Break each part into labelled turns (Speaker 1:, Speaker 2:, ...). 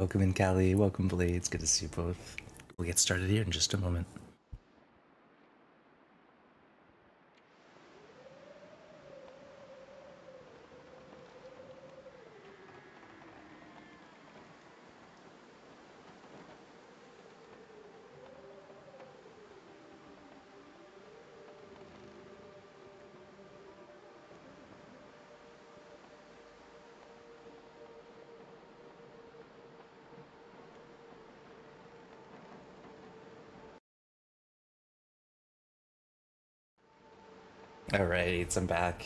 Speaker 1: Welcome in, Callie. Welcome, Blades. Good to see you both. We'll get started here in just a moment. Alright, I'm back.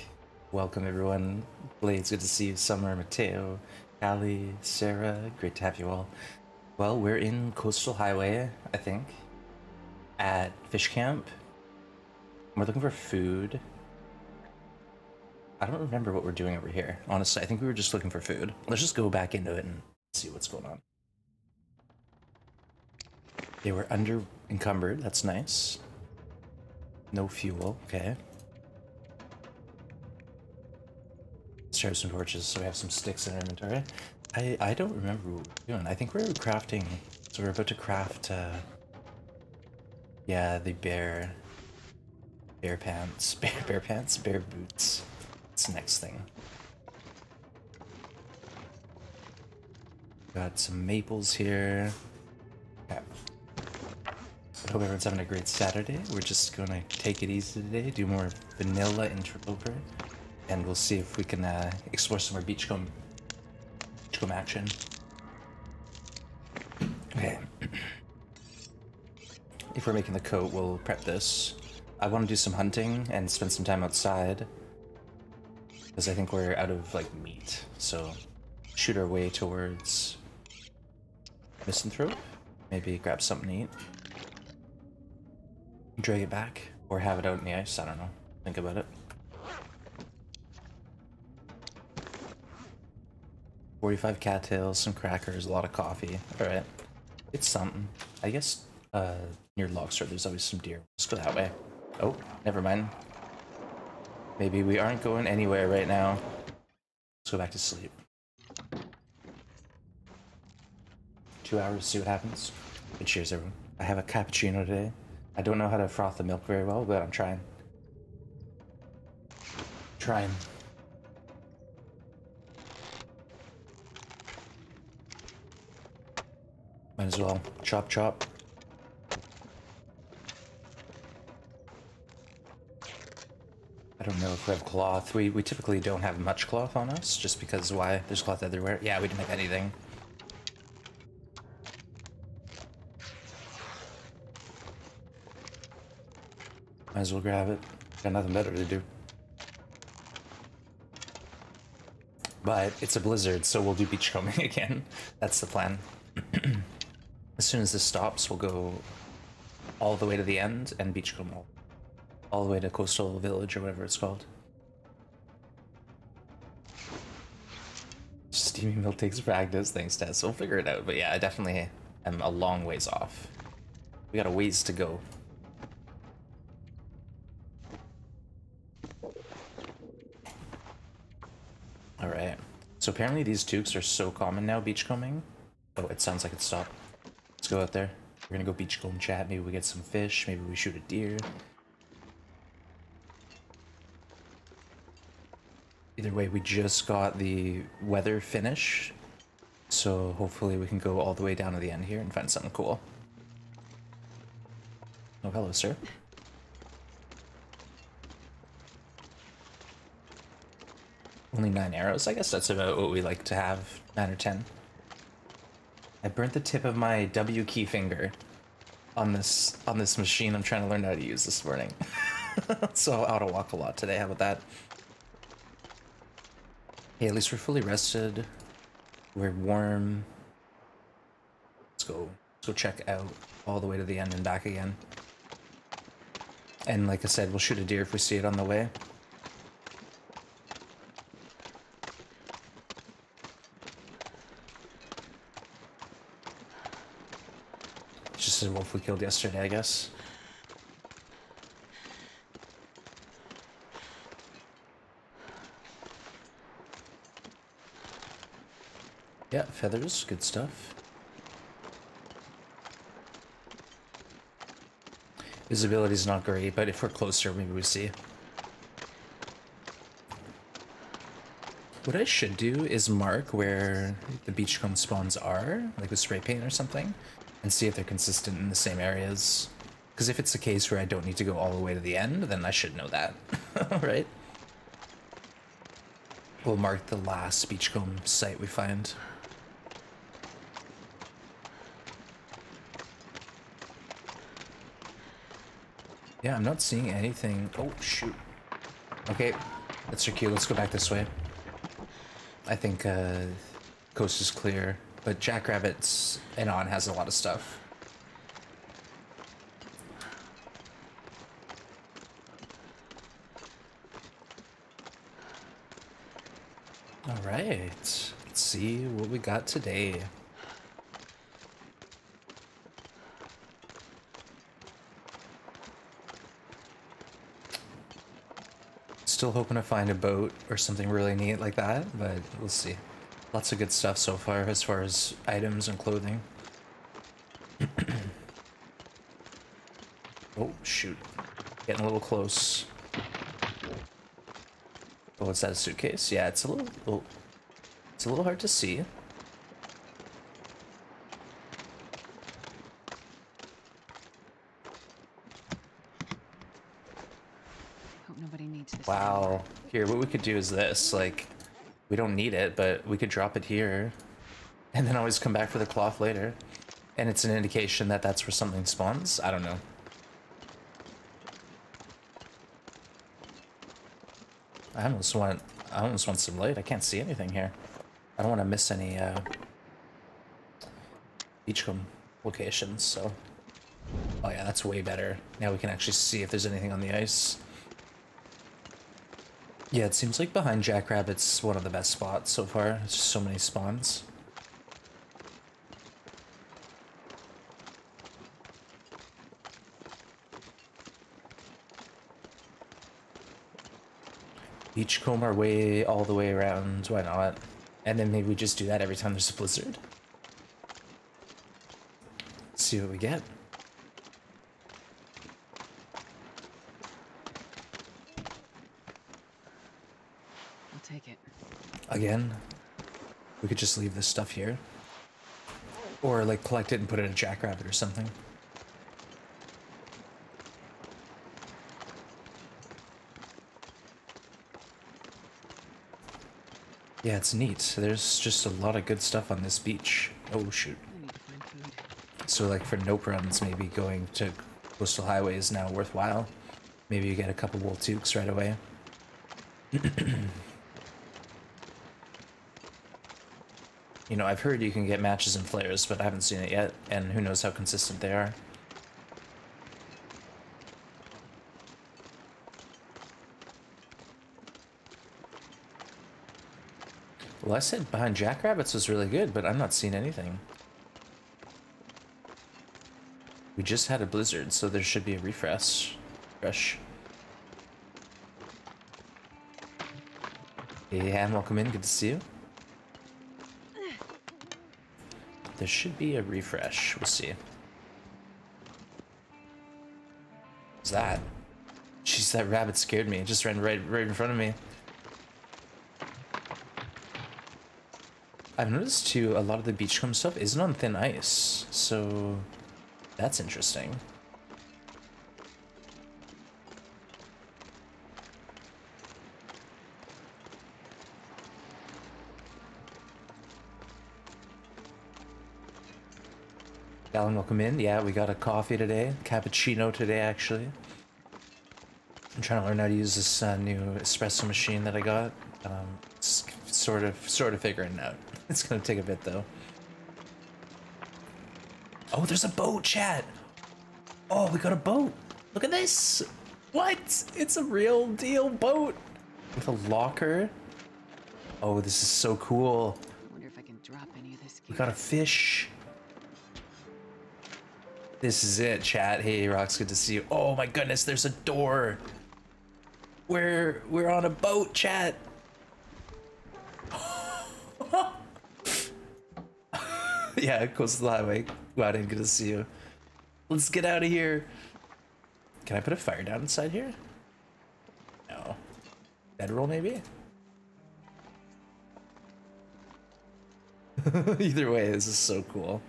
Speaker 1: Welcome everyone. Blades, good to see you. Summer, Mateo, Callie, Sarah, great to have you all. Well, we're in Coastal Highway, I think, at Fish Camp. We're looking for food. I don't remember what we're doing over here. Honestly, I think we were just looking for food. Let's just go back into it and see what's going on. They were under encumbered, that's nice. No fuel, okay. Let's try some torches so we have some sticks in our inventory. I, I don't remember what we are doing. I think we are crafting, so we're about to craft, uh, yeah, the bear, bear pants, bear, bear pants, bear boots. It's next thing. Got some maples here. I hope everyone's having a great Saturday. We're just gonna take it easy today, do more vanilla interloper, and we'll see if we can uh, explore some more beachcomb, beachcomb action. Okay. if we're making the coat, we'll prep this. I want to do some hunting and spend some time outside, because I think we're out of like meat. So shoot our way towards Misanthrope. Maybe grab something to eat drag it back or have it out in the ice. I don't know. Think about it. 45 cattails, some crackers, a lot of coffee. Alright. It's something. I guess uh, near Log Sort there's always some deer. Let's go that way. Oh, never mind. Maybe we aren't going anywhere right now. Let's go back to sleep. Two hours, to see what happens. Good cheers, everyone. I have a cappuccino today. I don't know how to froth the milk very well, but I'm trying. Trying. Might as well. Chop chop. I don't know if we have cloth. We, we typically don't have much cloth on us, just because why? There's cloth everywhere. Yeah, we didn't have anything. Might as well grab it. Got nothing better to do. But it's a blizzard, so we'll do beachcombing again. That's the plan. as soon as this stops, we'll go all the way to the end and beachcomb all, all the way to Coastal Village or whatever it's called. Steamy Mill takes practice, thanks Tess. We'll figure it out, but yeah, I definitely am a long ways off. We got a ways to go. Alright. So apparently these toques are so common now, beachcombing. Oh, it sounds like it stopped. Let's go out there. We're gonna go beachcomb chat. Maybe we get some fish. Maybe we shoot a deer. Either way, we just got the weather finish. So hopefully we can go all the way down to the end here and find something cool. Oh, hello, sir. Only nine arrows. I guess that's about what we like to have. Nine or ten. I burnt the tip of my W key finger on this on this machine I'm trying to learn how to use this morning. so I ought to walk a lot today. How about that? Hey, at least we're fully rested. We're warm. Let's go. Let's go check out all the way to the end and back again. And like I said, we'll shoot a deer if we see it on the way. the wolf we killed yesterday, I guess. Yeah, feathers, good stuff. Visibility is not great, but if we're closer, maybe we see. What I should do is mark where the beachcomb spawns are, like with spray paint or something, and see if they're consistent in the same areas. Because if it's a case where I don't need to go all the way to the end, then I should know that, right? We'll mark the last beachcomb site we find. Yeah, I'm not seeing anything. Oh, shoot. Okay, that's your cue. Let's go back this way. I think uh, coast is clear, but Jackrabbits and on has a lot of stuff. All right, let's see what we got today. Still hoping to find a boat or something really neat like that, but we'll see. Lots of good stuff so far as far as items and clothing. oh, shoot. Getting a little close. Oh, is that a suitcase? Yeah, it's a little, little it's a little hard to see.
Speaker 2: Hope nobody needs this.
Speaker 1: Wow. Here, what we could do is this. Like, we don't need it, but we could drop it here. And then always come back for the cloth later. And it's an indication that that's where something spawns? I don't know. I almost want I almost want some light. I can't see anything here. I don't want to miss any uh, beachcomb locations, so... Oh yeah, that's way better. Now we can actually see if there's anything on the ice. Yeah, it seems like behind Jackrabbit's one of the best spots so far. It's just so many spawns. Each comb our way all the way around, why not? And then maybe we just do that every time there's a blizzard. Let's see what we get.
Speaker 2: I'll take it.
Speaker 1: Again, we could just leave this stuff here. Or like collect it and put it in a jackrabbit or something. Yeah, it's neat. There's just a lot of good stuff on this beach. Oh shoot. So like for nope runs, maybe going to coastal highway is now worthwhile. Maybe you get a couple wool toques right away. you know, I've heard you can get matches and flares, but I haven't seen it yet, and who knows how consistent they are. Well, I said behind Jackrabbits was really good, but I'm not seeing anything. We just had a blizzard, so there should be a refresh. Fresh. Hey, Han, welcome in. Good to see you. There should be a refresh. We'll see. What's that? Jeez, that rabbit scared me. It just ran right, right in front of me. I've noticed too, a lot of the beachcomb stuff isn't on thin ice, so that's interesting. Alan, welcome in. Yeah, we got a coffee today, cappuccino today, actually. I'm trying to learn how to use this uh, new espresso machine that I got. Um, it's sort of, sort of figuring it out. It's gonna take a bit though. Oh, there's a boat, chat. Oh, we got a boat. Look at this. What? It's a real deal boat with a locker. Oh, this is so cool.
Speaker 2: I wonder if I can drop any of this.
Speaker 1: We got a fish. This is it, chat. Hey, Rocks, good to see you. Oh my goodness, there's a door. We're we're on a boat, chat. yeah, coastal highway. Wow, good to see you. Let's get out of here. Can I put a fire down inside here? No. Bedroll maybe? Either way, this is so cool.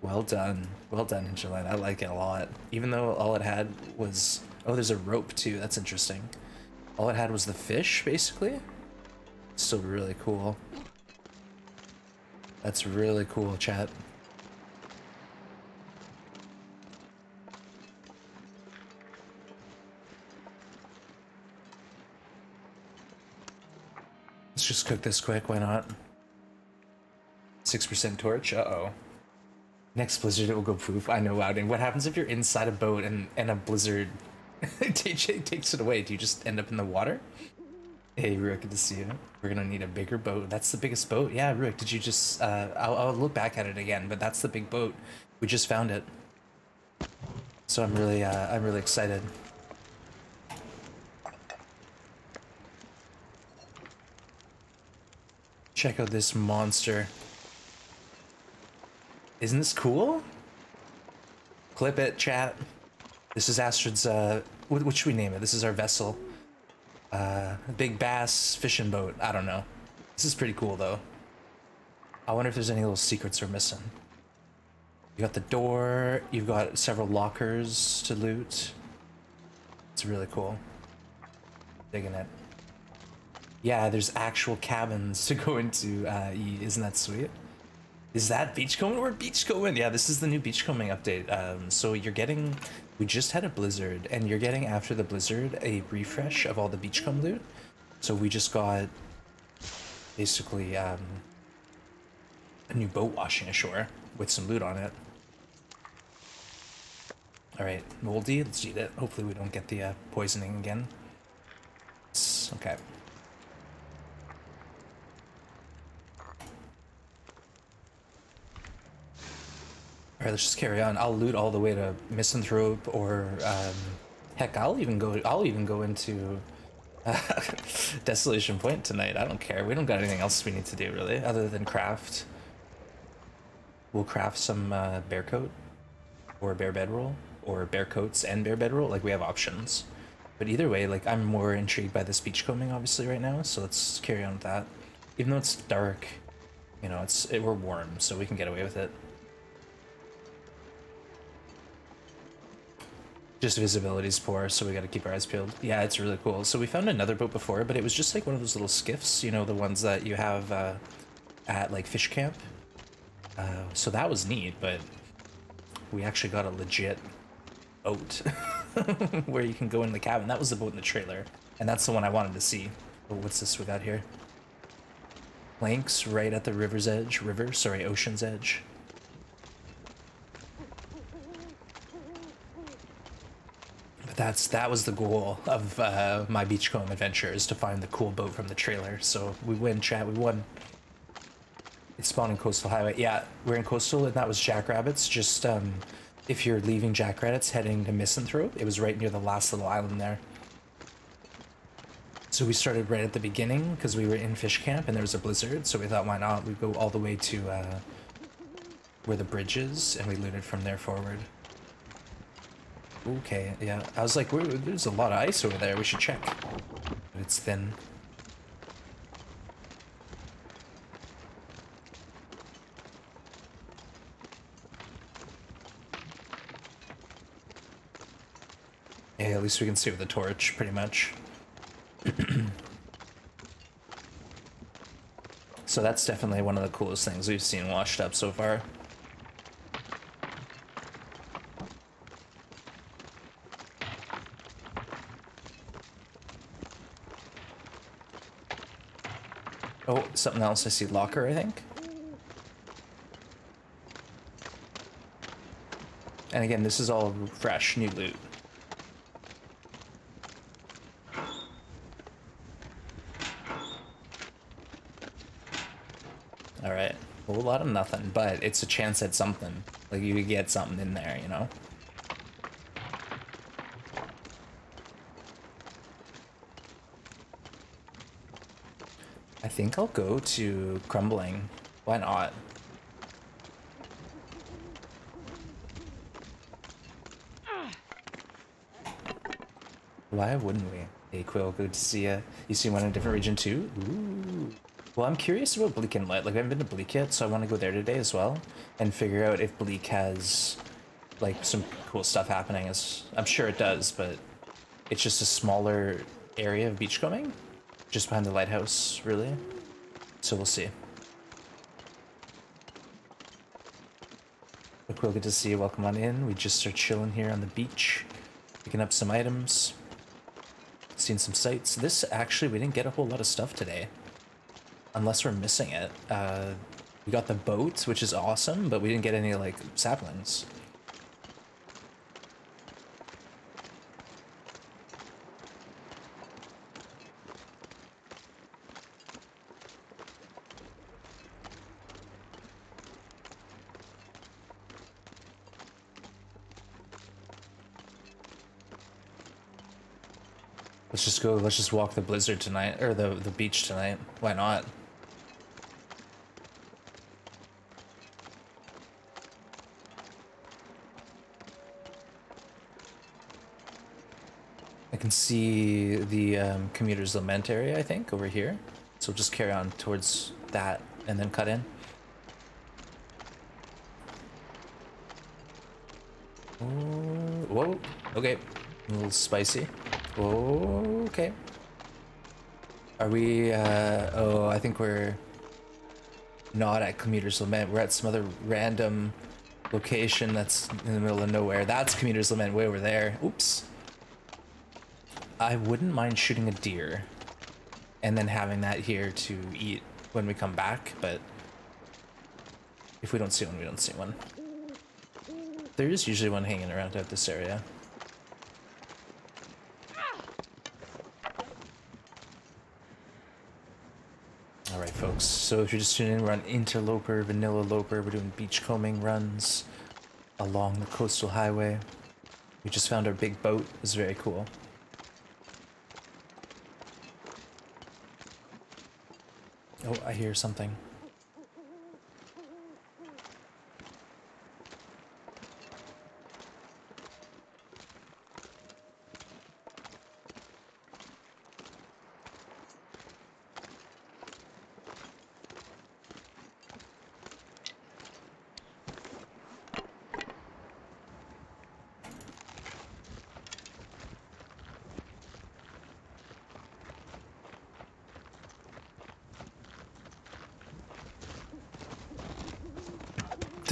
Speaker 1: Well done. Well done, Hinterland. I like it a lot. Even though all it had was... Oh, there's a rope too. That's interesting. All it had was the fish, basically. Still really cool. That's really cool, chat. Let's just cook this quick, why not? 6% torch, uh-oh. Next blizzard it will go poof. I know outing. What happens if you're inside a boat and, and a blizzard takes it away? Do you just end up in the water? Hey Ruik, good to see you. We're gonna need a bigger boat. That's the biggest boat. Yeah, Ruik, did you just uh I'll, I'll look back at it again, but that's the big boat. We just found it. So I'm really uh I'm really excited. Check out this monster. Isn't this cool? Clip it, chat. This is Astrid's, uh, what, what should we name it? This is our vessel. Uh, big bass fishing boat. I don't know. This is pretty cool, though. I wonder if there's any little secrets we're missing. You got the door. You've got several lockers to loot. It's really cool. Digging it. Yeah, there's actual cabins to go into. Uh. Isn't that sweet? Is that Beachcombing? We're Beachcombing. Yeah, this is the new Beachcombing update. Um, so you're getting, we just had a blizzard, and you're getting after the blizzard a refresh of all the Beachcomb loot. So we just got basically um, a new boat washing ashore with some loot on it. All right, moldy. Let's eat it. Hopefully we don't get the uh, poisoning again. It's, okay. All right, let's just carry on. I'll loot all the way to Misanthrope, or um, heck, I'll even go. I'll even go into uh, Desolation Point tonight. I don't care. We don't got anything else we need to do really, other than craft. We'll craft some uh, bear coat, or bear bedroll, or bear coats and bear bedroll. Like we have options. But either way, like I'm more intrigued by this beachcombing obviously right now. So let's carry on with that. Even though it's dark, you know, it's it, we're warm, so we can get away with it. Just visibility's poor, so we gotta keep our eyes peeled. Yeah, it's really cool. So we found another boat before, but it was just like one of those little skiffs, you know, the ones that you have uh, at like fish camp. Uh, so that was neat, but we actually got a legit boat where you can go in the cabin. That was the boat in the trailer, and that's the one I wanted to see. Oh, what's this we got here? Planks right at the river's edge. River, sorry, ocean's edge. That's that was the goal of uh, my beachcomb adventure is to find the cool boat from the trailer. So we win, chat. We won. It's spawned in Coastal Highway. Yeah, we're in Coastal, and that was Jackrabbits. Just um, if you're leaving Jackrabbits heading to Misanthrope, it was right near the last little island there. So we started right at the beginning because we were in fish camp and there was a blizzard. So we thought, why not? We go all the way to uh, where the bridge is, and we looted from there forward. Okay, yeah. I was like, there's a lot of ice over there. We should check. But it's thin. Yeah, at least we can see with the torch, pretty much. so that's definitely one of the coolest things we've seen washed up so far. Oh, something else. I see locker, I think. And again, this is all fresh, new loot. Alright. A whole lot of nothing, but it's a chance at something. Like, you could get something in there, you know? Think I'll go to Crumbling. Why not? Why wouldn't we? Hey Quill, good to see ya. You see one in a different region too? Ooh. Well, I'm curious about Bleak Inlet. Like, I haven't been to Bleak yet, so I want to go there today as well and figure out if Bleak has like some cool stuff happening. As I'm sure it does, but it's just a smaller area of beachcombing, just behind the lighthouse, really. So we'll see. But Quill, good to see you. Welcome on in. We just are chilling here on the beach, picking up some items, seen some sights. This actually, we didn't get a whole lot of stuff today unless we're missing it. Uh, we got the boat, which is awesome, but we didn't get any like saplings. Let's just go, let's just walk the blizzard tonight, or the, the beach tonight. Why not? I can see the um, commuter's lament area, I think, over here. So we'll just carry on towards that and then cut in. Oh, whoa, okay. A little spicy. Okay. Are we, uh, oh, I think we're not at Commuter's Lament. We're at some other random location that's in the middle of nowhere. That's Commuter's Lament way over there. Oops. I wouldn't mind shooting a deer and then having that here to eat when we come back, but if we don't see one, we don't see one. There is usually one hanging around out this area. Alright folks, so if you're just tuning in, we're on Interloper, Vanilla Loper, we're doing beachcombing runs along the coastal highway. We just found our big boat, it's very cool. Oh, I hear something.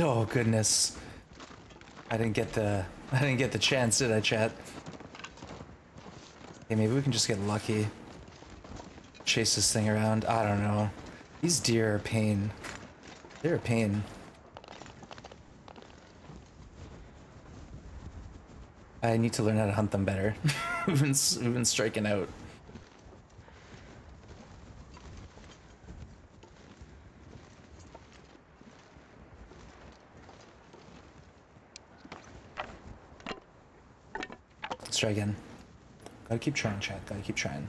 Speaker 1: Oh goodness. I didn't get the I didn't get the chance, did I, chat? Okay, maybe we can just get lucky. Chase this thing around. I don't know. These deer are pain. They're a pain. I need to learn how to hunt them better. we've, been, we've been striking out. Try again. Gotta keep trying, chat. Gotta keep trying.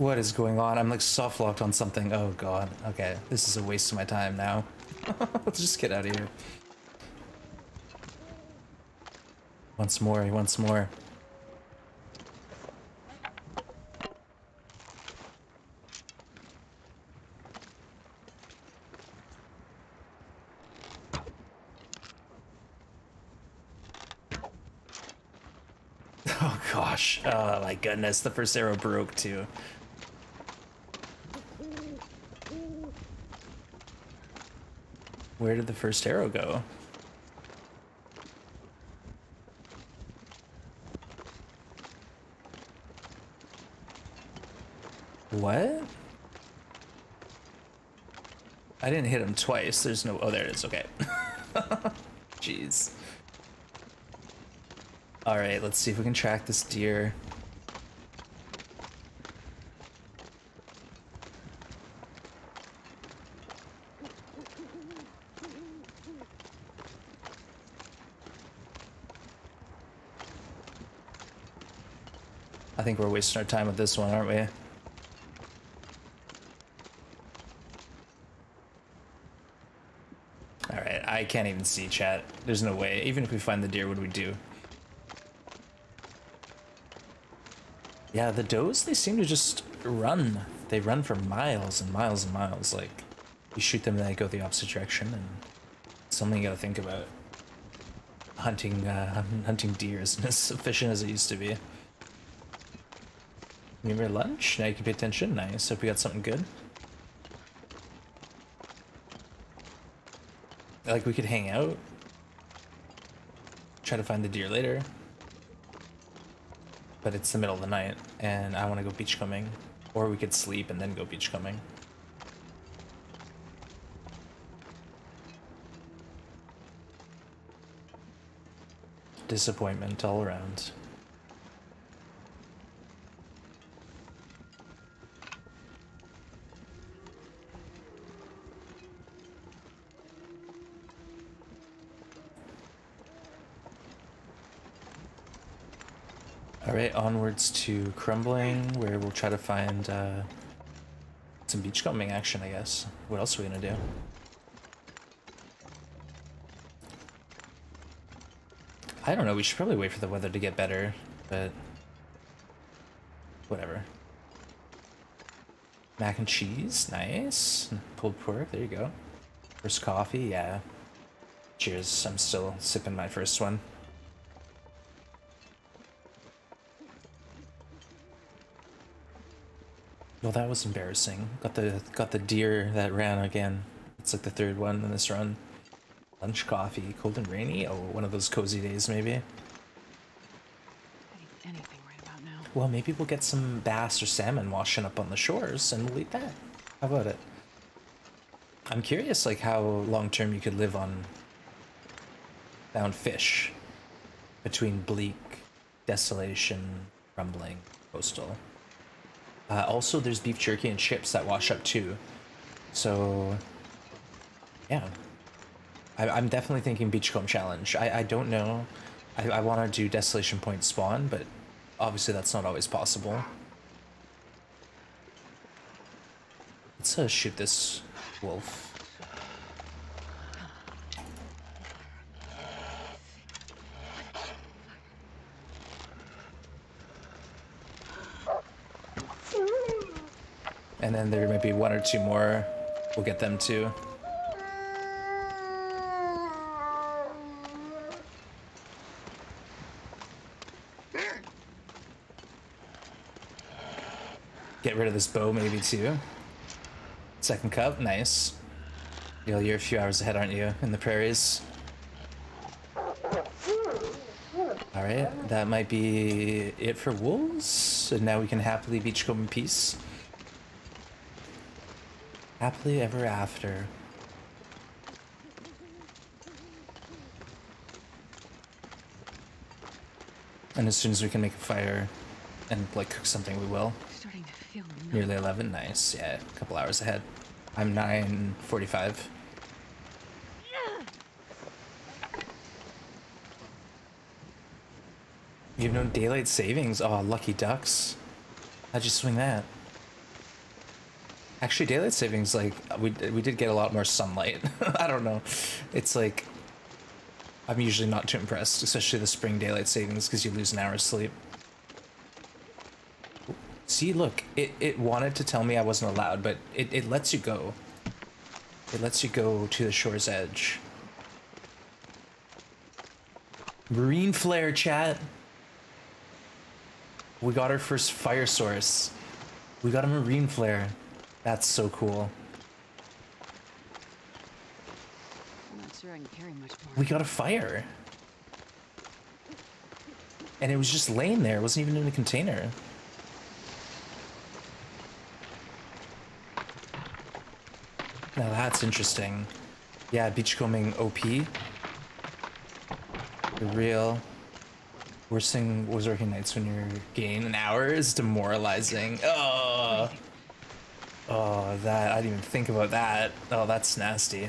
Speaker 1: What is going on? I'm like soft locked on something. Oh god. Okay, this is a waste of my time now. Let's just get out of here. Once more, once more. Oh gosh. Oh my goodness, the first arrow broke too. Where did the first arrow go? What? I didn't hit him twice. There's no. Oh, there it is. Okay. Jeez. All right, let's see if we can track this deer. I think we're wasting our time with this one, aren't we? Alright, I can't even see chat. There's no way. Even if we find the deer, what do we do? Yeah, the does, they seem to just run. They run for miles and miles and miles. Like, you shoot them and they go the opposite direction, and something you gotta think about. Hunting, uh, hunting deer isn't as efficient as it used to be. Remember lunch? Now you can pay attention. Nice. Hope we got something good. Like, we could hang out. Try to find the deer later. But it's the middle of the night, and I want to go beachcombing. Or we could sleep and then go beachcombing. Disappointment all around. Alright, onwards to Crumbling, where we'll try to find uh, some beachcombing action, I guess. What else are we gonna do? I don't know, we should probably wait for the weather to get better, but whatever. Mac and cheese, nice. Pulled pork, there you go. First coffee, yeah. Cheers, I'm still sipping my first one. Well, that was embarrassing. Got the got the deer that ran again. It's like the third one in this run. Lunch coffee, cold and rainy. Oh, one of those cozy days, maybe.
Speaker 2: Anything right about now.
Speaker 1: Well, maybe we'll get some bass or salmon washing up on the shores, and we'll eat that. How about it? I'm curious, like how long term you could live on found fish between bleak, desolation, rumbling, coastal. Uh, also, there's beef jerky and chips that wash up too. So, yeah. I, I'm definitely thinking Beachcomb Challenge. I, I don't know. I, I want to do Desolation Point Spawn, but obviously that's not always possible. Let's uh, shoot this wolf. And then there might be one or two more. We'll get them too. Get rid of this bow maybe too. Second cup, nice. Yo, you're a few hours ahead, aren't you, in the prairies? Alright, that might be it for wolves. And now we can happily beachcomb in peace. Happily ever after. And as soon as we can make a fire and like cook something, we will.
Speaker 2: Starting to feel numb.
Speaker 1: Nearly 11, nice. Yeah, a couple hours ahead. I'm 9.45. You have no daylight savings? Oh, lucky ducks. How'd you swing that? Actually, daylight savings, like, we, we did get a lot more sunlight. I don't know. It's like, I'm usually not too impressed, especially the spring daylight savings, because you lose an hour's sleep. See, look, it, it wanted to tell me I wasn't allowed, but it, it lets you go. It lets you go to the shore's edge. Marine flare, chat. We got our first fire source. We got a marine flare. That's so cool.
Speaker 2: I'm not sure I can carry much more.
Speaker 1: We got a fire. And it was just laying there. It wasn't even in a container. Now that's interesting. Yeah, beachcombing OP. The real. Worst thing was working nights when you're gain an hour is demoralizing. Oh, oh, that I didn't even think about that. Oh, that's nasty.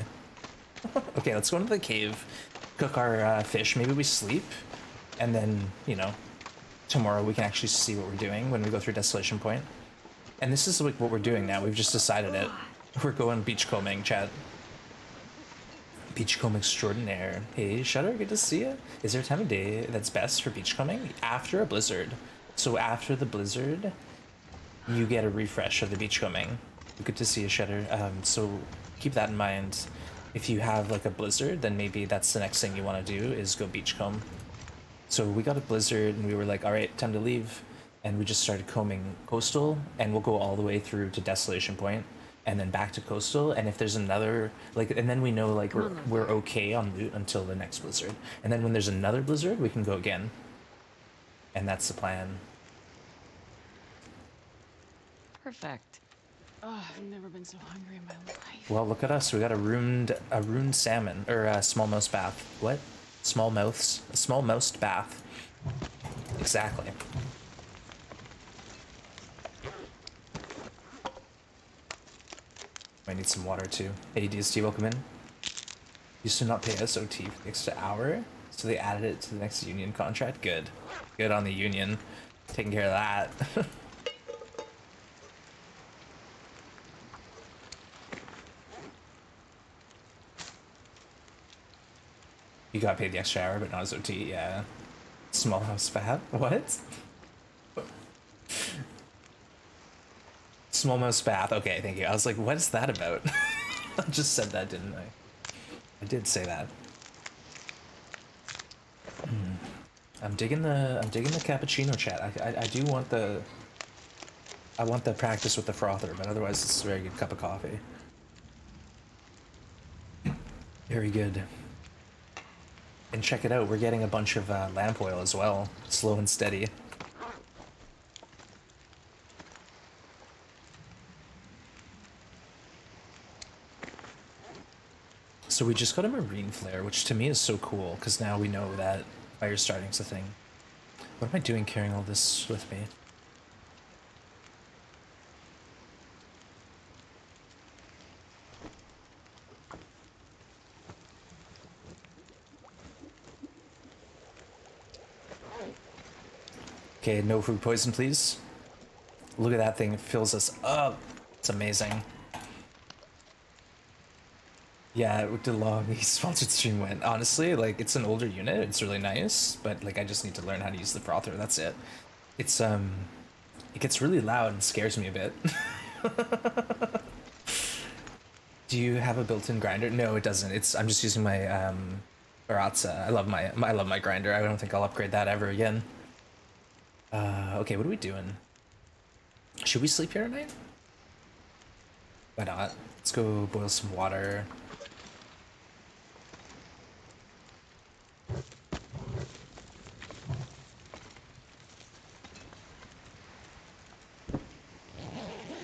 Speaker 1: okay, let's go into the cave, cook our uh, fish. Maybe we sleep, and then you know, tomorrow we can actually see what we're doing when we go through Desolation Point. And this is like what we're doing now. We've just decided it. We're going beachcombing, chat. Beachcomb extraordinaire. Hey, Shutter, good to see you. Is there a time of day that's best for beachcombing? After a blizzard. So after the blizzard, you get a refresh of the beachcombing. Good to see you, Shutter. Um, so keep that in mind. If you have like a blizzard, then maybe that's the next thing you want to do is go beachcomb. So we got a blizzard and we were like, all right, time to leave. And we just started combing coastal and we'll go all the way through to Desolation Point and then back to coastal. And if there's another, like, and then we know like we're, we're okay on loot until the next blizzard. And then when there's another blizzard, we can go again. And that's the plan.
Speaker 2: Perfect. Oh, I've never been so hungry in my life.
Speaker 1: Well, look at us. We got a ruined, a ruined salmon or a small mouse bath. What? Small mouths? A small moused bath. Exactly. I need some water too. Hey, DST, welcome in. Used to not pay SOT for the extra hour, so they added it to the next union contract. Good. Good on the union. Taking care of that. You got paid the extra hour, but not as OT, yeah. Small house fab? What? Small mouse bath. Okay, thank you. I was like, what is that about? I just said that, didn't I? I did say that. Hmm. I'm digging the I'm digging the cappuccino chat. I, I I do want the I want the practice with the frother, but otherwise it's a very good cup of coffee. Very good. And check it out, we're getting a bunch of uh, lamp oil as well, slow and steady. So we just got a marine flare, which to me is so cool, because now we know that fire starting's a thing. What am I doing carrying all this with me? Okay, no food poison, please. Look at that thing, it fills us up. It's amazing. Yeah, the long the sponsored stream went. Honestly, like it's an older unit, it's really nice, but like I just need to learn how to use the frother, that's it. It's um it gets really loud and scares me a bit. Do you have a built-in grinder? No, it doesn't. It's I'm just using my um Baratza. I love my I love my grinder. I don't think I'll upgrade that ever again. Uh, okay, what are we doing? Should we sleep here tonight? Why not? Let's go boil some water.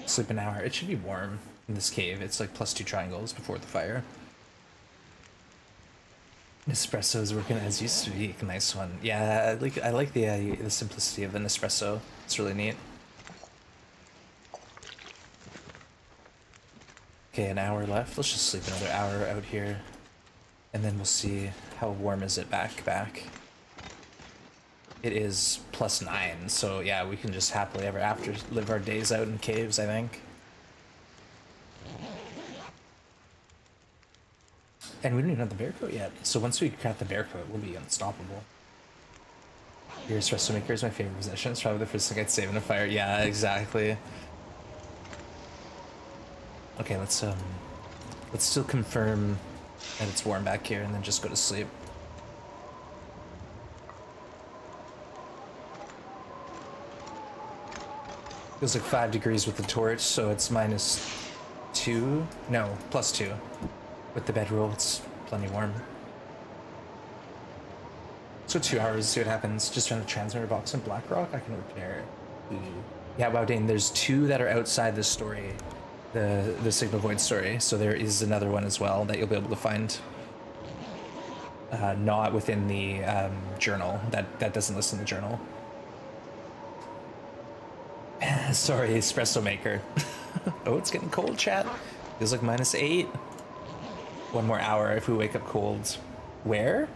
Speaker 1: Sleep an hour. It should be warm in this cave. It's like plus two triangles before the fire. Nespresso is working as used to be. A nice one. Yeah, I like I like the uh, the simplicity of the Nespresso. It's really neat. Okay, an hour left. Let's just sleep another hour out here, and then we'll see how warm is it back back. It is plus nine, so yeah, we can just happily ever after live our days out in caves. I think. And we don't even have the bear coat yet. So once we craft the bear coat, we'll be unstoppable. Your espresso maker is my favorite possession. It's probably the first thing I'd save in a fire. Yeah, exactly. Okay, let's um let's still confirm that it's warm back here and then just go to sleep. Feels like five degrees with the torch, so it's minus two. No, plus two. With the bedroll, it's plenty warm. So two hours, see what happens. Just found a transmitter box in Blackrock. I can repair it. Yeah, wow, Dane, there's two that are outside the story. The the Signal Void story. So there is another one as well that you'll be able to find. Uh, not within the um, journal. That that doesn't list in the journal. Sorry, espresso maker. oh, it's getting cold, chat. Feels like minus eight. One more hour if we wake up cold. Where?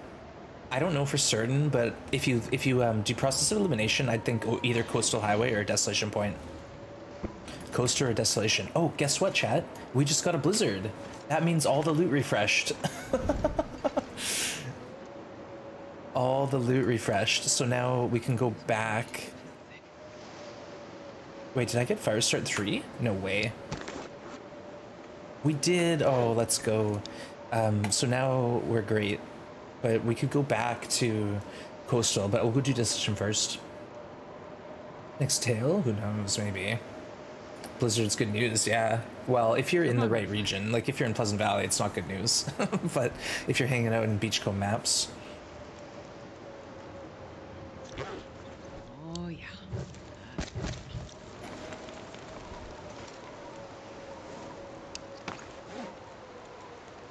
Speaker 1: I don't know for certain, but if you if you um, do process of elimination, I'd think either Coastal Highway or Desolation Point. Coaster or Desolation. Oh, guess what, chat? We just got a blizzard. That means all the loot refreshed. all the loot refreshed. So now we can go back. Wait, did I get Firestart 3? No way. We did. Oh, let's go. Um, so now we're great. But we could go back to Coastal, but we'll go do Decision first. Next tale? Who knows, maybe. Blizzard's good news, yeah. Well, if you're in the right region, like if you're in Pleasant Valley, it's not good news. but if you're hanging out in Beachcomb maps,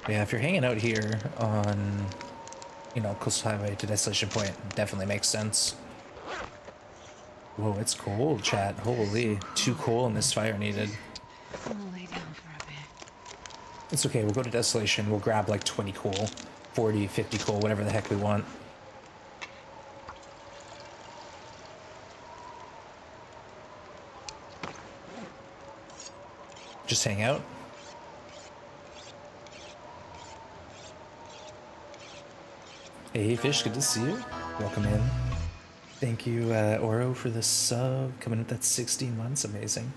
Speaker 2: yeah,
Speaker 1: if you're hanging out here on, you know, Coastal Highway to Desolation Point, definitely makes sense. Whoa, it's cold, chat. Holy, too cool in this fire needed.
Speaker 2: I'll lay down for a bit.
Speaker 1: It's okay, we'll go to Desolation, we'll grab like 20 coal, 40, 50 coal, whatever the heck we want. Just hang out. Hey fish, good to see you. Welcome in. Thank you, uh, Oro, for the sub. Coming up, that's 16 months. Amazing.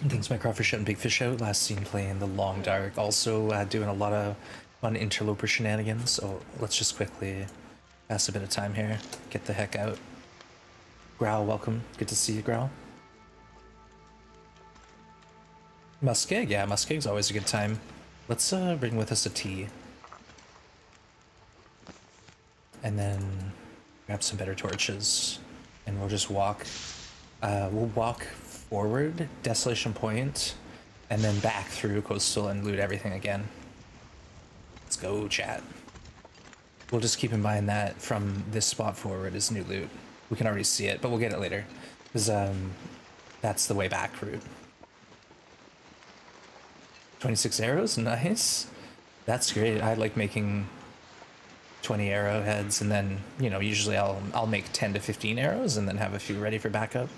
Speaker 1: And thanks, my crawfish out and big fish out. Last seen playing the Long Dark. Also uh, doing a lot of fun interloper shenanigans. So let's just quickly pass a bit of time here. Get the heck out. Growl, welcome. Good to see you, Growl. Muskeg, yeah, Muskeg's always a good time. Let's uh, bring with us a tea. And then grab some better torches. And we'll just walk. Uh, we'll walk forward, Desolation Point, and then back through Coastal and loot everything again. Let's go, chat. We'll just keep in mind that from this spot forward is new loot. We can already see it, but we'll get it later. Because um, that's the way back route. 26 arrows, nice. That's great. I like making 20 arrowheads and then, you know, usually I'll I'll make 10 to 15 arrows and then have a few ready for backup.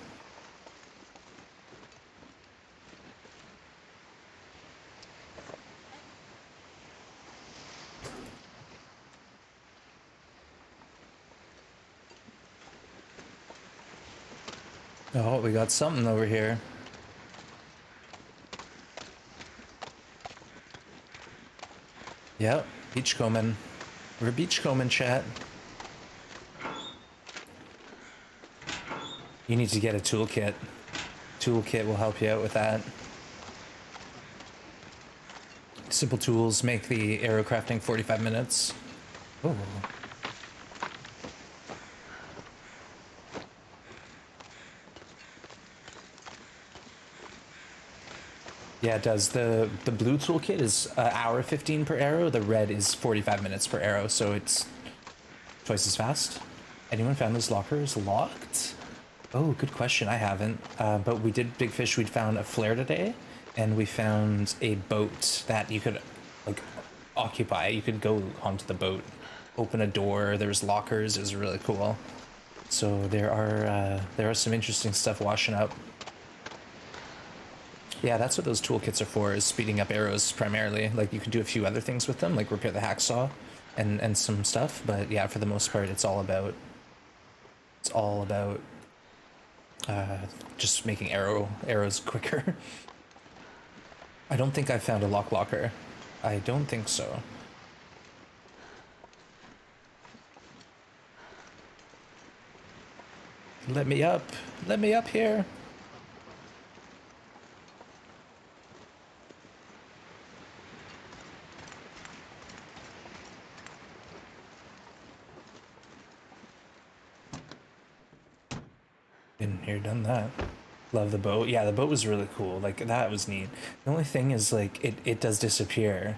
Speaker 1: Oh, we got something over here. Yep, beachcombing. We're beachcombing, chat. You need to get a toolkit. Toolkit will help you out with that. Simple tools make the arrow crafting 45 minutes. Oh. Yeah, it does. The the blue toolkit is uh, hour 15 per arrow. The red is 45 minutes per arrow, so it's twice as fast. Anyone found those lockers locked? Oh, good question. I haven't. Uh, but we did big fish. We found a flare today, and we found a boat that you could like occupy. You could go onto the boat, open a door. There's lockers. It was really cool. So there are uh, there are some interesting stuff washing up. Yeah, that's what those toolkits are for, is speeding up arrows primarily. Like, you can do a few other things with them, like repair the hacksaw and, and some stuff, but yeah, for the most part, it's all about... It's all about uh, just making arrow arrows quicker. I don't think I found a lock locker. I don't think so. Let me up. Let me up here. Been here, done that. Love the boat. Yeah, the boat was really cool. Like that was neat. The only thing is like it, it does disappear.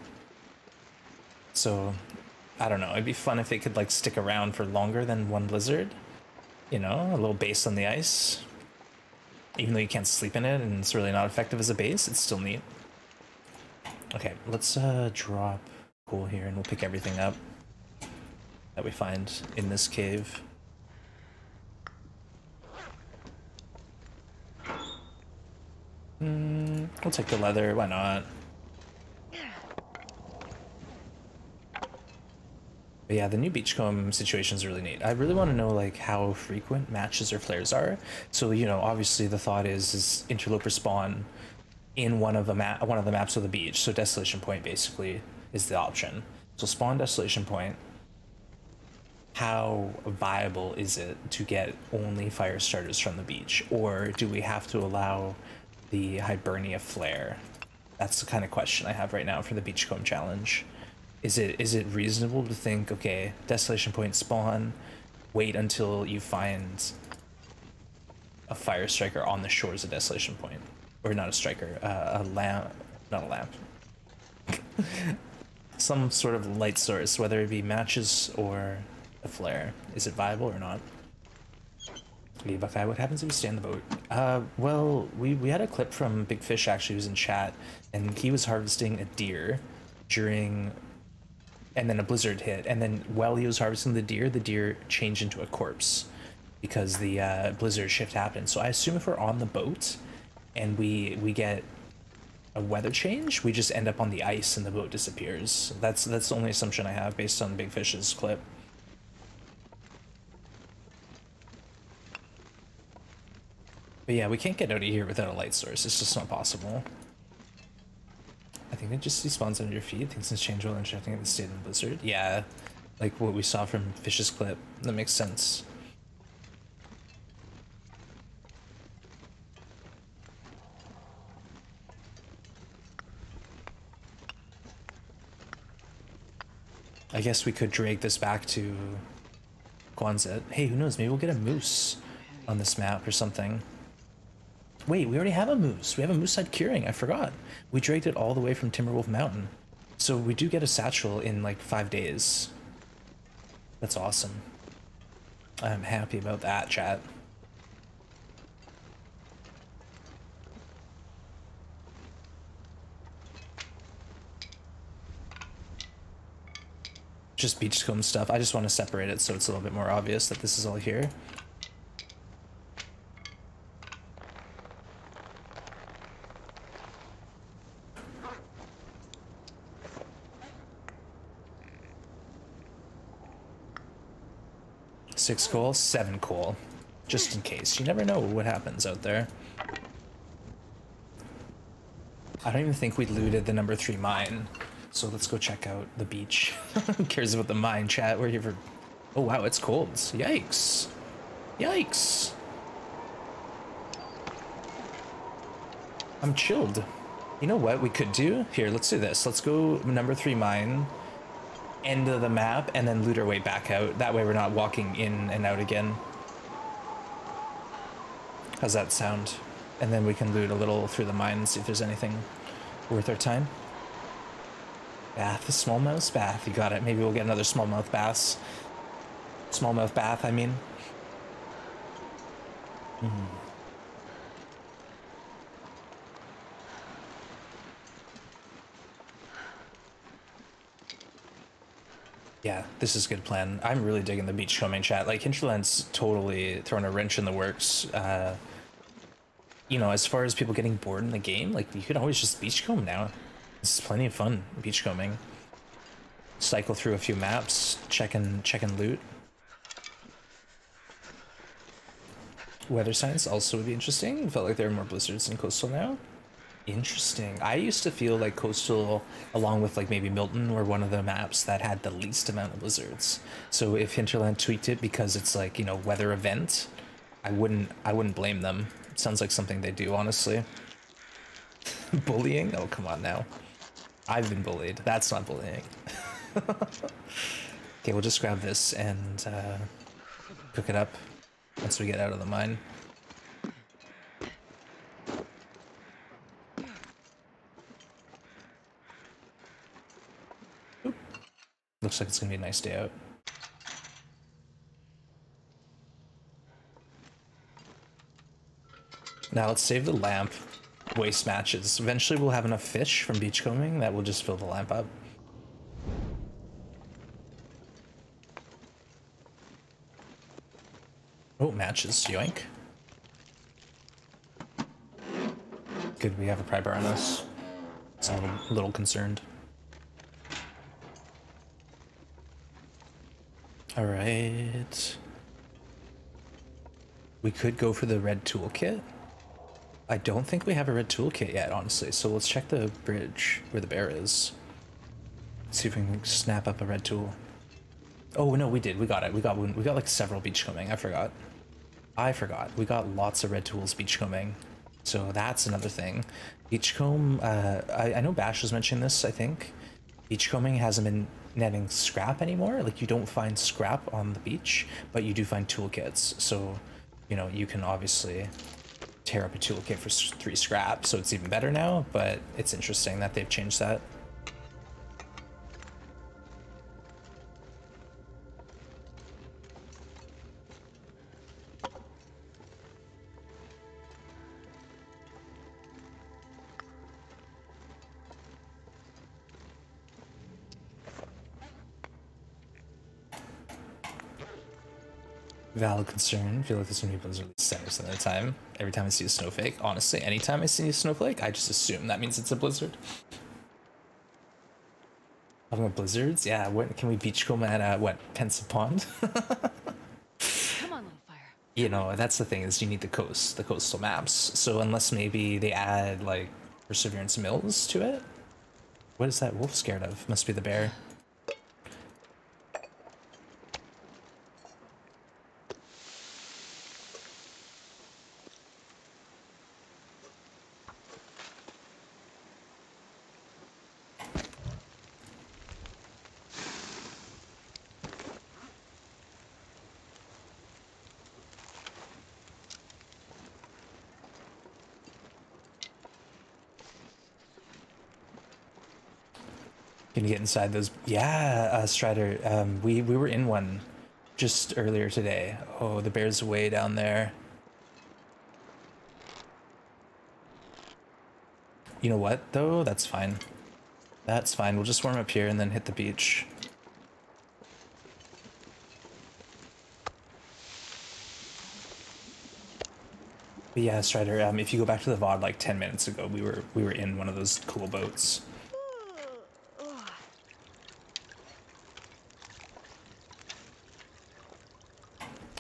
Speaker 1: So I don't know. It'd be fun if it could like stick around for longer than one blizzard. You know, a little base on the ice. Even though you can't sleep in it and it's really not effective as a base, it's still neat. Okay, let's uh drop cool here and we'll pick everything up. that we find in this cave. Mm, we'll take the leather, why not? But yeah, the new beachcomb situation is really neat. I really want to know like how frequent matches or flares are. So you know, obviously the thought is is interloper spawn in one of the map one of the maps of the beach. So desolation point basically is the option. So spawn desolation point. How viable is it to get only fire starters from the beach, or do we have to allow the Hibernia flare? That's the kind of question I have right now for the beachcomb challenge. Is it is it reasonable to think okay desolation point spawn wait until you find a fire striker on the shores of desolation point? Or not a striker uh, a lamp not a lamp. Some sort of light source whether it be matches or a flare. Is it viable or not Buckeye, what happens if you stay on the boat? Uh, well, we, we had a clip from Big Fish actually who was in chat, and he was harvesting a deer during and then a blizzard hit, and then while he was harvesting the deer, the deer changed into a corpse because the uh, blizzard shift happened. So I assume if we're on the boat and we we get a weather change, we just end up on the ice and the boat disappears. That's that's the only assumption I have based on Big Fish's clip. But yeah, we can't get out of here without a light source. It's just not possible. I think it just spawns under your feet. Things change while interacting at the state of the blizzard. Yeah, like what we saw from Fish's clip. That makes sense. I guess we could drag this back to Quonset. Hey, who knows? Maybe we'll get a moose on this map or something. Wait, we already have a moose. We have a moose side curing. I forgot. We dragged it all the way from Timberwolf Mountain. So we do get a satchel in like five days. That's awesome. I'm happy about that, chat. Just beachcomb stuff. I just want to separate it so it's a little bit more obvious that this is all here. Six coal, seven coal. Just in case. You never know what happens out there. I don't even think we looted the number three mine. So let's go check out the beach. Who cares about the mine chat? We're here for... Oh wow, it's cold. Yikes. Yikes. I'm chilled. You know what we could do? Here, let's do this. Let's go number three mine end of the map and then loot our way back out. That way we're not walking in and out again. How's that sound? And then we can loot a little through the mine and see if there's anything worth our time. Bath, the smallmouth bath. You got it. Maybe we'll get another smallmouth bass. Smallmouth bath, I mean. Mm. Yeah, this is a good plan. I'm really digging the beachcombing chat. Like Hinterland's totally throwing a wrench in the works. Uh, you know, as far as people getting bored in the game, like you could always just beachcomb now. It's plenty of fun beachcombing. Cycle through a few maps, check and check and loot. Weather science also would be interesting. Felt like there are more blizzards in coastal now. Interesting. I used to feel like Coastal, along with like maybe Milton, were one of the maps that had the least amount of blizzards. So if Hinterland tweaked it because it's like you know weather event, I wouldn't I wouldn't blame them. It sounds like something they do, honestly. bullying? Oh come on now. I've been bullied. That's not bullying. okay, we'll just grab this and uh, cook it up once we get out of the mine. Looks like it's gonna be a nice day out. Now let's save the lamp. Waste matches. Eventually we'll have enough fish from beachcombing that will just fill the lamp up. Oh, matches. Yoink. Good, we have a pry bar on us. I'm a little concerned. Alright. We could go for the red toolkit. I don't think we have a red toolkit yet, honestly. So let's check the bridge where the bear is. See if we can snap up a red tool. Oh no, we did. We got it. We got we got like several beachcombing. I forgot. I forgot. We got lots of red tools beachcombing. So that's another thing. Beachcomb. Uh, I, I know Bash was mentioning this. I think beachcombing hasn't been netting scrap anymore. Like you don't find scrap on the beach, but you do find toolkits. So you know you can obviously tear up a toolkit for three scrap. So it's even better now. But it's interesting that they've changed that. Valid concern. I feel like this many blizzard seven percent of the time. Every time I see a snowflake, honestly, anytime I see a snowflake, I just assume that means it's a blizzard. Talking about blizzards, yeah. What can we beachcomb at? Uh, what Pensa Pond?
Speaker 2: Come on, fire.
Speaker 1: You know, that's the thing is you need the coast, the coastal maps. So unless maybe they add like Perseverance Mills to it, what is that wolf scared of? Must be the bear. Can get inside those? Yeah, uh, Strider. Um, we we were in one just earlier today. Oh, the bear's way down there. You know what though? That's fine. That's fine. We'll just warm up here and then hit the beach. But yeah, Strider. Um, if you go back to the VOD like ten minutes ago, we were we were in one of those cool boats.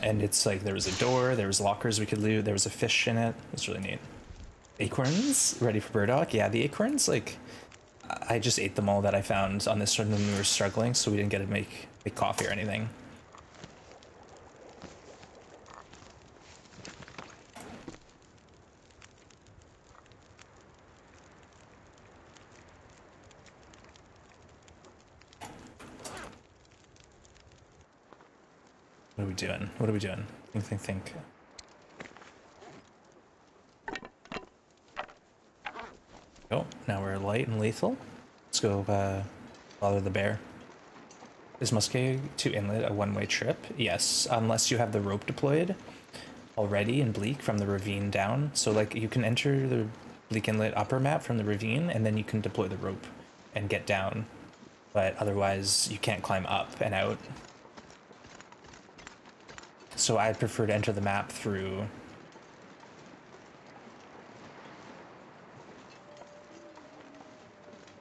Speaker 1: And it's like there was a door, there was lockers we could loot, there was a fish in it. It was really neat. Acorns ready for burdock. Yeah, the acorns like I just ate them all that I found on this run when we were struggling, so we didn't get to make make coffee or anything. We doing? What are we doing? Think, think, think. Oh, now we're light and lethal. Let's go uh, bother the bear. Is Muskeg to Inlet a one-way trip? Yes, unless you have the rope deployed already in Bleak from the ravine down. So like you can enter the Bleak Inlet upper map from the ravine and then you can deploy the rope and get down. But otherwise you can't climb up and out so I prefer to enter the map through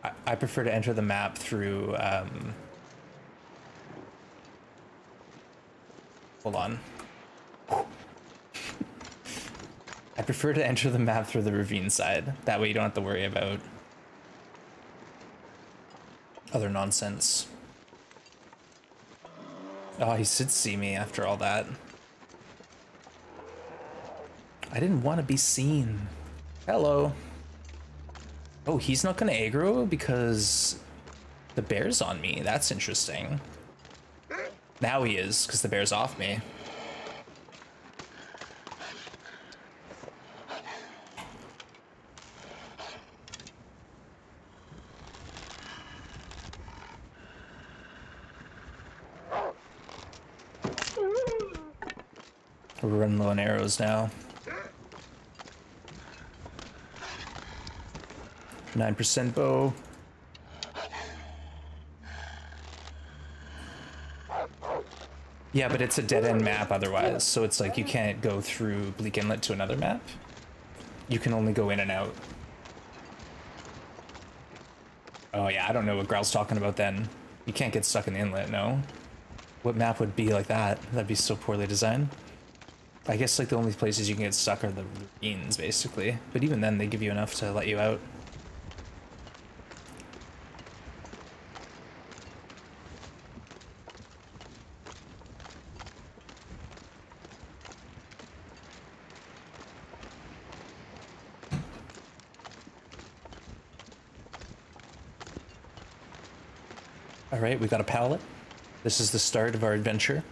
Speaker 1: I, I prefer to enter the map through um, hold on. I prefer to enter the map through the ravine side. That way you don't have to worry about other nonsense. Oh, he should see me after all that. I didn't want to be seen. Hello. Oh, he's not gonna aggro because the bear's on me. That's interesting. Now he is, because the bear's off me. We're running low on arrows now. 9% bow. Yeah, but it's a dead end map otherwise, so it's like you can't go through Bleak Inlet to another map. You can only go in and out. Oh yeah, I don't know what Growl's talking about then. You can't get stuck in the inlet, no? What map would be like that? That'd be so poorly designed. I guess like the only places you can get stuck are the ravines, basically. But even then, they give you enough to let you out. All right, we got a pallet. This is the start of our adventure.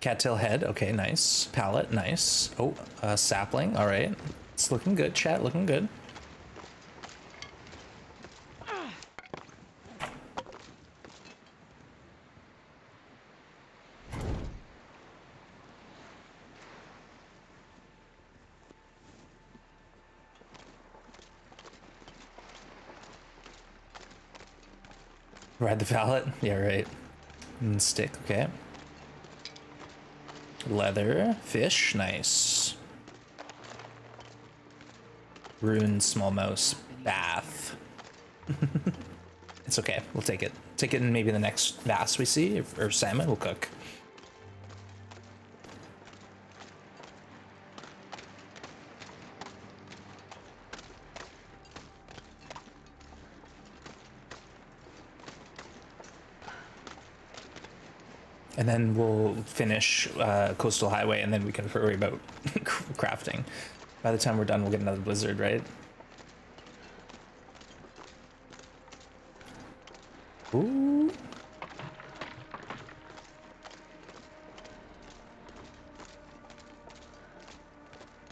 Speaker 1: Cattail head, okay, nice. Pallet, nice. Oh, uh, sapling, all right. It's looking good, chat, looking good. Ride the pallet? Yeah, right. And stick, okay. Leather, fish, nice. Rune, small mouse, bath. it's okay, we'll take it. Take it in maybe the next bass we see, or, or salmon, we'll cook. Then we'll finish uh, Coastal Highway, and then we can worry about crafting. By the time we're done, we'll get another blizzard, right? Ooh.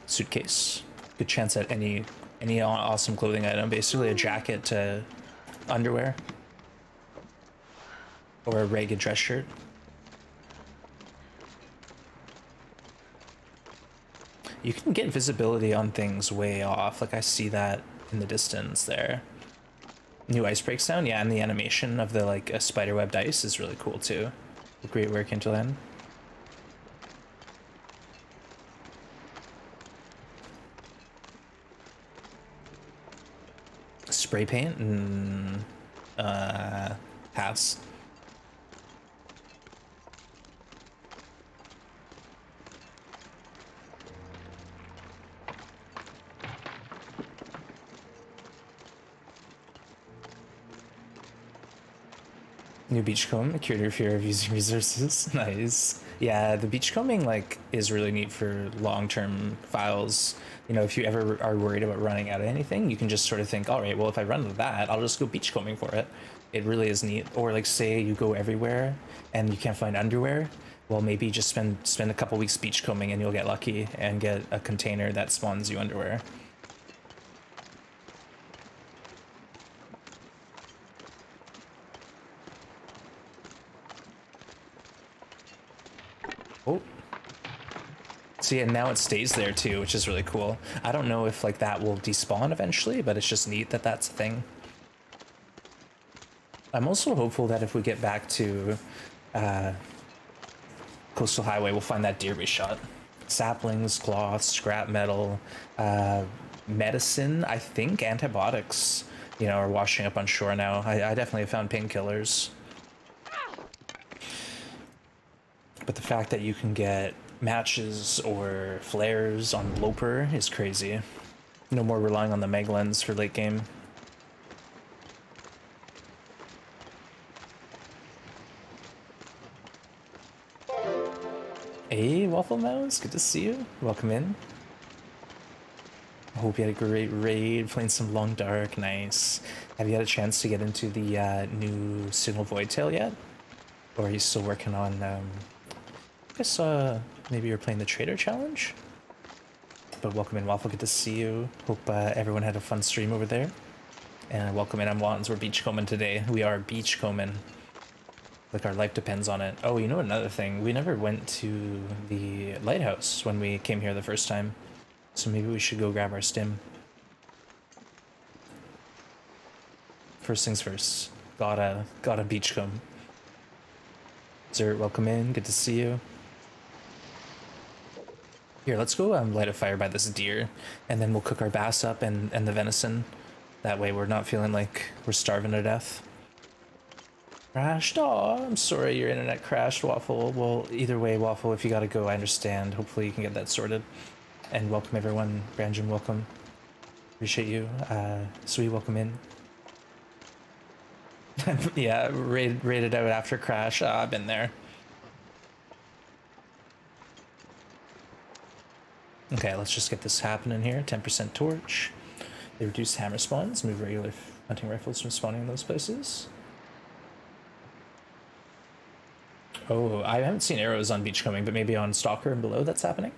Speaker 1: Suitcase. Good chance at any any awesome clothing item. Basically, a jacket to underwear or a ragged dress shirt. You can get visibility on things way off. Like I see that in the distance there. New ice breaks down, yeah, and the animation of the like a spiderweb dice is really cool too. Great work, Hinterland. Spray paint and uh, pass. New beachcomb, cured your fear of using resources. nice. Yeah, the beachcombing like is really neat for long-term files. You know, if you ever are worried about running out of anything, you can just sort of think, all right, well, if I run that, I'll just go beachcombing for it. It really is neat. Or like, say you go everywhere and you can't find underwear. Well, maybe just spend spend a couple weeks beachcombing and you'll get lucky and get a container that spawns you underwear. See, and now it stays there too, which is really cool. I don't know if like that will despawn eventually, but it's just neat that that's a thing. I'm also hopeful that if we get back to uh, Coastal Highway, we'll find that deer we shot. Saplings, cloth, scrap metal, uh, medicine, I think antibiotics, you know, are washing up on shore now. I, I definitely found painkillers. But the fact that you can get matches or flares on Loper is crazy. No more relying on the mag lens for late game. Hey, Waffle Mouse, good to see you. Welcome in. I hope you had a great raid, playing some Long Dark, nice. Have you had a chance to get into the uh, new Signal Void Tale yet? Or are you still working on um, I guess uh, maybe you're playing the Trader Challenge? But welcome in, Waffle. Good to see you. Hope uh, everyone had a fun stream over there. And welcome in, I'm Wattens. We're beachcombing today. We are beachcombing. Like our life depends on it. Oh, you know another thing? We never went to the lighthouse when we came here the first time. So maybe we should go grab our stim. first things first. Gotta gotta beachcomb. Zert, welcome in. Good to see you. Here, let's go um, light a fire by this deer, and then we'll cook our bass up and, and the venison. That way we're not feeling like we're starving to death. Crashed? Oh, I'm sorry your internet crashed, Waffle. Well, either way, Waffle, if you gotta go, I understand. Hopefully you can get that sorted. And welcome everyone. Brandon, welcome. Appreciate you. Uh, Sweet, welcome in. yeah, rated, rated out after crash. Uh, I've been there. Okay, let's just get this happening here. 10% torch. They reduce hammer spawns, move regular hunting rifles from spawning in those places. Oh, I haven't seen arrows on beachcombing, but maybe on Stalker and below that's happening.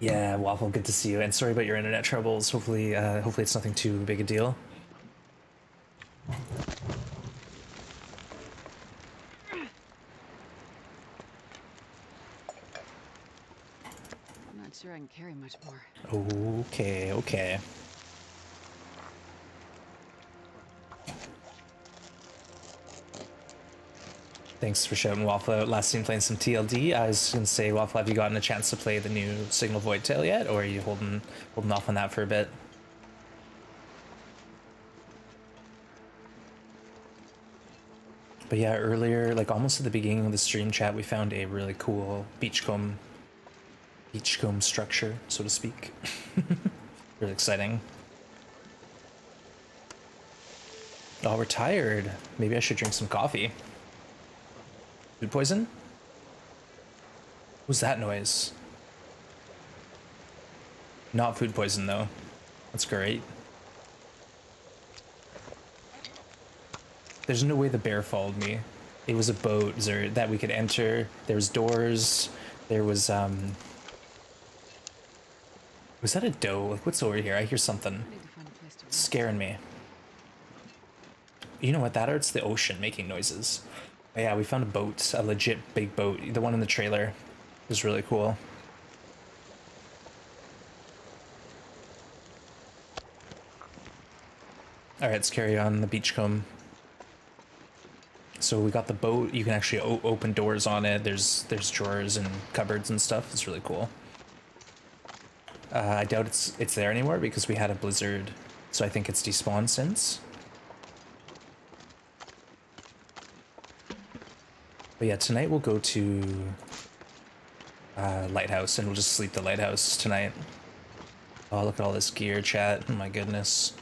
Speaker 1: Yeah, Waffle, good to see you. And sorry about your internet troubles. Hopefully, uh, hopefully it's nothing too big a deal.
Speaker 2: Sure I can carry much more.
Speaker 1: Okay, okay. Thanks for shouting Waffle out. Last seen playing some TLD. I was gonna say, Waffle, have you gotten a chance to play the new Signal Void Tale yet, or are you holding holding off on that for a bit? But yeah, earlier, like almost at the beginning of the stream chat, we found a really cool beachcomb beachcomb structure, so to speak. really exciting. Oh, we're tired. Maybe I should drink some coffee. Food poison? What's that noise? Not food poison, though. That's great. There's no way the bear followed me. It was a boat that we could enter. There was doors. There was, um... Was that a doe? Like, what's over here? I hear something.
Speaker 2: I need to find a place to rest.
Speaker 1: scaring me. You know what that are? It's the ocean making noises. But yeah, we found a boat, a legit big boat. The one in the trailer was really cool. All right, let's carry on the beachcomb. So we got the boat. You can actually o open doors on it. There's there's drawers and cupboards and stuff. It's really cool. Uh, I doubt it's it's there anymore because we had a blizzard, so I think it's despawned since. But yeah, tonight we'll go to uh, lighthouse and we'll just sleep the lighthouse tonight. Oh, look at all this gear, chat! Oh my goodness.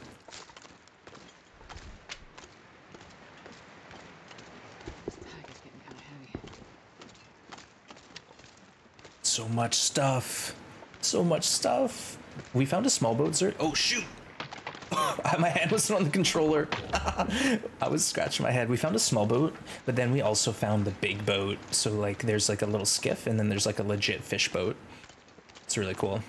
Speaker 1: So much stuff. So much stuff. We found a small boat, sir. Oh shoot! my hand wasn't on the controller. I was scratching my head. We found a small boat, but then we also found the big boat. So like, there's like a little skiff, and then there's like a legit fish boat. It's really cool.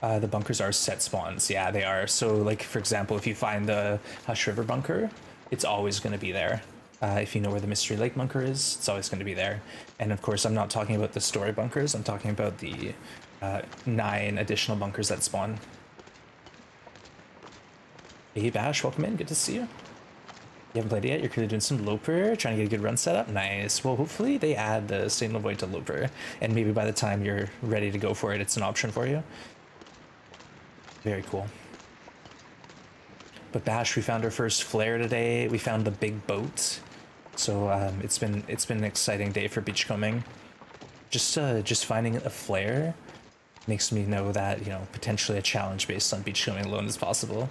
Speaker 1: Uh, the bunkers are set spawns. Yeah, they are. So, like for example, if you find the Hush River bunker, it's always going to be there. Uh, if you know where the Mystery Lake bunker is, it's always going to be there. And of course, I'm not talking about the story bunkers. I'm talking about the uh, nine additional bunkers that spawn. Hey Bash, welcome in. Good to see you. You haven't played it yet? You're currently doing some Looper, trying to get a good run set up. Nice. Well, hopefully they add the Signal Void to Looper, and maybe by the time you're ready to go for it, it's an option for you. Very cool. But Bash, we found our first flare today. We found the big boat, so um, it's been it's been an exciting day for beachcombing. Just uh, just finding a flare makes me know that you know potentially a challenge based on beachcombing alone is possible.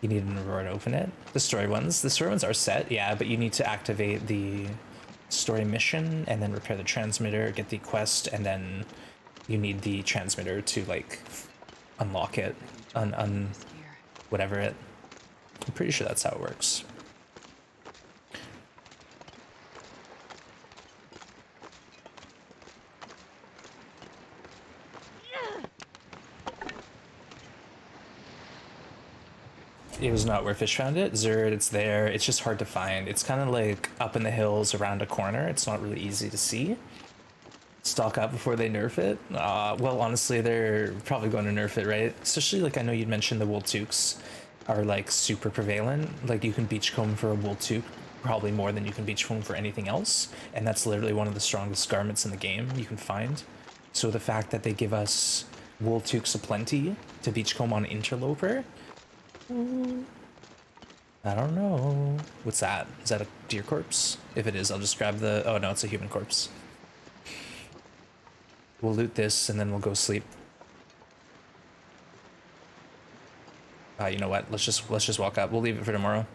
Speaker 1: You need an aurora to open it. The story ones, the story ones are set, yeah, but you need to activate the story mission and then repair the transmitter, get the quest, and then you need the transmitter to like unlock it, un un whatever it. I'm pretty sure that's how it works. It was not where fish found it. Zerd, it's there. It's just hard to find. It's kind of like up in the hills around a corner. It's not really easy to see. stock up before they nerf it. Uh, well, honestly, they're probably going to nerf it, right? Especially like I know you'd mentioned the wool toques are like super prevalent. Like you can beachcomb for a wool toque probably more than you can beachcomb for anything else, and that's literally one of the strongest garments in the game you can find. So the fact that they give us wool toques aplenty to beachcomb on interloper, I don't know. What's that? Is that a deer corpse? If it is, I'll just grab the. Oh no, it's a human corpse. We'll loot this and then we'll go sleep. Uh, you know what? Let's just let's just walk up. We'll leave it for tomorrow.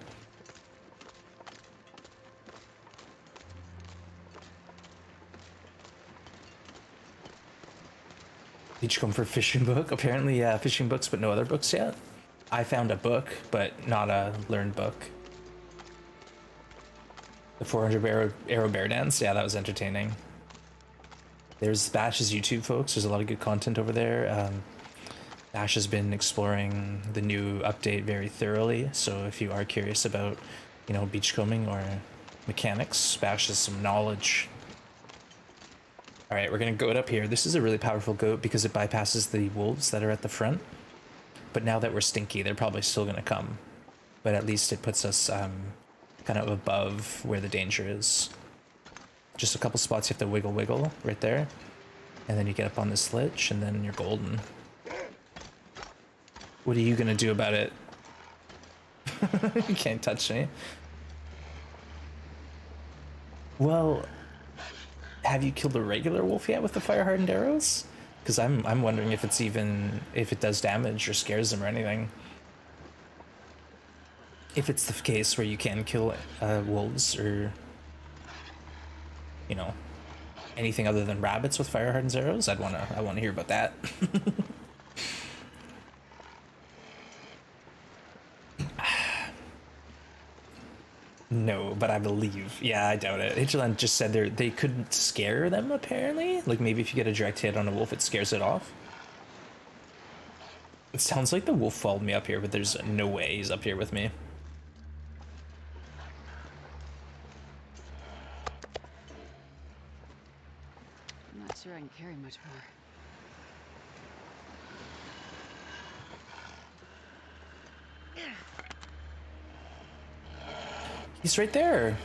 Speaker 1: Did you come for fishing book? Apparently, yeah, fishing books, but no other books yet. I found a book, but not a learned book. The 400 arrow, arrow bear dance, yeah, that was entertaining. There's Bash's YouTube, folks. There's a lot of good content over there. Um, Bash has been exploring the new update very thoroughly, so if you are curious about, you know, beachcombing or mechanics, Bash has some knowledge. All right, we're gonna goat up here. This is a really powerful goat because it bypasses the wolves that are at the front. But now that we're stinky, they're probably still gonna come. But at least it puts us um, kind of above where the danger is. Just a couple spots you have to wiggle wiggle right there. And then you get up on this ledge and then you're golden. What are you gonna do about it? you can't touch me. Well, have you killed a regular wolf yet with the fire hardened arrows? Because I'm I'm wondering if it's even if it does damage or scares them or anything. If it's the case where you can kill uh, wolves or you know anything other than rabbits with fire hardened arrows, I'd wanna I wanna hear about that. No, but I believe. Yeah, I doubt it. Hinterland just said they they couldn't scare them, apparently. Like, maybe if you get a direct hit on a wolf, it scares it off. It sounds like the wolf followed me up here, but there's no way he's up here with me.
Speaker 2: I'm not sure I can carry much more.
Speaker 1: He's right there.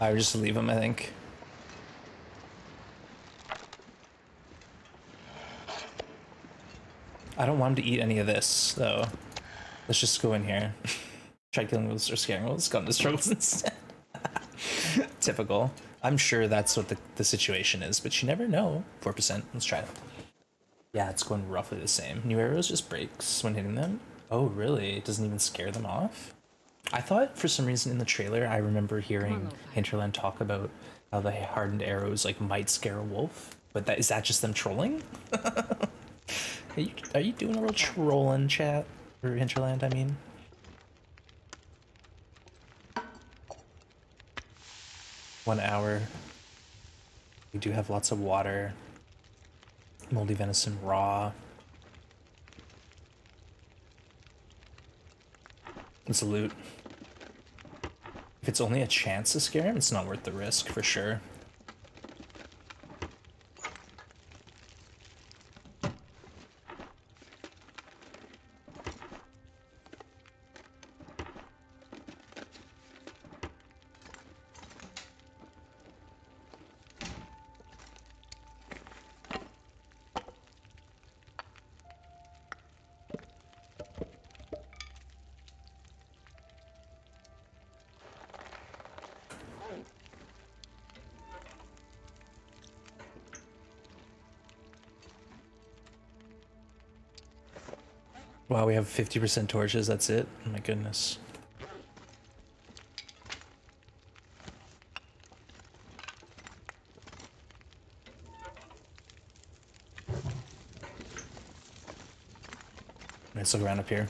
Speaker 1: I would just leave him, I think. I don't want him to eat any of this, though. Let's just go in here. Try killing wolves or scaring wolves, got into struggles instead. Typical. I'm sure that's what the, the situation is, but you never know. 4%. Let's try it. Yeah, it's going roughly the same. New arrows just breaks when hitting them. Oh, really? It doesn't even scare them off? I thought for some reason in the trailer I remember hearing Hinterland talk about how the hardened arrows like might scare a wolf. But that is that just them trolling? are you are you doing a little trolling chat for Hinterland, I mean? One hour. We do have lots of water. Moldy venison raw. It's loot. If it's only a chance to scare him, it's not worth the risk for sure. Wow, we have 50% torches, that's it? Oh my goodness. Let's look around up here.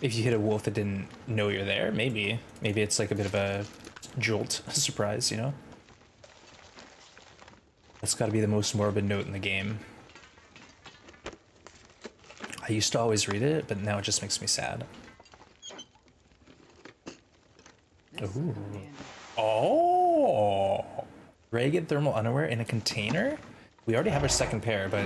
Speaker 1: If you hit a wolf that didn't know you're there, maybe. Maybe it's like a bit of a jolt, surprise, you know? That's gotta be the most morbid note in the game. I used to always read it, but now it just makes me sad. Ooh. Oh, ragged thermal underwear in a container. We already have our second pair, but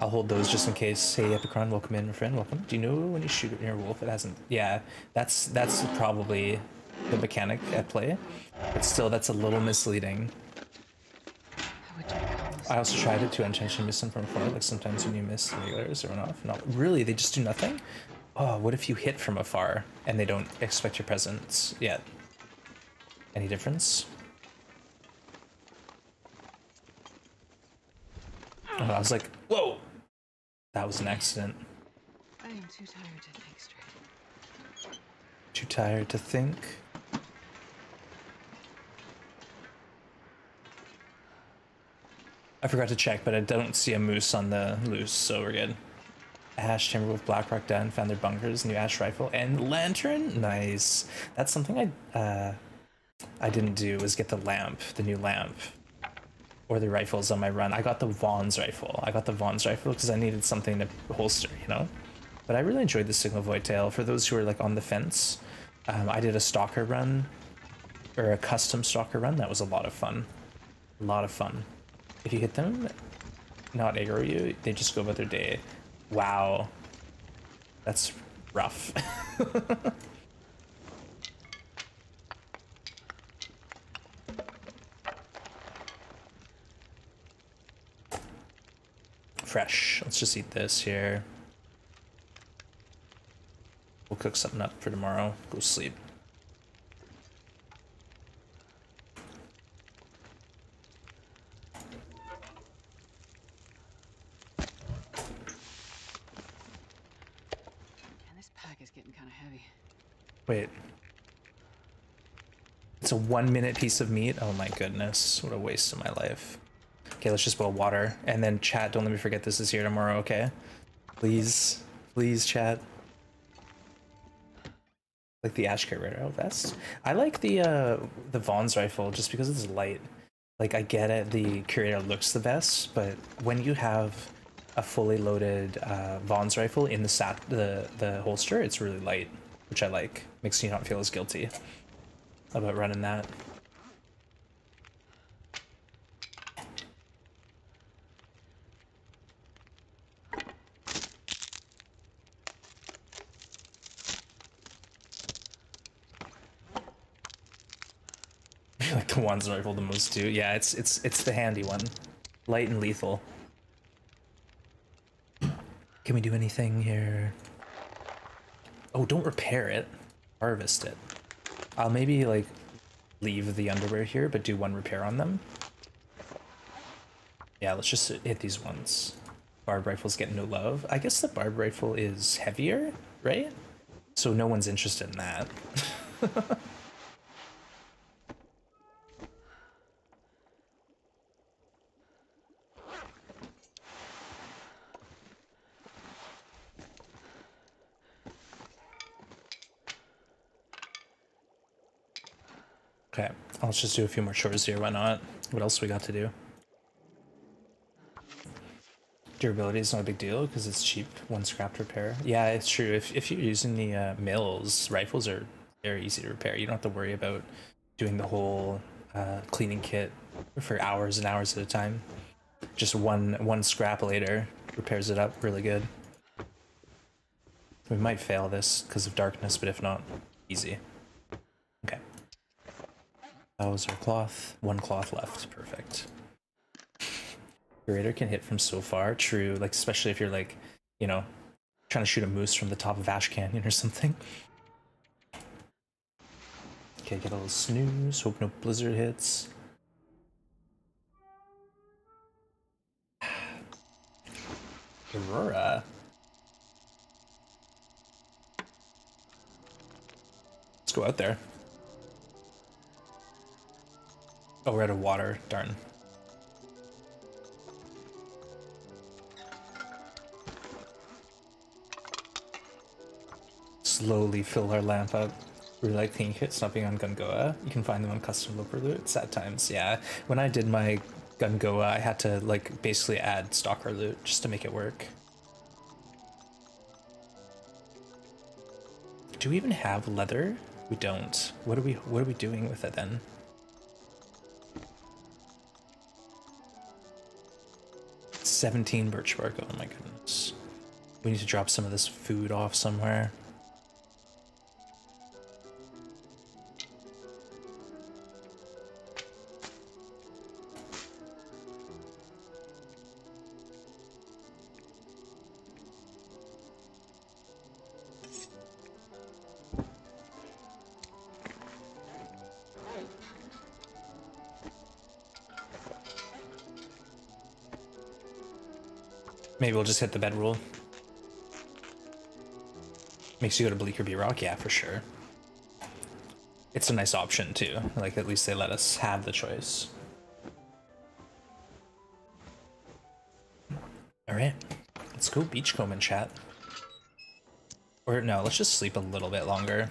Speaker 1: I'll hold those just in case. Hey, Epicron, welcome in, my friend. Welcome. Do you know when you shoot your wolf, it hasn't? Yeah, that's that's probably the mechanic at play, but still, that's a little misleading.
Speaker 2: How would you call this?
Speaker 1: I also tried it to unintentionally miss them from afar. Like sometimes when you miss the regulars or run off. Not really, they just do nothing. Oh, what if you hit from afar and they don't expect your presence yet? Any difference? Oh, I was like, whoa! That was an accident.
Speaker 2: I am too tired to think straight.
Speaker 1: Too tired to think. I forgot to check, but I don't see a moose on the loose, so we're good. Ash, Timberwolf, Blackrock Den found their bunkers, new Ash rifle, and lantern. Nice. That's something I uh, I didn't do was get the lamp, the new lamp, or the rifles on my run. I got the Vaughn's rifle. I got the Vaughn's rifle because I needed something to holster, you know. But I really enjoyed the Signal Void Tale. For those who are like on the fence, um, I did a stalker run or a custom stalker run. That was a lot of fun. A lot of fun. If you hit them, not aggro you, they just go about their day. Wow. That's rough. Fresh. Let's just eat this here. We'll cook something up for tomorrow. Go sleep.
Speaker 2: Man, this pack is getting kind of heavy.
Speaker 1: Wait. It's a one minute piece of meat? Oh my goodness. What a waste of my life. Okay, let's just boil water. And then chat, don't let me forget this is here tomorrow, okay? Please. Please, chat. Like the Ash Rider vest. I like the uh the Vaughn's rifle just because it's light. Like I get it, the curator looks the best, but when you have a fully loaded uh, Vaughn's rifle in the sat the the holster, it's really light, which I like. Makes you not feel as guilty about running that. Like the one's that rifle the most too. Yeah, it's it's it's the handy one. Light and lethal. Can we do anything here? Oh, don't repair it. Harvest it. I'll maybe like leave the underwear here, but do one repair on them. Yeah, let's just hit these ones. Barb rifles get no love. I guess the barb rifle is heavier, right? So no one's interested in that. Okay, let's just do a few more chores here. Why not? What else we got to do? Durability is not a big deal because it's cheap. One scrap to repair. Yeah, it's true. If if you're using the uh, mills, rifles are very easy to repair. You don't have to worry about doing the whole uh, cleaning kit for hours and hours at a time. Just one one scrap later repairs it up really good. We might fail this because of darkness, but if not, easy. That was our cloth. One cloth left. Perfect. Curator can hit from so far. True. Like, especially if you're like, you know, trying to shoot a moose from the top of Ash Canyon or something. Okay, get a little snooze. Hope no blizzard hits. Aurora. Let's go out there. Oh, we're out of water. Darn. Slowly fill our lamp up. Really like the kit snuffing on Gungoa. You can find them on custom looper loot. at times. Yeah, when I did my Gungoa, I had to like basically add stalker loot just to make it work. Do we even have leather? We don't. What are we? What are we doing with it then? Seventeen birch bark, oh my goodness. We need to drop some of this food off somewhere. We'll just hit the bed rule. Makes you go to Bleaker B Rock, yeah, for sure. It's a nice option too. Like at least they let us have the choice. Alright. Let's go beachcomb and chat. Or no, let's just sleep a little bit longer.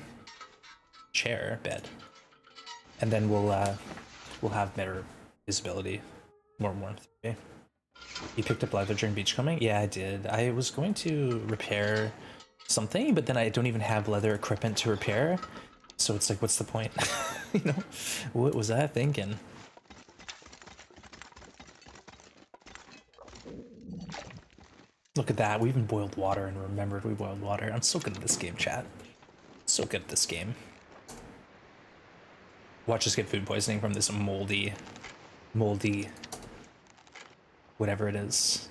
Speaker 1: Chair, bed. And then we'll uh we'll have better visibility. More warmth. Okay. You picked up leather during beachcombing? Yeah, I did. I was going to repair something, but then I don't even have leather equipment to repair. So it's like, what's the point? you know, what was I thinking? Look at that. We even boiled water and remembered we boiled water. I'm so good at this game, chat. So good at this game. Watch us get food poisoning from this moldy, moldy whatever it is.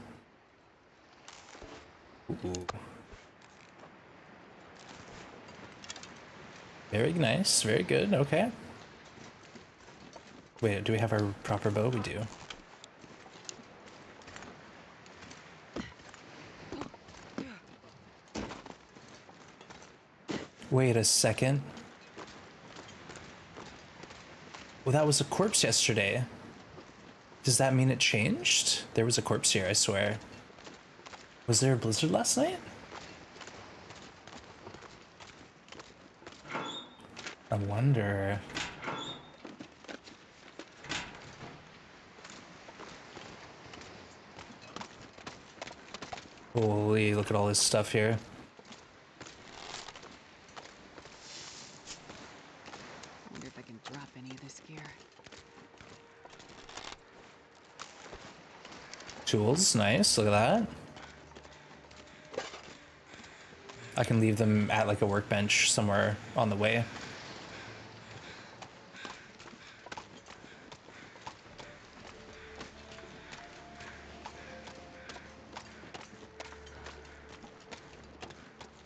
Speaker 1: Ooh. Very nice, very good, okay. Wait, do we have our proper bow? We do. Wait a second. Well, that was a corpse yesterday. Does that mean it changed? There was a corpse here, I swear. Was there a blizzard last night? I wonder. Holy, look at all this stuff here. Tools, nice, look at that. I can leave them at like a workbench somewhere on the way.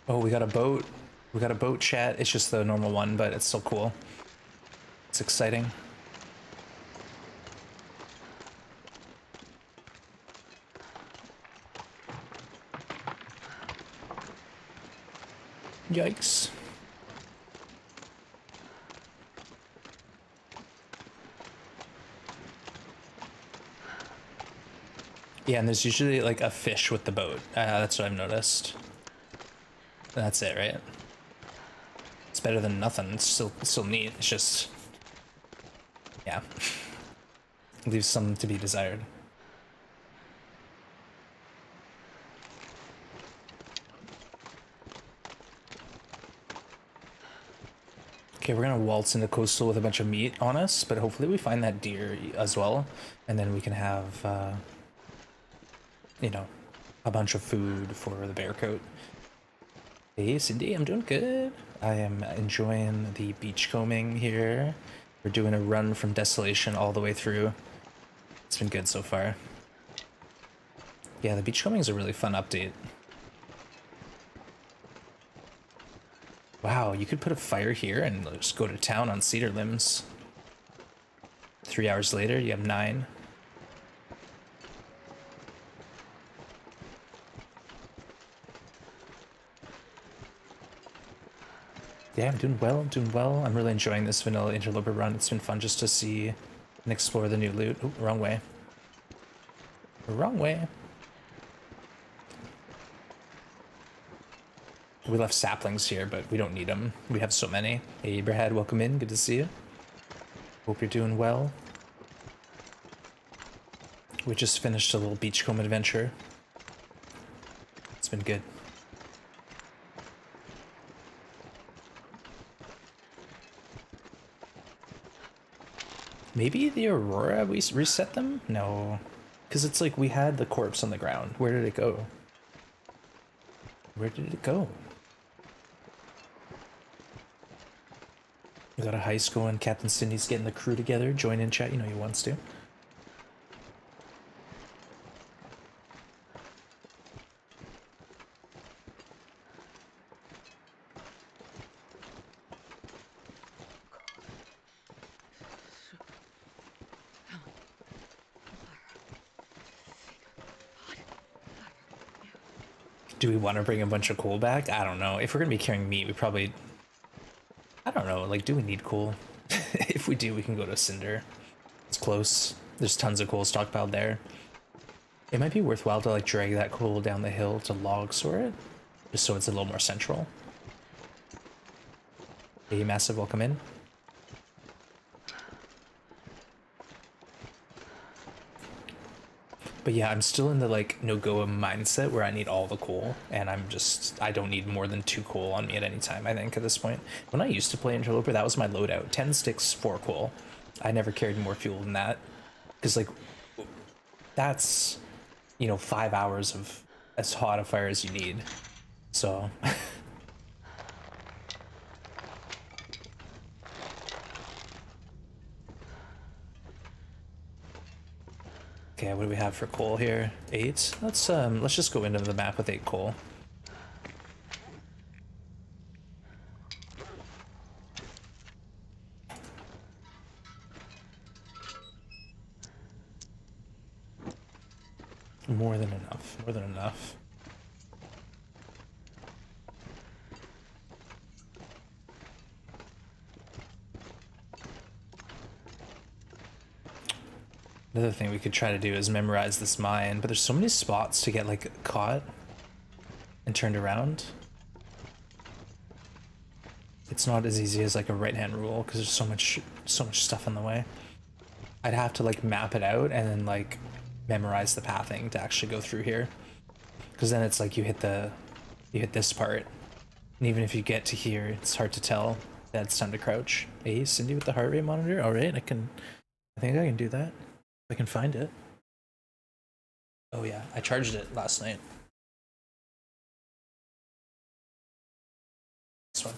Speaker 1: Oh, we got a boat. We got a boat chat. It's just the normal one, but it's still cool. It's exciting. Yikes. Yeah, and there's usually like a fish with the boat. Uh, that's what I've noticed. That's it, right? It's better than nothing. It's still still neat. It's just yeah. Leaves some to be desired. Okay, we're gonna waltz into coastal with a bunch of meat on us, but hopefully we find that deer as well, and then we can have, uh, you know, a bunch of food for the bear coat. Hey, Cindy, I'm doing good. I am enjoying the beachcombing here. We're doing a run from Desolation all the way through. It's been good so far. Yeah, the beachcombing is a really fun update. Wow, you could put a fire here and just go to town on cedar limbs. Three hours later, you have nine. Yeah, I'm doing well, I'm doing well. I'm really enjoying this vanilla interloper run. It's been fun just to see and explore the new loot. Oh, wrong way. Wrong way. We left saplings here, but we don't need them. We have so many. Hey, Abrahad, welcome in. Good to see you. Hope you're doing well. We just finished a little beachcomb adventure. It's been good. Maybe the Aurora, we reset them? No. Because it's like we had the corpse on the ground. Where did it go? Where did it go? We got a high school and Captain Cindy's getting the crew together. Join in chat. You know he wants to. Want to bring a bunch of coal back? I don't know. If we're going to be carrying meat, we probably... I don't know. Like, do we need coal? if we do, we can go to Cinder. It's close. There's tons of coal stockpiled there. It might be worthwhile to, like, drag that coal down the hill to Log Sort it. Just so it's a little more central. Hey, Massive, welcome in. But yeah, I'm still in the like Nogoa mindset where I need all the coal, and I'm just I don't need more than two coal on me at any time. I think at this point, when I used to play Interloper, that was my loadout: ten sticks, four coal. I never carried more fuel than that, because like that's you know five hours of as hot a fire as you need. So Okay, what do we have for coal here? Eight? Let's um let's just go into the map with eight coal. More than enough, more than enough. Another thing we could try to do is memorize this mine, but there's so many spots to get like caught and turned around. It's not as easy as like a right hand rule because there's so much so much stuff in the way. I'd have to like map it out and then like memorize the pathing to actually go through here. Cause then it's like you hit the you hit this part. And even if you get to here, it's hard to tell that it's time to crouch. Hey, Cindy with the heart rate monitor. Alright, I can I think I can do that. I can find it. Oh yeah, I charged it last night. This one.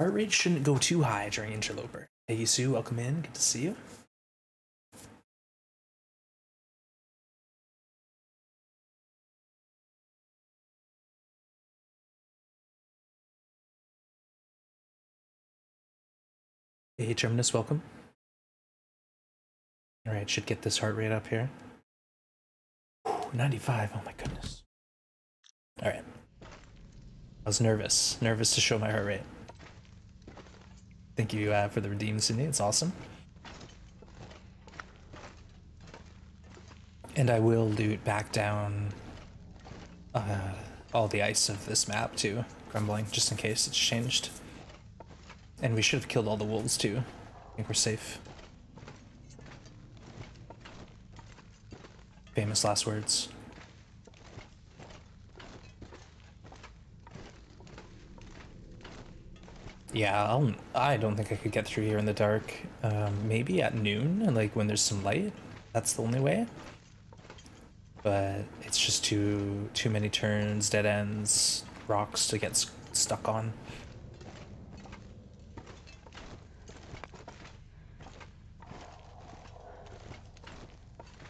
Speaker 1: Heart rate shouldn't go too high during interloper. Hey Yisu, welcome in. Good to see you. Hey Terminus, welcome. All right, should get this heart rate up here. 95, oh my goodness. All right. I was nervous, nervous to show my heart rate. Thank you uh, for the redeem, Sydney. It's awesome. And I will loot back down uh, all the ice of this map too, Crumbling, just in case it's changed. And we should have killed all the wolves too. I think we're safe. Famous last words. Yeah, I'll, I don't think I could get through here in the dark. Um, maybe at noon, like when there's some light. That's the only way. But it's just too too many turns, dead ends, rocks to get stuck on.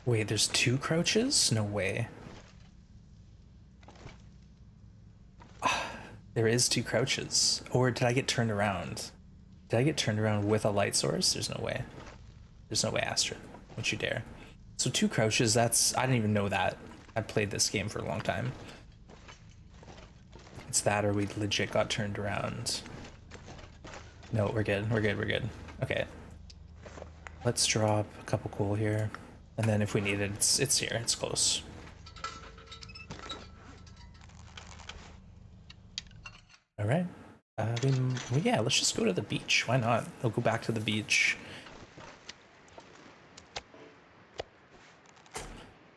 Speaker 1: Wait, there's two crouches? No way. there is two crouches. Or did I get turned around? Did I get turned around with a light source? There's no way. There's no way, Astra. Don't you dare. So two crouches, that's... I didn't even know that. I've played this game for a long time. It's that or we legit got turned around. No, we're good. We're good. We're good. Okay. Let's drop a couple coal here. And then if we need it, it's, it's here, it's close. All right. Uh, we, yeah, let's just go to the beach. Why not? We'll go back to the beach.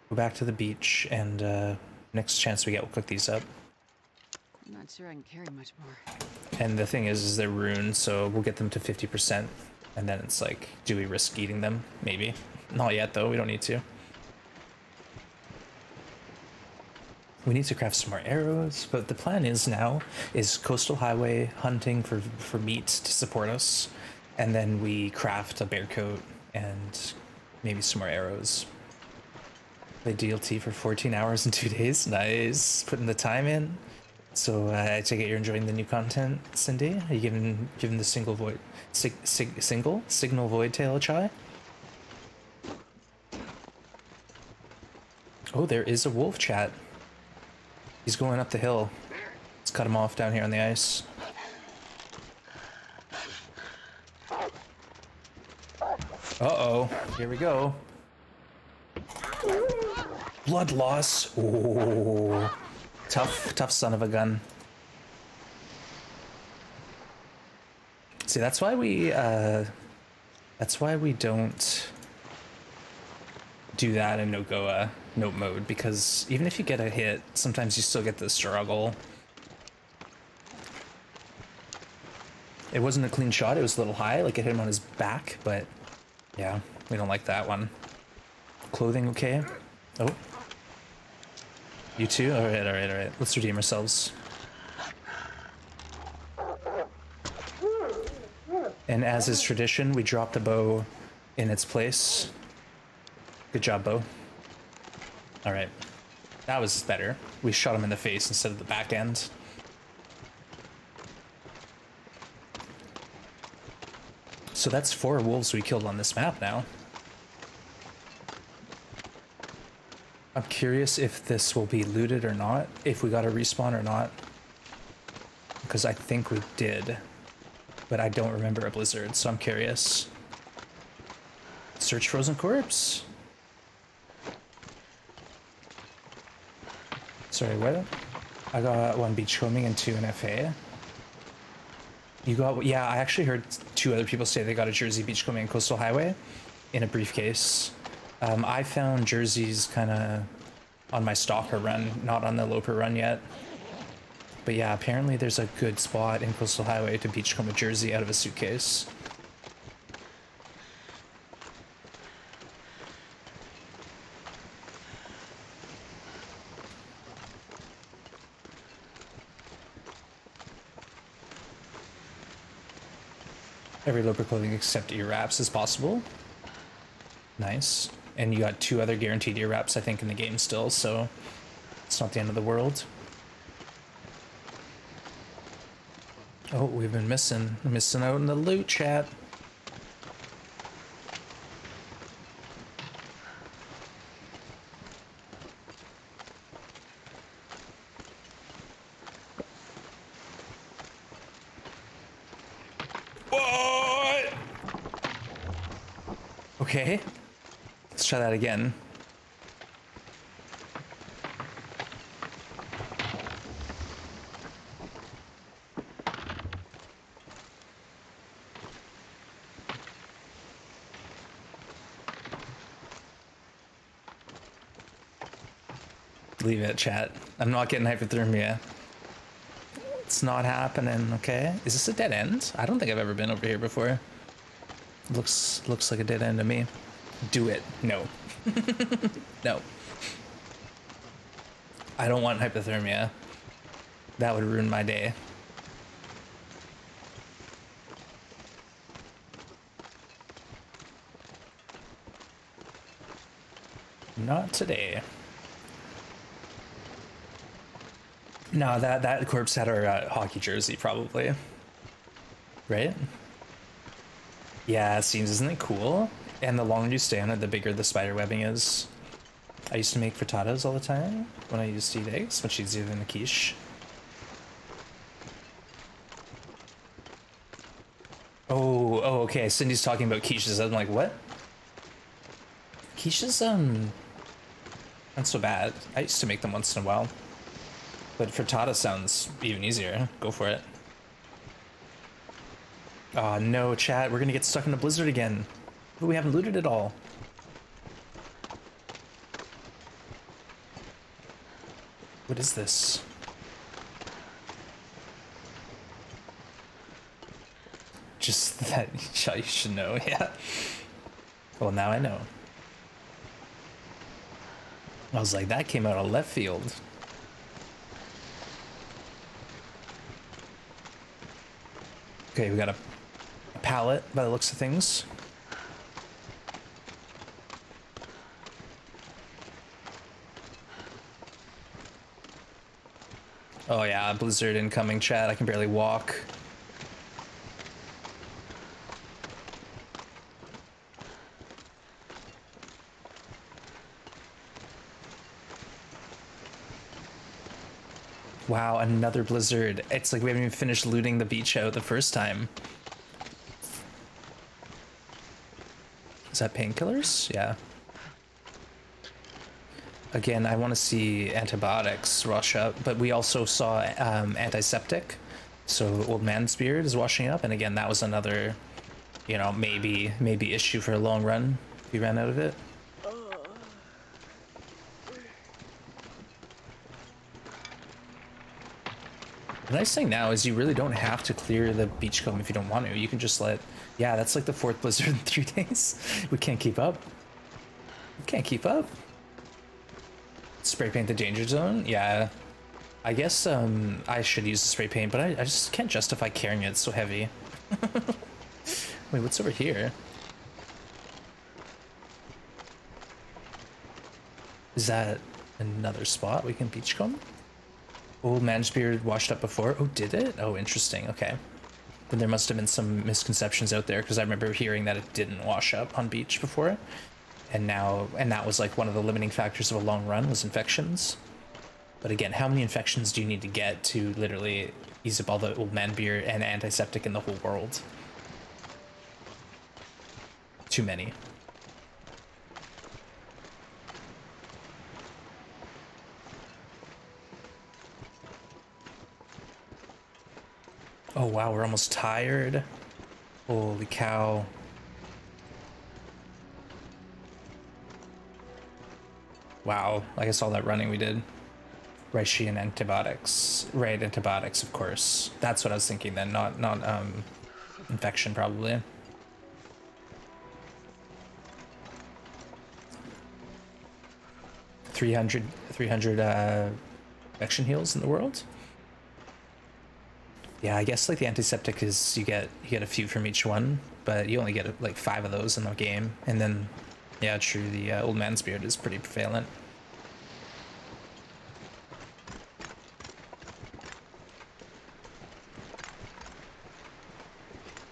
Speaker 1: Go back to the beach, and uh, next chance we get, we'll cook these up.
Speaker 2: I'm not sure I can carry much more.
Speaker 1: And the thing is, is they're ruined, so we'll get them to 50%. And then it's like, do we risk eating them? Maybe. Not yet though, we don't need to. We need to craft some more arrows, but the plan is now is coastal highway hunting for for meat to support us, and then we craft a bear coat and maybe some more arrows. Play DLT for 14 hours in two days. Nice, putting the time in. So uh, I take it you're enjoying the new content, Cindy. Are you giving giving the single void sig, sig, single signal void tale a try? Oh, there is a wolf chat. He's going up the hill. Let's cut him off down here on the ice. Uh-oh. Here we go. Blood loss. Oh. Tough, tough son of a gun. See, that's why we, uh... That's why we don't do that in Nogoa note mode because even if you get a hit, sometimes you still get the struggle. It wasn't a clean shot, it was a little high, like it hit him on his back, but yeah, we don't like that one. Clothing okay? Oh. You too? Alright, alright, alright. Let's redeem ourselves. And as is tradition, we drop the bow in its place. Good job, bow. Alright. That was better. We shot him in the face instead of the back end. So that's four wolves we killed on this map now. I'm curious if this will be looted or not, if we got a respawn or not. Because I think we did, but I don't remember a blizzard, so I'm curious. Search frozen corpse. Sorry, what? I got one beachcombing and two in FA. You got, yeah, I actually heard two other people say they got a Jersey beachcombing and coastal highway in a briefcase. Um, I found jerseys kind of on my stalker run, not on the loper run yet. But yeah, apparently there's a good spot in coastal highway to beachcomb a jersey out of a suitcase. Every loper clothing except ear wraps is possible. Nice. And you got two other guaranteed ear wraps, I think, in the game still, so it's not the end of the world. Oh, we've been missing missing out in the loot chat. What? Okay. Let's try that again. Leave it, chat. I'm not getting hypothermia. It's not happening, okay? Is this a dead end? I don't think I've ever been over here before. Looks looks like a dead end to me. Do it. No. no. I don't want hypothermia. That would ruin my day. Not today. No, that that corpse had our uh, hockey jersey probably. Right? Yeah, it seems isn't it cool? And the longer you stay on it, the bigger the spider webbing is. I used to make frittatas all the time when I used to eat eggs, much easier than a quiche. Oh, oh, okay. Cindy's talking about quiches. I'm like, what? Quiches, um, not so bad. I used to make them once in a while. But frittata sounds even easier. Go for it. Oh no, chat. We're gonna get stuck in a blizzard again. But we haven't looted at all. What is this? just that you should know, yeah. Well, now I know. I was like, that came out of left field. Okay, we got a pallet by the looks of things. Oh yeah, blizzard incoming chat. I can barely walk. Wow, another blizzard. It's like we haven't even finished looting the beach out the first time. Is that painkillers? Yeah. Again, I want to see antibiotics rush up, but we also saw um, antiseptic. So old man's beard is washing up, and again, that was another, you know, maybe maybe issue for a long run. If we ran out of it. Nice thing now is you really don't have to clear the beachcomb if you don't want to. You can just let, yeah, that's like the fourth blizzard in three days. We can't keep up. We can't keep up. Spray paint the danger zone? Yeah. I guess um, I should use the spray paint, but I, I just can't justify carrying it. It's so heavy. Wait, what's over here? Is that another spot we can beachcomb? Old man's beard washed up before. Oh, did it? Oh, interesting. Okay. Then there must have been some misconceptions out there because I remember hearing that it didn't wash up on beach before. And now, and that was like one of the limiting factors of a long run was infections. But again, how many infections do you need to get to literally use up all the old man beer and antiseptic in the whole world? Too many. Oh wow, we're almost tired. Holy cow. Wow, like I guess all that running we did. Reishi and antibiotics. Right, antibiotics, of course. That's what I was thinking then, not not um infection probably. Three hundred, 300 uh, infection heals in the world? Yeah, I guess like the antiseptic is you get you get a few from each one, but you only get like five of those in the game, and then yeah, true. The uh, old man's beard is pretty prevalent.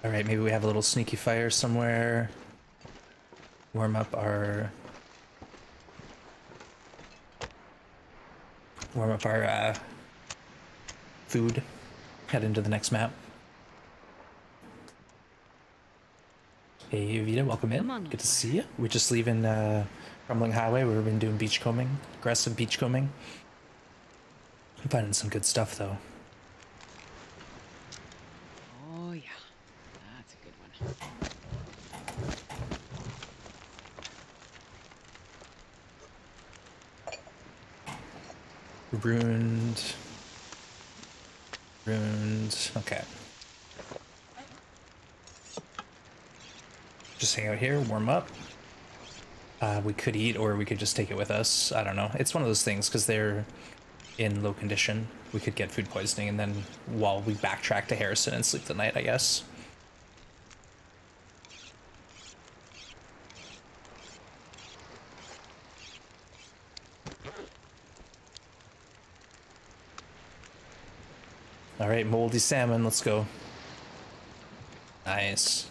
Speaker 1: All right, maybe we have a little sneaky fire somewhere. Warm up our warm up our uh, food head into the next map. Hey Vita, welcome in. Good to see you. We're just leaving uh, Crumbling Highway we've been doing beachcombing, aggressive beachcombing. I'm finding some good stuff though.
Speaker 2: Oh yeah, that's a good
Speaker 1: one. Ruined Runes. Okay. Just hang out here, warm up. Uh, we could eat or we could just take it with us. I don't know. It's one of those things because they're in low condition. We could get food poisoning and then while we backtrack to Harrison and sleep the night, I guess. All right, moldy salmon, let's go. Nice.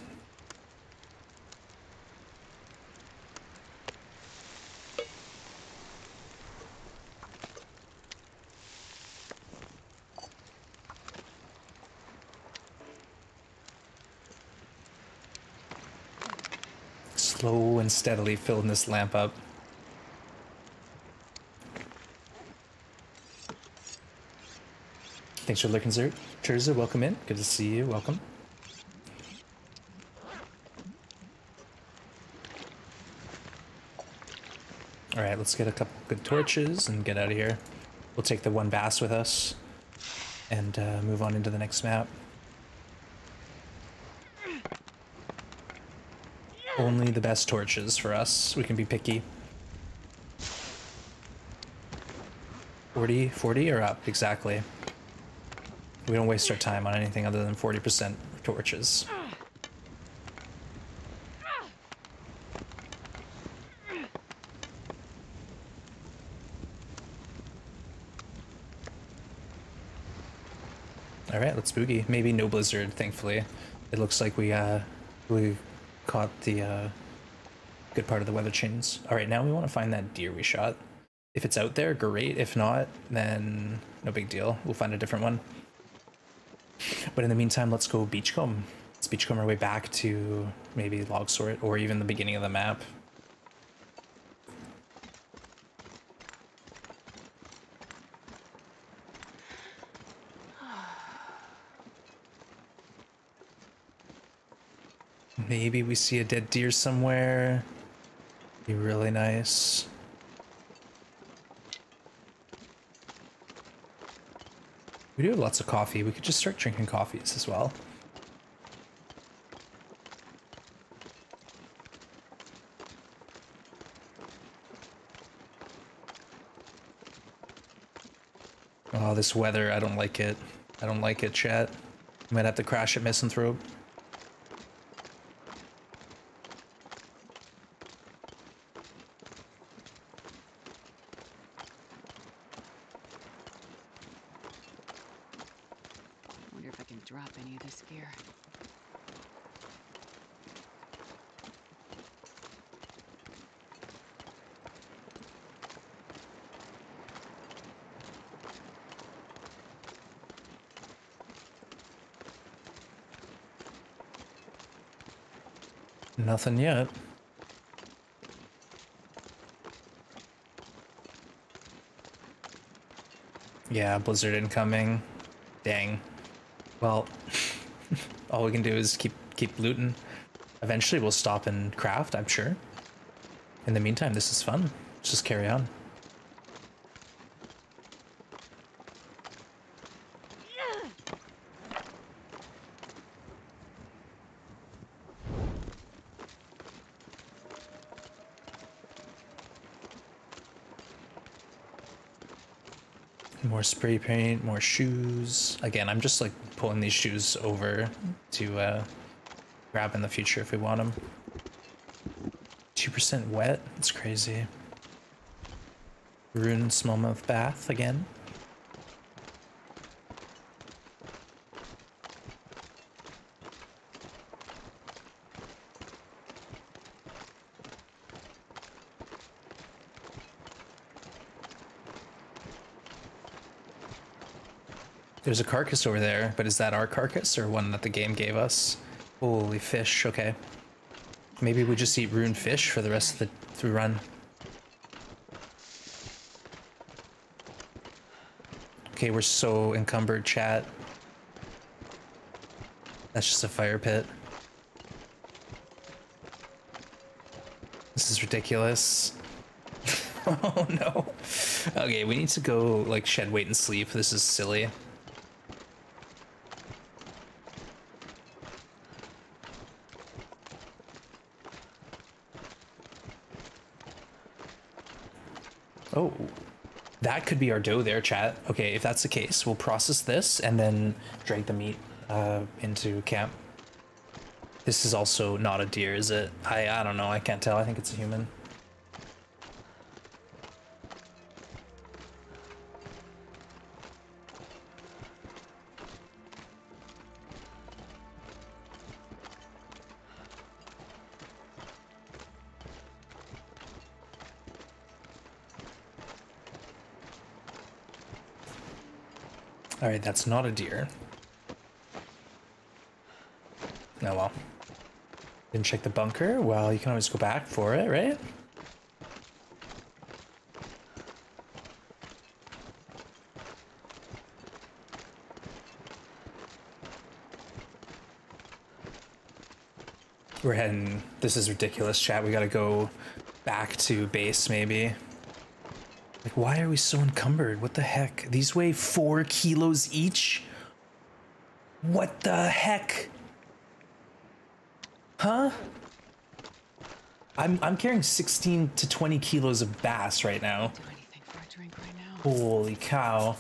Speaker 1: Slow and steadily filling this lamp up. Thanks for looking, sir. Terza, welcome in. Good to see you. Welcome. All right, let's get a couple good torches and get out of here. We'll take the one bass with us and uh, move on into the next map. Only the best torches for us. We can be picky. 40, 40 or up, exactly. We don't waste our time on anything other than 40% torches. All right, let's boogie. Maybe no blizzard, thankfully. It looks like we uh we caught the uh good part of the weather chains. All right, now we want to find that deer we shot. If it's out there, great. If not, then no big deal. We'll find a different one. But in the meantime, let's go beachcomb. Let's beachcomb our way back to maybe log sort or even the beginning of the map. Maybe we see a dead deer somewhere. Be really nice. We do have lots of coffee. We could just start drinking coffees as well. Oh, this weather, I don't like it. I don't like it, chat. Might have to crash at Misanthrope.
Speaker 2: Wonder if I can drop any of this gear.
Speaker 1: Nothing yet. Yeah, blizzard incoming. Dang. Well, all we can do is keep keep looting. Eventually we'll stop and craft, I'm sure. In the meantime, this is fun. Let's just carry on. More spray paint, more shoes. Again, I'm just like pulling these shoes over to uh, grab in the future if we want them. 2% wet, it's crazy. Rune smallmouth bass again. There's a carcass over there, but is that our carcass or one that the game gave us? Holy fish, okay. Maybe we just eat ruined fish for the rest of the through run. Okay, we're so encumbered, chat. That's just a fire pit. This is ridiculous. oh no. Okay, we need to go like shed weight and sleep. This is silly. Oh, that could be our doe there, chat. Okay, if that's the case, we'll process this and then drag the meat uh, into camp. This is also not a deer, is it? I I don't know. I can't tell. I think it's a human. All right, that's not a deer. Oh well. Didn't check the bunker? Well, you can always go back for it, right? We're heading. This is ridiculous, chat. We gotta go back to base, maybe. Like, why are we so encumbered? What the heck? These weigh four kilos each? What the heck? Huh? I'm I'm carrying 16 to 20 kilos of bass right now.
Speaker 2: Do anything for a drink right now.
Speaker 1: Holy cow.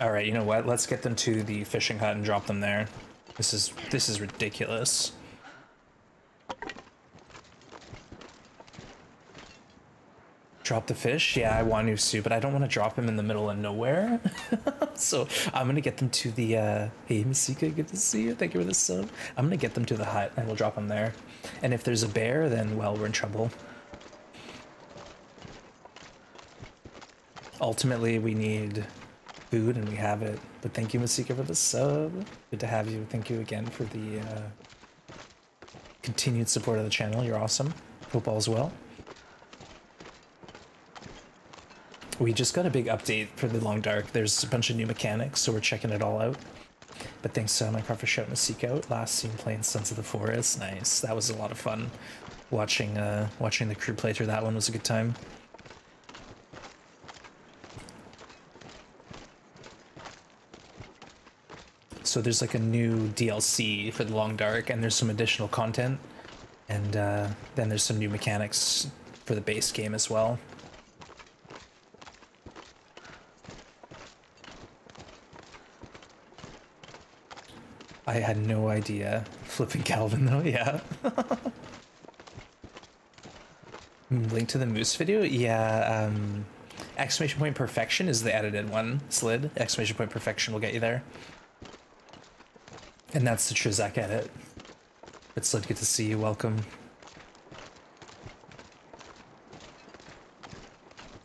Speaker 1: All right, you know what? Let's get them to the fishing hut and drop them there. This is this is ridiculous. Drop the fish? Yeah, I want to, Sue, but I don't want to drop him in the middle of nowhere. so I'm gonna get them to the. Uh, hey, Masika, good to see you. Thank you for the sub. I'm gonna get them to the hut and we'll drop them there. And if there's a bear, then well, we're in trouble. Ultimately, we need food and we have it. But thank you, Masika, for the sub. Good to have you. Thank you again for the uh, continued support of the channel. You're awesome. Hope all's well. We just got a big update for the Long Dark. There's a bunch of new mechanics, so we're checking it all out. But thanks to Minecraft for shouting Seek out. Last seen playing Sons of the Forest. Nice. That was a lot of fun. Watching uh watching the crew play through that one was a good time. So there's like a new DLC for the Long Dark, and there's some additional content, and uh, then there's some new mechanics for the base game as well. I had no idea. Flipping Kelvin though, yeah. Link to the moose video? Yeah, um, exclamation point perfection is the edited one. Slid, exclamation point perfection will get you there. And that's the Trizak edit. But Slid, good to see you, welcome.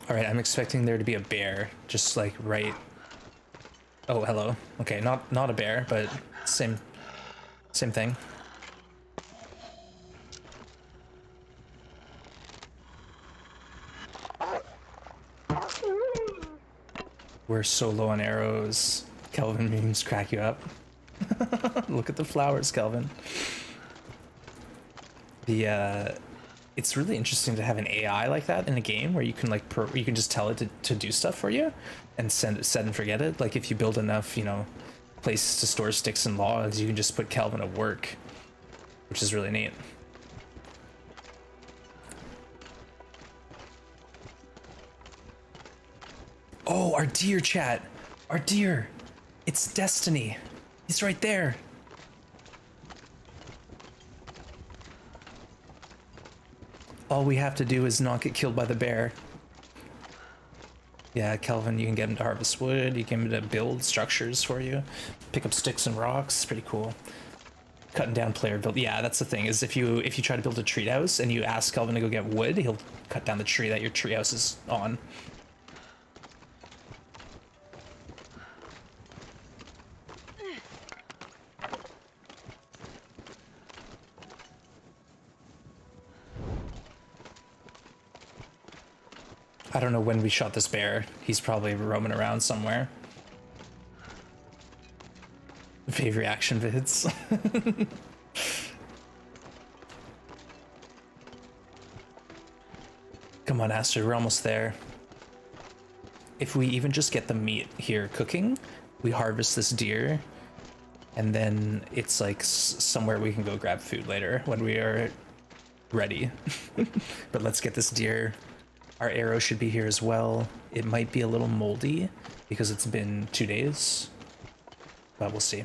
Speaker 1: Alright, I'm expecting there to be a bear, just like right... Oh, hello. Okay, not not a bear, but same, same thing. We're so low on arrows. Kelvin memes crack you up. Look at the flowers, Kelvin. The uh, it's really interesting to have an AI like that in a game where you can like pro you can just tell it to, to do stuff for you and send it set and forget it. Like if you build enough, you know, places to store sticks and logs, you can just put Kelvin at work, which is really neat. Oh, our deer chat. Our deer. It's Destiny. He's right there. All we have to do is not get killed by the bear. Yeah, Kelvin, you can get him to harvest wood, you can get him to build structures for you, pick up sticks and rocks, pretty cool. Cutting down player build. Yeah, that's the thing, is if you if you try to build a treehouse and you ask Kelvin to go get wood, he'll cut down the tree that your treehouse is on. I don't know when we shot this bear. He's probably roaming around somewhere. Favorite reaction vids. Come on, Aster, we're almost there. If we even just get the meat here cooking, we harvest this deer, and then it's like somewhere we can go grab food later when we are ready. but let's get this deer our arrow should be here as well. It might be a little moldy because it's been two days, but we'll see.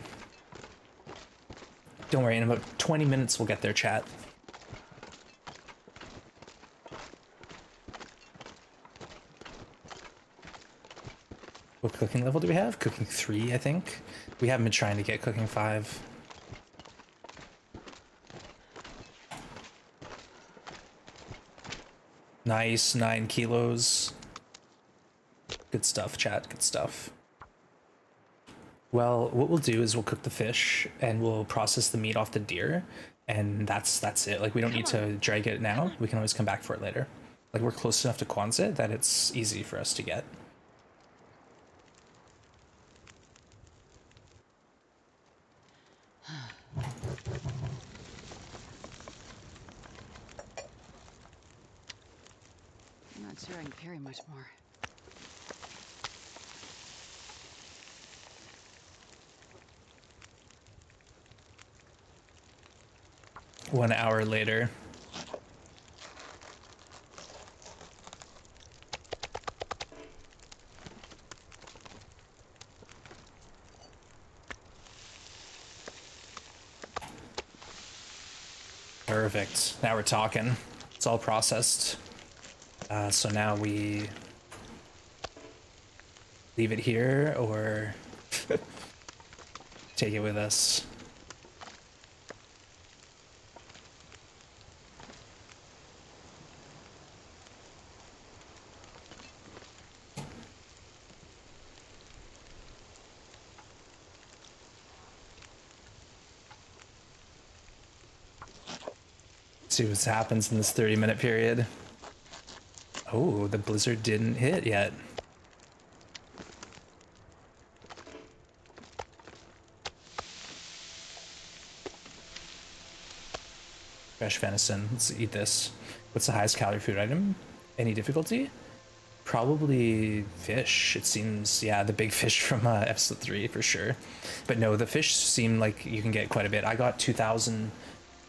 Speaker 1: Don't worry, in about 20 minutes we'll get there, chat. What cooking level do we have? Cooking 3, I think. We haven't been trying to get cooking 5. Nice, nine kilos. Good stuff, chat, good stuff. Well, what we'll do is we'll cook the fish and we'll process the meat off the deer, and that's that's it. Like we don't need to drag it now. We can always come back for it later. Like we're close enough to Quonset that it's easy for us to get.
Speaker 2: not can carry much more.
Speaker 1: One hour later. Perfect. Now we're talking. It's all processed. Uh, so now we leave it here or take it with us. See what happens in this 30 minute period. Oh, the blizzard didn't hit yet. Fresh venison. Let's eat this. What's the highest calorie food item? Any difficulty? Probably fish. It seems, yeah, the big fish from uh, episode three for sure. But no, the fish seem like you can get quite a bit. I got 2,000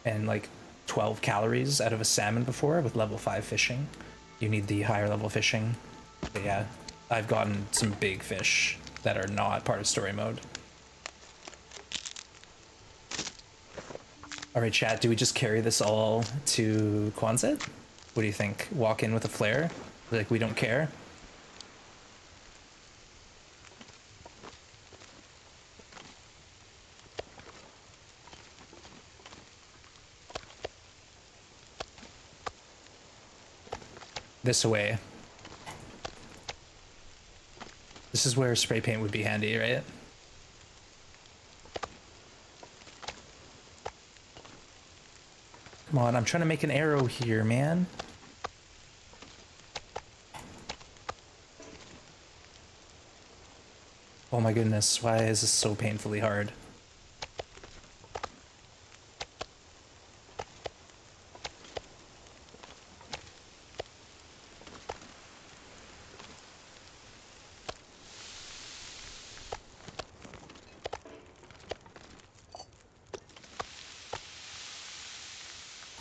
Speaker 1: and like 12 calories out of a salmon before with level 5 fishing. You need the higher level fishing. But yeah, I've gotten some big fish that are not part of story mode. Alright chat, do we just carry this all to Quonset? What do you think? Walk in with a flare? Like we don't care? This away. This is where spray paint would be handy, right? Come on, I'm trying to make an arrow here, man. Oh my goodness, why is this so painfully hard?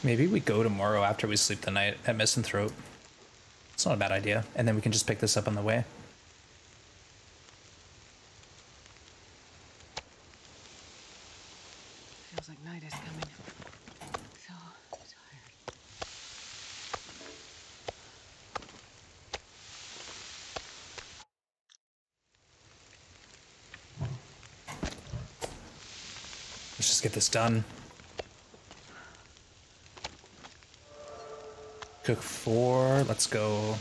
Speaker 1: Maybe we go tomorrow after we sleep the night at Misanthrope. It's not a bad idea. And then we can just pick this up on the way.
Speaker 2: Feels like night is coming. So tired.
Speaker 1: Let's just get this done. Cook four. Let's go.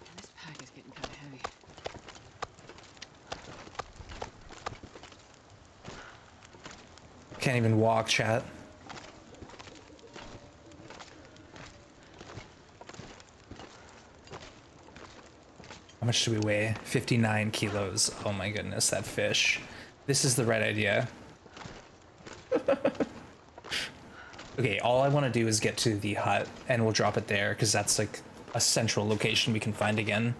Speaker 2: Man, this pack is getting kind of heavy.
Speaker 1: Can't even walk, chat. How much do we weigh? 59 kilos. Oh my goodness, that fish. This is the right idea. okay, all I want to do is get to the hut and we'll drop it there because that's like a central location we can find again.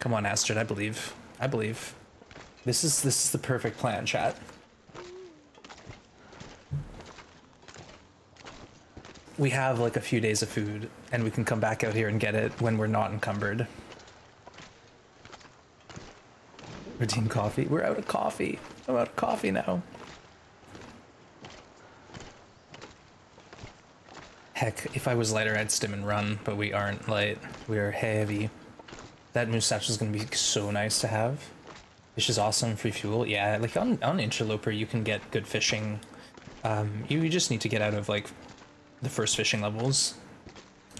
Speaker 1: Come on, Astrid, I believe. I believe. This is this is the perfect plan, chat. We have like a few days of food, and we can come back out here and get it when we're not encumbered. Redeem coffee. We're out of coffee. I'm out of coffee now. Heck, if I was lighter, I'd stim and run, but we aren't light. We are heavy. That moose satchel is going to be so nice to have. Fish is awesome, free fuel. Yeah, like on, on Interloper, you can get good fishing. Um, you, you just need to get out of like the first fishing levels.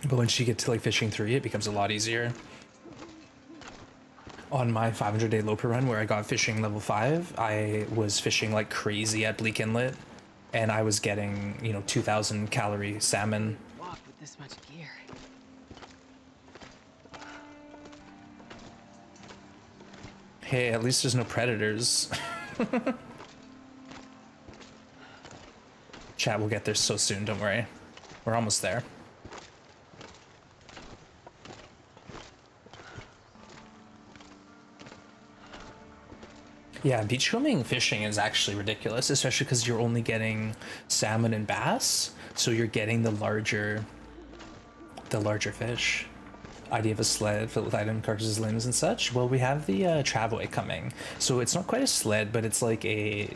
Speaker 1: But once you get to like fishing three, it becomes a lot easier. on my 500 day loper run where I got fishing level 5, I was fishing like crazy at Bleak Inlet and I was getting, you know, 2000 calorie salmon.
Speaker 2: Walk with this much gear.
Speaker 1: Hey, at least there's no predators. Chat, we'll get there so soon, don't worry. We're almost there. Yeah, beachcombing fishing is actually ridiculous, especially because you're only getting salmon and bass, so you're getting the larger, the larger fish. Idea of a sled filled with item carcasses, limbs, and such. Well, we have the uh, coming, so it's not quite a sled, but it's like a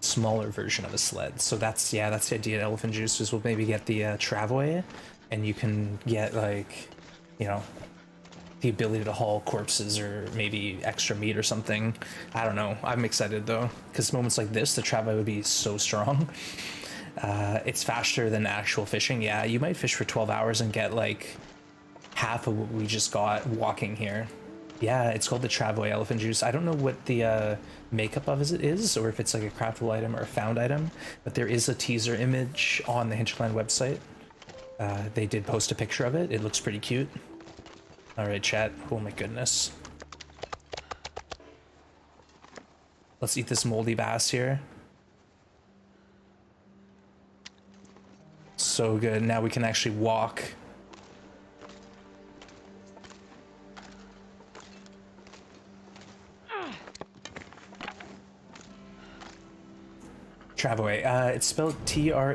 Speaker 1: smaller version of a sled. So that's yeah, that's the idea. Elephant juices will maybe get the uh, and you can get like, you know, the ability to haul corpses or maybe extra meat or something. I don't know. I'm excited though, because moments like this, the Travois would be so strong. Uh, it's faster than actual fishing. Yeah, you might fish for 12 hours and get like half of what we just got walking here. Yeah, it's called the Travois Elephant Juice. I don't know what the uh, makeup of it is, or if it's like a craftable item or a found item, but there is a teaser image on the Hinterland website. Uh, they did post a picture of it. It looks pretty cute. All right, chat. Oh my goodness. Let's eat this moldy bass here. So good. Now we can actually walk. Travois. Uh, it's spelled T-R-A-V-O-I-S.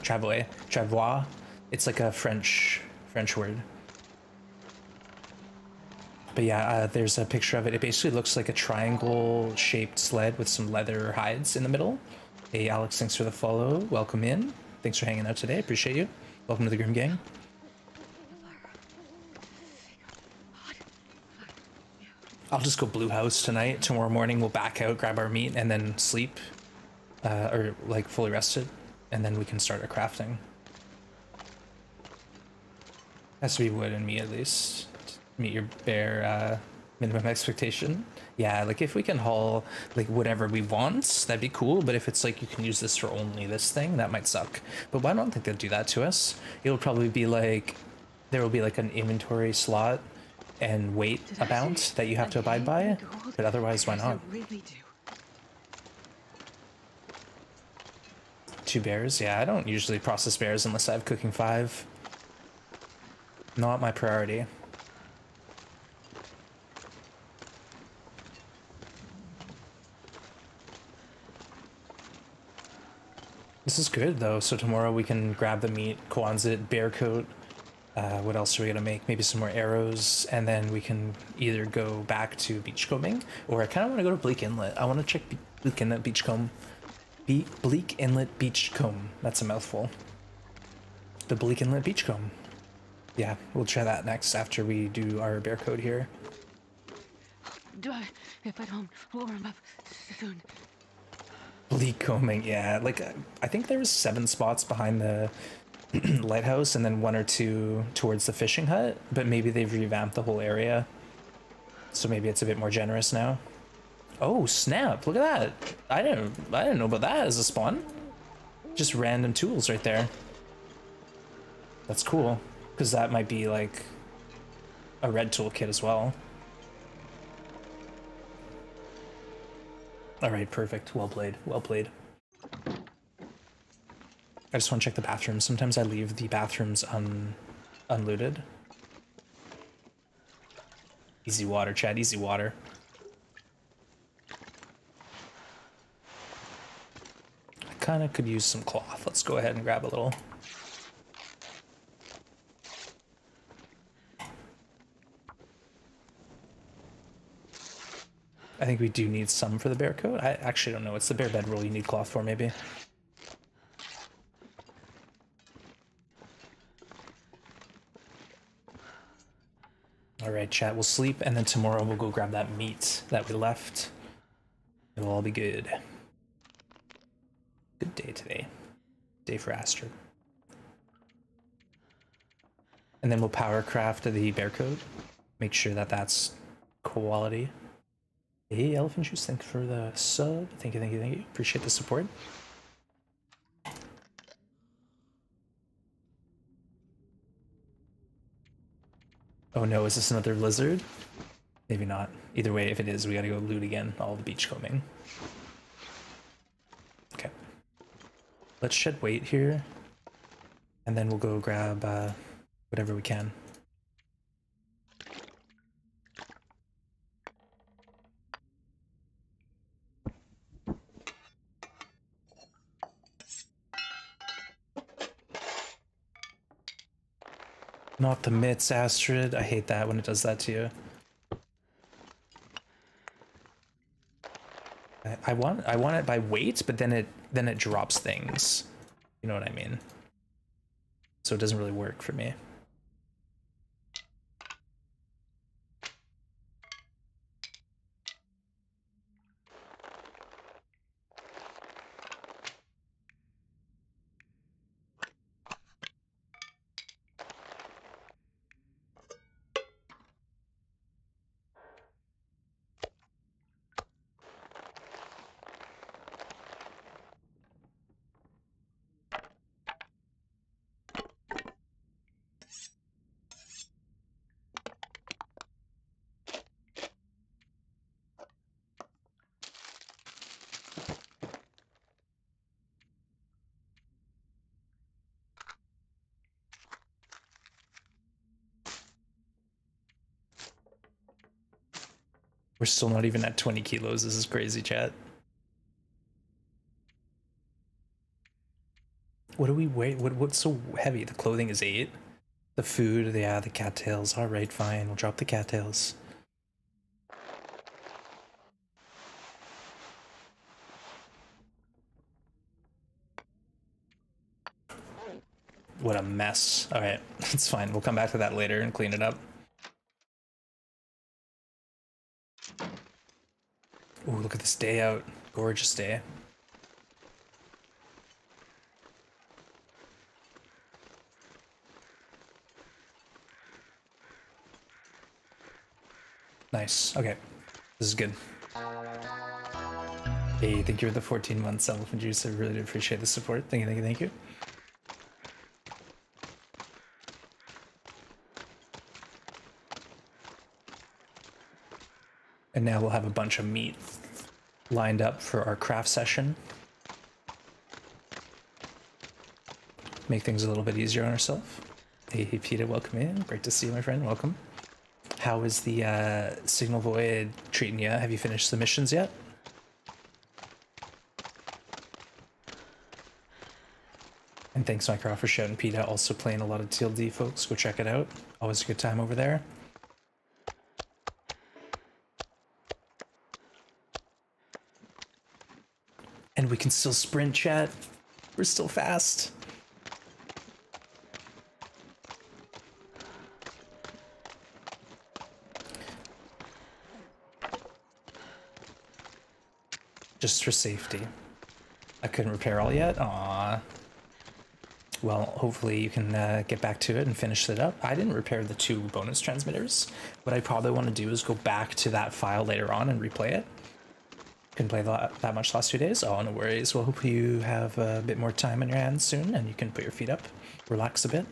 Speaker 1: Travois. Travois. It's like a French French word. But yeah, uh, there's a picture of it. It basically looks like a triangle shaped sled with some leather hides in the middle. Hey, Alex, thanks for the follow. Welcome in. Thanks for hanging out today. Appreciate you. Welcome to the Grim Gang. I'll just go Blue House tonight. Tomorrow morning we'll back out, grab our meat, and then sleep. Uh, or like fully rested. And then we can start our crafting. Has to be wood and meat at least. Meet your bare uh, minimum expectation. Yeah, like if we can haul like whatever we want, that'd be cool. But if it's like you can use this for only this thing, that might suck. But I don't think they'll do that to us. It'll probably be like there will be like an inventory slot and weight amount that you have to abide by. But otherwise, why not? Two bears? Yeah, I don't usually process bears unless I have cooking five. Not my priority. This is good though, so tomorrow we can grab the meat, Quonset, bear coat. Uh, what else are we gonna make? Maybe some more arrows, and then we can either go back to beachcombing, or I kind of want to go to Bleak Inlet. I want to check Be Bleak Inlet Beachcomb. Be Bleak Inlet Beachcomb. That's a mouthful. The Bleak Inlet Beachcomb. Yeah, we'll try that next after we do our bear code here.
Speaker 2: Do I? If I don't warm up soon.
Speaker 1: Bleak combing, yeah. Like, I think there was seven spots behind the lighthouse and then one or two towards the fishing hut, but maybe they've revamped the whole area. So maybe it's a bit more generous now. Oh, snap. Look at that. I didn't I didn't know about that as a spawn. Just random tools right there. That's cool. Because that might be like a red toolkit as well. All right, perfect. Well played. Well played. I just want to check the bathrooms. Sometimes I leave the bathrooms un unlooted. Easy water, Chad. Easy water. I kind of could use some cloth. Let's go ahead and grab a little. I think we do need some for the bear coat. I actually don't know. It's the bear bedroll you need cloth for, maybe. All right, chat. We'll sleep, and then tomorrow we'll go grab that meat that we left. It'll all be good. Good day today. Day for Astrid. And then we'll power craft the bear coat. make sure that that's quality. Hey, Elephant Juice, thanks for the sub. Thank you, thank you, thank you. Appreciate the support. Oh no, is this another lizard? Maybe not. Either way, if it is, we gotta go loot again all the beachcombing. Okay. Let's shed weight here. And then we'll go grab uh, whatever we can. Not the mitts, Astrid. I hate that when it does that to you. I, I want I want it by weight, but then it then it drops things. You know what I mean? So it doesn't really work for me. We're still not even at 20 kilos. This is crazy, chat. What do we weigh? What, what's so heavy? The clothing is eight. The food, yeah, the cattails. All right, fine. We'll drop the cattails. What a mess. All right, it's fine. We'll come back to that later and clean it up. Ooh, look at this day out. Gorgeous day. Nice. Okay. This is good. Hey, thank you for the 14 months, Elephant Juice. I really do appreciate the support. Thank you, thank you, thank you. And now we'll have a bunch of meat lined up for our craft session. Make things a little bit easier on ourselves. Hey, hey, Peter, welcome in. Great to see you, my friend. Welcome. How is the uh, Signal Void treating you? Have you finished the missions yet? And thanks, Minecraft, for shouting Peta. Also playing a lot of TLD, folks. Go check it out. Always a good time over there. Can still sprint, chat. We're still fast. Just for safety. I couldn't repair all yet? Aww. Well, hopefully you can uh, get back to it and finish it up. I didn't repair the two bonus transmitters. What I probably want to do is go back to that file later on and replay it. Couldn't play that, that much last two days? Oh, no worries. Well, hope you have a bit more time on your hands soon and you can put your feet up, relax a bit,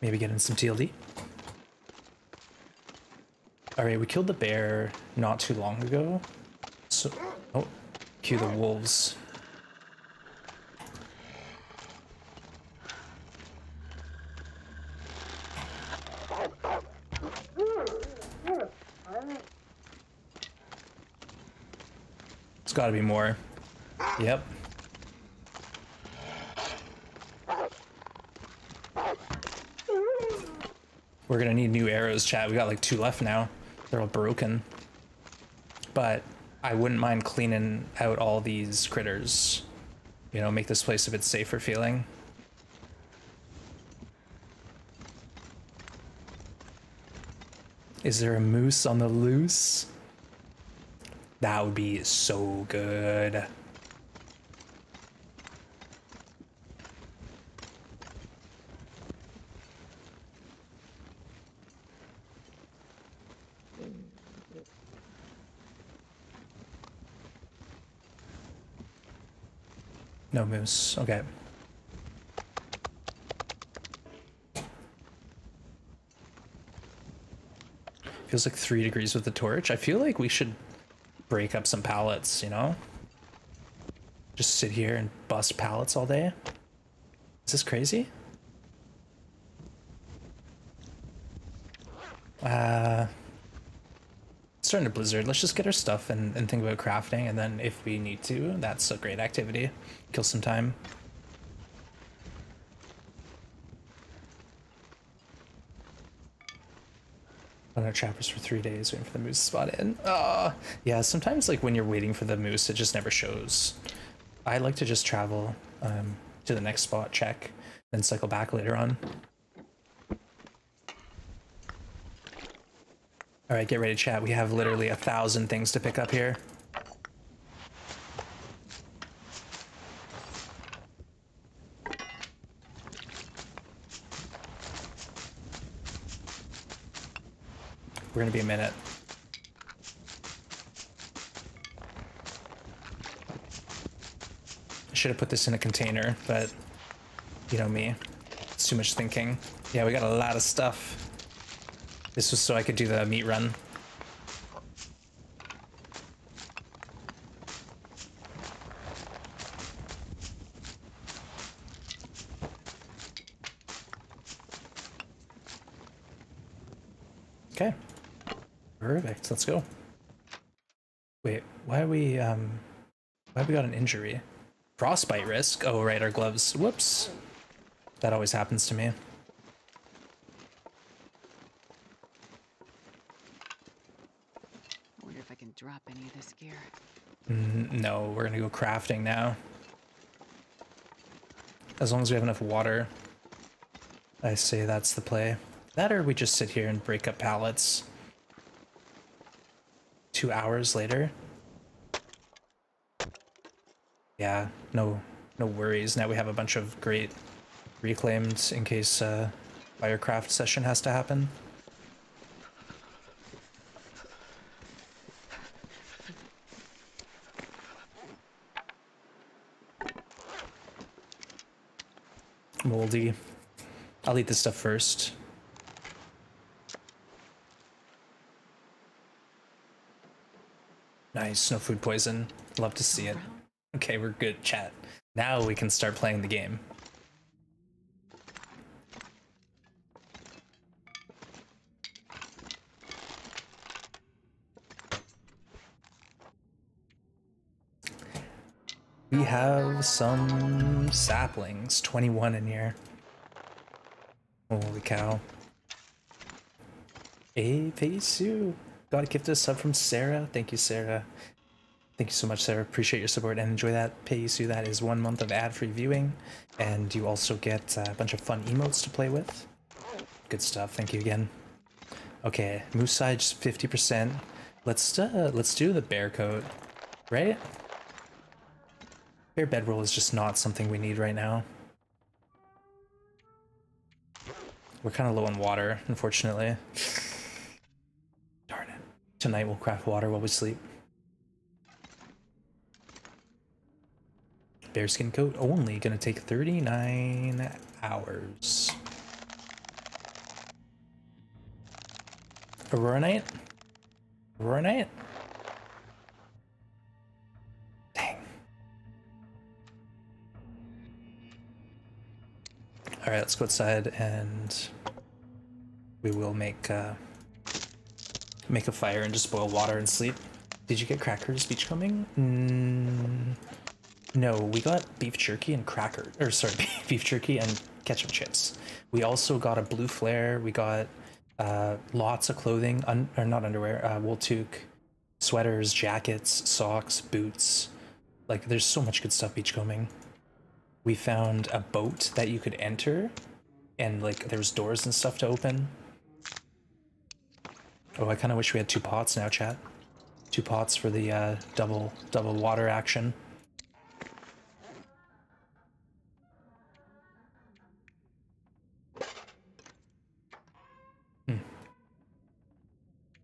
Speaker 1: maybe get in some TLD. Alright, we killed the bear not too long ago. So, oh, cue the wolves. Got to be more. Yep. We're gonna need new arrows, chat. We got like two left now. They're all broken. But I wouldn't mind cleaning out all these critters. You know, make this place a bit safer feeling. Is there a moose on the loose? That would be so good. No moose. Okay. Feels like three degrees with the torch. I feel like we should break up some pallets, you know? Just sit here and bust pallets all day. Is this crazy? Uh, it's starting to blizzard. Let's just get our stuff and, and think about crafting, and then if we need to, that's a great activity. Kill some time. Trappers for three days waiting for the moose to spot in. Uh, yeah, sometimes like when you're waiting for the moose, it just never shows. I like to just travel um, to the next spot, check, then cycle back later on. All right, get ready, chat. We have literally a thousand things to pick up here. We're gonna be a minute. I should have put this in a container, but you know me. It's too much thinking. Yeah, we got a lot of stuff. This was so I could do the meat run. Okay. Perfect. Let's go. Wait, why are we um why have we got an injury? Frostbite risk? Oh right, our gloves. Whoops. That always happens to me.
Speaker 2: Wonder if I can drop any of this gear.
Speaker 1: Mm, no, we're gonna go crafting now. As long as we have enough water. I say that's the play. That or we just sit here and break up pallets. Two hours later. Yeah, no no worries. Now we have a bunch of great reclaimed in case uh, Firecraft session has to happen. Moldy. I'll eat this stuff first. Nice, no food poison. Love to see it. Okay, we're good, chat. Now we can start playing the game. We have some saplings, 21 in here. Holy cow. Hey, Peisu. Got a gift of sub from Sarah. Thank you, Sarah. Thank you so much, Sarah. Appreciate your support and enjoy that. Peisu, that is one month of ad-free viewing. And you also get a bunch of fun emotes to play with. Good stuff. Thank you again. Okay, moose size 50%. Let's uh, let's do the bear coat, right? Bear bedroll is just not something we need right now. We're kind of low on water, unfortunately. Tonight we'll craft water while we sleep. Bearskin coat only gonna take 39 hours. Aurora Night? Aurora Night? Dang. Alright, let's go outside and we will make uh, make a fire and just boil water and sleep. Did you get crackers beachcombing? Mm, no, we got beef jerky and cracker, or sorry, beef jerky and ketchup chips. We also got a blue flare. We got uh, lots of clothing, un or not underwear, uh, wool toque, sweaters, jackets, socks, boots. Like, there's so much good stuff beachcombing. We found a boat that you could enter, and like there was doors and stuff to open. Oh, I kind of wish we had two pots now, chat. Two pots for the uh, double double water action. Hmm.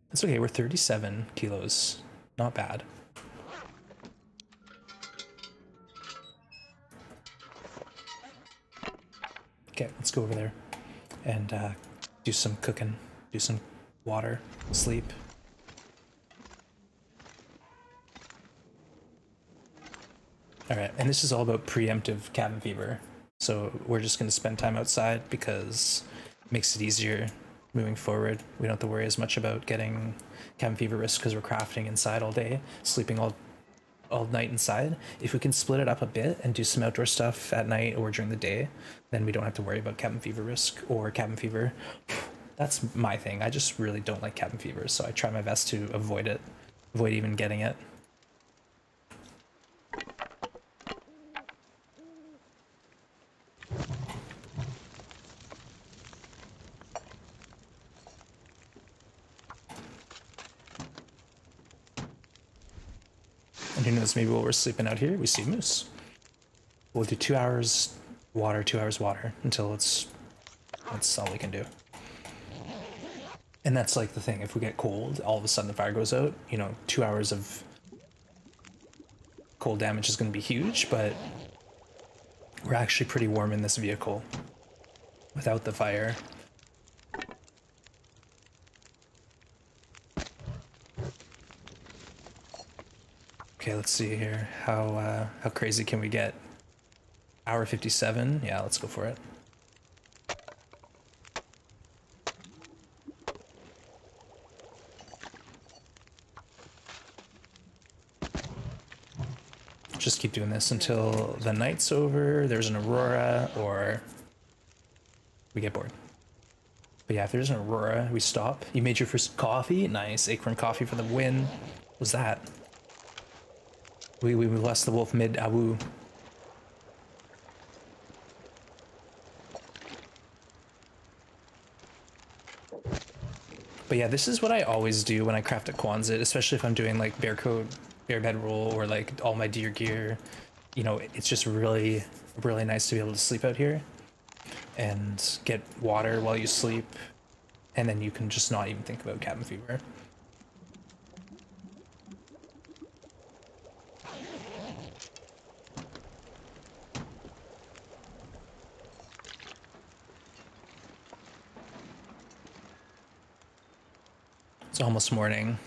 Speaker 1: That's okay, we're 37 kilos. Not bad. Okay, let's go over there and uh, do some cooking, do some water, sleep. All right, and this is all about preemptive cabin fever. So we're just going to spend time outside because it makes it easier moving forward. We don't have to worry as much about getting cabin fever risk because we're crafting inside all day, sleeping all all night inside. If we can split it up a bit and do some outdoor stuff at night or during the day, then we don't have to worry about cabin fever risk or cabin fever. That's my thing. I just really don't like cabin fever, so I try my best to avoid it, avoid even getting it. And who knows, maybe while we're sleeping out here, we see moose. We'll do two hours water, two hours water until it's that's all we can do. And that's like the thing, if we get cold, all of a sudden the fire goes out, you know, two hours of cold damage is gonna be huge, but we're actually pretty warm in this vehicle without the fire. Okay, let's see here. How uh, how crazy can we get? Hour 57? Yeah, let's go for it. Just keep doing this until the night's over, there's an aurora, or we get bored. But yeah, if there's an aurora, we stop. You made your first coffee? Nice. Acorn coffee for the win. What was that? We, we lost the wolf mid awu. But yeah, this is what I always do when I craft a Quonset, especially if I'm doing like bear coat, bear bedroll, or like all my deer gear. You know, it's just really, really nice to be able to sleep out here and get water while you sleep. And then you can just not even think about cabin fever. It's almost morning.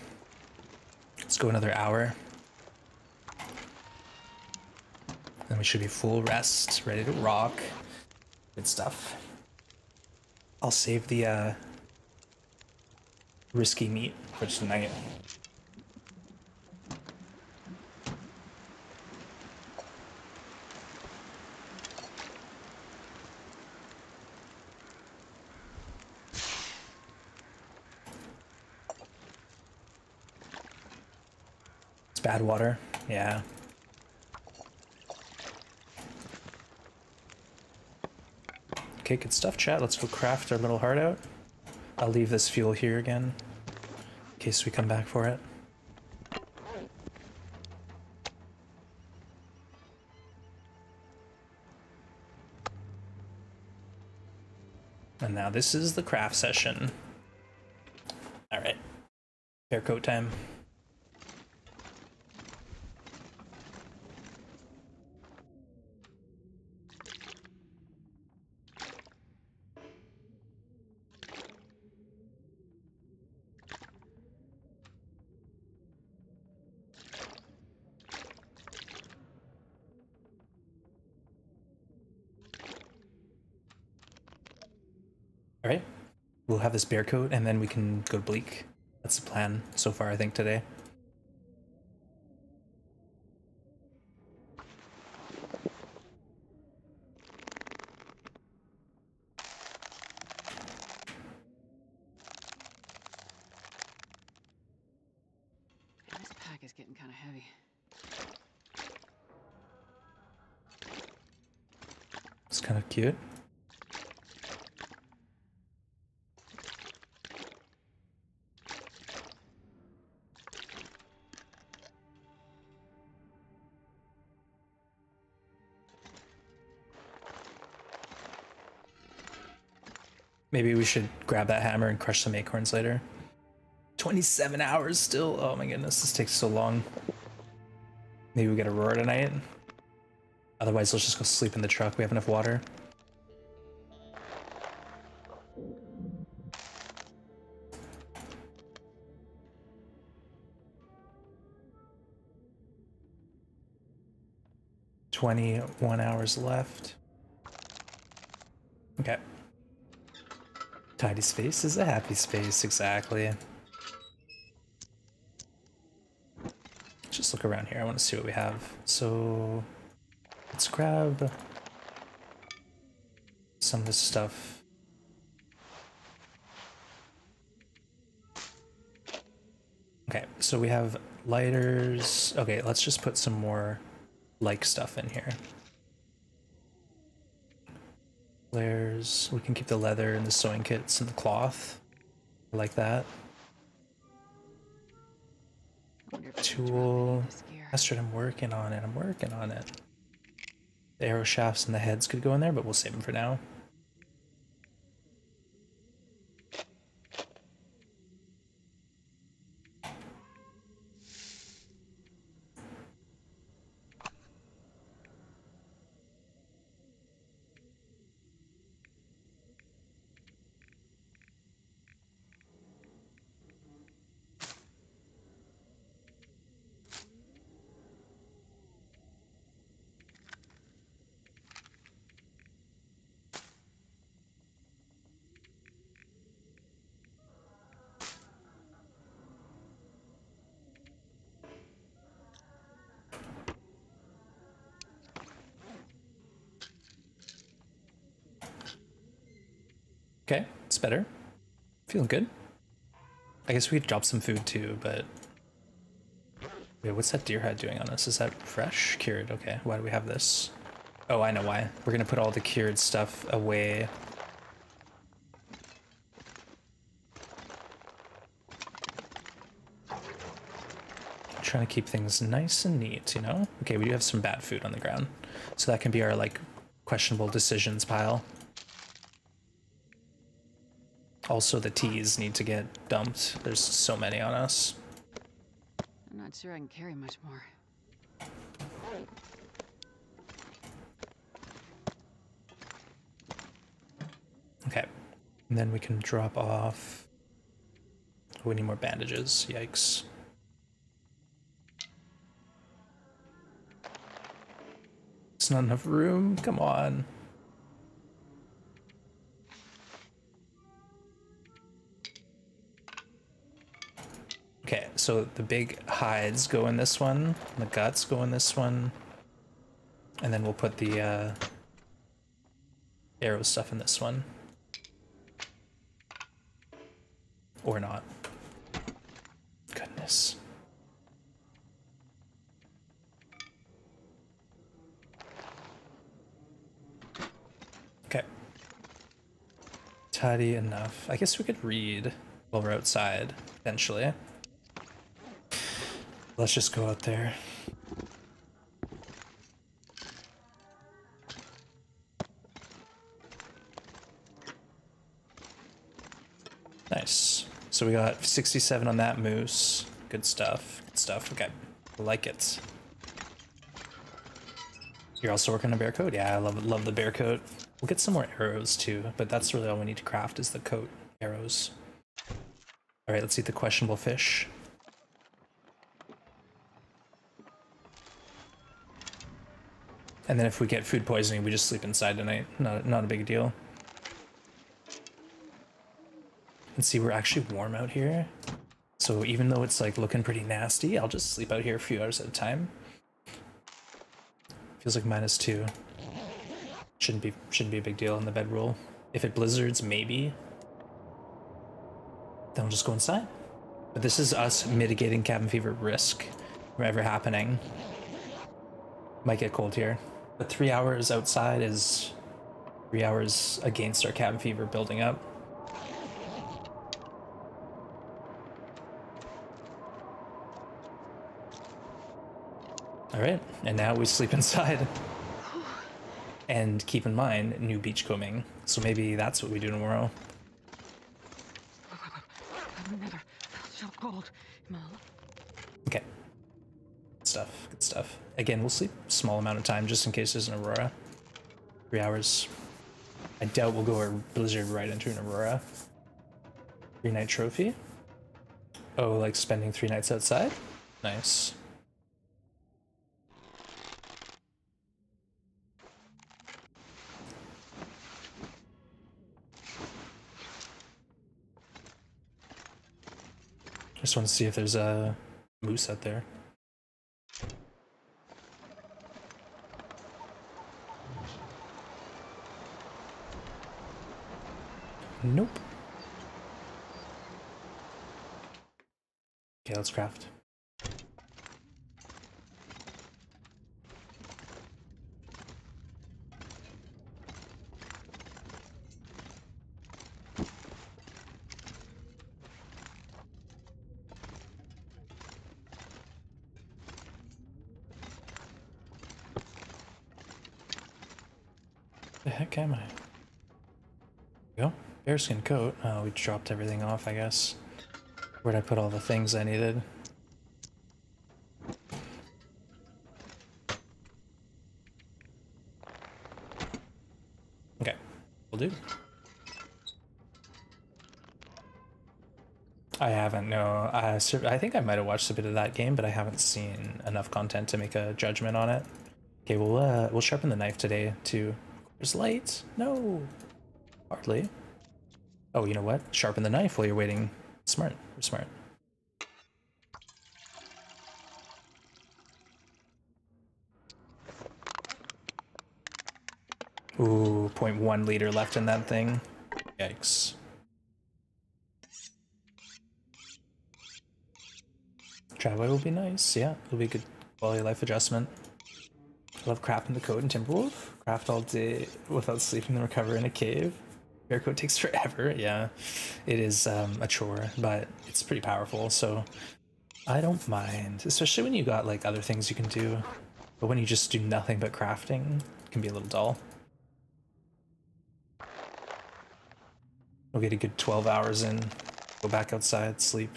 Speaker 1: Let's go another hour. Then we should be full rest, ready to rock. Good stuff. I'll save the uh, risky meat for tonight. It's bad water. Yeah. Okay, good stuff, chat. Let's go craft our little heart out. I'll leave this fuel here again, in case we come back for it. And now this is the craft session. All right, bear coat time. All right, we'll have this bear coat and then we can go to Bleak. That's the plan so far, I think, today.
Speaker 2: This pack is getting kind of heavy.
Speaker 1: It's kind of cute. Maybe we should grab that hammer and crush some acorns later. 27 hours still? Oh my goodness, this takes so long. Maybe we get Aurora tonight. Otherwise, let's just go sleep in the truck. We have enough water. Twenty-one hours left. Okay. Tidy space is a happy space, exactly. Just look around here. I want to see what we have. So let's grab some of this stuff. Okay, so we have lighters. Okay, let's just put some more like stuff in here. We can keep the leather and the sewing kits and the cloth. I like that. Tool. Astrid, I'm working on it. I'm working on it. The arrow shafts and the heads could go in there, but we'll save them for now. Okay, it's better. Good. I guess we could drop some food too, but... Wait, what's that deer head doing on us? Is that fresh? Cured, okay. Why do we have this? Oh, I know why. We're gonna put all the cured stuff away. Trying to keep things nice and neat, you know? Okay, we do have some bad food on the ground. So that can be our, like, questionable decisions pile. Also, the teas need to get dumped. There's so many on us.
Speaker 2: I'm not sure I can carry much more.
Speaker 1: Okay. And then we can drop off. Oh, we need more bandages. Yikes. It's not enough room. Come on. So the big hides go in this one, the guts go in this one, and then we'll put the uh, arrow stuff in this one. Or not. Goodness. Okay. Tidy enough. I guess we could read while we're outside, eventually. Let's just go out there. Nice. So we got 67 on that moose. Good stuff. Good stuff. Okay. like it. You're also working on bear coat? Yeah, I love love the bear coat. We'll get some more arrows too, but that's really all we need to craft is the coat arrows. Alright, let's eat the questionable fish. And then if we get food poisoning, we just sleep inside tonight. Not, not a big deal. And see, we're actually warm out here. So even though it's like looking pretty nasty, I'll just sleep out here a few hours at a time. Feels like minus two. Shouldn't be shouldn't be a big deal in the bedroll. If it blizzards, maybe. Then we'll just go inside. But this is us mitigating cabin fever risk from ever happening. Might get cold here. But three hours outside is three hours against our cabin fever building up. All right, and now we sleep inside. And keep in mind, new beachcombing. So maybe that's what we do tomorrow.
Speaker 2: I've
Speaker 1: stuff. Good stuff. Again, we'll sleep small amount of time just in case there's an aurora. Three hours. I doubt we'll go a blizzard right into an aurora. Three night trophy. Oh, like spending three nights outside? Nice. Just want to see if there's a moose out there. Nope. Okay, let's craft. The heck am I? Go. Bearskin coat. Oh, we dropped everything off, I guess. Where'd I put all the things I needed? Okay, we'll do. I haven't, no. I, I think I might have watched a bit of that game, but I haven't seen enough content to make a judgment on it. Okay, we'll, uh, we'll sharpen the knife today, too. There's light. No. Hardly. Oh, you know what? Sharpen the knife while you're waiting. Smart. We're smart. Ooh, 0.1 liter left in that thing. Yikes. Driveway will be nice, yeah. It'll be a good quality life adjustment. Love crafting the coat in Timberwolf. Craft all day without sleeping, then recover in a cave. Bear coat takes forever, yeah. It is um, a chore, but it's pretty powerful, so I don't mind. Especially when you got like other things you can do. But when you just do nothing but crafting, it can be a little dull. We'll get a good 12 hours in, go back outside, sleep.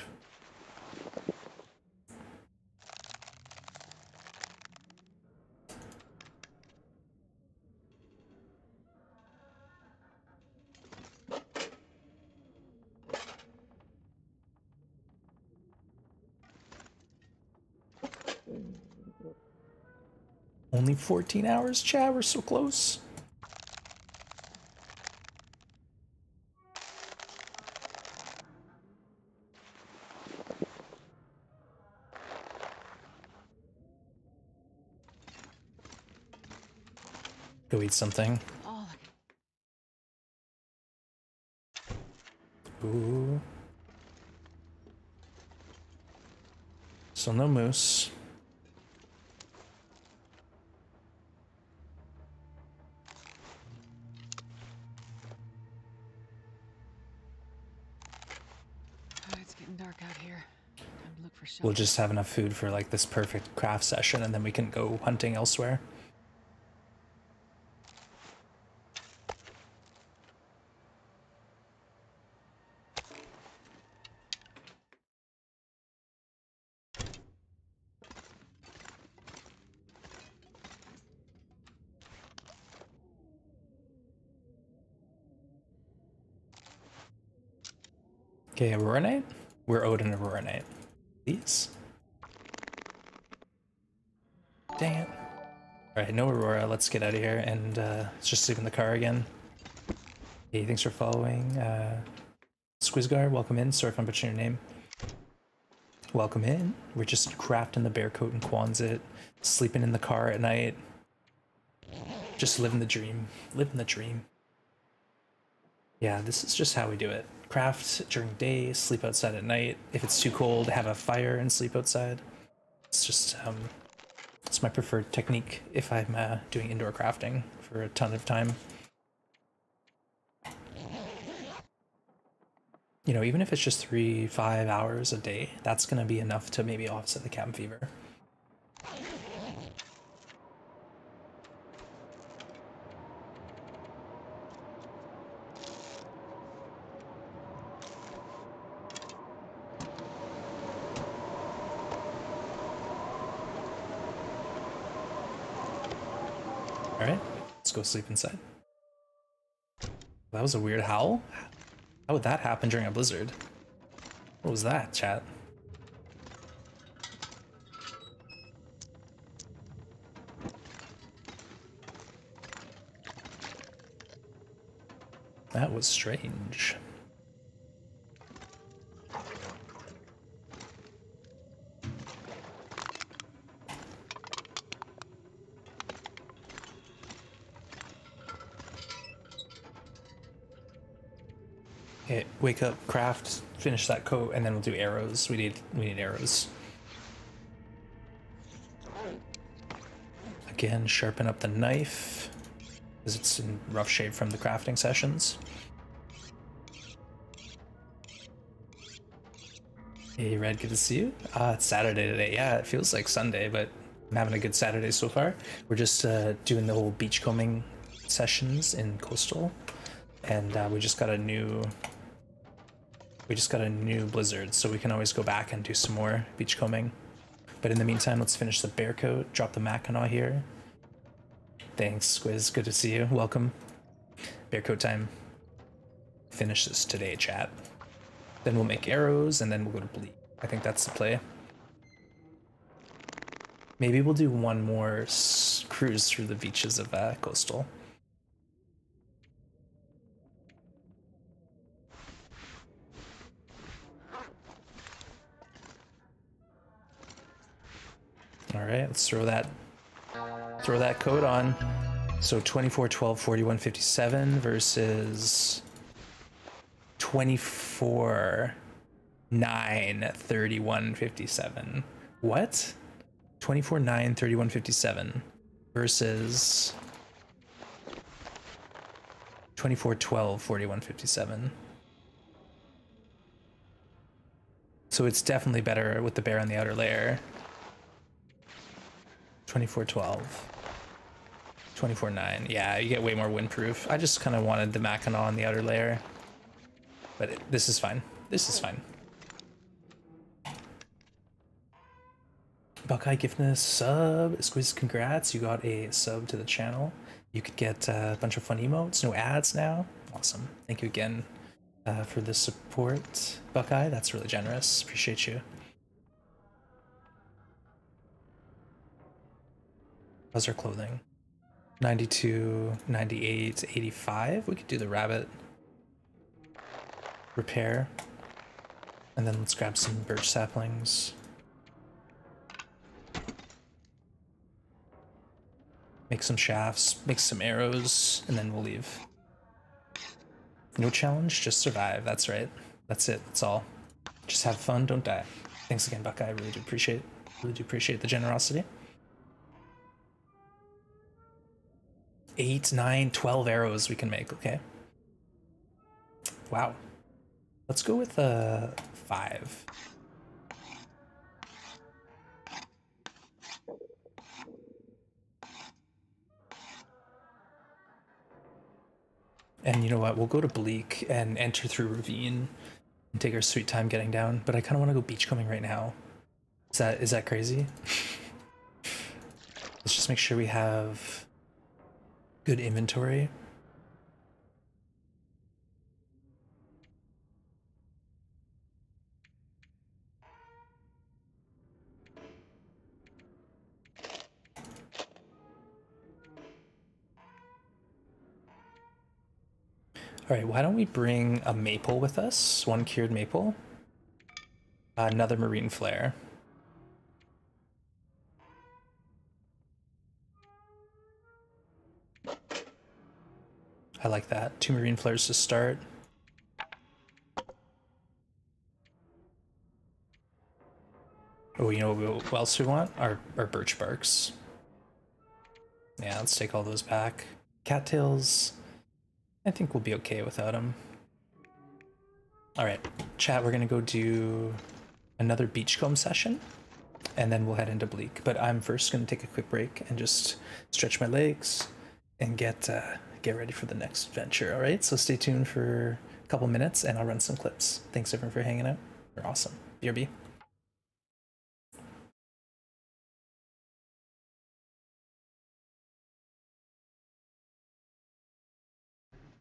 Speaker 1: Only 14 hours, Chad. We're so close. Go eat something.
Speaker 2: Oh,
Speaker 1: Ooh. So no moose.
Speaker 2: Getting dark out here. Time to look for shelter.
Speaker 1: We'll just have enough food for like this perfect craft session and then we can go hunting elsewhere. Okay, Aurora We're owed an Aurora Night. Please? Dang it. Alright, no Aurora. Let's get out of here and uh, let's just sleep in the car again. Hey, thanks for following. Uh, Squizgar, welcome in. Sorry if I'm butchering your name. Welcome in. We're just crafting the bear coat and Quonset, sleeping in the car at night. Just living the dream. Living the dream. Yeah, this is just how we do it. Craft during day, sleep outside at night. If it's too cold, have a fire and sleep outside. It's just, um, it's my preferred technique if I'm uh, doing indoor crafting for a ton of time. You know, even if it's just three, five hours a day, that's gonna be enough to maybe offset the cabin fever. Alright, sleep inside. That was a weird howl. How would that happen during a blizzard? What was that, chat? That was strange. Wake up, craft, finish that coat, and then we'll do arrows. We need we need arrows. Again, sharpen up the knife because it's in rough shape from the crafting sessions. Hey, Red, good to see you. Ah, it's Saturday today. Yeah, it feels like Sunday, but I'm having a good Saturday so far. We're just uh, doing the whole beachcombing sessions in Coastal, and uh, we just got a new we just got a new blizzard, so we can always go back and do some more beachcombing. But in the meantime, let's finish the bear coat, drop the Mackinaw here. Thanks, Squiz. Good to see you. Welcome. Bear coat time. Finish this today, chat. Then we'll make arrows, and then we'll go to Bleak. I think that's the play. Maybe we'll do one more cruise through the beaches of uh, Coastal. All right, let's throw that throw that code on. So 24, 12, 41, 57 versus 24, 9, 31, 57. What? 24, 9, 31, 57 versus 24, 12, 41, 57. So it's definitely better with the bear on the outer layer. 2412. 24.9. Yeah, you get way more windproof. I just kind of wanted the Mackinaw on the outer layer. But it, this is fine. This is fine. Buckeye Giftness sub. Squiz, congrats. You got a sub to the channel. You could get a bunch of fun emotes. No ads now. Awesome. Thank you again uh, for the support, Buckeye. That's really generous. Appreciate you. Our clothing? 92, 98, 85. We could do the rabbit repair. And then let's grab some birch saplings. Make some shafts, make some arrows, and then we'll leave. No challenge, just survive. That's right. That's it. That's all. Just have fun, don't die. Thanks again, Buckeye. I really do appreciate really do appreciate the generosity. Eight, nine, twelve arrows we can make, okay? Wow. Let's go with uh, five. And you know what? We'll go to Bleak and enter through Ravine and take our sweet time getting down. But I kind of want to go beachcombing right now. Is that is that crazy? Let's just make sure we have good inventory. All right, why don't we bring a maple with us? One cured maple. Another marine flare. I like that. Two marine flares to start. Oh, you know what else we want? Our, our birch barks. Yeah, let's take all those back. Cattails, I think we'll be okay without them. All right, chat, we're gonna go do another beachcomb session and then we'll head into Bleak. But I'm first gonna take a quick break and just stretch my legs and get uh, get ready for the next adventure. All right, so stay tuned for a couple minutes and I'll run some clips. Thanks everyone for hanging out. You're awesome. BRB.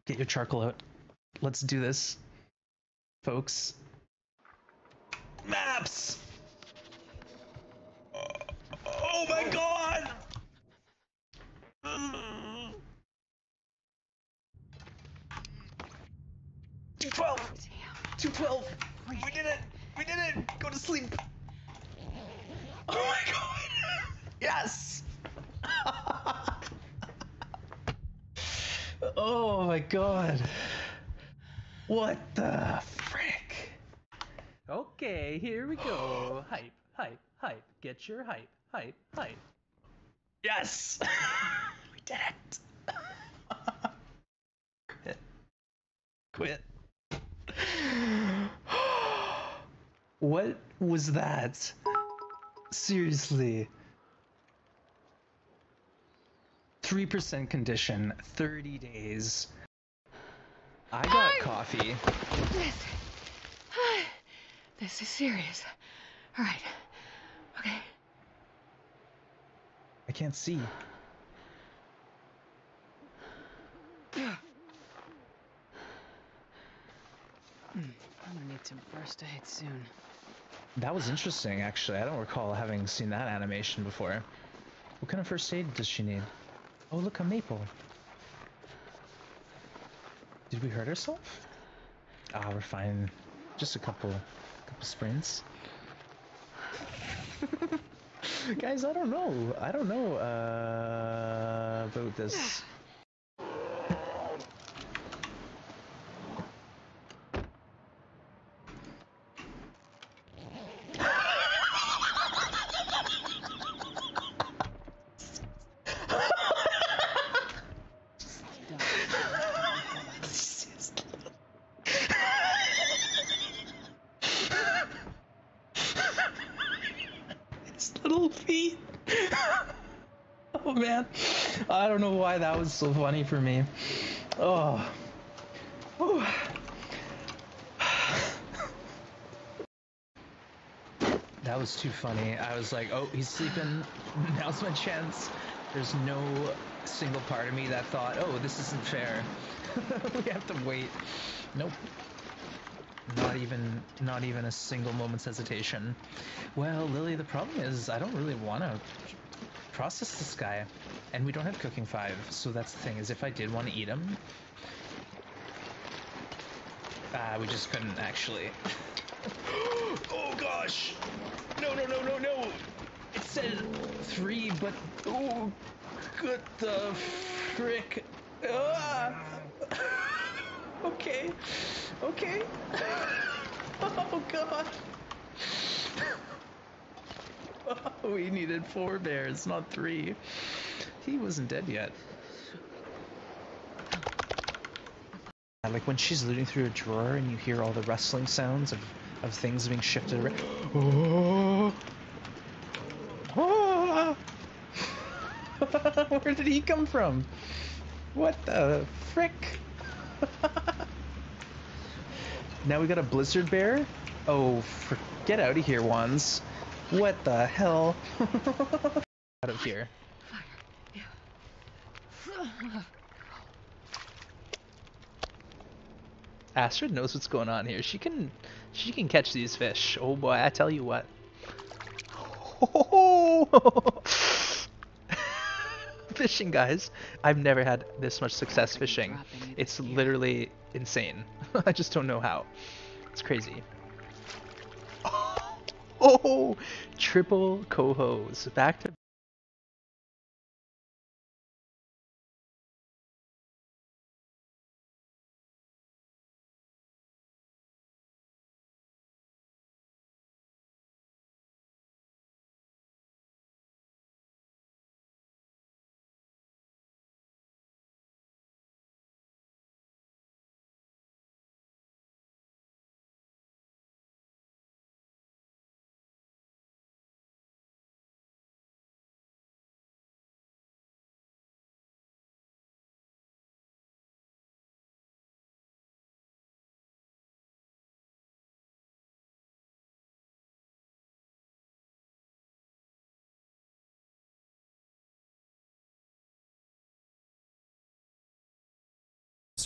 Speaker 1: Get your charcoal out. Let's do this, folks. Maps! Oh, oh my god! 212! 212! We did it! We did it! Go to sleep! Oh my god! Yes! oh my god. What the frick? Okay, here we go. hype, hype, hype. Get your hype, hype, hype. Yes! we did it. Quit. Quit. What was that? Seriously. 3% condition, 30 days. I got coffee.
Speaker 2: This. This is serious. All right. Okay.
Speaker 1: I can't see. Hmm.
Speaker 2: I'm gonna need some first aid soon.
Speaker 1: That was interesting, actually. I don't recall having seen that animation before. What kind of first aid does she need? Oh, look, a maple. Did we hurt ourselves? Ah, we're fine. Just a couple, couple sprints. Guys, I don't know. I don't know uh, about this. His little feet. oh man. I don't know why that was so funny for me. Oh. That was too funny. I was like, oh, he's sleeping. Now's my chance. There's no single part of me that thought, oh, this isn't fair. we have to wait. Nope. Not even, not even a single moment's hesitation. Well, Lily, the problem is I don't really want to process this guy, and we don't have cooking five. So that's the thing is, if I did want to eat him, ah, we just couldn't actually. oh gosh! No, no, no, no, no! It said three, but oh, good the frick! Ah! okay, okay. oh god! He needed four bears, not three. He wasn't dead yet. Like when she's looting through a drawer and you hear all the rustling sounds of, of things being shifted around. Oh. Oh. Where did he come from? What the frick? now we got a blizzard bear? Oh, for, get out of here, Wands. What the hell? out of here. Astrid knows what's going on here. She can she can catch these fish. Oh boy, I tell you what. fishing guys. I've never had this much success fishing. It's literally insane. I just don't know how. It's crazy. Oh, triple cohos. Back to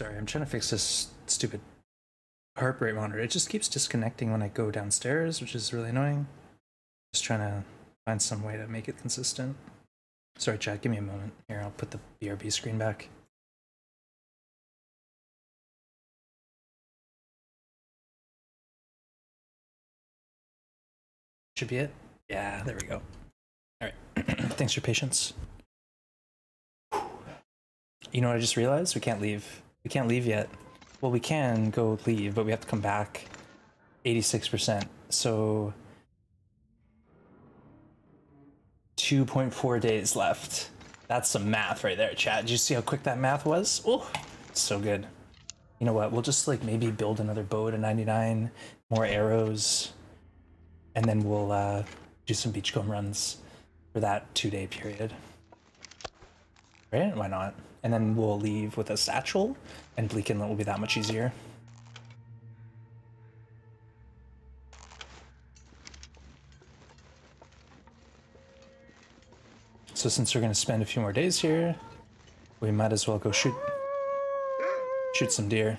Speaker 1: Sorry, I'm trying to fix this stupid heart rate monitor. It just keeps disconnecting when I go downstairs, which is really annoying. Just trying to find some way to make it consistent. Sorry, Chad, give me a moment. Here, I'll put the BRB screen back. Should be it. Yeah, there we go. All right. Thanks for your patience. You know what I just realized? We can't leave. We can't leave yet. Well, we can go leave, but we have to come back 86%. So 2.4 days left. That's some math right there, chat. Did you see how quick that math was? Oh, so good. You know what? We'll just like maybe build another boat at 99, more arrows, and then we'll uh, do some beachcomb runs for that two day period. Right? Why not? And then we'll leave with a satchel, and Bleak Inlet will be that much easier. So since we're gonna spend a few more days here, we might as well go shoot shoot some deer.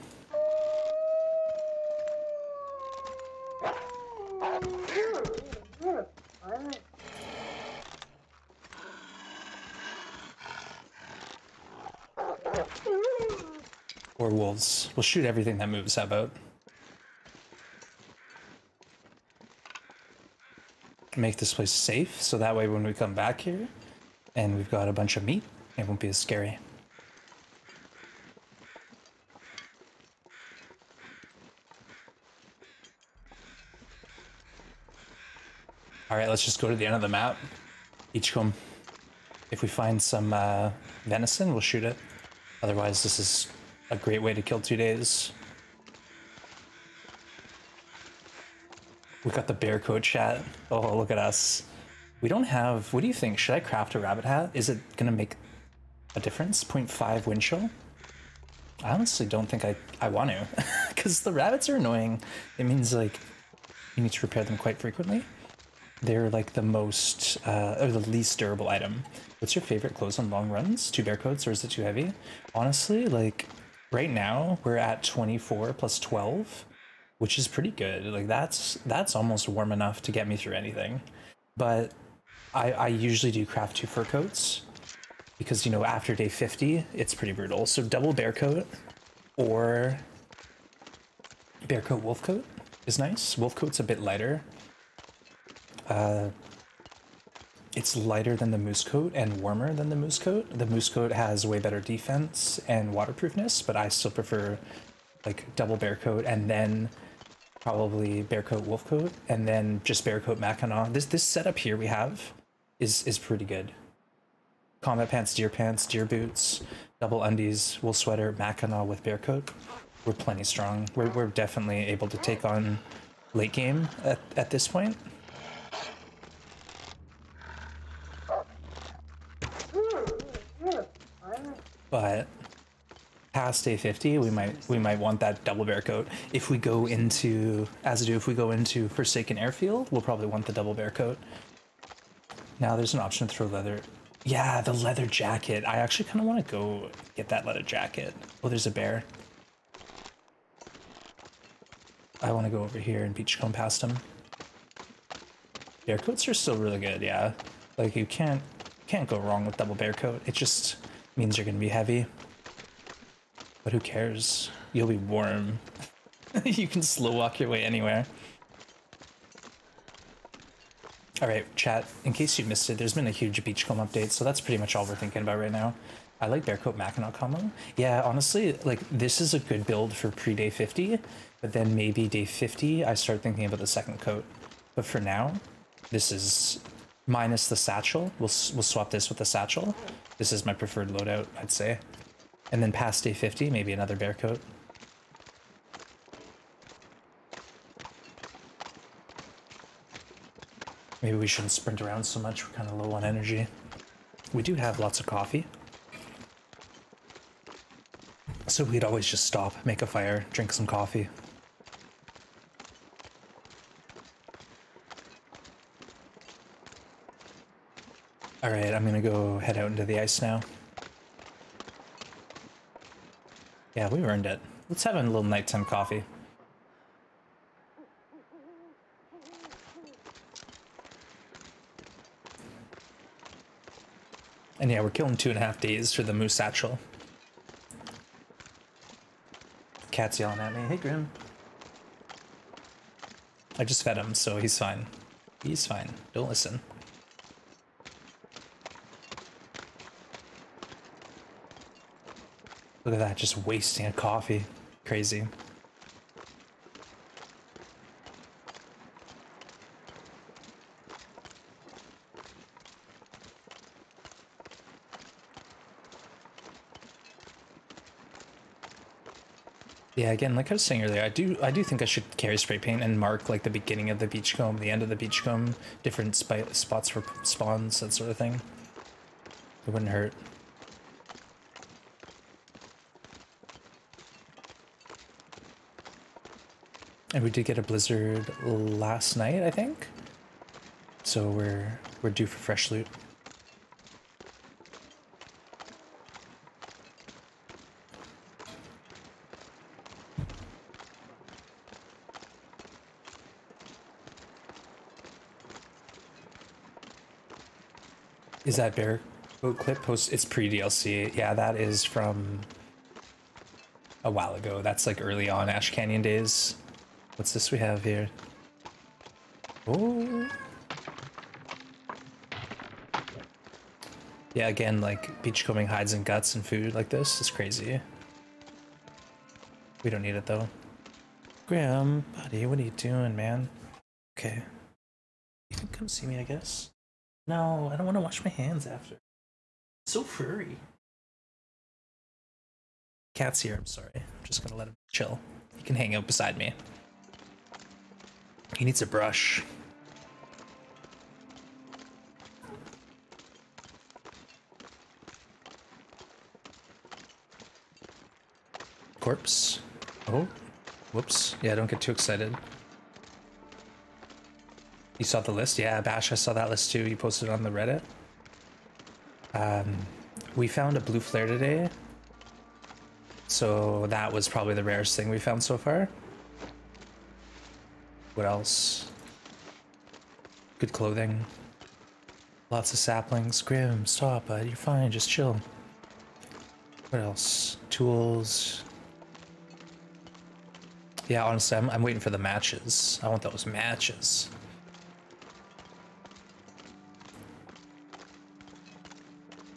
Speaker 1: We'll shoot everything that moves, how about? Make this place safe, so that way when we come back here, and we've got a bunch of meat, it won't be as scary. All right, let's just go to the end of the map. Beachcomb. If we find some uh, venison, we'll shoot it. Otherwise, this is a great way to kill two days. We got the bear coat chat. Oh, look at us. We don't have. What do you think? Should I craft a rabbit hat? Is it gonna make a difference? 0.5 wind chill? I honestly don't think I, I want to. Because the rabbits are annoying. It means like you need to repair them quite frequently. They're like the most, uh, or the least durable item. What's your favorite clothes on long runs? Two bear coats or is it too heavy? Honestly, like right now we're at 24 plus 12, which is pretty good. Like that's, that's almost warm enough to get me through anything. But I, I usually do craft two fur coats because, you know, after day 50, it's pretty brutal. So double bear coat or bear coat wolf coat is nice. Wolf coat's a bit lighter. Uh, it's lighter than the moose coat and warmer than the moose coat. The moose coat has way better defense and waterproofness, but I still prefer like double bear coat and then probably bear coat wolf coat and then just bear coat mackinaw. This this setup here we have is is pretty good. Combat pants, deer pants, deer boots, double undies, wool sweater, mackinaw with bear coat. We're plenty strong. We're we're definitely able to take on late game at, at this point. But past day 50 we might we might want that double bear coat if we go into as I do if we go into forsaken airfield we'll probably want the double bear coat now there's an option to throw leather. Yeah the leather jacket. I actually kind of want to go get that leather jacket. Oh there's a bear. I want to go over here and beachcomb past him. Bear coats are still really good yeah. Like you can't can't go wrong with double bear coat it just means you're gonna be heavy. But who cares? You'll be warm. you can slow walk your way anywhere. Alright, chat, in case you missed it, there's been a huge beachcomb update, so that's pretty much all we're thinking about right now. I like Bearcoat Mackinaw combo. Yeah, honestly, like, this is a good build for pre-day 50, but then maybe day 50, I start thinking about the second coat. But for now, this is minus the satchel. We'll, we'll swap this with the satchel. This is my preferred loadout, I'd say. And then past day 50, maybe another bear coat. Maybe we shouldn't sprint around so much, we're kind of low on energy. We do have lots of coffee. So we'd always just stop, make a fire, drink some coffee. Alright, I'm gonna go head out into the ice now. Yeah, we earned it. Let's have a little nighttime coffee. And yeah, we're killing two and a half days for the moose satchel. Cat's yelling at me. Hey, Grim. I just fed him, so he's fine. He's fine. Don't listen. Look at that, just wasting a coffee. Crazy. Yeah, again, like I was saying earlier, I do I do think I should carry spray paint and mark like the beginning of the beachcomb, the end of the beachcomb, different spots for spawns, that sort of thing. It wouldn't hurt. And we did get a blizzard last night, I think. So we're we're due for fresh loot. Is that bear coat clip post? It's pre DLC. Yeah, that is from a while ago. That's like early on Ash Canyon days. What's this we have here? Oh. Yeah, again, like beachcombing hides and guts and food like this is crazy. We don't need it though. Graham, buddy, what are you doing, man? Okay. You can come see me, I guess. No, I don't want to wash my hands after. It's so furry. Cat's here, I'm sorry. I'm just gonna let him chill. He can hang out beside me. He needs a brush. Corpse. Oh, whoops. Yeah, don't get too excited. You saw the list? Yeah, Bash, I saw that list too. You posted on the Reddit. Um, we found a blue flare today. So that was probably the rarest thing we found so far. What else? Good clothing. Lots of saplings. Grim, stop, bud. You're fine. Just chill. What else? Tools. Yeah, honestly, I'm, I'm waiting for the matches. I want those matches.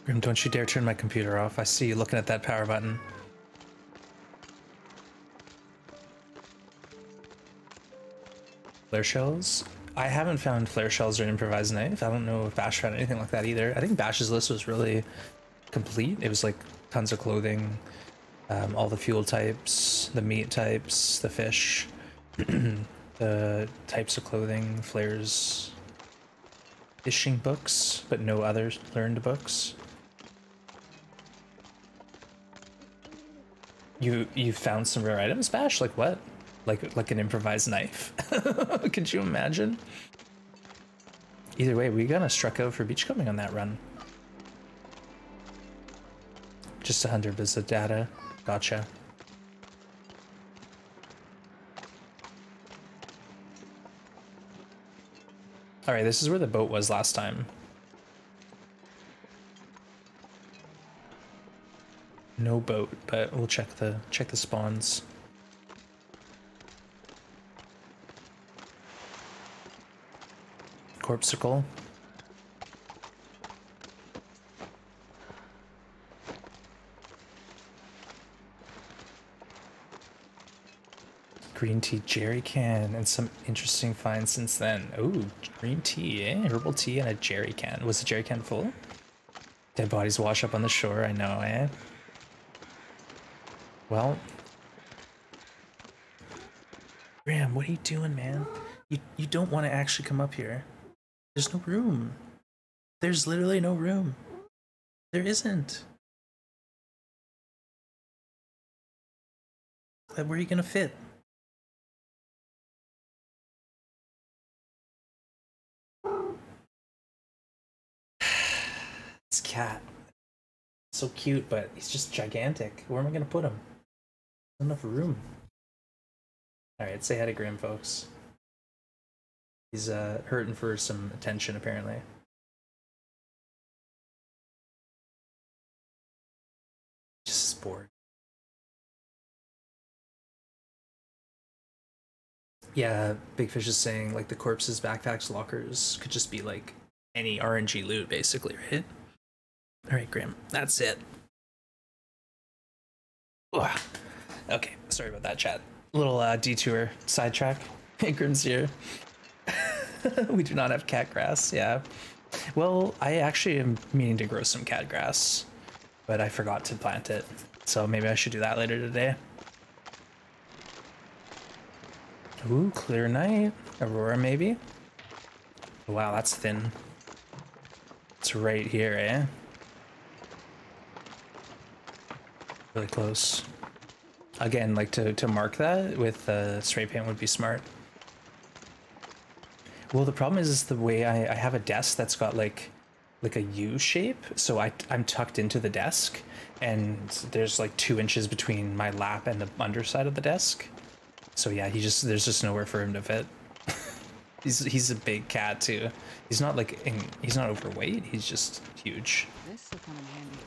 Speaker 1: Grim, don't you dare turn my computer off. I see you looking at that power button. Flare shells? I haven't found flare shells or improvised knife. I don't know if Bash found anything like that either. I think Bash's list was really complete. It was like tons of clothing, um, all the fuel types, the meat types, the fish, the types of clothing, flares, fishing books, but no other learned books. You you found some rare items, Bash? Like what? Like like an improvised knife? Could you imagine? Either way, we got a struck out for beachcombing on that run. Just a hundred bits of data. Gotcha. Alright, this is where the boat was last time. No boat, but we'll check the check the spawns. Corpsicle. Green tea jerry can and some interesting finds since then. Oh, green tea, eh? Herbal tea and a jerry can. Was the jerry can full? Dead bodies wash up on the shore, I know, eh? Well. Graham, what are you doing, man? You, you don't want to actually come up here. There's no room. There's literally no room. There isn't. Where are you to fit? this cat. So cute, but he's just gigantic. Where am I to put him? Enough room. Alright, say hi to Grim, folks. He's uh, hurting for some attention, apparently. Just bored. Yeah, Big Fish is saying like the corpses, backpacks, lockers could just be like any RNG loot, basically, right? All right, Grim, that's it. Ugh. Okay, sorry about that, chat. Little uh, detour, sidetrack. Ingram's here. we do not have cat grass, yeah. Well, I actually am meaning to grow some cat grass, but I forgot to plant it. So maybe I should do that later today. Ooh, clear night. Aurora, maybe? Wow, that's thin. It's right here, eh? Really close. Again, like to, to mark that with uh, spray paint would be smart. Well, the problem is, is the way I, I have a desk that's got like like a U shape. So I, I'm tucked into the desk and there's like two inches between my lap and the underside of the desk. So yeah, he just, there's just nowhere for him to fit. he's, he's a big cat too. He's not like, in, he's not overweight. He's just huge.
Speaker 2: This will come in handy.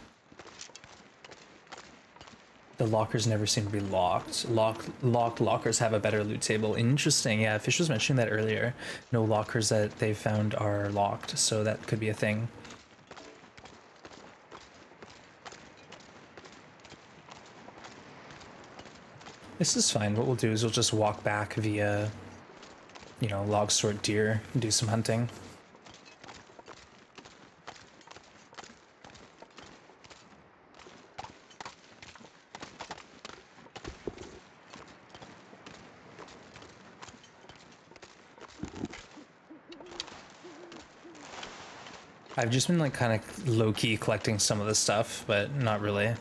Speaker 1: The lockers never seem to be locked. Lock, locked lockers have a better loot table. Interesting. Yeah, Fish was mentioning that earlier. No lockers that they found are locked, so that could be a thing. This is fine. What we'll do is we'll just walk back via, you know, log sort deer and do some hunting. I've just been like kind of low key collecting some of the stuff, but not really.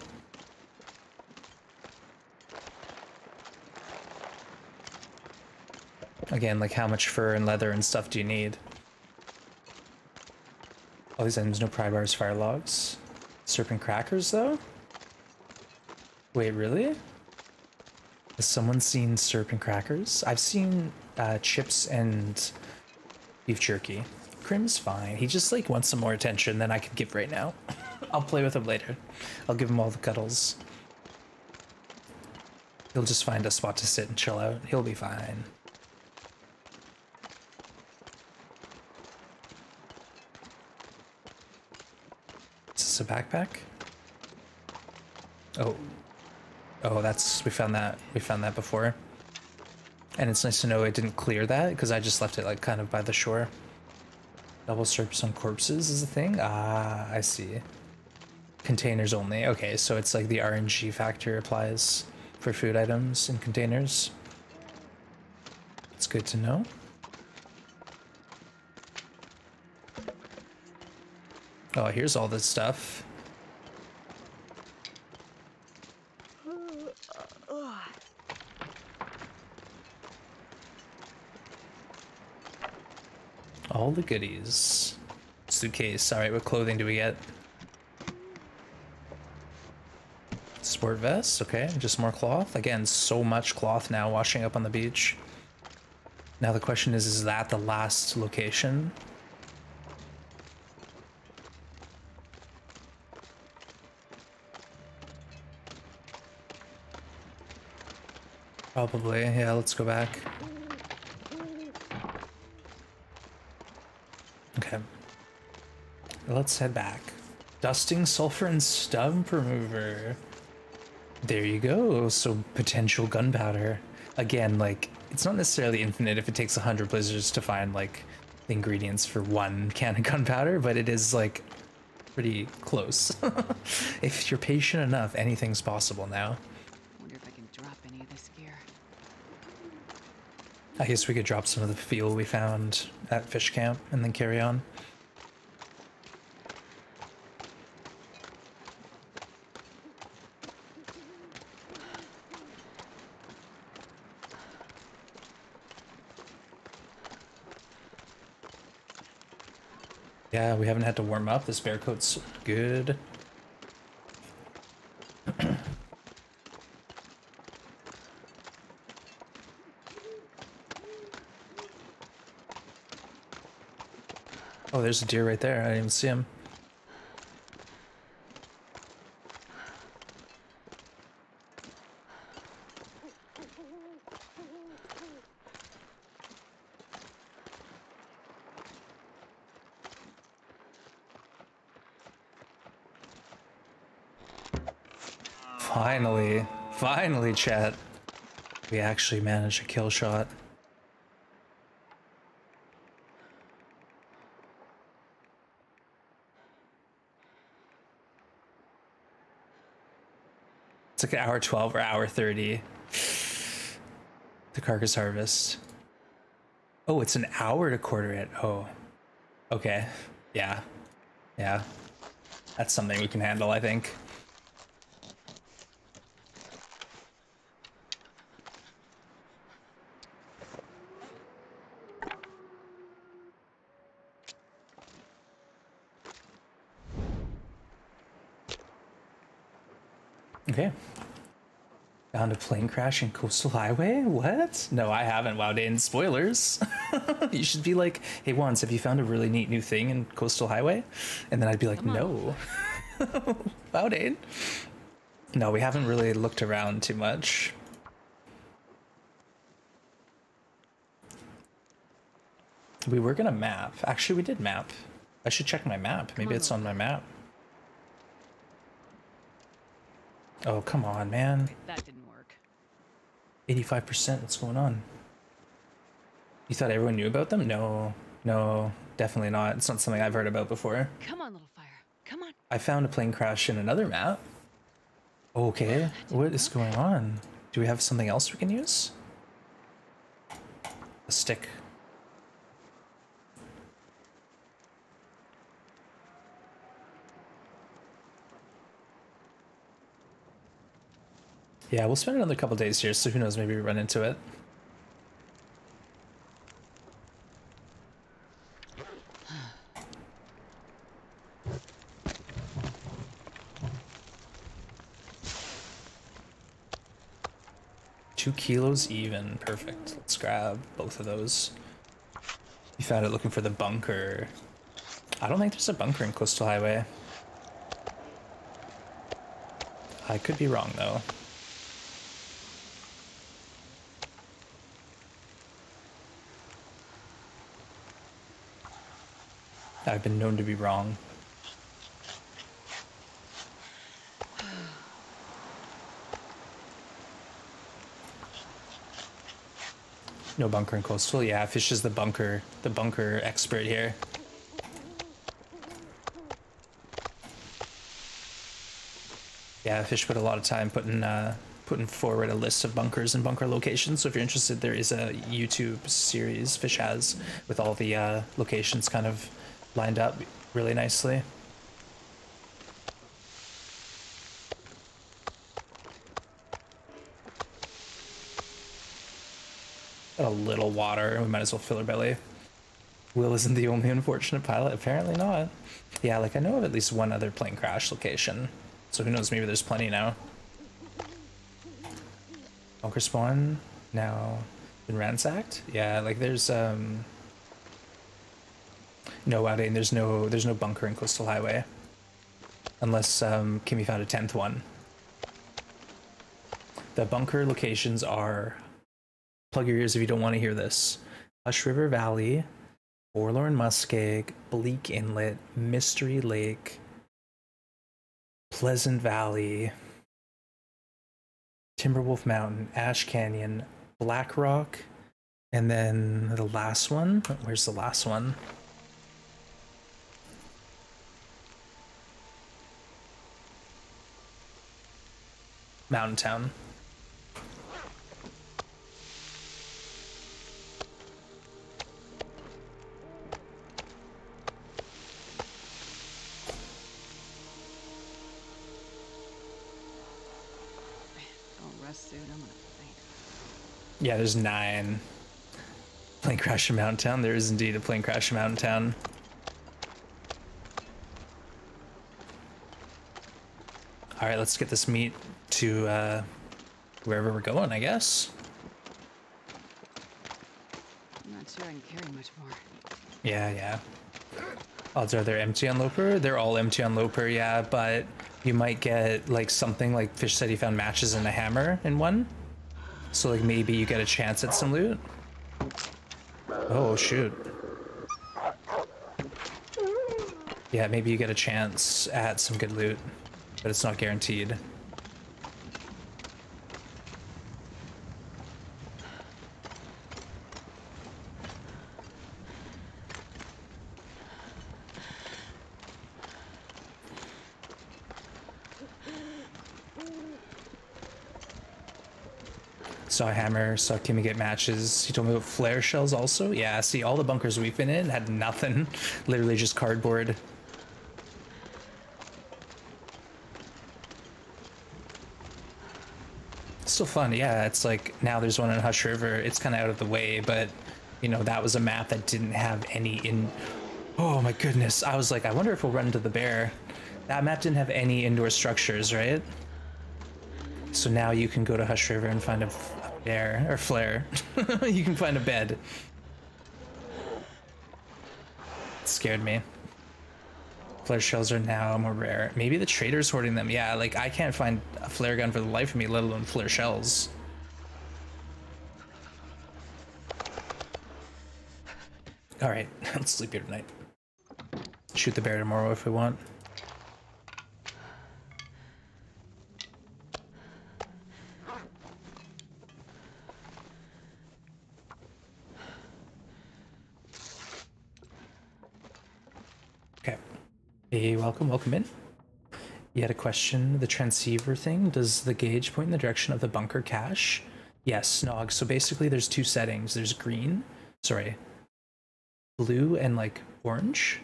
Speaker 1: Again, like how much fur and leather and stuff do you need? All these items, no pry bars, fire logs. Serpent crackers though? Wait, really? Has someone seen serpent crackers? I've seen uh, chips and beef jerky. Grim's fine. He just like wants some more attention than I can give right now. I'll play with him later. I'll give him all the cuddles. He'll just find a spot to sit and chill out. He'll be fine. Is this a backpack? Oh. Oh, that's we found that we found that before. And it's nice to know it didn't clear that because I just left it like kind of by the shore. Double strips on corpses is a thing? Ah, I see. Containers only. Okay, so it's like the RNG factor applies for food items in containers. It's good to know. Oh, here's all this stuff. All the goodies. Suitcase. Alright, what clothing do we get? Sport vest. Okay, just more cloth. Again, so much cloth now washing up on the beach. Now the question is, is that the last location? Probably. Yeah, let's go back. Okay. Let's head back. Dusting sulfur and stump remover. There you go. So potential gunpowder. Again, like it's not necessarily infinite if it takes a hundred blizzards to find like the ingredients for one can of gunpowder, but it is like pretty close. if you're patient enough, anything's possible now.
Speaker 2: Wonder if I can drop any of this gear.
Speaker 1: I guess we could drop some of the fuel we found at fish camp and then carry on. Yeah, we haven't had to warm up. This bear coat's good. Oh, there's a deer right there. I didn't even see him. Finally, Finally, chat. We actually managed a kill shot. It's like hour 12 or hour 30. The carcass harvest. Oh, it's an hour to quarter it. Oh. Okay. Yeah. Yeah. That's something we can handle, I think. Okay. Found a plane crash in Coastal Highway? What? No, I haven't. Wow, Dane, spoilers. you should be like, hey, once, have you found a really neat new thing in Coastal Highway? And then I'd be like, no. wow, Dane. No, we haven't really looked around too much. We were gonna map. Actually, we did map. I should check my map. Maybe it's on my map. Oh, come on, man.
Speaker 2: That didn't.
Speaker 1: 85%, what's going on? You thought everyone knew about them? No, no, definitely not. It's not something I've heard about before.
Speaker 2: Come on, little fire. Come on.
Speaker 1: I found a plane crash in another map. Okay, what is going on? Do we have something else we can use? A stick. Yeah, we'll spend another couple days here, so who knows, maybe we run into it. Two kilos even. Perfect. Let's grab both of those. You found it looking for the bunker. I don't think there's a bunker in Coastal Highway. I could be wrong though. I've been known to be wrong. No bunker in coastal. Yeah, Fish is the bunker, the bunker expert here. Yeah, Fish put a lot of time putting uh, putting forward a list of bunkers and bunker locations. So if you're interested, there is a YouTube series Fish has with all the uh, locations kind of lined up really nicely. Got a little water. and We might as well fill our belly. Will isn't the only unfortunate pilot. Apparently not. Yeah, like I know of at least one other plane crash location. So who knows, maybe there's plenty now. Bunker spawn now been ransacked? Yeah, like there's um no outing. There's no there's no bunker in Coastal Highway, unless um, Kimmy found a tenth one. The bunker locations are. Plug your ears if you don't want to hear this. Hush River Valley, Forlorn Muskeg, Bleak Inlet, Mystery Lake, Pleasant Valley, Timberwolf Mountain, Ash Canyon, Black Rock, and then the last one. Where's the last one? Mountain Town.
Speaker 2: Don't rest suit. I'm gonna faint.
Speaker 1: Yeah, there's nine. Plane crash in Mountain Town. There is indeed a plane crash in Mountain Town. All right, let's get this meat to uh, wherever we're going, I guess.
Speaker 2: I'm not sure I can carry much more.
Speaker 1: Yeah, yeah. Odds are they're empty on Loper. They're all empty on Loper, yeah, but you might get like something like Fish said he found matches and a hammer in one. So like maybe you get a chance at some loot. Oh shoot. Yeah, maybe you get a chance at some good loot, but it's not guaranteed. Saw Hammer, saw Kimmy get matches. He told me about flare shells also. Yeah, see, all the bunkers we've been in had nothing. Literally just cardboard. Still fun, yeah. It's like now there's one in Hush River. It's kind of out of the way, but you know that was a map that didn't have any in. Oh my goodness! I was like, I wonder if we'll run into the bear. That map didn't have any indoor structures, right? So now you can go to Hush River and find a, a bear or flare. you can find a bed. It scared me. Flare shells are now more rare. Maybe the trader's hoarding them. Yeah, like I can't find a flare gun for the life of me, let alone flare shells. All right, let's sleep here tonight. Shoot the bear tomorrow if we want. Okay. Hey, welcome, welcome in. You had a question, the transceiver thing, does the gauge point in the direction of the bunker cache? Yes, Nog. So basically there's two settings. There's green, sorry, blue and like orange.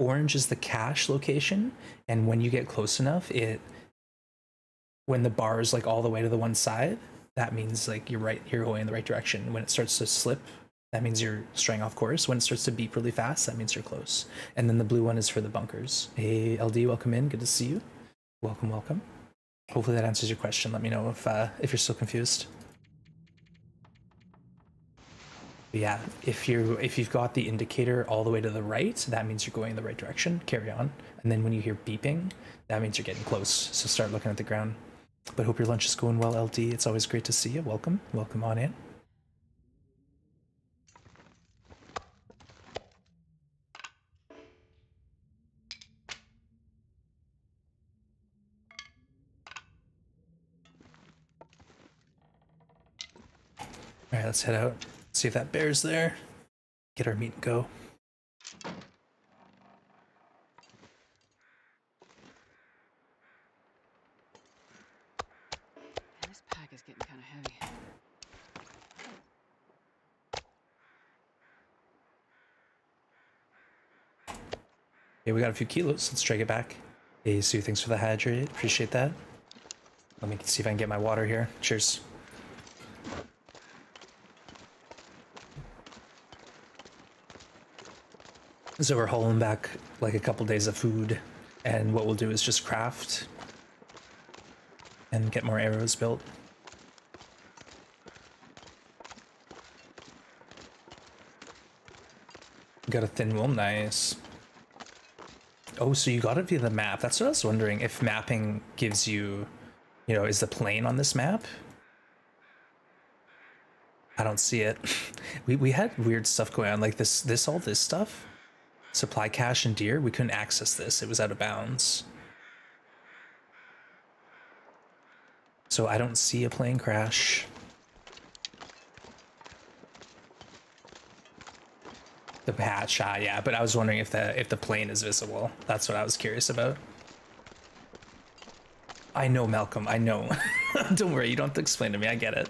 Speaker 1: Orange is the cache location, and when you get close enough, it when the bar is like all the way to the one side, that means like you're right, you're going in the right direction. When it starts to slip, that means you're straying off course. When it starts to beep really fast, that means you're close. And then the blue one is for the bunkers. Hey, LD, welcome in. Good to see you. Welcome, welcome. Hopefully that answers your question. Let me know if uh, if you're still confused. But yeah, if you if you've got the indicator all the way to the right, that means you're going in the right direction. Carry on. And then when you hear beeping, that means you're getting close. So start looking at the ground. But hope your lunch is going well, LD. It's always great to see you. Welcome. Welcome on in. All right, let's head out. See if that bear's there. Get our meat and go.
Speaker 2: Man, this pack is getting kind of heavy.
Speaker 1: Okay, we got a few kilos. Let's drag it back. Hey, Sue, thanks for the hydrate. Appreciate that. Let me see if I can get my water here. Cheers. So we're hauling back like a couple days of food, and what we'll do is just craft and get more arrows built. Got a thin wool, nice. Oh, so you got it via the map. That's what I was wondering. If mapping gives you, you know, is the plane on this map? I don't see it. We we had weird stuff going on, like this this all this stuff. Supply cache and deer. We couldn't access this. It was out of bounds. So I don't see a plane crash. The patch, ah, yeah, but I was wondering if the if the plane is visible. That's what I was curious about. I know, Malcolm. I know. don't worry. You don't have to explain to me. I get it.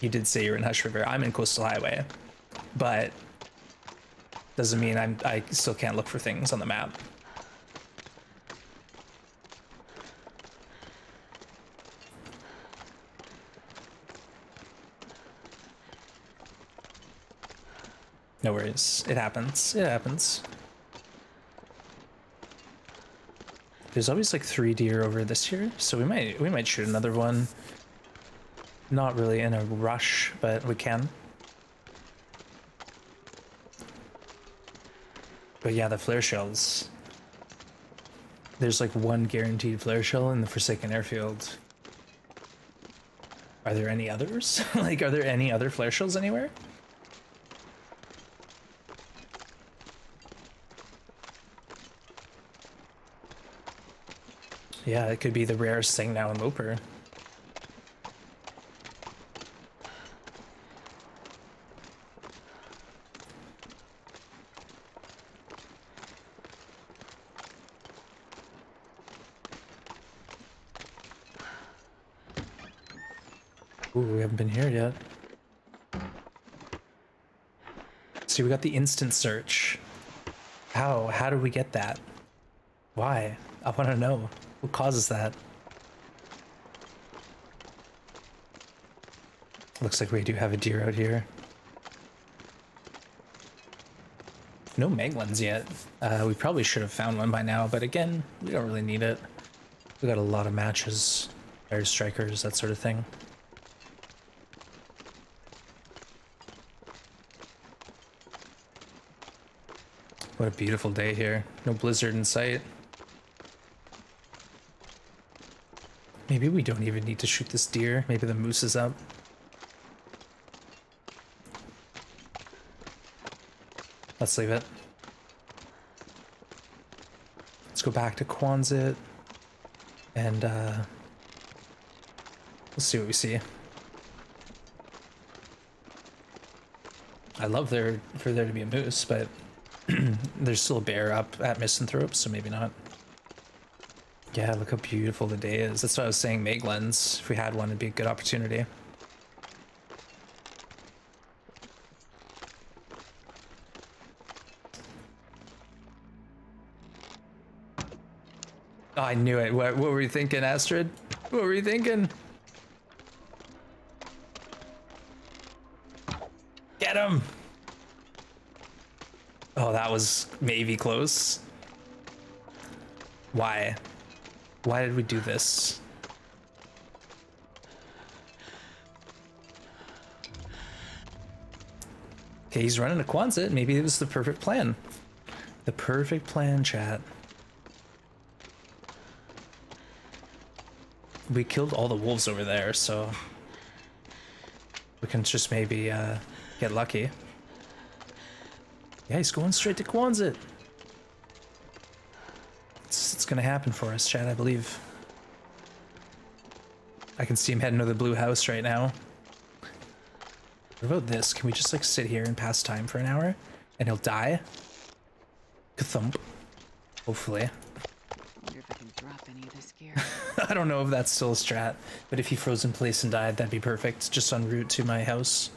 Speaker 1: You did say you're in Hush River. I'm in Coastal Highway, but doesn't mean I'm I still can't look for things on the map. No worries. It happens. It happens. There's always like three deer over this here, so we might we might shoot another one. Not really in a rush, but we can. But yeah, the flare shells. There's like one guaranteed flare shell in the Forsaken Airfield. Are there any others? like, are there any other flare shells anywhere? Yeah, it could be the rarest thing now in Loper. Haven't been here yet. See, we got the instant search. How? How did we get that? Why? I want to know. What causes that? Looks like we do have a deer out here. No mag lens yet. Uh, we probably should have found one by now, but again, we don't really need it. We got a lot of matches, air strikers, that sort of thing. What a beautiful day here. No blizzard in sight. Maybe we don't even need to shoot this deer. Maybe the moose is up. Let's leave it. Let's go back to Quonset and uh, let's see what we see. I love there for there to be a moose, but there's still a bear up at Misanthrope, so maybe not. Yeah, look how beautiful the day is. That's what I was saying, mag lens. If we had one, it'd be a good opportunity. Oh, I knew it. What, what were you thinking, Astrid? What were you thinking? Get him! Oh, that was maybe close. Why? Why did we do this? Okay, he's running a Quonset. Maybe it was the perfect plan. The perfect plan, chat. We killed all the wolves over there, so we can just maybe uh, get lucky. Yeah, he's going straight to Quonset. It's, it's gonna happen for us, Chad, I believe. I can see him heading to the blue house right now. What about this? Can we just like sit here and pass time for an hour? And he'll die? Kathump. Hopefully.
Speaker 2: I can drop any of this gear.
Speaker 1: I don't know if that's still a strat, but if he froze in place and died, that'd be perfect. Just en route to my house.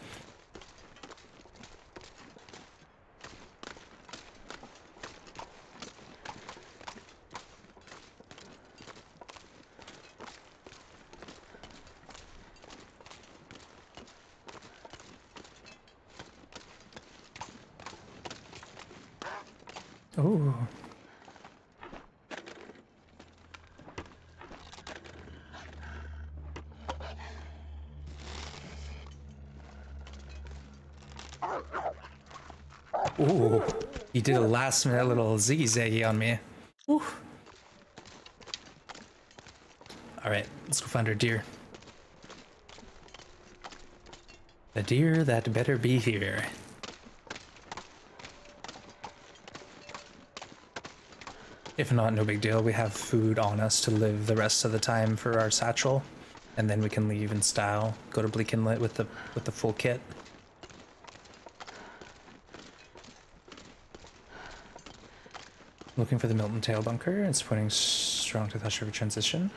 Speaker 1: Ooh. Ooh, he did a last minute little ziggy zaggy on me. All right, let's go find our deer. The deer that better be here. If not, no big deal. We have food on us to live the rest of the time for our satchel, and then we can leave in style. Go to Bleak Inlet with the with the full kit. Looking for the Milton Tale bunker. It's pointing strong to Thush River transition.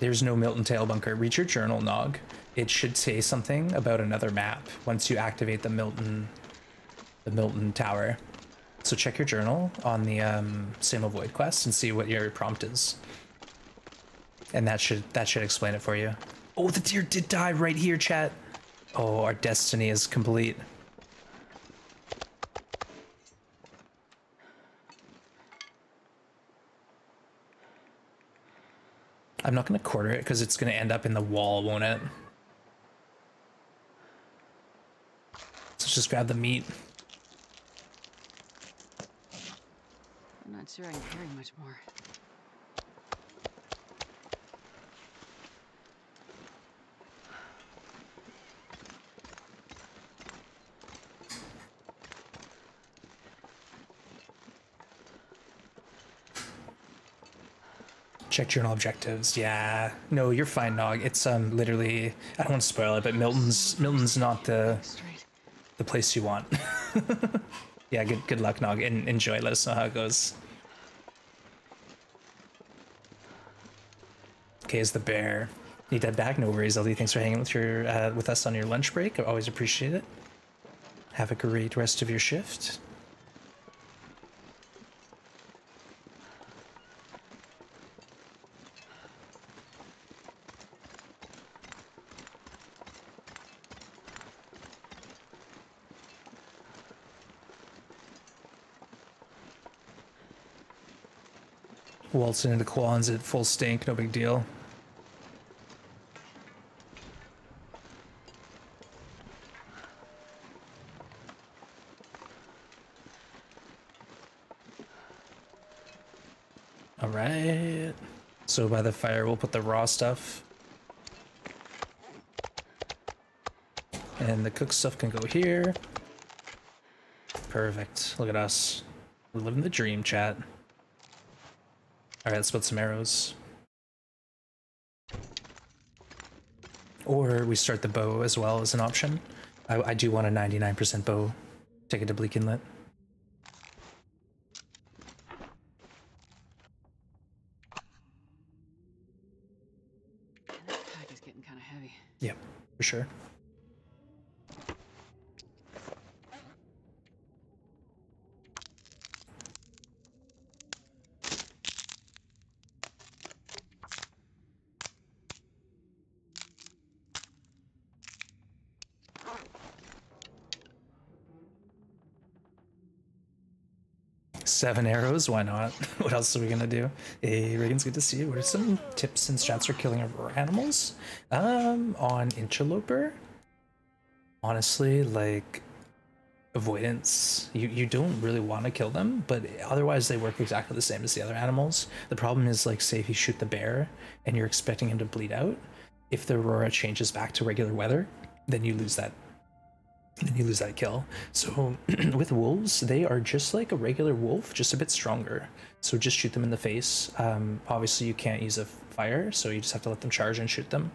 Speaker 1: There's no Milton Tale bunker. Read your journal, Nog. It should say something about another map once you activate the Milton, the Milton Tower. So check your journal on the um, Signal Void quest and see what your prompt is, and that should that should explain it for you. Oh, the deer did die right here, chat. Oh, our destiny is complete. I'm not going to quarter it because it's going to end up in the wall, won't it? Let's just grab the meat.
Speaker 2: I'm not sure I can carry much more.
Speaker 1: Check journal objectives. Yeah. No, you're fine, Nog. It's um literally I don't want to spoil it, but Milton's Milton's not the the place you want. yeah, good good luck, Nog, and enjoy. Let us know how it goes. Okay, is the bear. Need that back? No worries, LD. Thanks for hanging with your uh, with us on your lunch break. I always appreciate it. Have a great rest of your shift. Waltzing into Quonset full stink, no big deal. Alright. So by the fire, we'll put the raw stuff. And the cooked stuff can go here. Perfect. Look at us. We're living the dream, chat. Alright, let's put some arrows. Or we start the bow as well as an option. I, I do want a 99% bow. Take it to Bleak Inlet.
Speaker 2: Man, that pack is getting kind of heavy.
Speaker 1: Yep, for sure. Seven arrows, why not? what else are we gonna do? Hey, Reagan's good to see you. What are some tips and strats for killing aurora animals? Um, on interloper, honestly, like avoidance. You you don't really want to kill them, but otherwise they work exactly the same as the other animals. The problem is like say if you shoot the bear and you're expecting him to bleed out, if the aurora changes back to regular weather, then you lose that then you lose that kill. So with wolves, they are just like a regular wolf, just a bit stronger. So just shoot them in the face. Um, obviously, you can't use a fire, so you just have to let them charge and shoot them.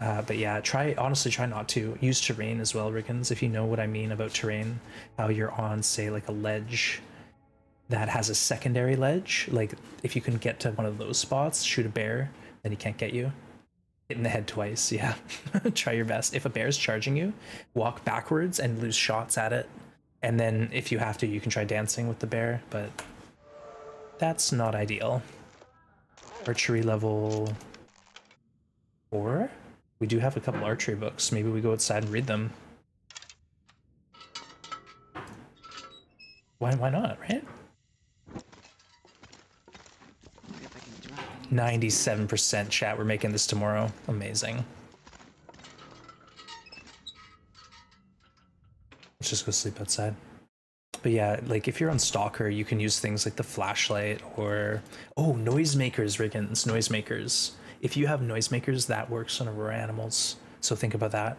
Speaker 1: Uh, but yeah, try honestly try not to use terrain as well, Rickens. If you know what I mean about terrain, how you're on say like a ledge that has a secondary ledge. Like if you can get to one of those spots, shoot a bear, then he can't get you. Hit in the head twice, yeah. try your best. If a bear's charging you, walk backwards and lose shots at it. And then if you have to, you can try dancing with the bear, but that's not ideal. Archery level four? We do have a couple archery books. Maybe we go outside and read them. Why, why not, right?
Speaker 2: See if I can drop any.
Speaker 1: 97% chat. We're making this tomorrow. Amazing. Let's just go sleep outside. But yeah, like if you're on Stalker, you can use things like the flashlight or oh, noisemakers, Riggins, noisemakers. If you have noisemakers, that works on Aurora animals. So think about that.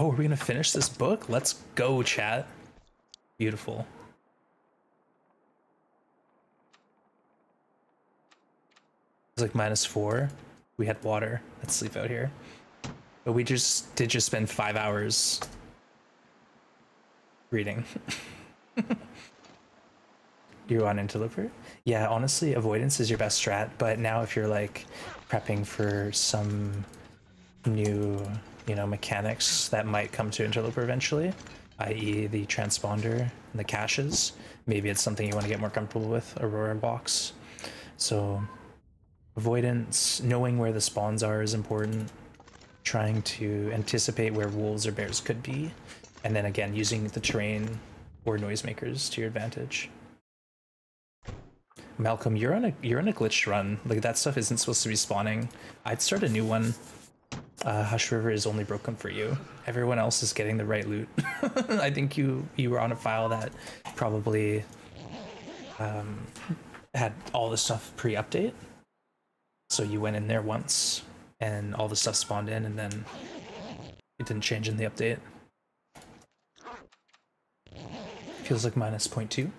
Speaker 1: Oh, are we gonna finish this book? Let's go, chat. Beautiful. It's like minus four. We had water. Let's sleep out here. But we just did just spend five hours reading. You're on interloper? Yeah, honestly, avoidance is your best strat, but now if you're like prepping for some new, you know, mechanics that might come to interloper eventually, i.e. the transponder and the caches, maybe it's something you want to get more comfortable with, Aurora box. So avoidance, knowing where the spawns are is important. Trying to anticipate where wolves or bears could be, and then again using the terrain or noisemakers to your advantage. Malcolm, you're on a you're on a glitched run. Like that stuff isn't supposed to be spawning. I'd start a new one. Uh, Hush River is only broken for you. Everyone else is getting the right loot. I think you you were on a file that probably um, had all the stuff pre-update. So you went in there once, and all the stuff spawned in, and then it didn't change in the update. Feels like minus 0.2.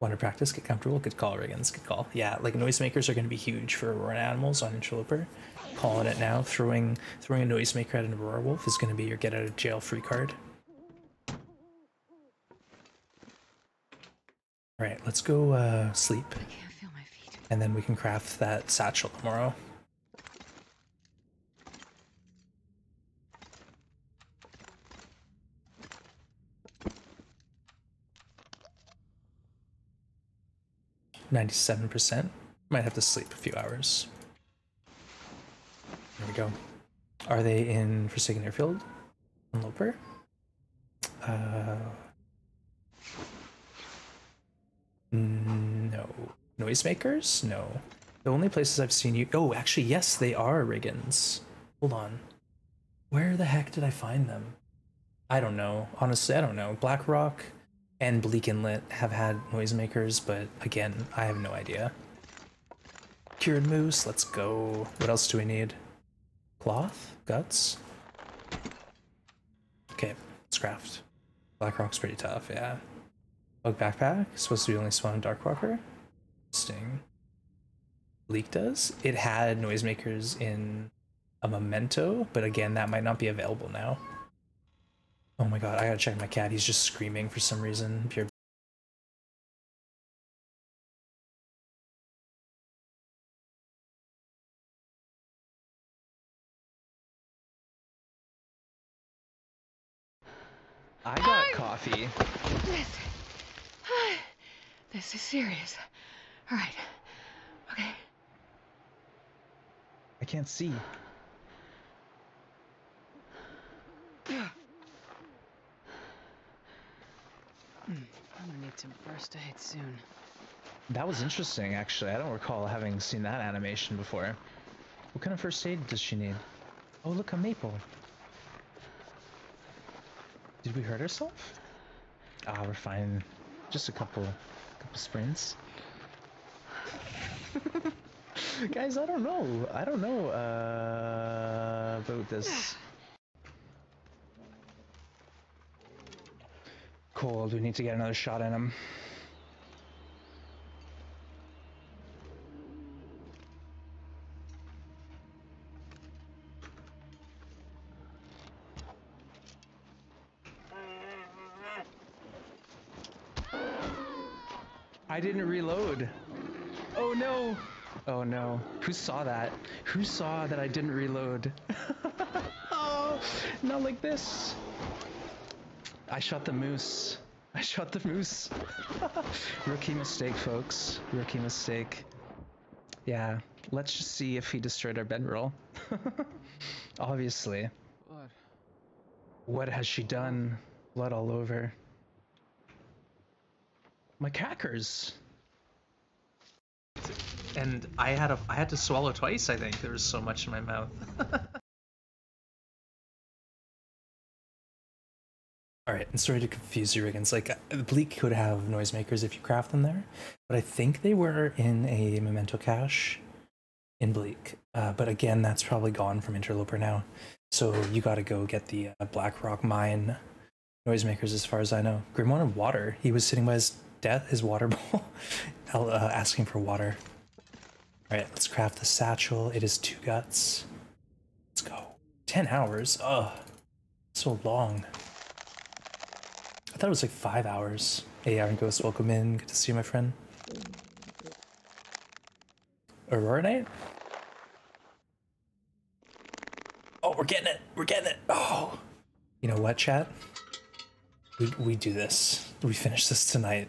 Speaker 1: Want to practice, get comfortable, good call, Riggins, good call. Yeah, like noisemakers are going to be huge for Aurora animals on Interloper. Calling it now, throwing throwing a noisemaker at an Aurora Wolf is going to be your get out of jail free card. All right, let's go uh, sleep,
Speaker 2: I can't feel my feet.
Speaker 1: and then we can craft that satchel tomorrow. Ninety-seven percent. Might have to sleep a few hours. There we go. Are they in Forsaken Airfield? Loper? Uh, no. Noisemakers? No. The only places I've seen you. Oh, actually, yes, they are Riggins. Hold on. Where the heck did I find them? I don't know. Honestly, I don't know. Blackrock and Bleak Inlet have had noisemakers, but again, I have no idea. Cured moose, let's go. What else do we need? Cloth? Guts? Okay, let's craft. Blackrock's pretty tough, yeah. Bug backpack, supposed to be only spawn Darkwalker. Interesting. Leak does. It had noisemakers in a memento, but again, that might not be available now. Oh my god, I gotta check my cat. He's just screaming for some reason. Pure.
Speaker 3: I got coffee.
Speaker 2: This. This is serious. All right. Okay.
Speaker 3: I can't see.
Speaker 2: I'm gonna need some first aid soon.
Speaker 3: That was interesting, actually. I don't recall having seen that animation before. What kind of first aid does she need? Oh, look, a maple. Did we hurt ourselves? Ah, we're fine. Just a couple, couple sprints. Guys, I don't know. I don't know uh, about this. Cold. We need to get another shot in him. I didn't reload. Oh no. Oh no. Who saw that? Who saw that I didn't reload? oh, not like this. I shot the moose. I shot the moose. Rookie mistake, folks. Rookie mistake. Yeah, let's just see if he destroyed our bedroll. Obviously.
Speaker 2: What?
Speaker 3: What has she done? Blood all over. My crackers.
Speaker 1: And I had a I had to swallow twice. I think there was so much in my mouth. All right, and sorry to confuse you, Riggins. Like Bleak could have noisemakers if you craft them there, but I think they were in a memento cache in Bleak. Uh, but again, that's probably gone from Interloper now. So you got to go get the uh, Black Rock Mine noisemakers, as far as I know. Grim wanted water. He was sitting by his death, his water bowl, uh, asking for water. All right, let's craft the satchel. It is two guts. Let's go. Ten hours. Ugh, so long. I thought it was like five hours. Hey, Iron Ghost, welcome in. Good to see you, my friend. Aurora Night? Oh, we're getting it. We're getting it. Oh. You know what, chat? We, we do this. We finish this tonight.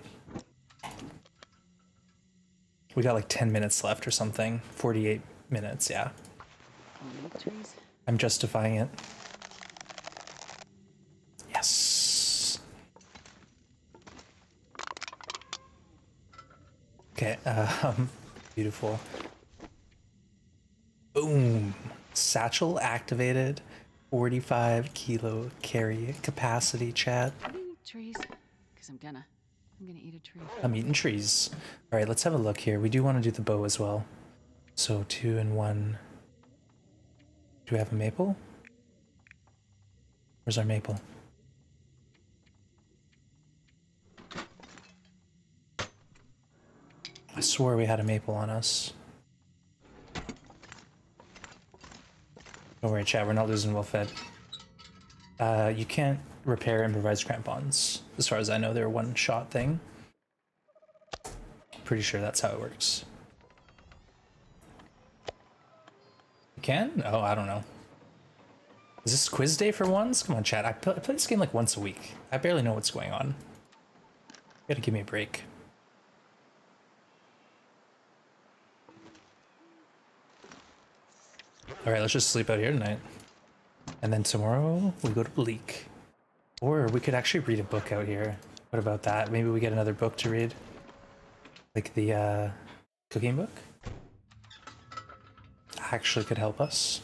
Speaker 1: We got like 10 minutes left or something. 48 minutes, yeah. I'm justifying it. Yes. Okay, um, beautiful. Boom. Satchel activated. 45 kilo carry capacity,
Speaker 2: eat trees? Cause I'm gonna. I'm gonna eat a tree.
Speaker 1: I'm eating trees. All right, let's have a look here. We do want to do the bow as well. So two and one. Do we have a maple? Where's our maple? I swore we had a maple on us. Don't worry, chat. We're not losing well fed. Uh, you can't repair improvised crampons. As far as I know, they're a one-shot thing. Pretty sure that's how it works. You can? Oh, I don't know. Is this quiz day for once? Come on, chat. I play, I play this game like once a week. I barely know what's going on. You gotta give me a break. All right, let's just sleep out here tonight. And then tomorrow we go to Bleak. Or we could actually read a book out here. What about that? Maybe we get another book to read. Like the uh, cooking book? Actually could help us.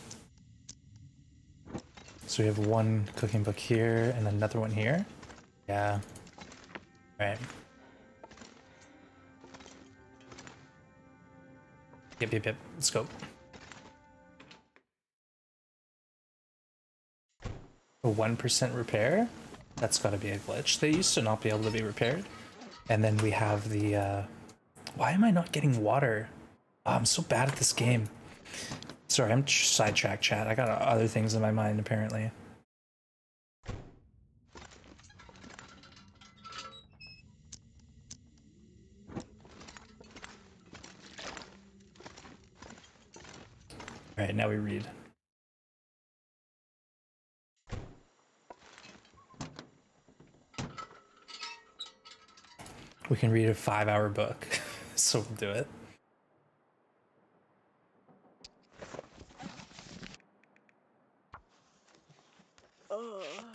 Speaker 1: So we have one cooking book here and another one here. Yeah. Right. Yep, yep, yep. Let's go. A 1% repair? That's gotta be a glitch. They used to not be able to be repaired. And then we have the, uh... Why am I not getting water? Oh, I'm so bad at this game. Sorry, I'm sidetracked, chat. I got other things in my mind, apparently. Alright, now we read. We can read a five hour book, so we'll do it.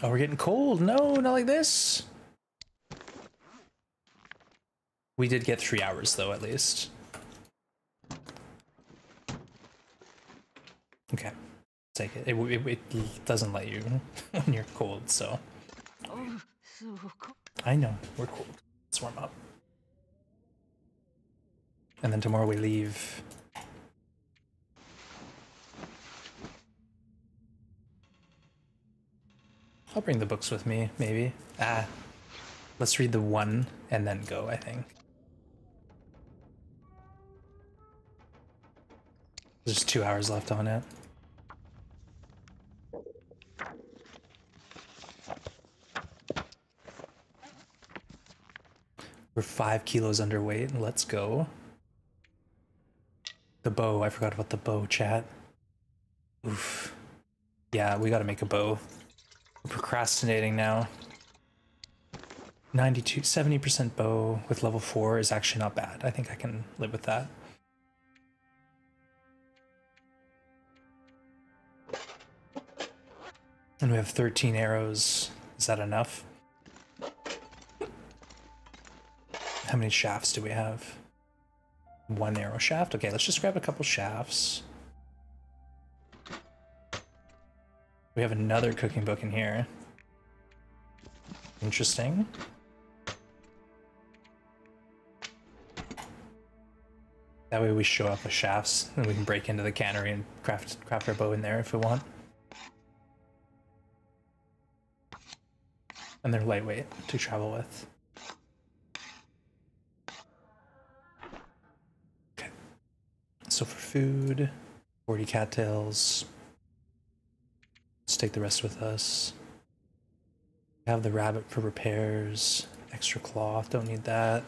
Speaker 1: Oh, we're getting cold. No, not like this. We did get three hours though, at least. Okay, take it. It, it, it doesn't let you when you're cold, so.
Speaker 2: Oh, so cold.
Speaker 1: I know, we're cold. Let's warm up. And then tomorrow we leave. I'll bring the books with me, maybe. Ah, let's read the one and then go, I think. There's two hours left on it. We're five kilos underweight. Let's go. The bow. I forgot about the bow, chat. Oof. Yeah, we gotta make a bow. We're procrastinating now. 92, 70% bow with level 4 is actually not bad. I think I can live with that. And we have 13 arrows. Is that enough? How many shafts do we have? One arrow shaft? Okay, let's just grab a couple shafts. We have another cooking book in here. Interesting. That way we show up with shafts and we can break into the cannery and craft craft our bow in there if we want. And they're lightweight to travel with. So for food, 40 cattails. Let's take the rest with us. Have the rabbit for repairs. Extra cloth, don't need that.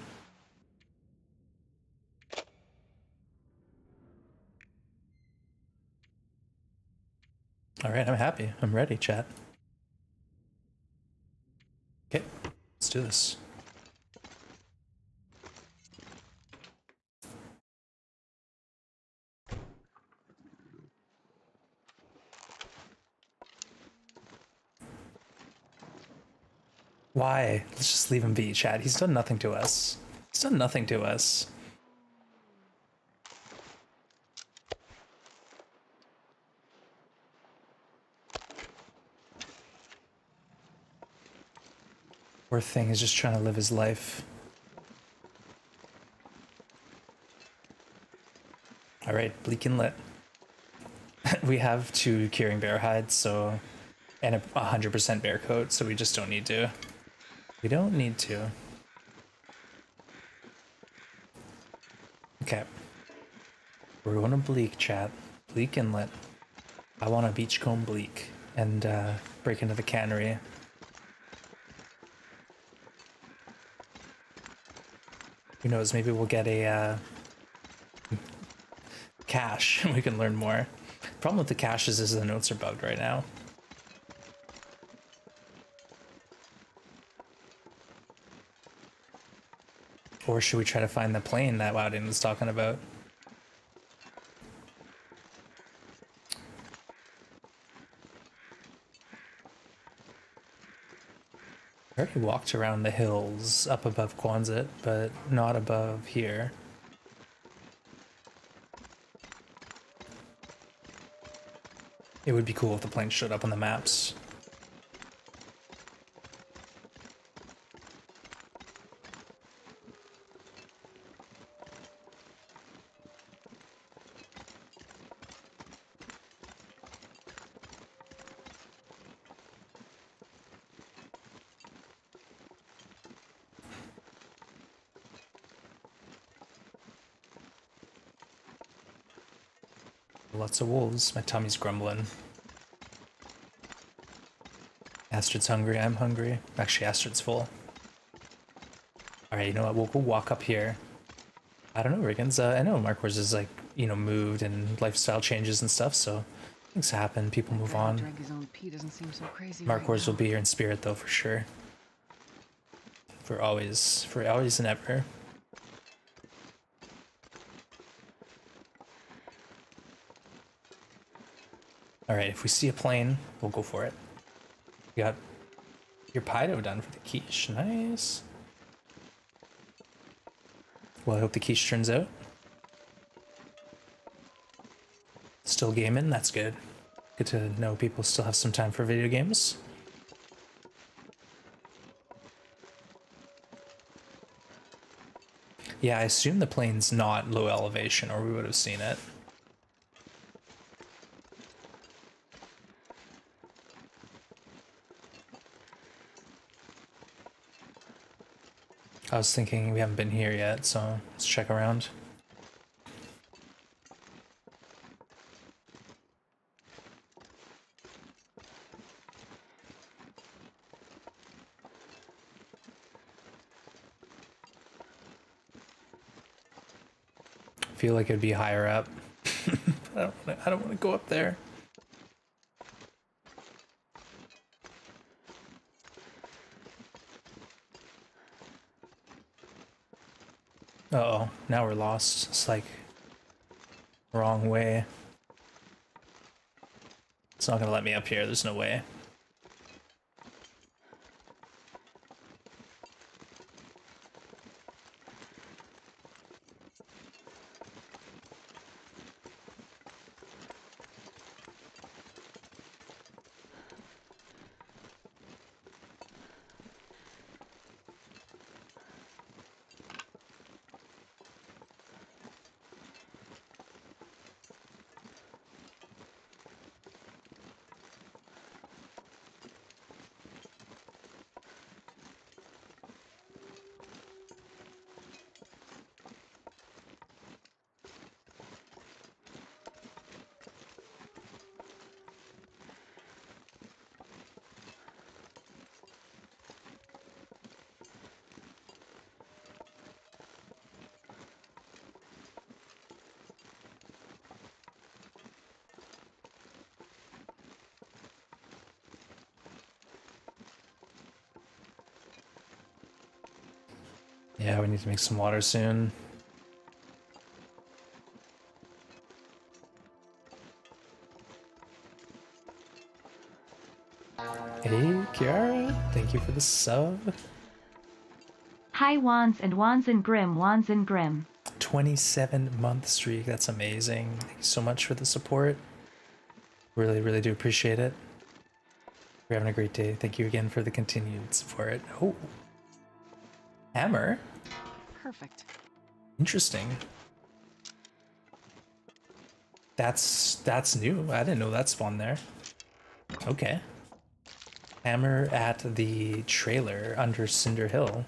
Speaker 1: All right, I'm happy. I'm ready, chat. Okay, let's do this. Why? Let's just leave him be, Chad. He's done nothing to us. He's done nothing to us. Poor thing is just trying to live his life. All right, bleak inlet. we have two curing bear hides, so and a 100% bear coat, so we just don't need to. We don't need to. Okay. We're going to Bleak, chat. Bleak Inlet. I want a beachcomb Bleak and uh, break into the cannery. Who knows? Maybe we'll get a uh, cache and we can learn more. Problem with the caches is the notes are bugged right now. Or should we try to find the plane that Wouden was talking about? I already walked around the hills up above Quonset, but not above here. It would be cool if the plane showed up on the maps. Lots of wolves. My tummy's grumbling. Astrid's hungry. I'm hungry. Actually, Astrid's full. Alright, you know what? We'll go walk up here. I don't know, Riggins. Uh, I know Markwars is like, you know, moved and lifestyle changes and stuff, so things happen. People move on.
Speaker 2: Drank his own pee doesn't seem so.
Speaker 1: Mark
Speaker 2: right
Speaker 1: Wars will be here in spirit though for sure. For always, for always and ever. All right, if we see a plane, we'll go for it. You got your Pido done for the quiche. Nice. Well, I hope the quiche turns out. Still gaming, that's good. Good to know people still have some time for video games. Yeah, I assume the plane's not low elevation or we would have seen it. I was thinking we haven't been here yet, so let's check around. feel like it'd be higher up. I don't wanna, I don't want to go up there. Uh oh, now we're lost. It's like wrong way. It's not gonna let me up here. There's no way. Yeah, we need to make some water soon. Hey, Kiara, thank you for the sub.
Speaker 4: Hi Wonz and Wonz and Grim, Wonz and Grim.
Speaker 1: 27 month streak, that's amazing. Thank you so much for the support. Really, really do appreciate it. We're having a great day. Thank you again for the continued support. Oh, hammer. Interesting. That's that's new. I didn't know that spawned there. Okay. Hammer at the trailer under Cinder Hill.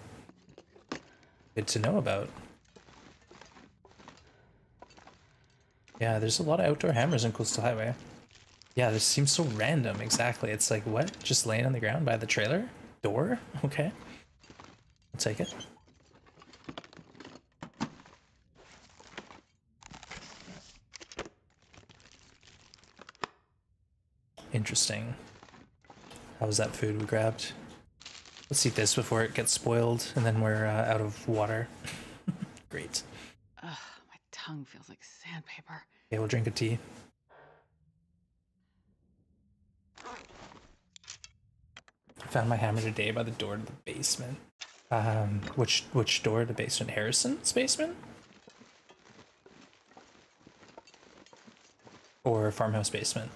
Speaker 1: Good to know about. Yeah, there's a lot of outdoor hammers in Coastal Highway. Yeah, this seems so random, exactly. It's like, what? Just laying on the ground by the trailer? Door? Okay. I'll take it. Interesting. How was that food we grabbed? Let's eat this before it gets spoiled, and then we're uh, out of water. Great.
Speaker 2: Ugh, my tongue feels like sandpaper.
Speaker 1: Okay, we'll drink a tea. I found my hammer today by the door to the basement. Um, which which door to the basement? Harrison's basement? Or farmhouse basement?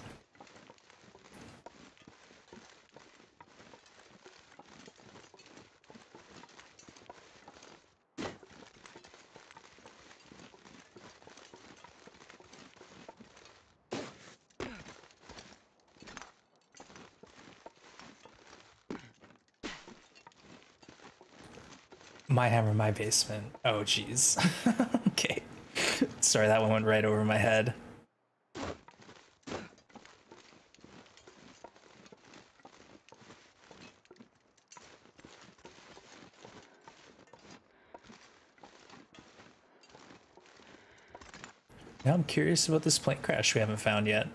Speaker 1: My hammer, my basement. Oh, jeez. okay. Sorry, that one went right over my head. Now I'm curious about this plane crash we haven't found yet.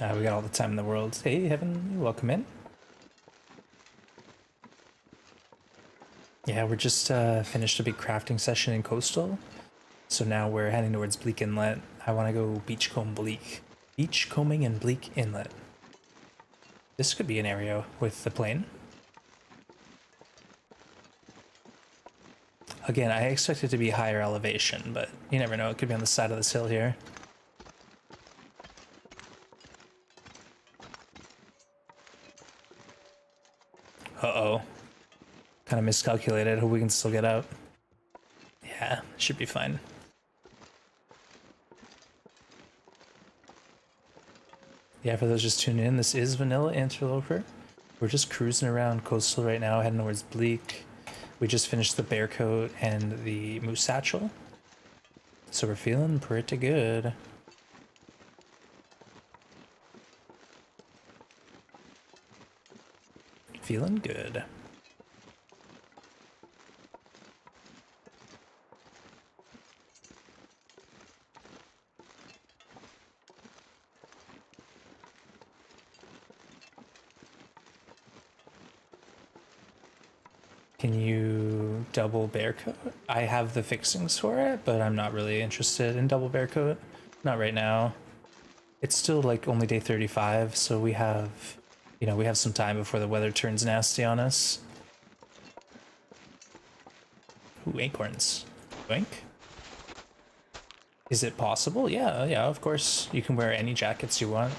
Speaker 1: Uh, we got all the time in the world. Hey, Heaven, welcome in. Yeah, we're just uh, finished a big crafting session in Coastal. So now we're heading towards Bleak Inlet. I want to go Beachcomb Bleak. Beachcombing and Bleak Inlet. This could be an area with the plane. Again, I expect it to be higher elevation, but you never know. It could be on the side of this hill here. Uh-oh. Miscalculated. Hope we can still get out. Yeah, should be fine. Yeah, for those just tuning in, this is Vanilla Interloper. We're just cruising around coastal right now, heading towards Bleak. We just finished the bear coat and the moose satchel. So we're feeling pretty good. Feeling good. Can you double bear coat? I have the fixings for it, but I'm not really interested in double bear coat. Not right now. It's still like only day 35, so we have, you know, we have some time before the weather turns nasty on us. Ooh, acorns. Boink. Is it possible? Yeah, yeah, of course. You can wear any jackets you want.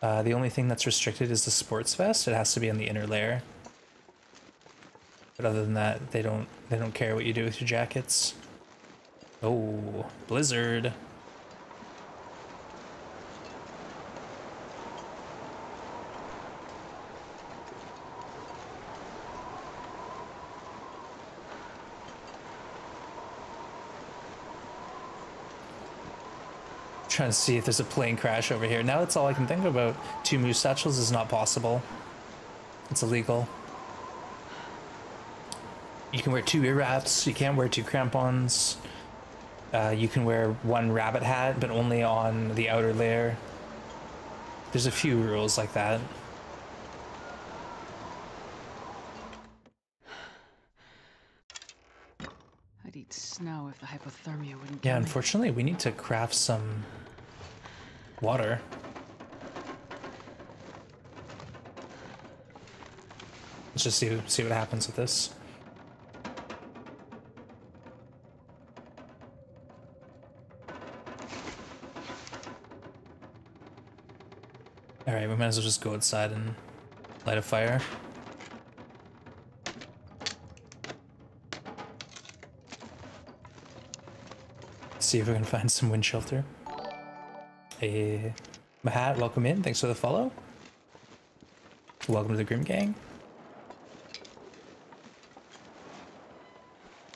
Speaker 1: Uh, the only thing that's restricted is the sports vest. It has to be on the inner layer. But other than that, they don't they don't care what you do with your jackets. Oh, blizzard. Trying to see if there's a plane crash over here. Now that's all I can think about. Two moose satchels is not possible. It's illegal. You can wear two ear wraps. You can't wear two crampons. Uh, you can wear one rabbit hat, but only on the outer layer. There's a few rules like that.
Speaker 2: I'd eat snow if the hypothermia wouldn't
Speaker 1: Yeah,
Speaker 2: kill me.
Speaker 1: unfortunately, we need to craft some water. Let's just see see what happens with this. All right, we might as well just go outside and light a fire. See if we can find some wind shelter. Hey, Mahat, welcome in. Thanks for the follow. Welcome to the Grim Gang.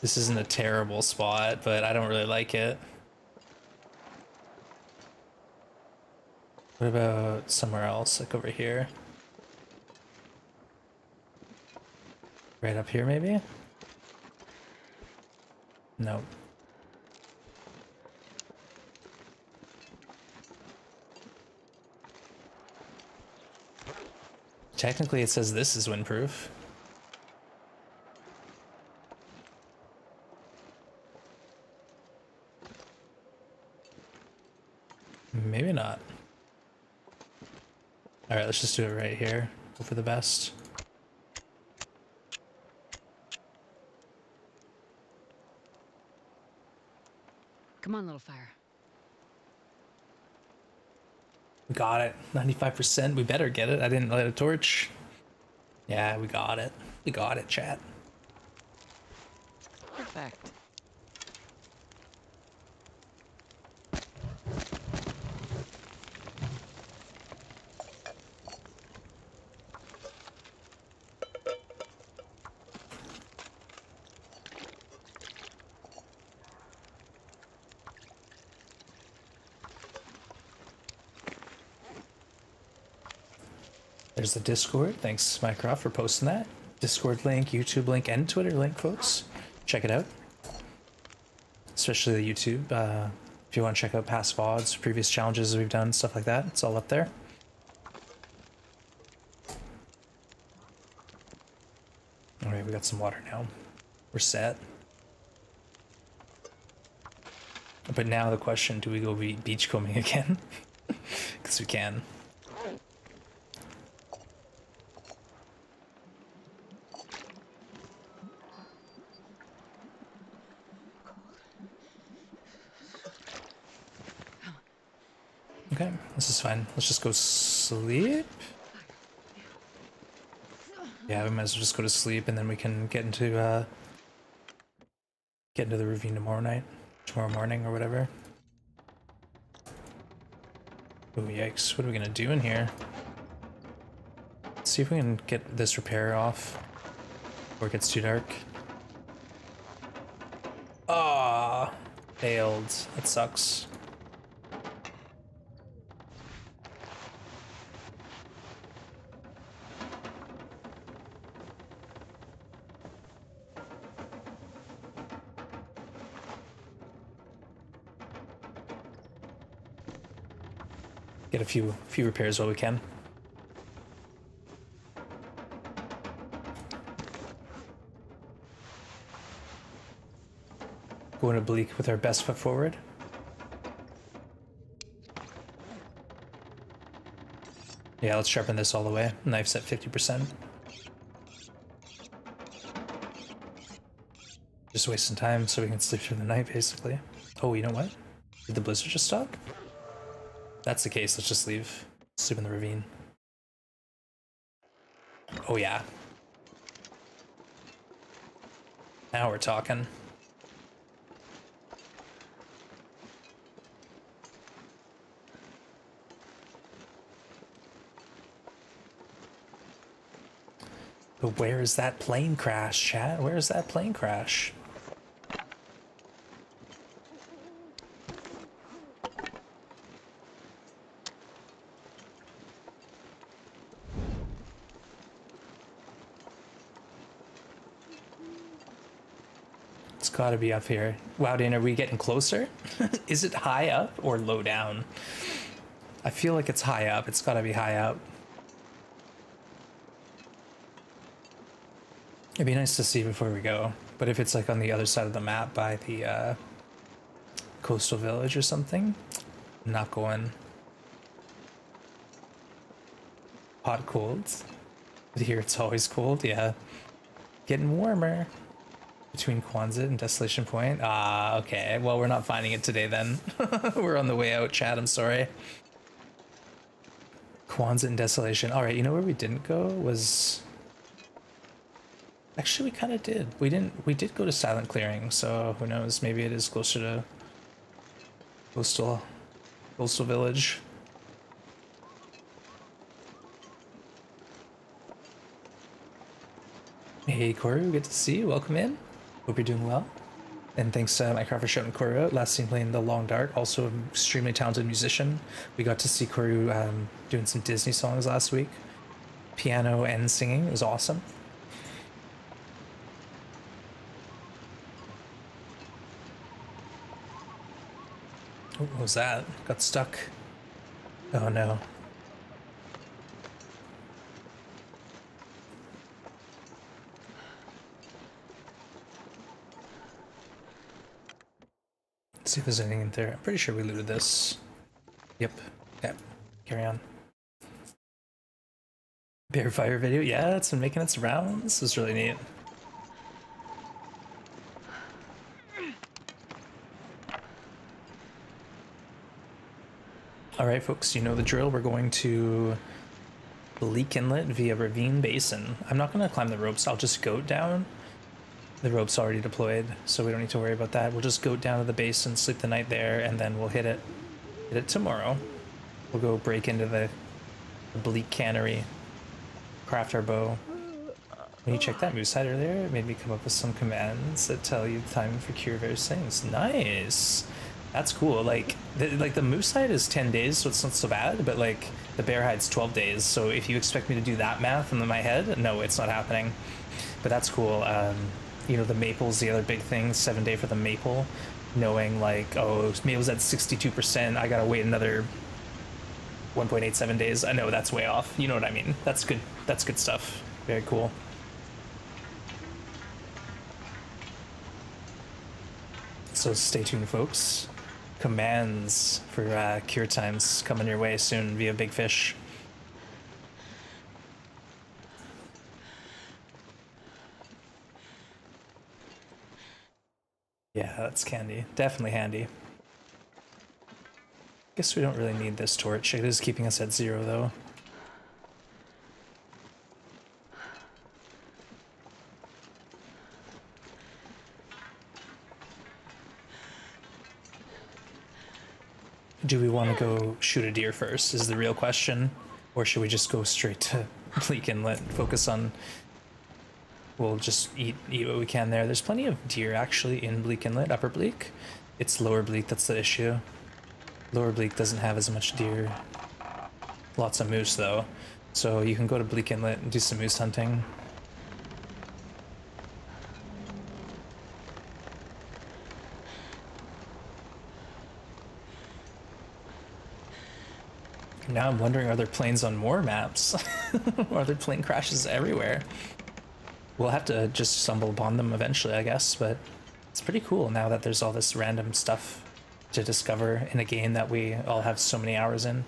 Speaker 1: This isn't a terrible spot, but I don't really like it. What about somewhere else, like over here? Right up here, maybe? No. Technically, it says this is windproof. Maybe not. Alright, let's just do it right here. Hope for the best.
Speaker 2: Come on, little fire.
Speaker 1: We got it. 95%. We better get it. I didn't light a torch. Yeah, we got it. We got it, chat.
Speaker 2: Perfect.
Speaker 1: There's the Discord. Thanks, Mycroft, for posting that. Discord link, YouTube link, and Twitter link, folks. Check it out. Especially the YouTube. Uh, if you want to check out past VODs, previous challenges we've done, stuff like that, it's all up there. Alright, we got some water now. We're set. But now the question, do we go be beachcombing again? Because we can. Okay, this is fine. Let's just go sleep. Yeah, we might as well just go to sleep and then we can get into uh get into the ravine tomorrow night. Tomorrow morning or whatever. Oh yikes, what are we gonna do in here? Let's see if we can get this repair off before it gets too dark. Ah, failed. That sucks. Few few repairs while we can. Going oblique with our best foot forward. Yeah, let's sharpen this all the way. Knife's at 50%. Just wasting time so we can sleep through the night, basically. Oh, you know what? Did the blizzard just stop? That's the case, let's just leave. Sleep in the ravine. Oh yeah. Now we're talking. But where is that plane crash, chat? Where is that plane crash? It's gotta be up here. Wow, Dan, are we getting closer? Is it high up or low down? I feel like it's high up. It's gotta be high up. It'd be nice to see before we go. But if it's like on the other side of the map by the uh, coastal village or something, I'm not going. Hot cold. But here it's always cold, yeah. Getting warmer between Quonset and Desolation Point. Ah, okay. Well, we're not finding it today then. we're on the way out, Chad. I'm sorry. Quonset and Desolation. All right, you know where we didn't go was. Actually, we kind of did. We didn't. We did go to Silent Clearing, so who knows? Maybe it is closer to coastal, coastal village. Hey, Corey, We good to see you. Welcome in. Hope you're doing well. And thanks uh, to Mycroft for showing Koryu last seen playing The Long Dark, also an extremely talented musician. We got to see Koryu um, doing some Disney songs last week, piano and singing. It was awesome. Ooh, what was that? Got stuck. Oh no. See if there's anything in there. I'm pretty sure we looted this. Yep. Yep. Carry on. Bear fire video. Yeah, it's been making its rounds. This is really neat. All right, folks, you know the drill. We're going to Bleak Inlet via Ravine Basin. I'm not going to climb the ropes. I'll just go down. The rope's already deployed, so we don't need to worry about that. We'll just go down to the base and sleep the night there, and then we'll hit it. Hit it tomorrow. We'll go break into the, the Bleak Cannery, craft our bow. When you checked that moose site earlier, it made me come up with some commands that tell you the time for cure various things. Nice. That's cool. Like, the, like the moose hide is ten days, so it's not so bad. But like the bear hide's twelve days. So if you expect me to do that math in my head, no, it's not happening. But that's cool. Um, you know, the maple's the other big thing. Seven day for the maple. Knowing like, oh, maple's at sixty-two percent. I gotta wait another 1.87 days. I know that's way off. You know what I mean? That's good. That's good stuff. Very cool. So stay tuned, folks. Commands for uh, cure times coming your way soon via Big Fish. Yeah, that's candy. Definitely handy. Guess we don't really need this torch. It is keeping us at zero, though. Do we want to go shoot a deer first, is the real question. Or should we just go straight to Bleak Inlet focus on... We'll just eat, eat what we can there. There's plenty of deer, actually, in Bleak Inlet, Upper Bleak. It's Lower Bleak that's the issue. Lower Bleak doesn't have as much deer. Lots of moose though. So you can go to Bleak Inlet and do some moose hunting. Now I'm wondering, are there planes on more maps? are there plane crashes everywhere? We'll have to just stumble upon them eventually, I guess, but it's pretty cool now that there's all this random stuff to discover in a game that we all have so many hours in.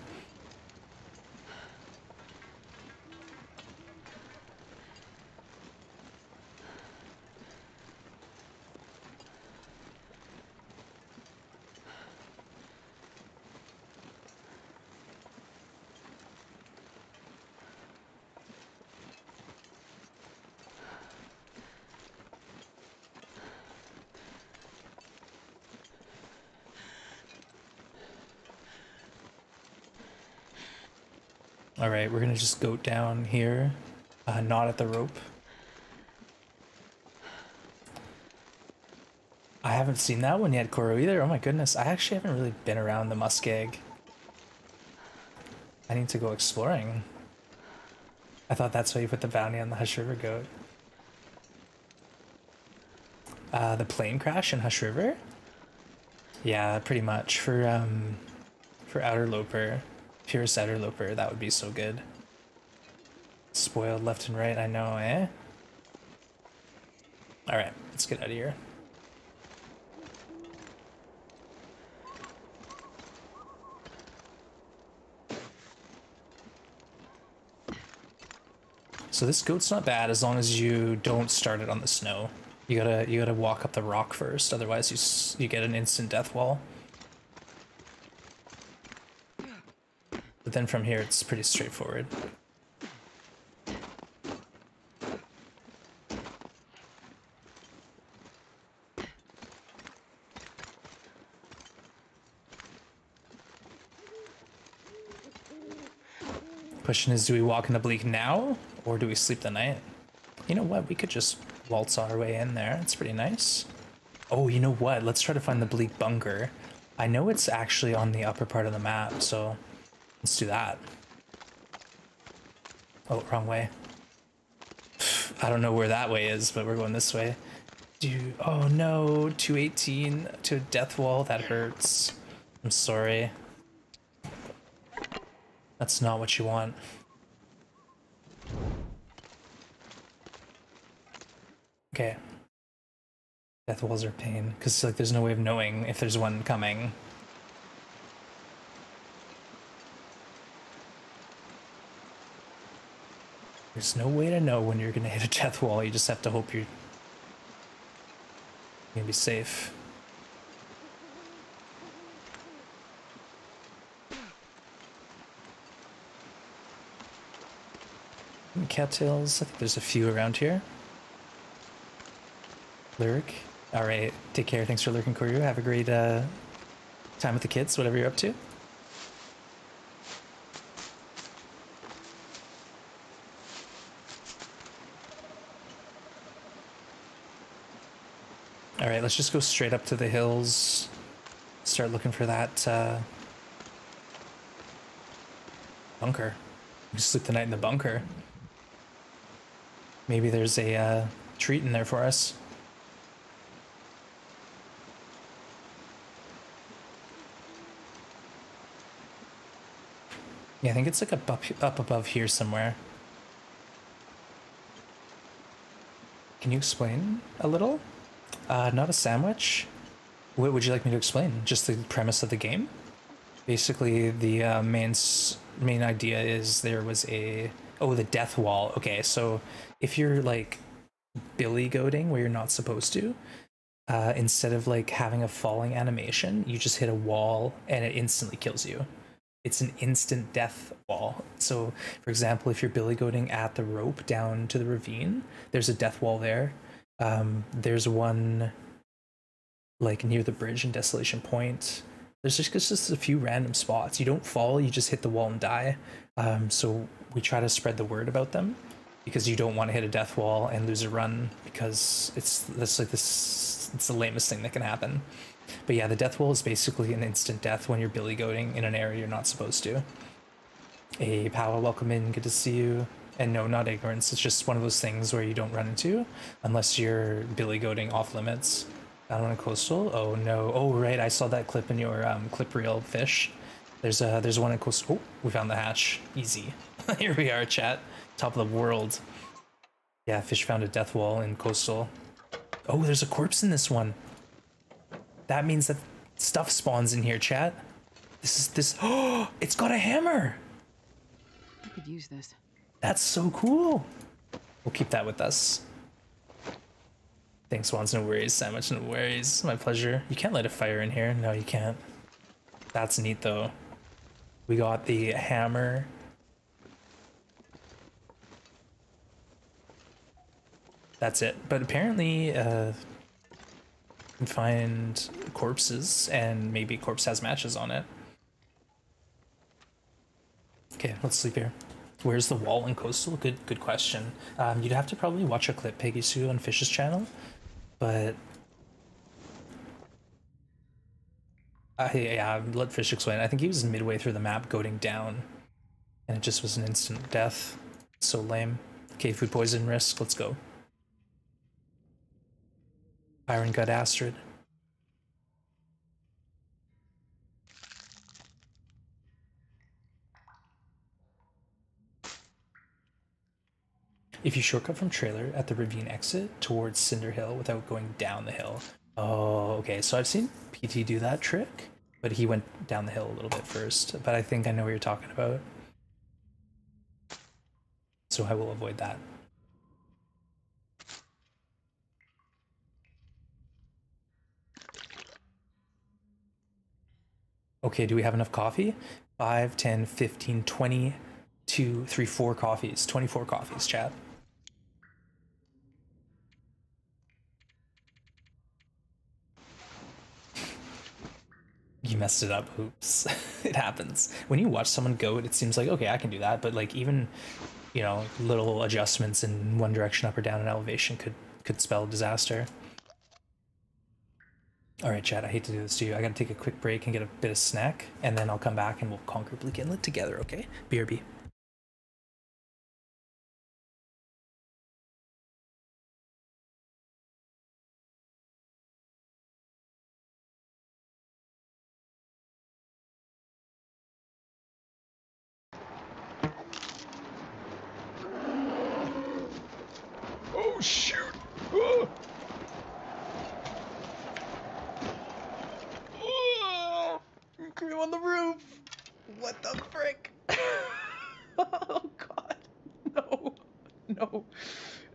Speaker 1: All right, we're gonna just go down here, uh, not at the rope. I haven't seen that one yet, Koro, either. Oh my goodness, I actually haven't really been around the muskeg. I need to go exploring. I thought that's why you put the bounty on the Hush River goat. Uh, the plane crash in Hush River? Yeah, pretty much. For, um, for Outer Loper, pure Outer Looper, that would be so good. Spoiled left and right, I know, eh? Alright, let's get out of here. So this goat's not bad as long as you don't start it on the snow. You gotta you gotta walk up the rock first, otherwise you you get an instant death wall. But then from here it's pretty straightforward. Question is, do we walk in the Bleak now, or do we sleep the night? You know what, we could just waltz our way in there, it's pretty nice. Oh, you know what, let's try to find the Bleak Bunker. I know it's actually on the upper part of the map, so let's do that. Oh, wrong way. I don't know where that way is, but we're going this way. Dude, oh no, 218 to a death wall, that hurts. I'm sorry. That's not what you want. Okay. Death walls are pain, because like there's no way of knowing if there's one coming. There's no way to know when you're gonna hit a death wall, you just have to hope you're gonna be safe. Cattails, I think there's a few around here. Lyric. Alright, take care. Thanks for lurking, Koryu. Have a great uh, time with the kids, whatever you're up to. Alright, let's just go straight up to the hills. Start looking for that uh, bunker. Just sleep the night in the bunker. Maybe there's a uh, treat in there for us. Yeah, I think it's like up, up, up above here somewhere. Can you explain a little? Uh, not a sandwich. What would you like me to explain? Just the premise of the game? Basically, the uh, main main idea is there was a oh the death wall. Okay, so if you're like billy goating where you're not supposed to, uh, instead of like having a falling animation, you just hit a wall and it instantly kills you. It's an instant death wall. So, for example, if you're billy goating at the rope down to the ravine, there's a death wall there. Um, there's one like near the bridge in Desolation Point. There's just, just a few random spots. You don't fall, you just hit the wall and die. Um, so we try to spread the word about them because you don't want to hit a death wall and lose a run because it's that's like this it's the lamest thing that can happen. But yeah, the death wall is basically an instant death when you're billy goating in an area you're not supposed to. Hey power welcome in, good to see you. And no, not ignorance. It's just one of those things where you don't run into unless you're billy goating off limits. Down on a coastal? Oh no. Oh right, I saw that clip in your um, clip reel fish. There's a there's one in coastal. Oh, we found the hatch. Easy. Here we are, chat. Top of the world. Yeah, fish found a death wall in coastal. Oh, there's a corpse in this one. That means that stuff spawns in here, chat. This is this. Oh, it's got a hammer.
Speaker 2: I could use this.
Speaker 1: That's so cool. We'll keep that with us. Thanks, Wonz. No worries. Sandwich, no worries. My pleasure. You can't light a fire in here. No, you can't. That's neat, though. We got the hammer. That's it. But apparently, uh, can find corpses, and maybe corpse has matches on it. Okay, let's sleep here. Where's the wall in coastal? Good, good question. Um, you'd have to probably watch a clip, Peggy Sue, on Fish's channel, but I yeah, let Fish explain. I think he was midway through the map, going down, and it just was an instant death. So lame. Okay, food poison risk. Let's go. Iron Gut Astrid. If you shortcut from trailer at the ravine exit towards Cinder Hill without going down the hill. Oh, okay. So I've seen PT do that trick, but he went down the hill a little bit first. But I think I know what you're talking about. So I will avoid that. Okay, do we have enough coffee? 5, 10, 15, 20, 2, 3, 4 coffees. 24 coffees, chat. You messed it up. Oops. it happens. When you watch someone go, it seems like, okay, I can do that. But like even, you know, little adjustments in one direction up or down in elevation could could spell disaster. All right, Chad, I hate to do this to you. I gotta take a quick break and get a bit of snack, and then I'll come back and we'll conquer Bleak Inlet together, okay? BRB.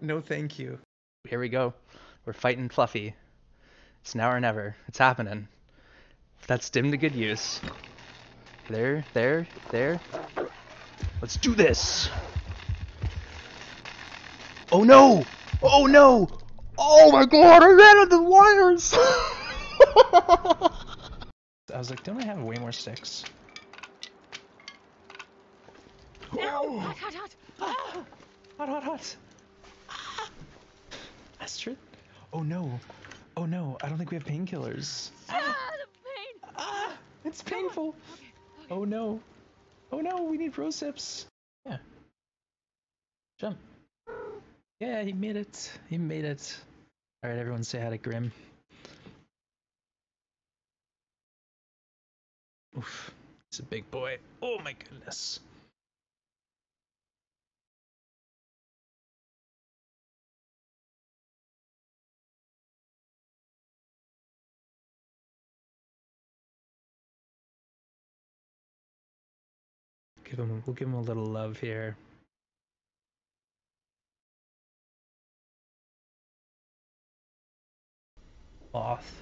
Speaker 1: no, thank you. Here we go. We're fighting Fluffy. It's now or never. It's happening. That's dim to good use. There, there, there. Let's do this. Oh no! Oh no! Oh my god, I ran on the wires! I was like, don't I have way more sticks?
Speaker 2: No! Hot, hot, hot! Ah!
Speaker 1: Hot, hot, hot! Astrid? Oh no. Oh no, I don't think we have painkillers.
Speaker 2: Ah, the pain!
Speaker 1: Ah! It's painful!
Speaker 2: Okay, okay.
Speaker 1: Oh no. Oh no, we need rose hips. Yeah. Jump. Yeah, he made it. He made it. Alright, everyone say hi to Grim. Oof. He's a big boy. Oh my goodness. Give him we'll give him a little love here. Off.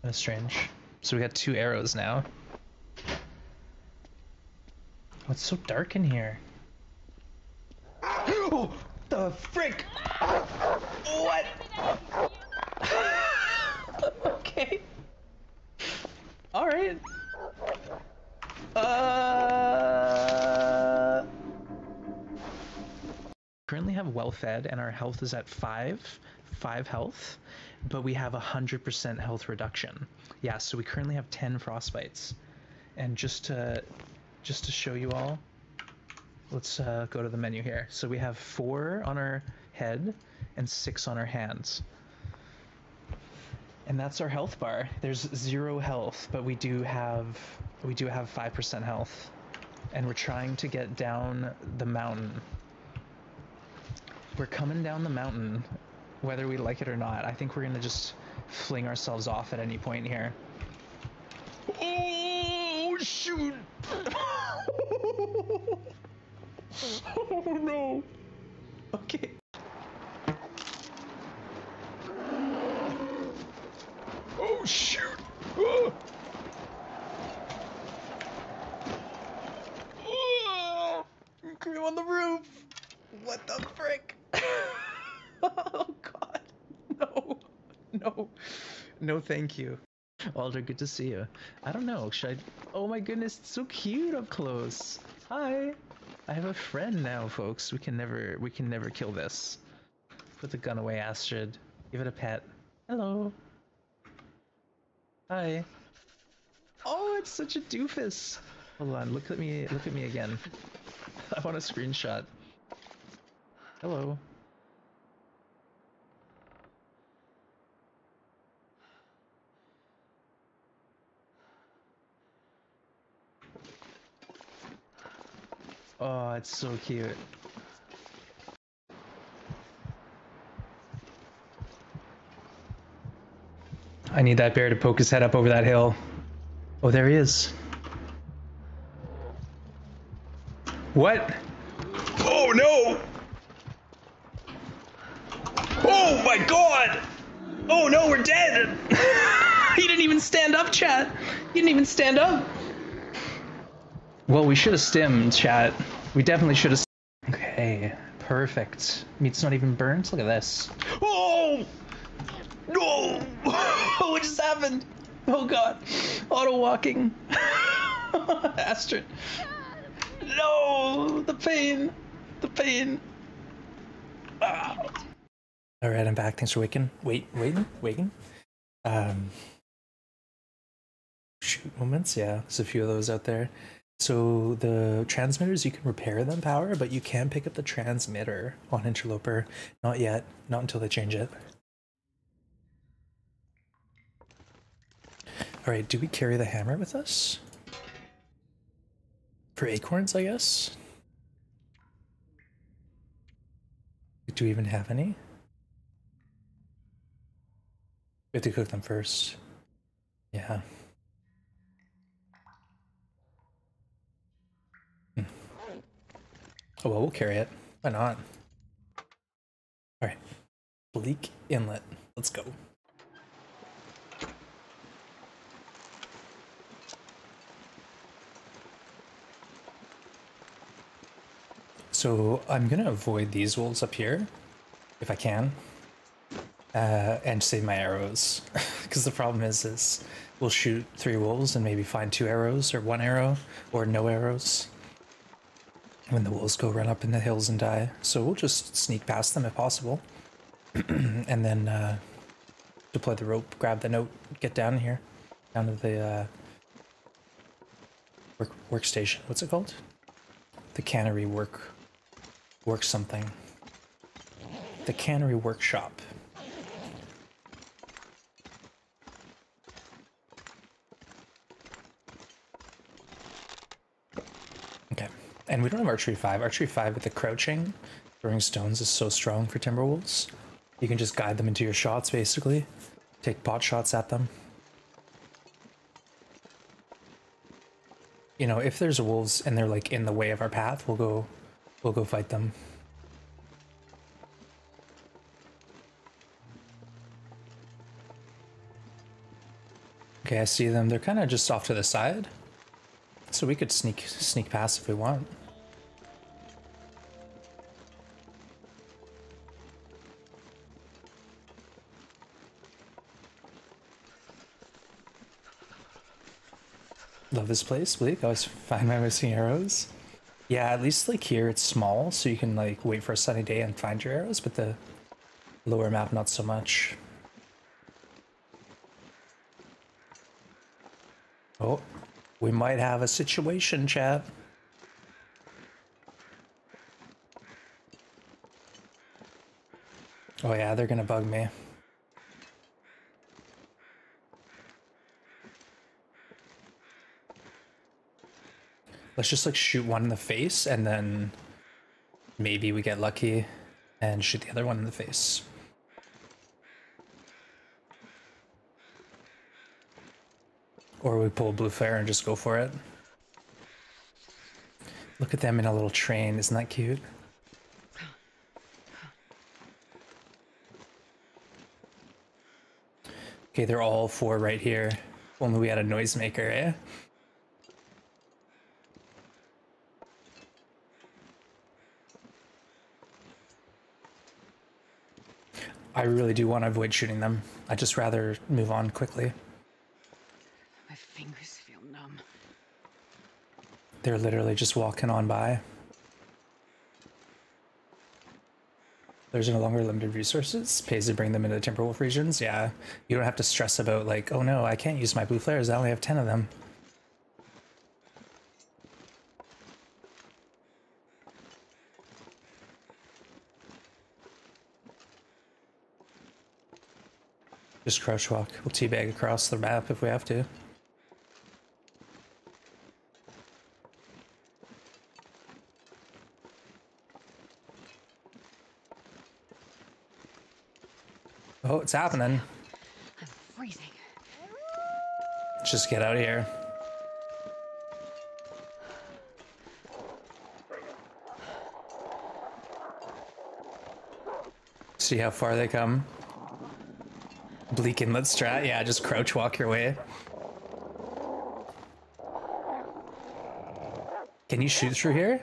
Speaker 1: That's strange. So we got two arrows now. Oh, it's so dark in here. Oh, the frick! What? okay. All right. Uh. Currently have well fed, and our health is at five, five health, but we have a hundred percent health reduction. Yeah, so we currently have ten frostbites, and just to, just to show you all, let's uh, go to the menu here. So we have four on our head and six on our hands. And that's our health bar. There's zero health, but we do have we do have five percent health, and we're trying to get down the mountain. We're coming down the mountain, whether we like it or not. I think we're gonna just fling ourselves off at any point here. Oh shoot! oh no! Okay. Oh shoot! Ah! Cream on the roof! What the frick? oh god. No. No. No thank you. Alder, good to see you. I don't know, should I Oh my goodness, it's so cute up close. Hi. I have a friend now, folks. We can never we can never kill this. Put the gun away, Astrid. Give it a pet. Hello. Hi. Oh, it's such a doofus. Hold on, look at me, look at me again. I want a screenshot. Hello. Oh, it's so cute. I need that bear to poke his head up over that hill. Oh, there he is. What? Oh no! Oh my god! Oh no, we're dead! he didn't even stand up, chat. He didn't even stand up. Well, we should have stemmed, chat. We definitely should have. Okay, perfect. Meat's not even burnt. Look at this. Oh! No! what just happened? Oh god. Auto walking. Astrid. No! The pain! The pain! Ah. All right, I'm back. Thanks for waking. Wait, waiting, waking. Um, shoot moments. Yeah, there's a few of those out there. So the transmitters, you can repair them power, but you can pick up the transmitter on Interloper. Not yet. Not until they change it. All right, do we carry the hammer with us? For acorns, I guess. Do we even have any? We have to cook them first. Yeah. Hmm. Oh well, we'll carry it. Why not? All right, Bleak Inlet. Let's go. So I'm gonna avoid these wolves up here, if I can, uh, and save my arrows. Because the problem is, is we'll shoot three wolves and maybe find two arrows or one arrow or no arrows when the wolves go run up in the hills and die. So we'll just sneak past them if possible, and then uh, deploy the rope, grab the note, get down here, down to the uh, work workstation. What's it called? The cannery work work something. The cannery workshop. Okay, and we don't have archery five. Archery five with the crouching, throwing stones is so strong for timberwolves. You can just guide them into your shots, basically. Take pot shots at them. You know, if there's wolves and they're like in the way of our path, we'll go We'll go fight them. Okay, I see them. They're kind of just off to the side. So we could sneak sneak past if we want. Love this place, Bleak. Always find my missing arrows. Yeah, at least like here it's small, so you can like wait for a sunny day and find your arrows, but the lower map not so much. Oh, we might have a situation, chat. Oh yeah, they're gonna bug me. Let's just like shoot one in the face and then maybe we get lucky and shoot the other one in the face. Or we pull blue flare and just go for it. Look at them in a little train, isn't that cute? Okay, they're all four right here. Only we had a noisemaker, eh? I really do want to avoid shooting them. I'd just rather move on quickly.
Speaker 2: My fingers feel numb.
Speaker 1: They're literally just walking on by. There's no longer limited resources. Pays to bring them into Timberwolf regions. Yeah, you don't have to stress about like, oh no, I can't use my blue flares. I only have 10 of them. Just crouch walk. We'll teabag across the map if we have to. Oh, it's happening.
Speaker 2: I'm freezing.
Speaker 1: Let's just get out of here. See how far they come. Bleak inlet strat, yeah, just crouch walk your way. Can you shoot through here?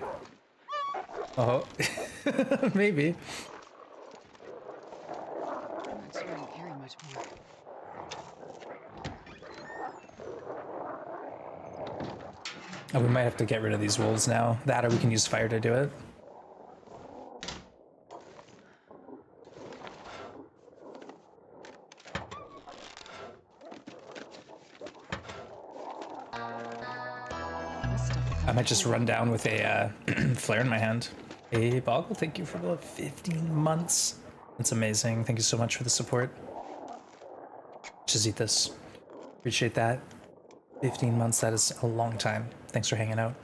Speaker 1: Oh, maybe. Oh, we might have to get rid of these wolves now. That or we can use fire to do it. Might just run down with a uh, flare in my hand. Hey, Boggle, thank you for the 15 months. That's amazing. Thank you so much for the support. Just eat this. Appreciate that. 15 months, that is a long time. Thanks for hanging out.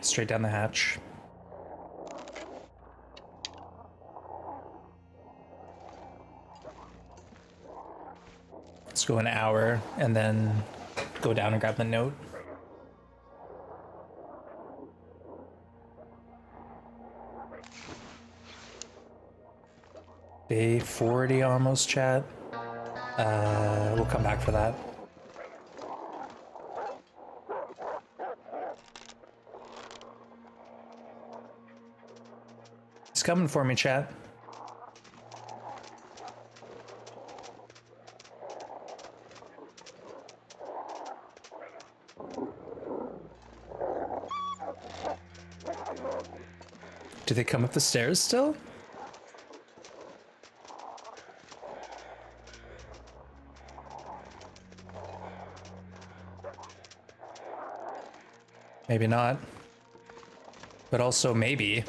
Speaker 1: Straight down the hatch. go an hour and then go down and grab the note. Day 40 almost, chat. Uh, we'll come back for that. It's coming for me, chat. They come up the stairs still? Maybe not. But also maybe.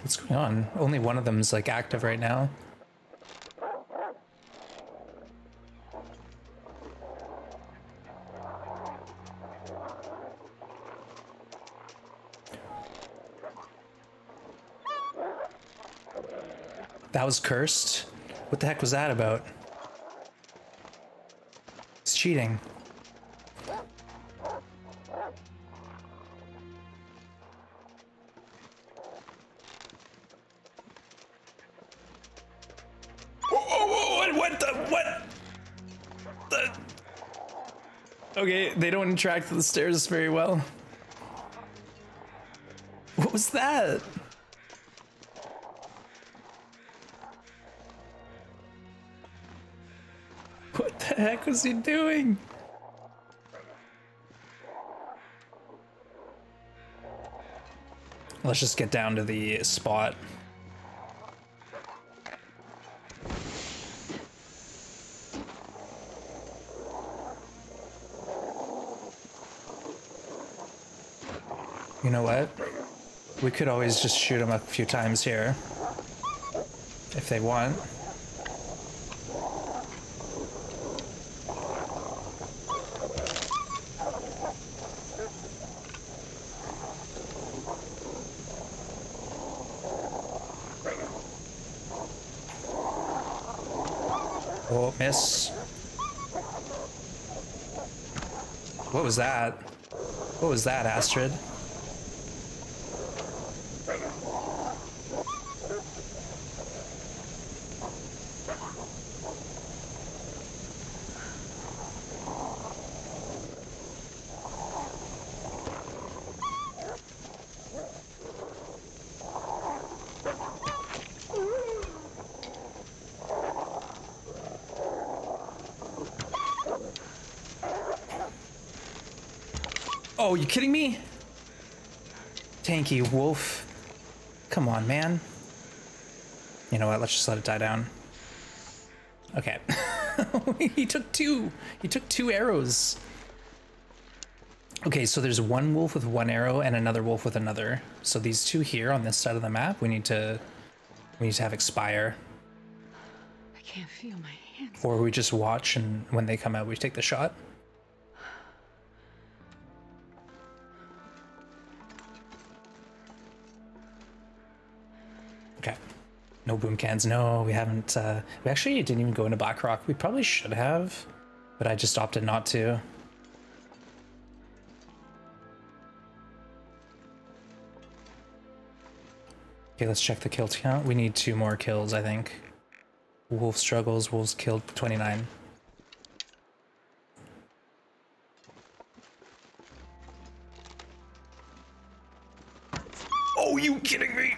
Speaker 1: What's going on? Only one of them is like active right now. Was cursed. What the heck was that about? It's cheating. Okay, they don't interact with the stairs very well. What was that? Heck was he doing? Let's just get down to the spot. You know what? We could always just shoot him a few times here. If they want. Oh, What was that? What was that, Astrid? You kidding me? Tanky wolf. Come on, man. You know what? Let's just let it die down. Okay. he took two. He took two arrows. Okay, so there's one wolf with one arrow and another wolf with another. So these two here on this side of the map, we need to we need to have expire.
Speaker 2: I can't feel my hands.
Speaker 1: Or we just watch and when they come out we take the shot. No boom cans. No, we haven't. Uh, we actually didn't even go into Blackrock. We probably should have, but I just opted not to. Okay, let's check the kill count. We need two more kills, I think. Wolf struggles. Wolves killed 29. Oh, you kidding me?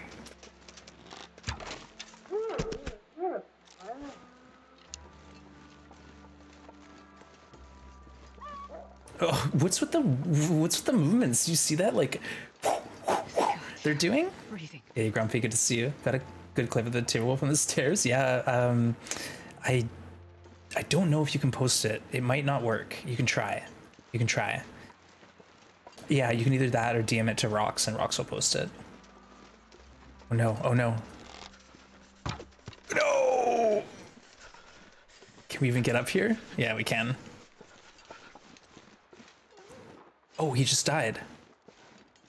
Speaker 1: Oh, what's with the what's with the movements? Do you see that? Like they're doing?
Speaker 2: Breathing.
Speaker 1: Hey, Grumpy, good to see you. Got a good clip of the Timberwolf on the stairs. Yeah, um, I I don't know if you can post it. It might not work. You can try. You can try. Yeah, you can either that or DM it to Rox, and Rox will post it. Oh no! Oh no! No! Can we even get up here? Yeah, we can. Oh, he just died.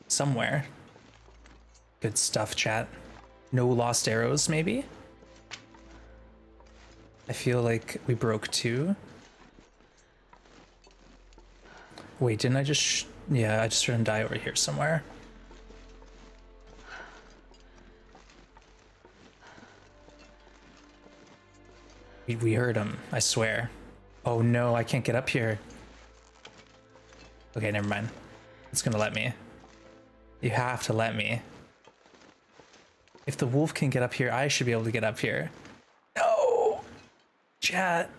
Speaker 1: Somewhere. Good stuff, chat. No lost arrows, maybe? I feel like we broke two. Wait, didn't I just? Yeah, I just heard him die over here somewhere. We, we heard him, I swear. Oh no, I can't get up here. Okay, never mind. It's gonna let me. You have to let me. If the wolf can get up here, I should be able to get up here. No! Chat.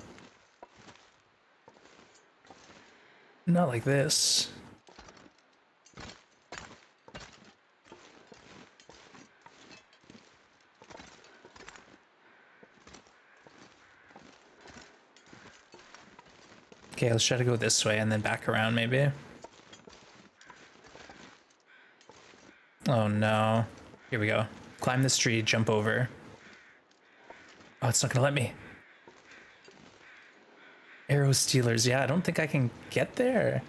Speaker 1: Not like this. Okay, let's try to go this way and then back around maybe. Oh no. Here we go. Climb this tree, jump over. Oh, it's not gonna let me. Arrow Stealers. Yeah, I don't think I can get there.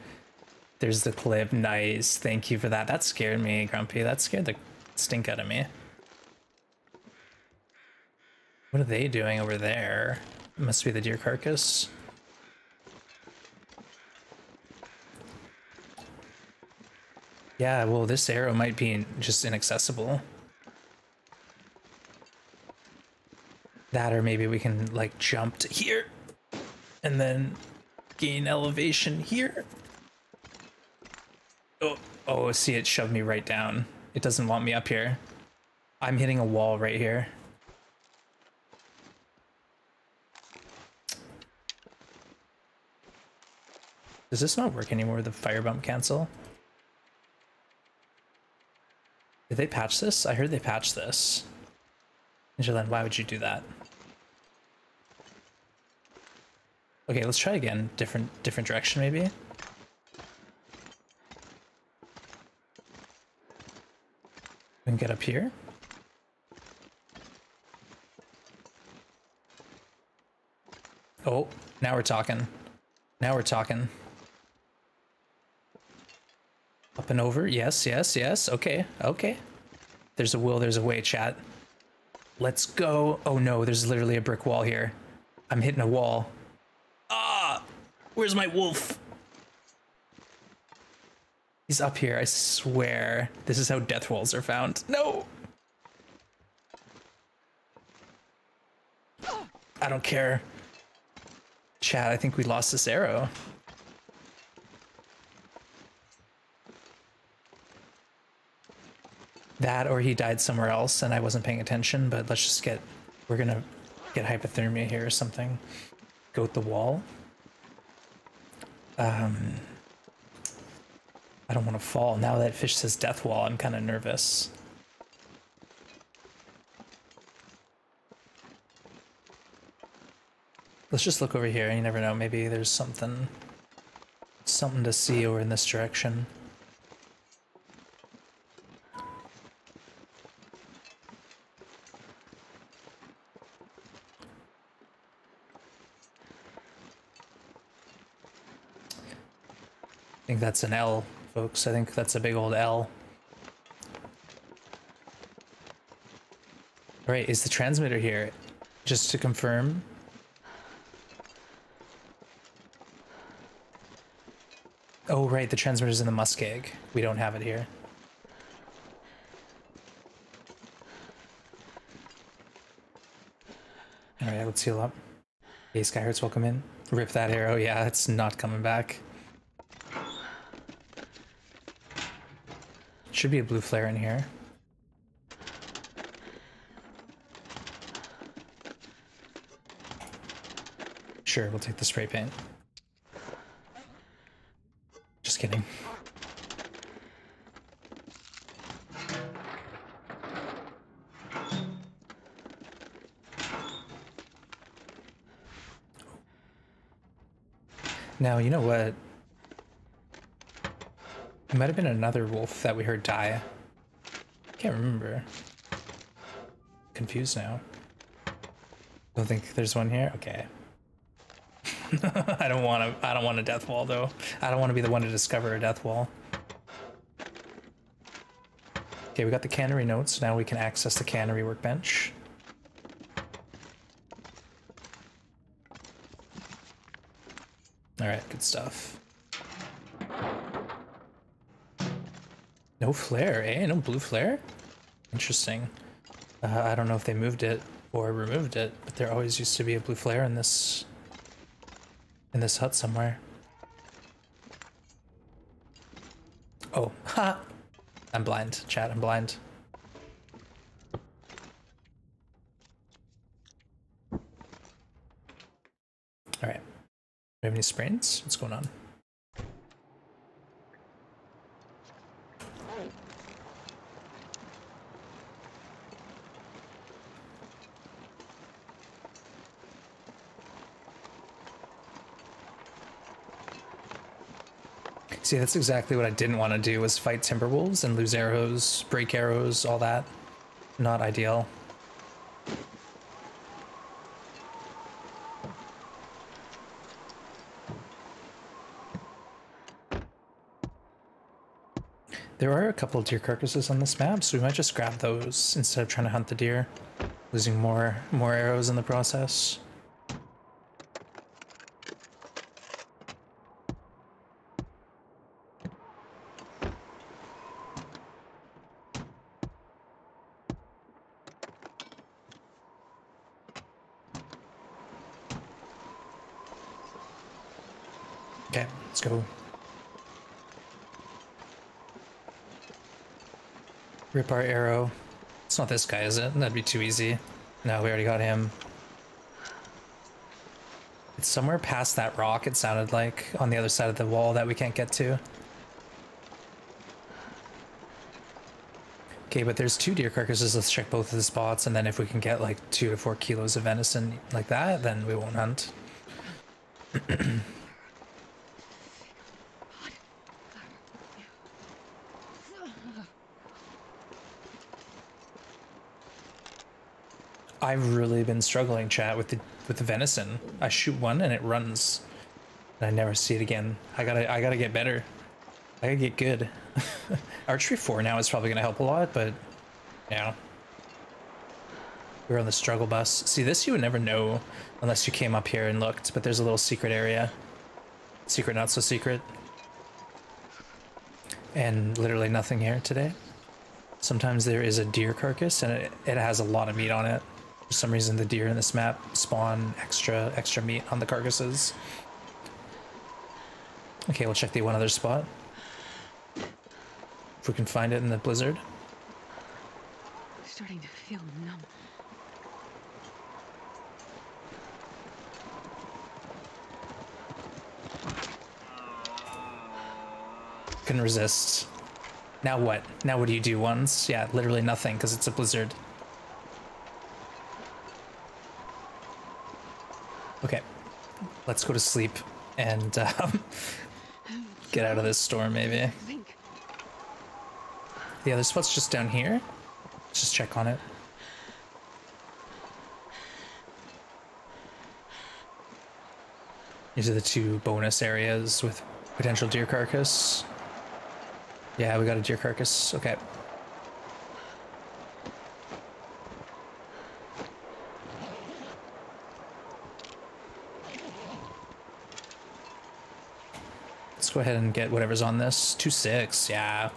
Speaker 1: There's the clip. Nice. Thank you for that. That scared me, Grumpy. That scared the stink out of me. What are they doing over there? It must be the deer carcass. Yeah, well, this arrow might be just inaccessible. That, or maybe we can, like, jump to here and then gain elevation here. Oh, oh, see, it shoved me right down. It doesn't want me up here. I'm hitting a wall right here. Does this not work anymore, the fire bump cancel? Did they patch this? I heard they patched this. Angelin, why would you do that? Okay, let's try again. Different different direction maybe. We can get up here. Oh, now we're talking. Now we're talking. Up and over. Yes, yes, yes. Okay, okay. There's a will, there's a way, chat. Let's go. Oh no, there's literally a brick wall here. I'm hitting a wall. Ah! Where's my wolf? He's up here, I swear. This is how death walls are found. No! I don't care. Chat, I think we lost this arrow. That or he died somewhere else and I wasn't paying attention, but let's just get, we're gonna get hypothermia here or something. Go Goat the wall. Um, I don't want to fall. Now that fish says death wall, I'm kind of nervous. Let's just look over here. You never know. Maybe there's something, something to see over in this direction. Think that's an L, folks. I think that's a big old L. All right, is the transmitter here? Just to confirm. Oh, right, the transmitter's in the muskeg. We don't have it here. All right, let's heal up. Hey, Skyhearts, welcome in. Rip that arrow. Yeah, it's not coming back. Should be a blue flare in here. Sure, we'll take the spray paint. Just kidding. Now, you know what? It might have been another wolf that we heard die. Can't remember. Confused now. Don't think there's one here? Okay. I don't want to I don't want a death wall though. I don't want to be the one to discover a death wall. Okay, we got the cannery notes. Now we can access the cannery workbench. All right, good stuff. No flare, eh? No blue flare? Interesting. Uh, I don't know if they moved it or removed it, but there always used to be a blue flare in this in this hut somewhere. Oh, ha! I'm blind, chat, I'm blind. Alright. Do We have any sprains? What's going on? See, that's exactly what I didn't want to do was fight Timberwolves and lose arrows, break arrows, all that. Not ideal. There are a couple of deer carcasses on this map, so we might just grab those instead of trying to hunt the deer, losing more more arrows in the process. Okay, let's go. Rip our arrow. It's not this guy, is it? That'd be too easy. No, we already got him. It's somewhere past that rock, it sounded like, on the other side of the wall that we can't get to. Okay, but there's two deer carcasses. Let's check both of the spots, and then if we can get like two to four kilos of venison like that, then we won't hunt. I've really been struggling, chat, with the with the venison. I shoot one and it runs, and I never see it again. I gotta I gotta get better. I gotta get good. Archery four now is probably gonna help a lot, but yeah, we're on the struggle bus. See, this you would never know unless you came up here and looked. But there's a little secret area, secret not so secret, and literally nothing here today. Sometimes there is a deer carcass and it, it has a lot of meat on it. For some reason, the deer in this map spawn extra extra meat on the carcasses. Okay, we'll check the one other spot. If we can find it in the blizzard.
Speaker 2: Starting to feel numb.
Speaker 1: Couldn't resist. Now what? Now what do you do once? Yeah, literally nothing because it's a blizzard. Okay, let's go to sleep and um, get out of this storm maybe. The other spot's just down here. Let's just check on it. These are the two bonus areas with potential deer carcass. Yeah, we got a deer carcass. Okay. Go ahead and get whatever's on this. 2-6, yeah.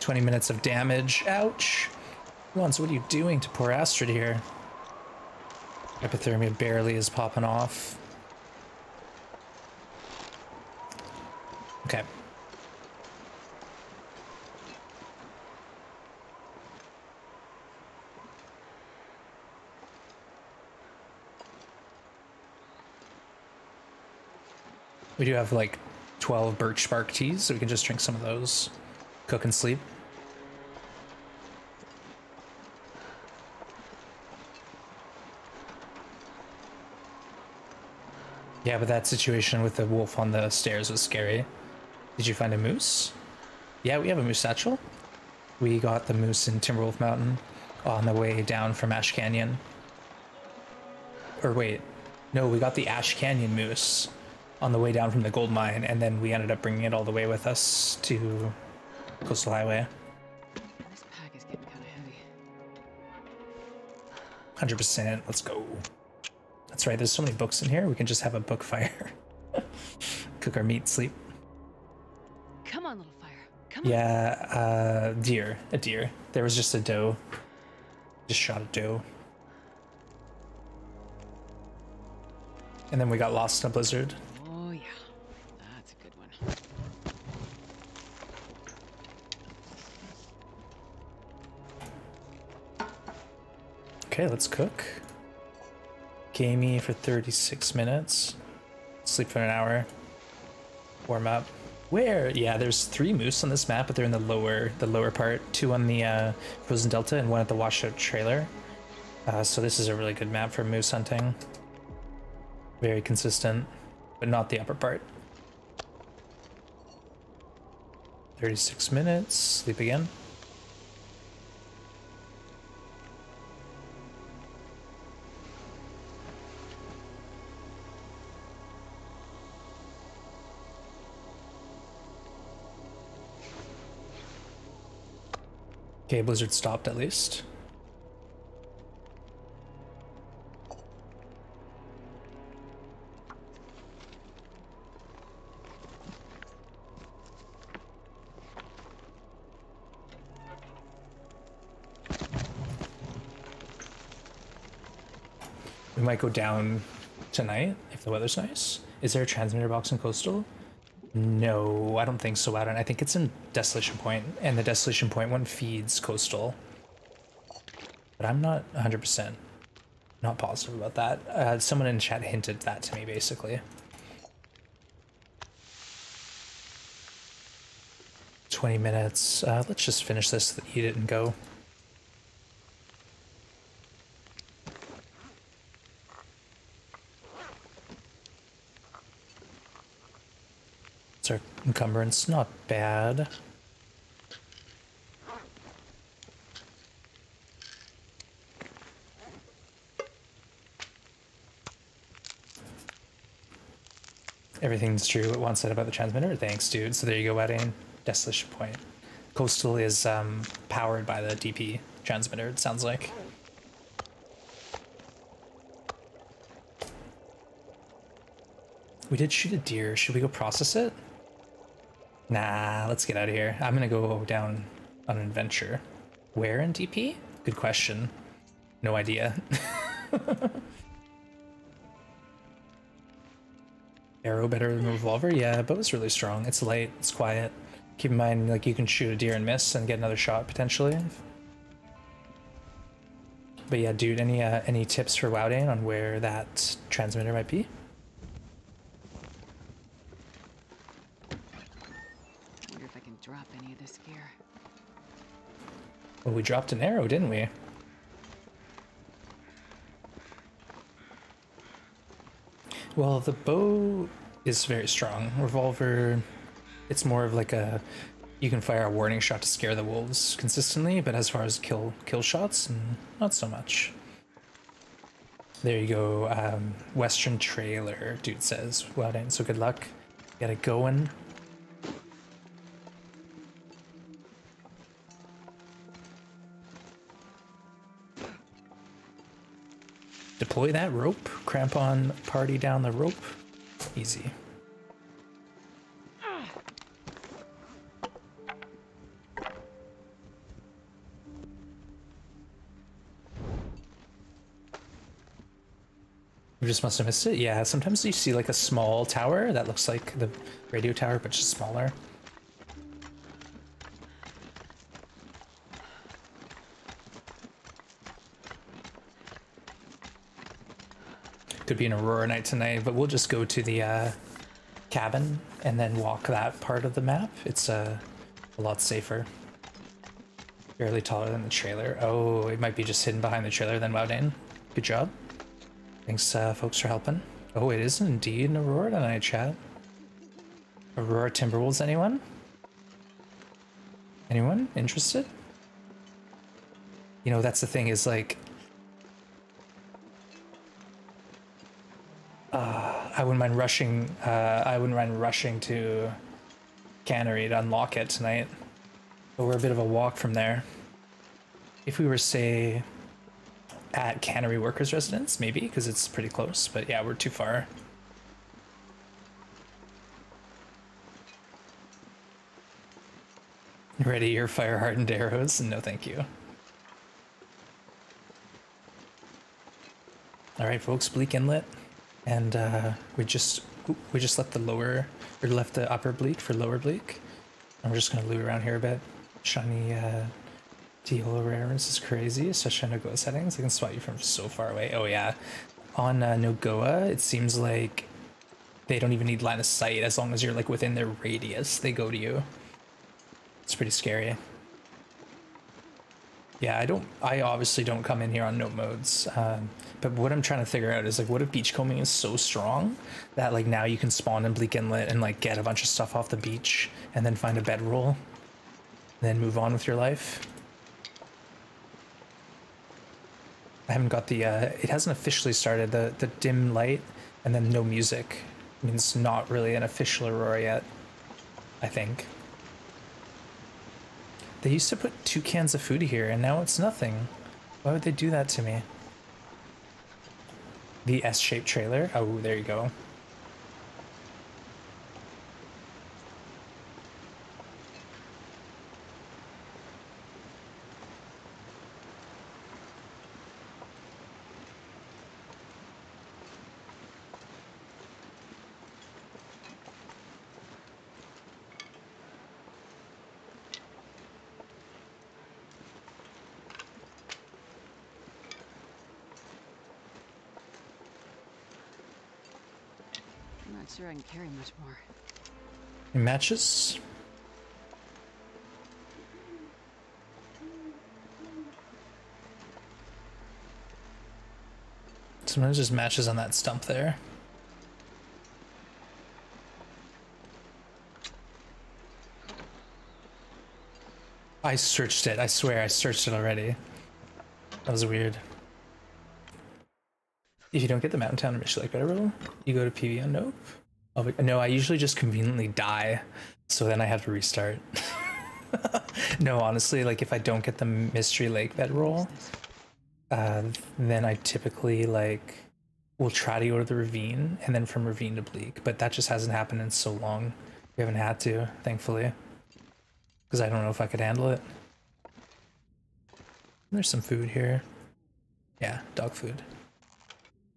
Speaker 1: 20 minutes of damage. Ouch. Once, what are you doing to poor Astrid here? Hypothermia barely is popping off. Okay. We do have like 12 birch bark teas, so we can just drink some of those. Cook and sleep. Yeah, but that situation with the wolf on the stairs was scary. Did you find a moose? Yeah, we have a moose satchel. We got the moose in Timberwolf Mountain on the way down from Ash Canyon. Or wait, no, we got the Ash Canyon moose on the way down from the gold mine, and then we ended up bringing it all the way with us to Coastal Highway.
Speaker 2: This pack is getting kind of heavy.
Speaker 1: 100%. Let's go. That's right, there's so many books in here, we can just have a book fire. Cook our meat, sleep.
Speaker 2: Come on, little fire. Come on.
Speaker 1: Yeah, uh, deer. A deer. There was just a doe. Just shot a doe. And then we got lost in a blizzard. Okay, let's cook. Gamey for 36 minutes. Sleep for an hour. Warm up. Where? Yeah, there's three moose on this map, but they're in the lower the lower part. Two on the uh, Frozen Delta and one at the washout trailer. Uh, so this is a really good map for moose hunting. Very consistent, but not the upper part. 36 minutes. Sleep again. Okay, Blizzard stopped at least. We might go down tonight if the weather's nice. Is there a transmitter box in Coastal? No, I don't think so, Adam. I think it's in Desolation Point, and the Desolation Point one feeds Coastal. But I'm not 100% not positive about that. Uh, someone in chat hinted that to me, basically. Twenty minutes. Uh, let's just finish this, eat it, and go. Our encumbrance. Not bad. Everything's true what one said about the transmitter. Thanks, dude. So there you go, wedding. Desolation Point. Coastal is um, powered by the DP transmitter, it sounds like. We did shoot a deer. Should we go process it? Nah, let's get out of here. I'm gonna go down on an adventure. Where in DP? Good question. No idea. Arrow better than revolver? Yeah, but it's really strong. It's light, it's quiet. Keep in mind, like, you can shoot a deer and miss and get another shot potentially. But yeah, dude, any uh, any tips for Wowdane on where that transmitter might be?
Speaker 2: I wonder if I can drop any of this gear.
Speaker 1: Well, we dropped an arrow, didn't we? Well, the bow is very strong. Revolver, it's more of like a you can fire a warning shot to scare the wolves consistently, but as far as kill kill shots, not so much. There you go. Um, Western trailer, dude says. Well done. So good luck. Get it going. Deploy that rope. Crampon party down the rope. Easy. We just must have missed it. Yeah, sometimes you see like a small tower that looks like the radio tower, but just smaller. Could be an Aurora night tonight, but we'll just go to the uh, cabin and then walk that part of the map. It's uh, a lot safer. Barely taller than the trailer. Oh, it might be just hidden behind the trailer then, Wowdane. Good job. Thanks, uh, folks, for helping. Oh, it is indeed an Aurora tonight, chat. Aurora Timberwolves, anyone? Anyone interested? You know, that's the thing is like, uh, I wouldn't mind rushing. Uh, I wouldn't mind rushing to Cannery to unlock it tonight. But we're a bit of a walk from there. If we were, say, at Cannery Workers Residence, maybe, because it's pretty close. But yeah, we're too far. Ready your fire hardened arrows? No, thank you. All right, folks, Bleak Inlet, and uh, we just we just left the lower or left the upper Bleak for lower Bleak. We're just gonna loot around here a bit. Shiny uh, Deal rares is crazy, especially on Nogoa settings. I can spot you from so far away. Oh yeah, on uh, Nogoa, it seems like they don't even need line of sight as long as you're like within their radius. They go to you. It's pretty scary. Yeah, I don't. I obviously don't come in here on note modes. Um, but what I'm trying to figure out is like, what if beachcombing is so strong that like now you can spawn in Bleak Inlet and like get a bunch of stuff off the beach and then find a bedroll, and then move on with your life. I haven't got the. Uh, it hasn't officially started the the dim light and then no music means not really an official aurora yet. I think. They used to put two cans of food here, and now it's nothing. Why would they do that to me? The S-shaped trailer? Oh, there you go.
Speaker 2: Can carry much more.
Speaker 1: Matches? Sometimes just matches on that stump there. I searched it. I swear I searched it already. That was weird. If you don't get the Mountain Town mission like bedroll, you go to PV on Nope. No, I usually just conveniently die, so then I have to restart. no, honestly, like if I don't get the Mystery Lake bed roll, uh, then I typically like will try to go to the ravine and then from ravine to bleak, but that just hasn't happened in so long. We haven't had to, thankfully, because I don't know if I could handle it. There's some food here. Yeah, dog food.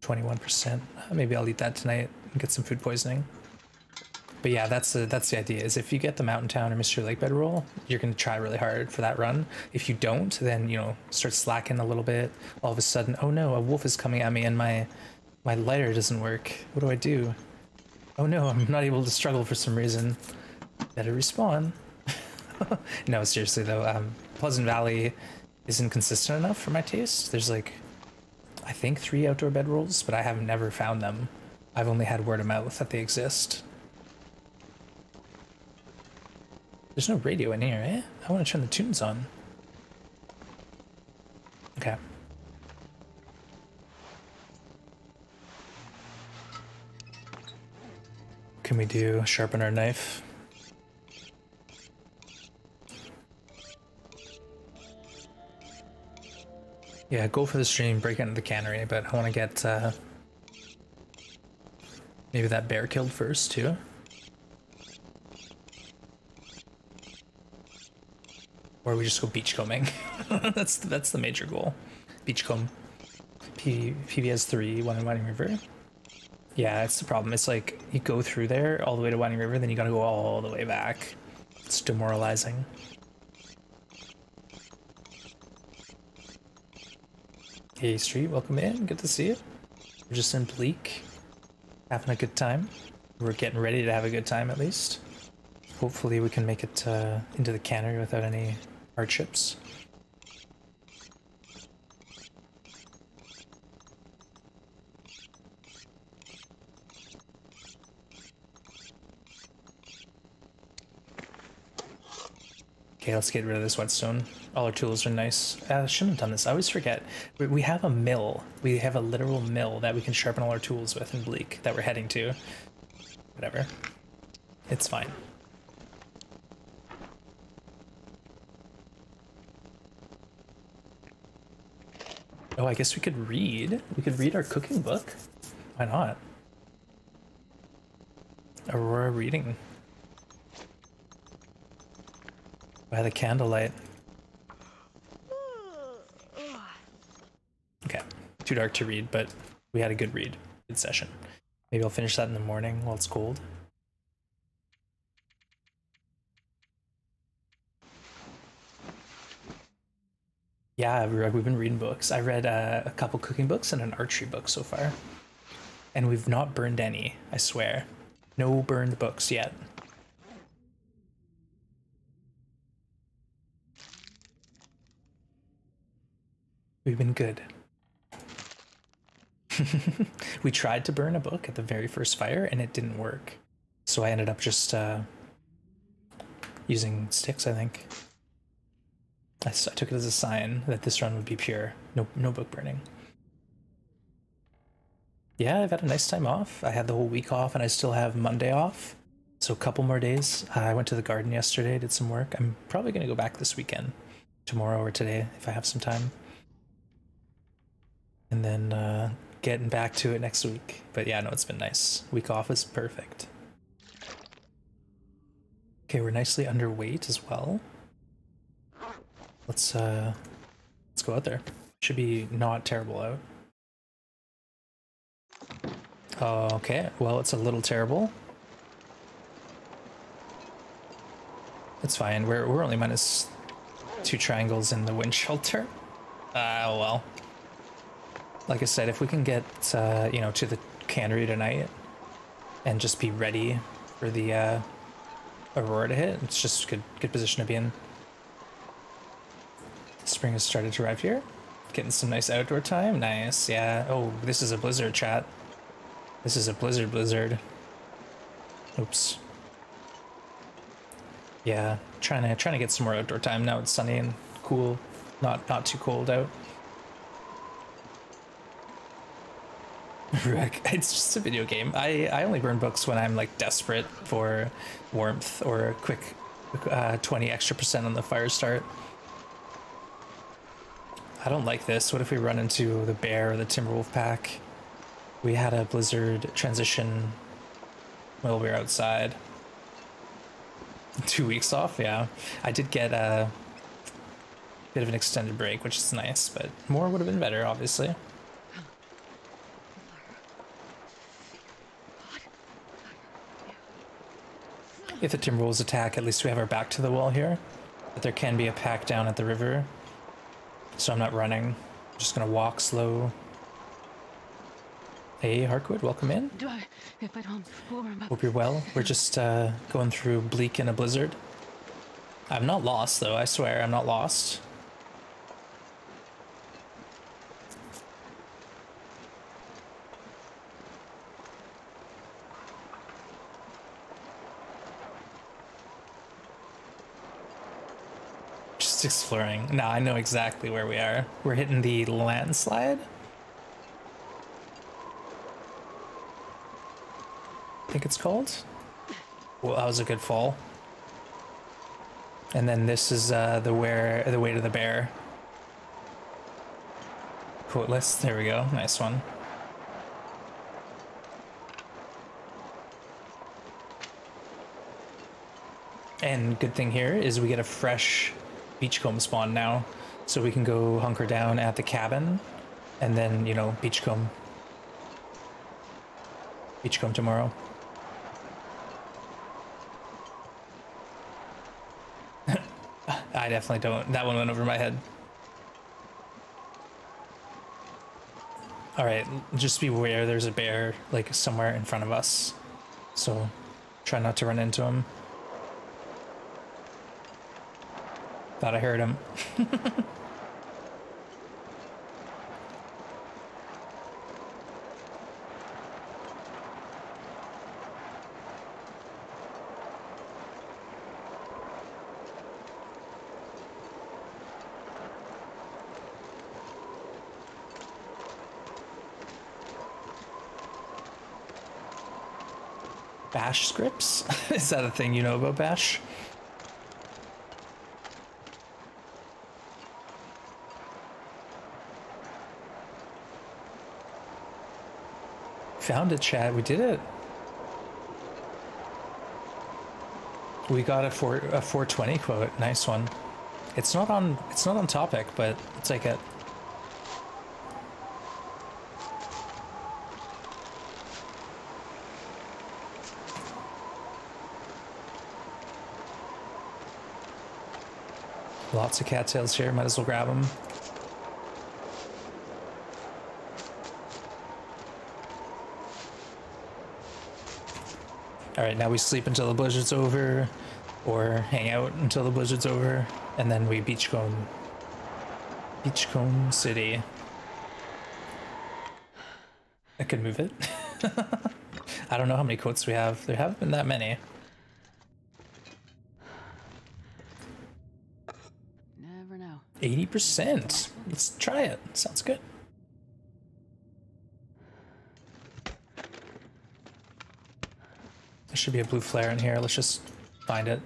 Speaker 1: 21%. Maybe I'll eat that tonight and get some food poisoning. But yeah, that's the that's the idea. Is if you get the Mountain Town or Mystery Lake bed roll, you're gonna try really hard for that run. If you don't, then you know start slacking a little bit. All of a sudden, oh no, a wolf is coming at me and my my lighter doesn't work. What do I do? Oh no, I'm not able to struggle for some reason. Better respawn. no, seriously though, um, Pleasant Valley isn't consistent enough for my taste. There's like I think three outdoor bedrolls, but I have never found them. I've only had word of mouth that they exist. There's no radio in here, eh? I want to turn the tunes on. Okay. Can we do sharpen our knife? Yeah, go for the stream, break into the cannery, but I want to get uh, maybe that bear killed first too. Or we just go beachcombing. that's that's the major goal. Beachcomb. P PBS three, one in Winding River. Yeah, that's the problem. It's like you go through there all the way to Winding River, then you gotta go all the way back. It's demoralizing. Hey Street, welcome in. Good to see you. We're just in Bleak, having a good time. We're getting ready to have a good time at least. Hopefully we can make it uh, into the cannery without any hardships. Okay, let's get rid of this whetstone. All our tools are nice. Uh, I shouldn't have done this. I always forget. We, we have a mill. We have a literal mill that we can sharpen all our tools with in Bleak that we're heading to. Whatever. It's fine. Oh, I guess we could read. We could read our cooking book. Why not? Aurora reading. by the candlelight. Okay, too dark to read, but we had a good read, good session. Maybe I'll finish that in the morning while it's cold. Yeah, we- we've been reading books. I read uh, a couple cooking books and an archery book so far. And we've not burned any, I swear. No burned books yet. We've been good. we tried to burn a book at the very first fire and it didn't work. So I ended up just uh, using sticks, I think. I took it as a sign that this run would be pure. No, no book burning. Yeah, I've had a nice time off. I had the whole week off and I still have Monday off. So a couple more days. I went to the garden yesterday, did some work. I'm probably going to go back this weekend, tomorrow or today, if I have some time. And then uh, getting back to it next week. But yeah, no, it's been nice. Week off is perfect. Okay, we're nicely underweight as well. Let's uh let's go out there. Should be not terrible out. Okay, well it's a little terrible. It's fine. We're we're only minus two triangles in the wind shelter. Ah well. Like I said, if we can get uh, you know, to the cannery tonight and just be ready for the uh Aurora to hit, it's just good good position to be in. Spring has started to arrive here. Getting some nice outdoor time. Nice, yeah. Oh, this is a blizzard chat. This is a blizzard blizzard. Oops. Yeah, trying to trying to get some more outdoor time now. It's sunny and cool, not not too cold out. It's just a video game. I I only burn books when I'm like desperate for warmth or a quick uh, 20 extra percent on the fire start. I don't like this. What if we run into the bear or the Timberwolf pack? We had a blizzard transition while we were outside. Two weeks off, yeah. I did get a bit of an extended break, which is nice, but more would have been better, obviously. If the Timberwolves attack, at least we have our back to the wall here. But there can be a pack down at the river. So I'm not running. I'm just gonna walk slow. Hey, Harkwood, welcome in.
Speaker 2: Do I? If I don't warm.
Speaker 1: Hope you're well. We're just uh, going through bleak in a blizzard. I'm not lost, though. I swear, I'm not lost. Just exploring. Nah, I know exactly where we are. We're hitting the landslide. I think it's called. Well, that was a good fall. And then this is uh, the where the way to the bear. List. There we go. Nice one. And good thing here is we get a fresh beachcomb spawn now, so we can go hunker down at the cabin, and then you know beachcomb. Beachcomb tomorrow. I definitely don't. That one went over my head. All right, just be aware there's a bear like somewhere in front of us. So try not to run into him. Thought I heard him. Bash scripts? Is that a thing you know about Bash? Found it, Chad. We did it. We got a four a 420 quote. Nice one. It's not on it's not on topic, but it's like a Lots of cattails here, might as well grab them. Alright, now we sleep until the blizzard's over, or hang out until the blizzard's over, and then we beachcomb. Beachcomb City. I could move it. I don't know how many quotes we have. There haven't been that many.
Speaker 2: Never know.
Speaker 1: 80%. Let's try it. Sounds good. Should be a blue flare in here. Let's just find it.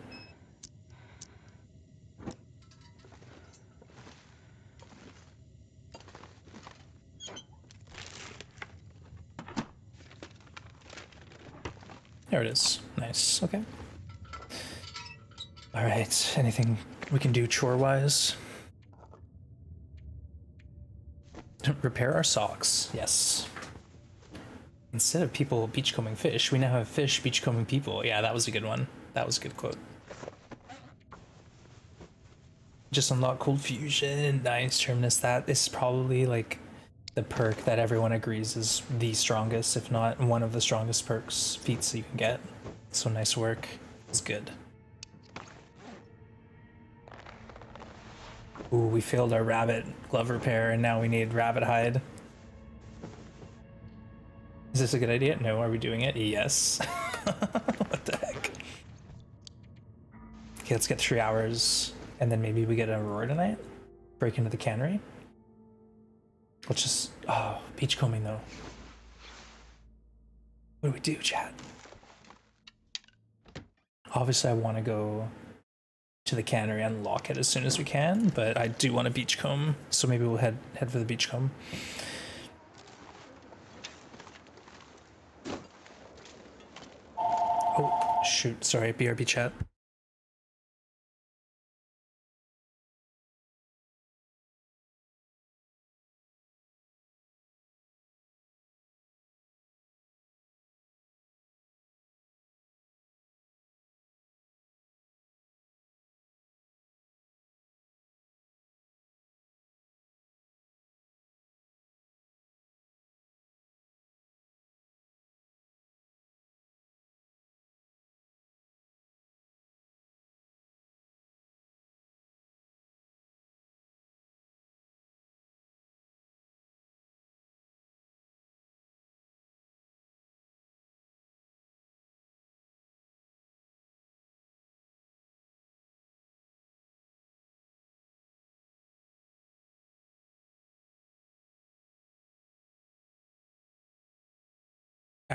Speaker 1: There it is. Nice. Okay. All right. Anything we can do chore-wise? Repair our socks. Yes. Instead of people beachcombing fish, we now have fish beachcombing people. Yeah, that was a good one. That was a good quote. Just unlock cold fusion. Nice, Terminus. That is probably like the perk that everyone agrees is the strongest, if not one of the strongest perks feats you can get. So nice work. It's good. Ooh, we failed our rabbit glove repair and now we need rabbit hide. Is this a good idea? No, are we doing it? Yes. what the heck? Okay, let's get three hours and then maybe we get an aurora tonight? Break into the cannery? Let's just, oh, beachcombing though. What do we do, chat? Obviously I want to go to the cannery and lock it as soon as we can, but I do want a beachcomb, so maybe we'll head head for the beachcomb. Oh shoot! Sorry, BRB chat.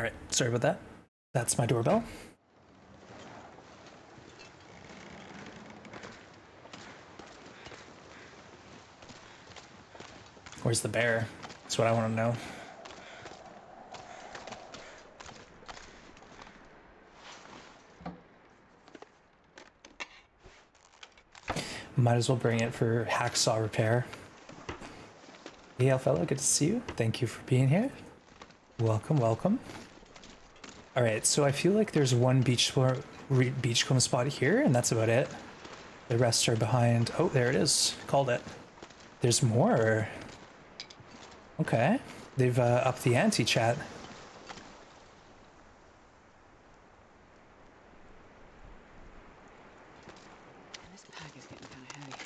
Speaker 1: All right, sorry about that. That's my doorbell. Where's the bear? That's what I want to know. Might as well bring it for hacksaw repair. Hey, fellow, good to see you. Thank you for being here. Welcome, welcome. All right, so I feel like there's one beach beachcomb spot here, and that's about it. The rest are behind. Oh, there it is. Called it. There's more. Okay, they've uh, upped the ante, chat.
Speaker 2: This pack is getting kind of heavy.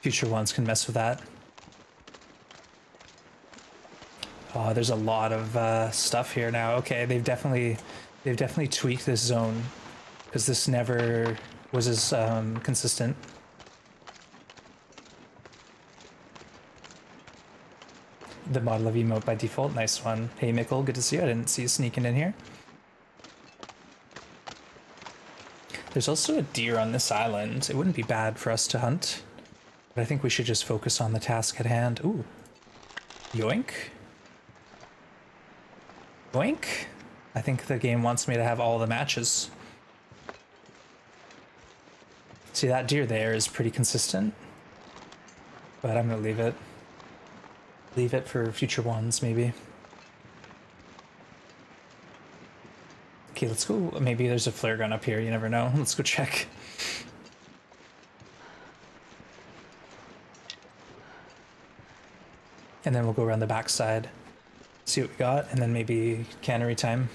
Speaker 1: Future ones can mess with that. Oh, there's a lot of uh, stuff here now. Okay, they've definitely, they've definitely tweaked this zone, because this never was as um, consistent. The model of emote by default, nice one. Hey Mickle, good to see you. I didn't see you sneaking in here. There's also a deer on this island. It wouldn't be bad for us to hunt, but I think we should just focus on the task at hand. Ooh, yoink. Boink. I think the game wants me to have all the matches. See, that deer there is pretty consistent. But I'm gonna leave it. Leave it for future ones, maybe. Okay, let's go. Maybe there's a flare gun up here. You never know. Let's go check. And then we'll go around the backside, see what we got, and then maybe cannery time.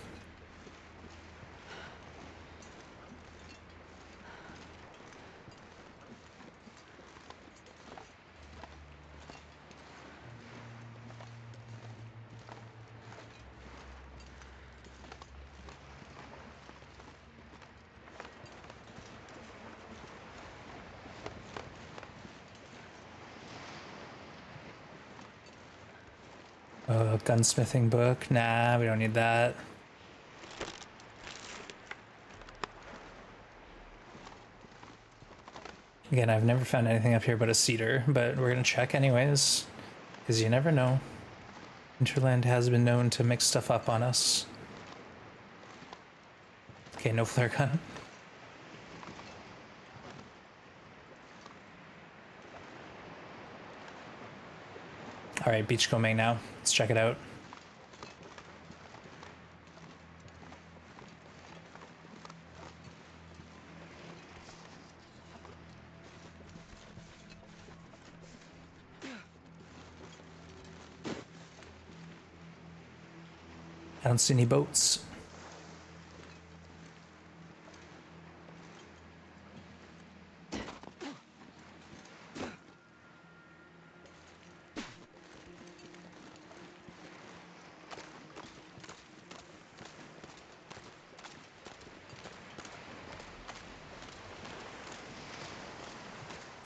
Speaker 1: Uh, gunsmithing book. Nah, we don't need that. Again, I've never found anything up here but a cedar, but we're gonna check anyways, because you never know. Hinterland has been known to mix stuff up on us. Okay, no flare gun. All right, beachcombing now. Let's check it out. I don't see any boats.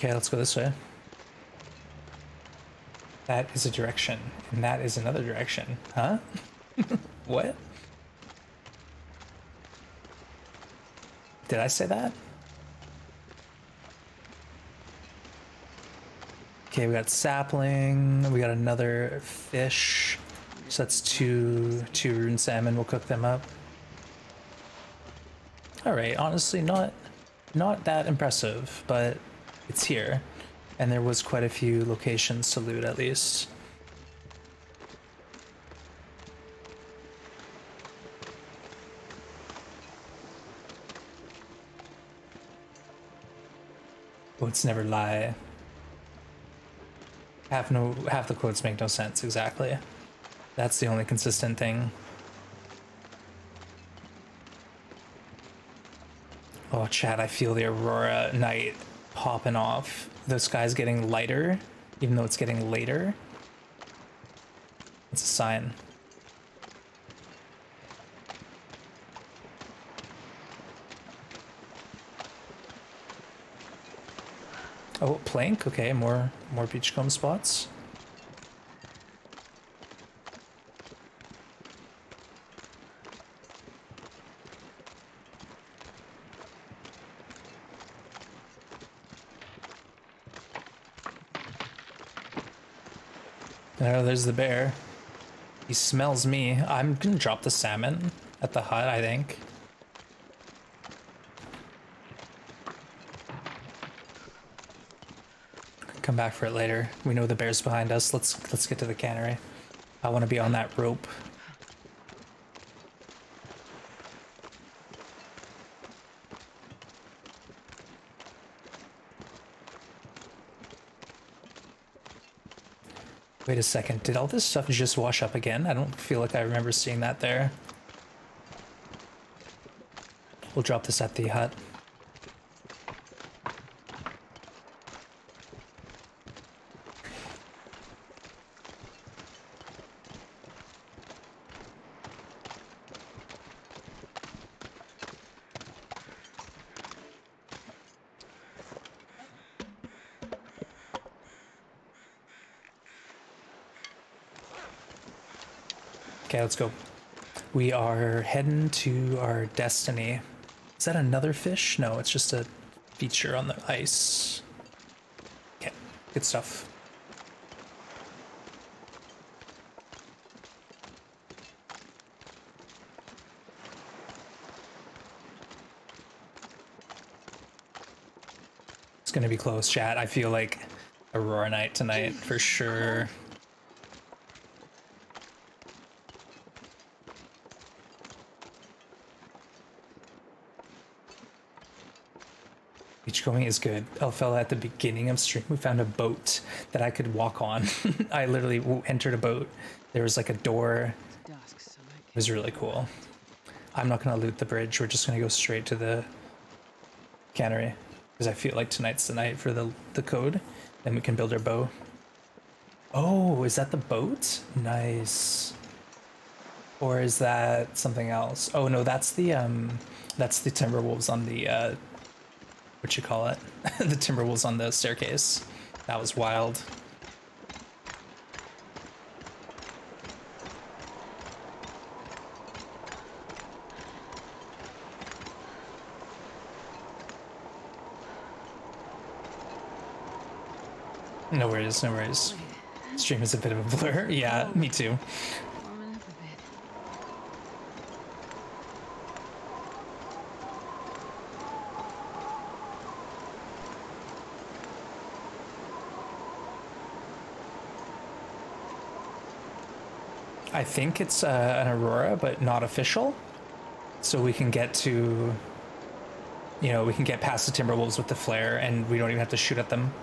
Speaker 1: Okay, let's go this way. That is a direction, and that is another direction. Huh? what? Did I say that? Okay, we got sapling. We got another fish. So that's two two rune salmon. We'll cook them up. All right, honestly, not not that impressive, but here, and there was quite a few locations to loot at least. Quotes never lie. Half no half the quotes make no sense exactly. That's the only consistent thing. Oh, Chad, I feel the Aurora night popping off. The sky's getting lighter, even though it's getting later. It's a sign. Oh, plank. Okay, more more beachcomb spots. There, there's the bear. He smells me. I'm gonna drop the salmon at the hut, I think. Come back for it later. We know the bear's behind us. Let's let's get to the cannery. I want to be on that rope. Wait a second, did all this stuff just wash up again? I don't feel like I remember seeing that there. We'll drop this at the hut. Let's go. We are heading to our destiny. Is that another fish? No, it's just a feature on the ice. Okay, good stuff. It's gonna be close, chat. I feel like Aurora night tonight for sure. Beachcombing is good. Elfella at the beginning of stream, we found a boat that I could walk on. I literally entered a boat. There was like a door. It was really cool. I'm not gonna loot the bridge. We're just gonna go straight to the cannery because I feel like tonight's the night for the the code. Then we can build our bow. Oh, is that the boat? Nice. Or is that something else? Oh no, that's the um, that's the timberwolves on the uh, what you call it? the timberwolves on the staircase. That was wild. No worries, no worries. Stream is a bit of a blur. Yeah, me too. I think it's uh, an Aurora, but not official. So we can get to, you know, we can get past the Timberwolves with the flare and we don't even have to shoot at them.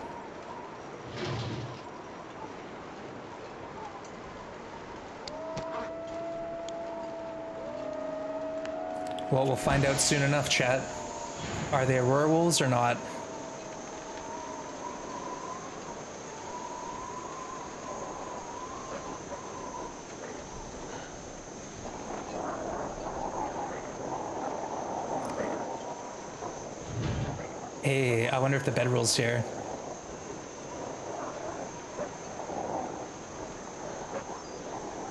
Speaker 1: Well, we'll find out soon enough, chat. Are they Aurora Wolves or not? Hey, I wonder if the bedroll's here.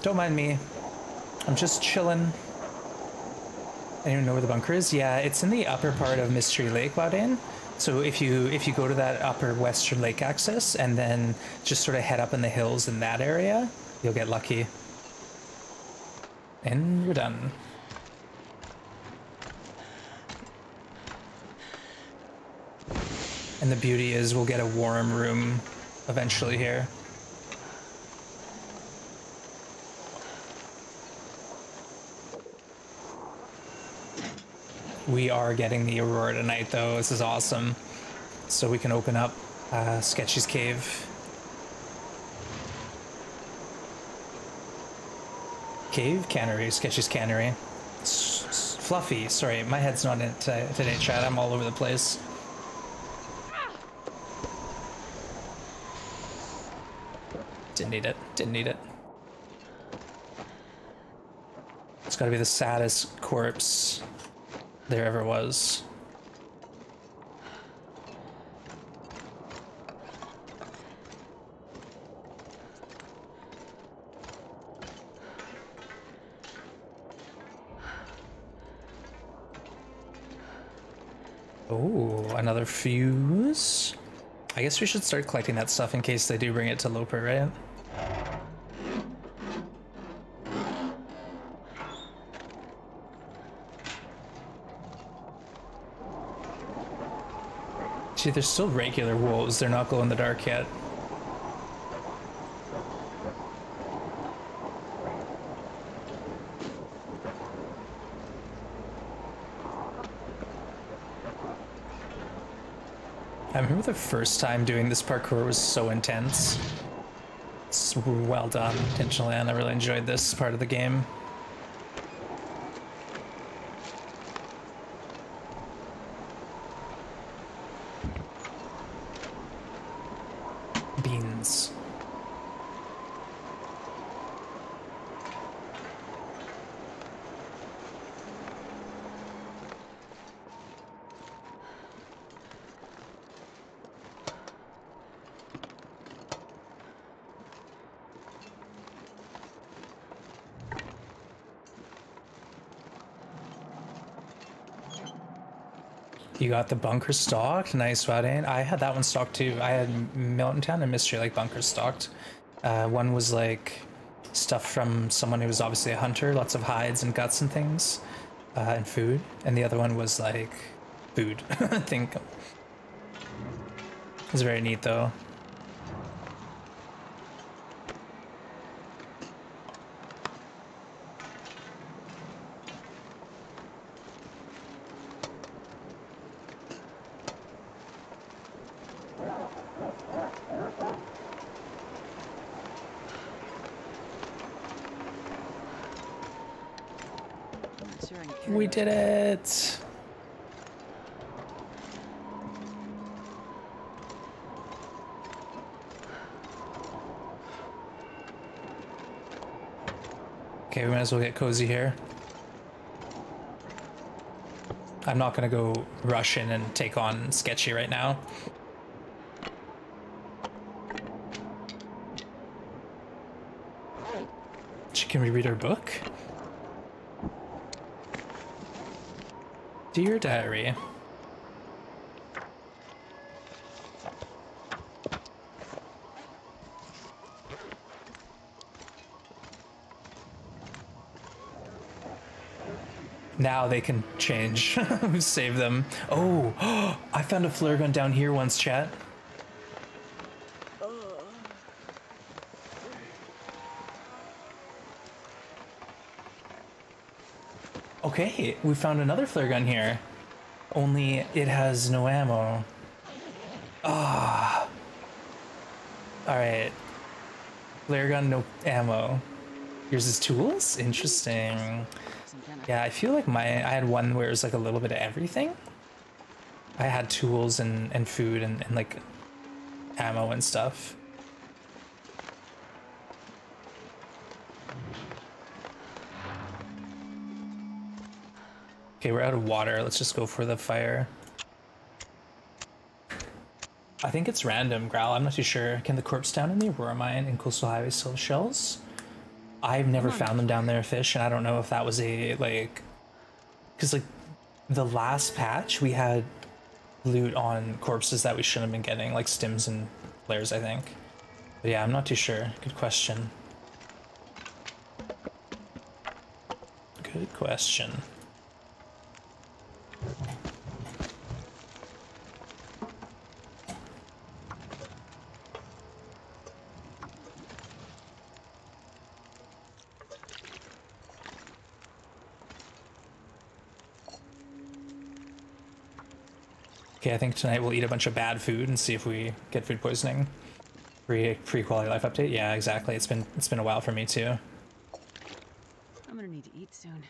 Speaker 1: Don't mind me. I'm just chilling. Even know where the bunker is. Yeah, it's in the upper part of Mystery Lake, Waudane. So if you if you go to that upper western lake access and then just sort of head up in the hills in that area, you'll get lucky. And we're done. And the beauty is we'll get a warm room eventually here. We are getting the Aurora tonight though. This is awesome. So we can open up uh, Sketchy's Cave. Cave? Cannery. Sketchy's Cannery. S- s- Fluffy. Sorry, my head's not in today, today, chat. I'm all over the place. Didn't need it. It. It's gotta be the saddest corpse there ever was. Oh, another fuse. I guess we should start collecting that stuff in case they do bring it to Loper, right? See, they're still regular wolves. They're not glow in the dark yet. I remember the first time doing this parkour was so intense. It's well done, intentionally, and I really enjoyed this part of the game. Beans. You got the bunker stocked. Nice, Vadan. I had that one stocked too. I had Mountain Town and Mystery Lake bunkers stocked. Uh, one was like stuff from someone who was obviously a hunter, lots of hides and guts and things, uh, and food. And the other one was like food. I think. It's very neat though.
Speaker 2: I'm not sure I can carry
Speaker 1: We
Speaker 2: that.
Speaker 1: did it! Okay, we might as well get cozy here. I'm not gonna go rush in and take on Sketchy right now. Sh- Can we read our book? Dear Diary. Now they can change. Save them. Oh, I found a flare gun down here once, chat. Okay, we found another flare gun here. Only it has no ammo. Ah. Alright. Flare gun, no ammo. Here's his tools? Interesting. Yeah, I feel like my I had one where it was like a little bit of everything. I had tools and, and food and, and like ammo and stuff. Okay, we're out of water. Let's just go for the fire. I think it's random, Growl. I'm not too sure. Can the corpse down in the Aurora mine in Coastal Highway still shells? I've never found them down there, fish, and I don't know if that was a like, because like the last patch we had loot on corpses that we shouldn't have been getting, like stims and flares, I think. But yeah, I'm not too sure. Good question. Good question. I think tonight we'll eat a bunch of bad food and see if we get food poisoning. Free free quality life update. Yeah, exactly. It's been it's been a while for me too.
Speaker 2: I'm gonna need to eat soon.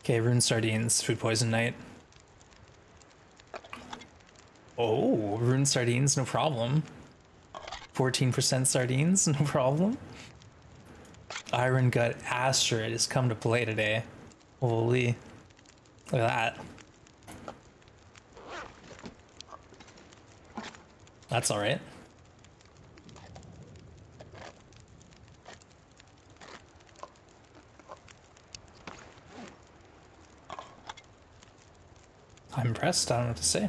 Speaker 1: Okay, rune sardines, food poison night. Oh, rune sardines, no problem. 14% sardines, no problem. Iron Gut Asteroid has come to play today. Holy. Look at that. That's alright. I'm impressed. I don't know what to say.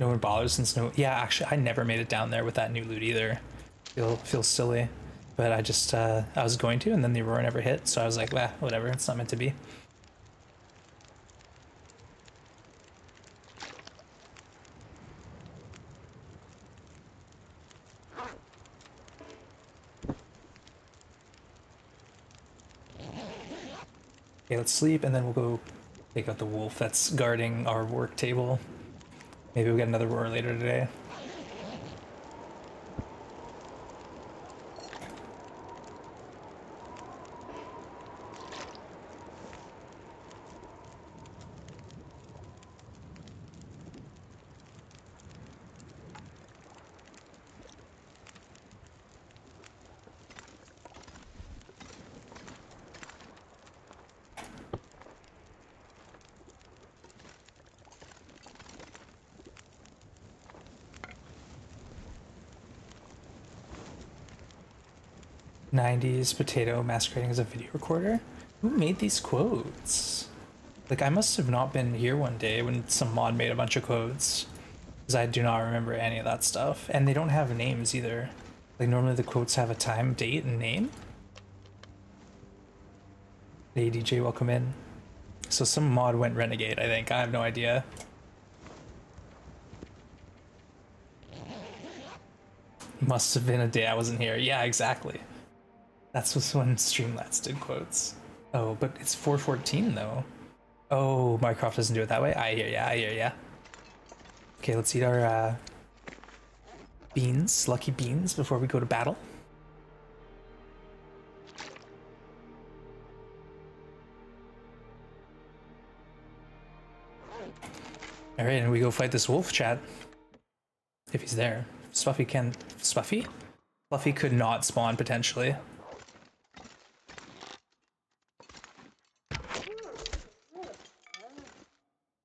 Speaker 1: No one bothers since no. Yeah, actually, I never made it down there with that new loot either. Feel feels silly, but I just uh, I was going to, and then the aurora never hit, so I was like, well, whatever. It's not meant to be. Okay, let's sleep, and then we'll go take out the wolf that's guarding our work table. Maybe we'll get another roar later today. '90s potato masquerading as a video recorder. Who made these quotes? Like, I must have not been here one day when some mod made a bunch of quotes, because I do not remember any of that stuff. And they don't have names either. Like normally the quotes have a time, date, and name. Hey DJ, welcome in. So some mod went renegade, I think. I have no idea. Must have been a day I wasn't here. Yeah, exactly. That's was when Streamlabs did quotes. Oh, but it's 414 though. Oh, Minecraft doesn't do it that way. I hear ya. I hear ya. Okay, let's eat our uh, beans, lucky beans, before we go to battle. All right, and we go fight this wolf, chat. If he's there, Spuffy can. Spuffy? Fluffy could not spawn potentially.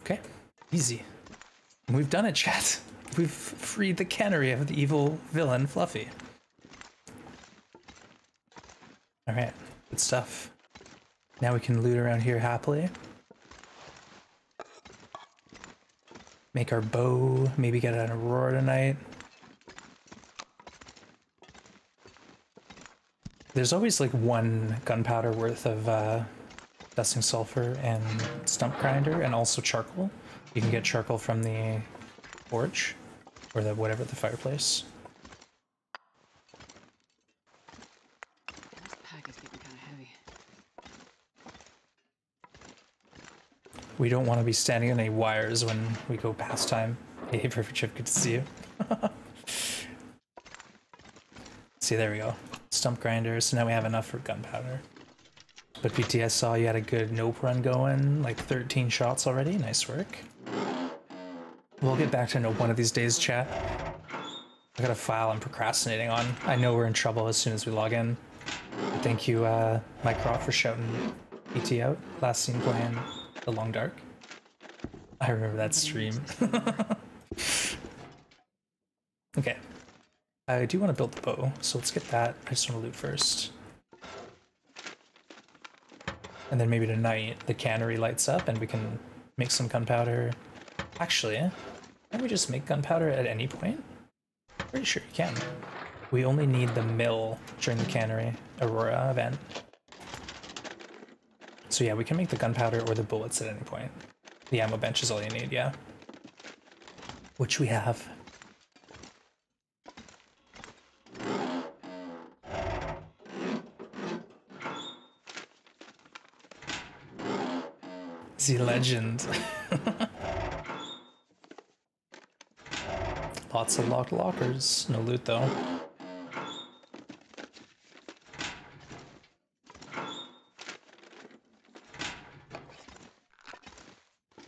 Speaker 1: Okay, easy. We've done it, chat. We've freed the cannery of the evil villain, Fluffy. Alright, good stuff. Now we can loot around here happily. Make our bow, maybe get an aurora tonight. There's always like one gunpowder worth of uh, dusting sulfur and stump grinder and also charcoal. You can get charcoal from the forge or the whatever the fireplace.
Speaker 2: This pack is getting kind of heavy.
Speaker 1: We don't want to be standing on any wires when we go past time. Hey, perfect chip, good to see you. see, there we go. Stump grinder, so now we have enough for gunpowder. But BTS saw you had a good nope run going, like 13 shots already. Nice work. We'll get back to nope one of these days, chat. I got a file I'm procrastinating on. I know we're in trouble as soon as we log in. Thank you, uh, Mycroft, for shouting ET out. Last seen playing The Long Dark. I remember that stream. okay. I do want to build the bow, so let's get that. I just want to loot first. And then maybe tonight the cannery lights up and we can make some gunpowder. Actually, can we just make gunpowder at any point? Pretty sure you can. We only need the mill during the cannery Aurora event. So yeah, we can make the gunpowder or the bullets at any point. The ammo bench is all you need, yeah. Which we have. The legend. Lots of locked lockers. No loot though.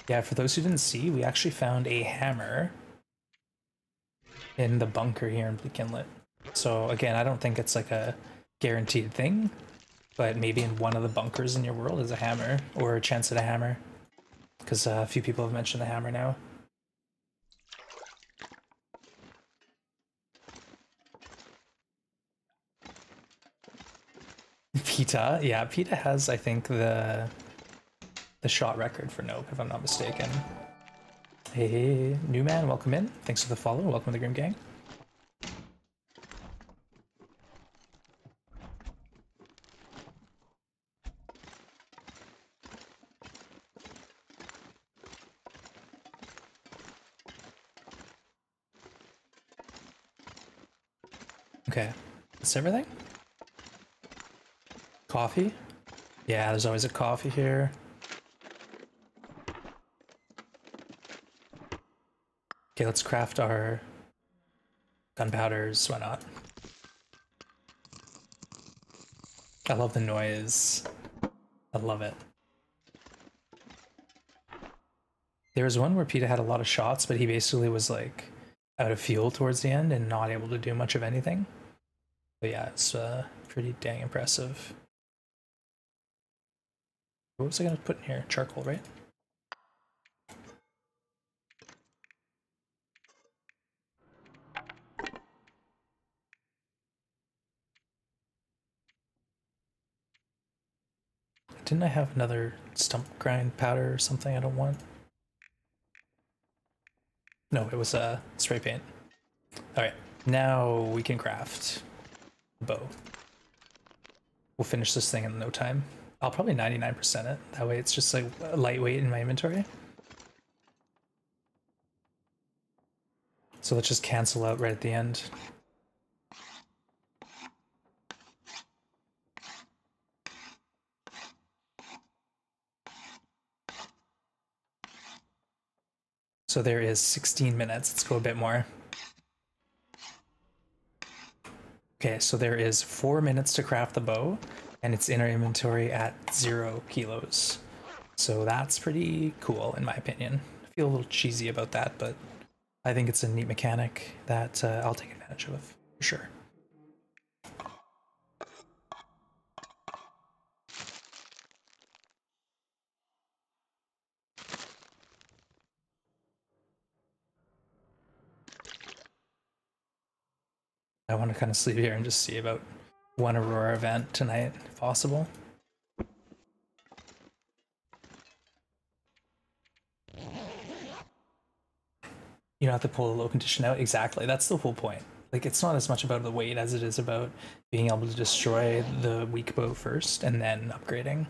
Speaker 1: Yeah, for those who didn't see, we actually found a hammer in the bunker here in Bleak Inlet. So again, I don't think it's like a guaranteed thing, but maybe in one of the bunkers in your world is a hammer or a chance at a hammer. Because uh, a few people have mentioned the hammer now. Pita, yeah, Pita has, I think, the the shot record for Nope, if I'm not mistaken. Hey, new man, welcome in. Thanks for the follow. Welcome to the Grim Gang. Okay, that's everything? Coffee? Yeah, there's always a coffee here. Okay, let's craft our gunpowders, why not? I love the noise. I love it. There was one where Peter had a lot of shots, but he basically was like out of fuel towards the end and not able to do much of anything. But yeah, it's uh, pretty dang impressive. What was I gonna put in here? Charcoal, right? Didn't I have another stump grind powder or something I don't want? No, it was uh, spray paint. Alright, now we can craft. bow. We'll finish this thing in no time. I'll probably 99% it. That way it's just like lightweight in my inventory. So let's just cancel out right at the end. So there is 16 minutes. Let's go a bit more. Okay, so there is four minutes to craft the bow, and it's in our inventory at zero kilos. So that's pretty cool, in my opinion. I feel a little cheesy about that, but I think it's a neat mechanic that uh, I'll take advantage of for sure. I want to kind of sleep here and just see about one Aurora event tonight, if possible. You don't have to pull the low condition out. Exactly. That's the whole point. Like, it's not as much about the weight as it is about being able to destroy the weak bow first and then upgrading.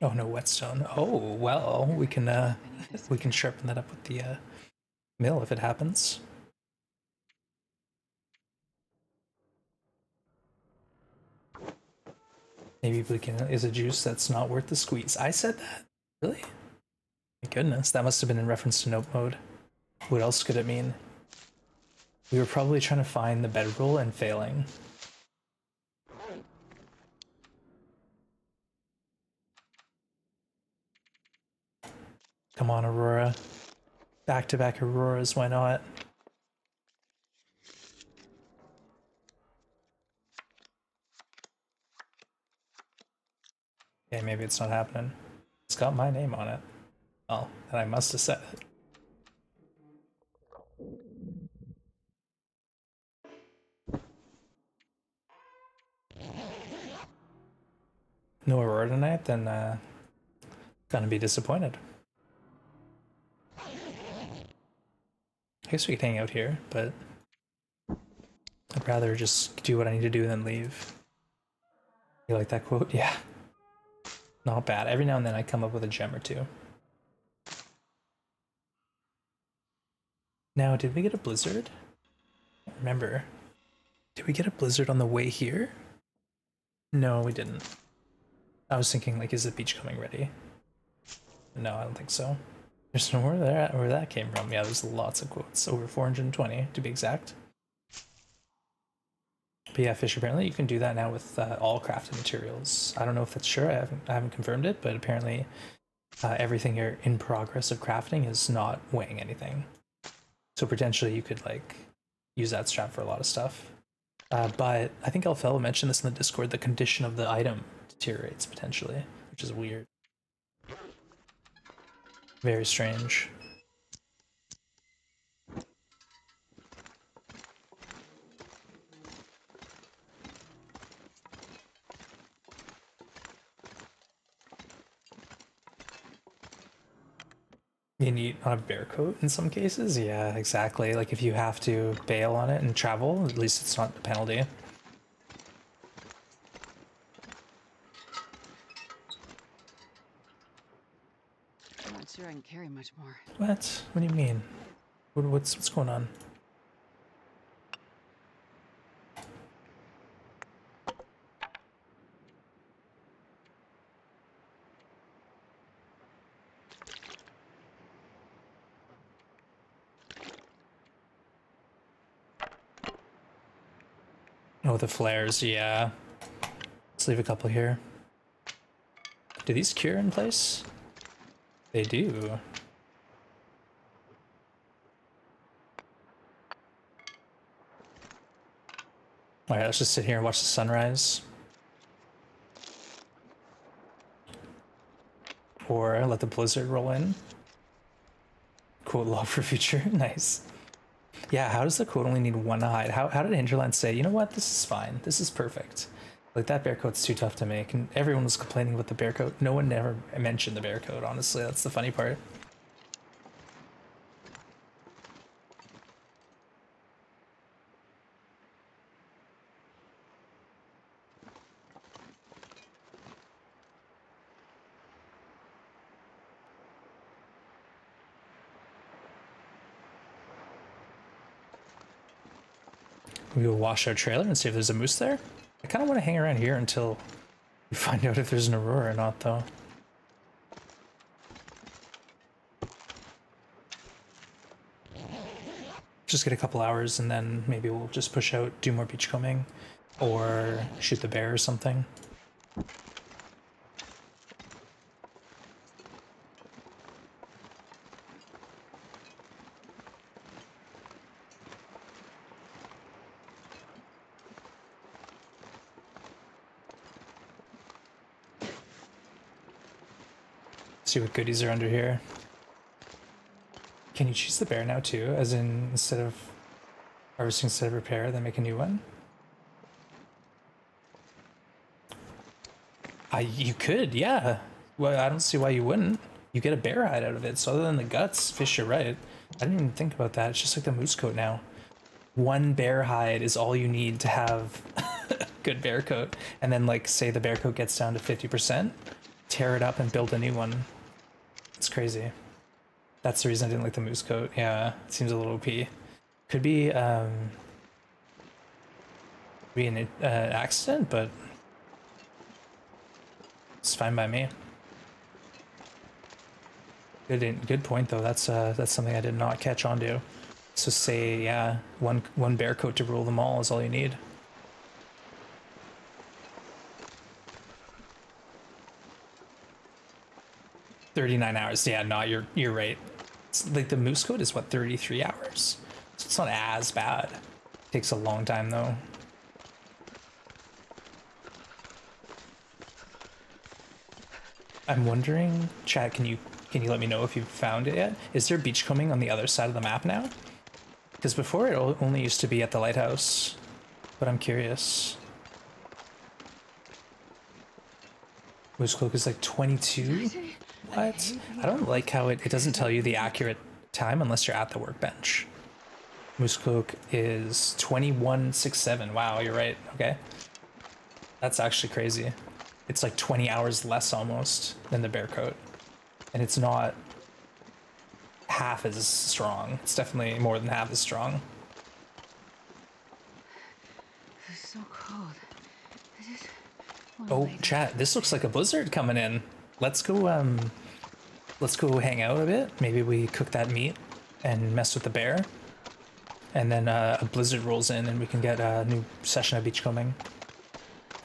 Speaker 1: Oh no, whetstone. Oh well, we can uh, we can sharpen that up with the uh, mill if it happens. Maybe we is a juice that's not worth the squeeze. I said that. Really? My goodness, that must have been in reference to nope mode. What else could it mean? We were probably trying to find the bedroll and failing. Come on, Aurora. Back to back Auroras, why not? Okay, maybe it's not happening. It's got my name on it. Oh, and I must have said it. No Aurora tonight, then uh, gonna be disappointed. Guess we could hang out here, but I'd rather just do what I need to do than leave. You like that quote? Yeah. Not bad. Every now and then I come up with a gem or two. Now, did we get a blizzard? I remember. Did we get a blizzard on the way here? No, we didn't. I was thinking, like, is the beach coming ready? No, I don't think so. There's no where that where that came from. Yeah, there's lots of quotes, over 420 to be exact. But yeah, fish. Apparently, you can do that now with uh, all crafted materials. I don't know if that's sure. I haven't I haven't confirmed it, but apparently, uh, everything here in progress of crafting is not weighing anything. So potentially, you could like use that strap for a lot of stuff. Uh, but I think Alfella mentioned this in the Discord. The condition of the item deteriorates potentially, which is weird. Very strange. You need on a bear coat in some cases? Yeah, exactly. Like if you have to bail on it and travel, at least it's not a penalty.
Speaker 2: I'm not sure I can carry much more.
Speaker 1: What? What do you mean? What, what's what's going on? Oh, the flares, yeah. Let's leave a couple here. Do these cure in place? They do. Alright, let's just sit here and watch the sunrise. Or let the blizzard roll in. Quote log for future. nice. Yeah, how does the quote only need one to hide? How, how did Hinterland say, you know what, this is fine. This is perfect. Like that bear coat's too tough to make, and everyone was complaining about the bear coat. No one never mentioned the bear coat. Honestly, that's the funny part. We will wash our trailer and see if there's a moose there. I kind of want to hang around here until we find out if there's an aurora or not, though. Just get a couple hours and then maybe we'll just push out, do more beachcombing, or shoot the bear or something. See what goodies are under here. Can you choose the bear now too? As in, instead of harvesting instead of repair, then make a new one? I, you could, yeah. Well, I don't see why you wouldn't. You get a bear hide out of it. So other than the guts, fish you're right. I didn't even think about that. It's just like the moose coat now. One bear hide is all you need to have a good bear coat. And then like say the bear coat gets down to 50%, tear it up and build a new one. It's crazy. That's the reason I didn't like the moose coat. Yeah, it seems a little OP. Could be um be an uh, accident, but it's fine by me. Good, good point though. That's uh, that's something I did not catch on to. So say, yeah, one one bear coat to rule them all is all you need. Thirty-nine hours. Yeah, no, you're you're right. It's like the moose coat is what thirty-three hours. So it's not as bad. takes a long time though. I'm wondering, chat, can you can you let me know if you've found it yet? Is there beachcombing on the other side of the map now? Because before it only used to be at the lighthouse, but I'm curious. Moose Cloak is like 22? What? I don't like how it, it doesn't tell you the accurate time unless you're at the workbench. Moose Cloak is 2167. Wow, you're right. Okay. That's actually crazy. It's like 20 hours less almost than the bear coat. And it's not half as strong. It's definitely more than half as strong.
Speaker 2: It's so cold. Just
Speaker 1: Oh, chat, this looks like a blizzard coming in. Let's go um let's go hang out a bit. Maybe we cook that meat and mess with the bear. And then uh, a blizzard rolls in and we can get a new session of beachcombing.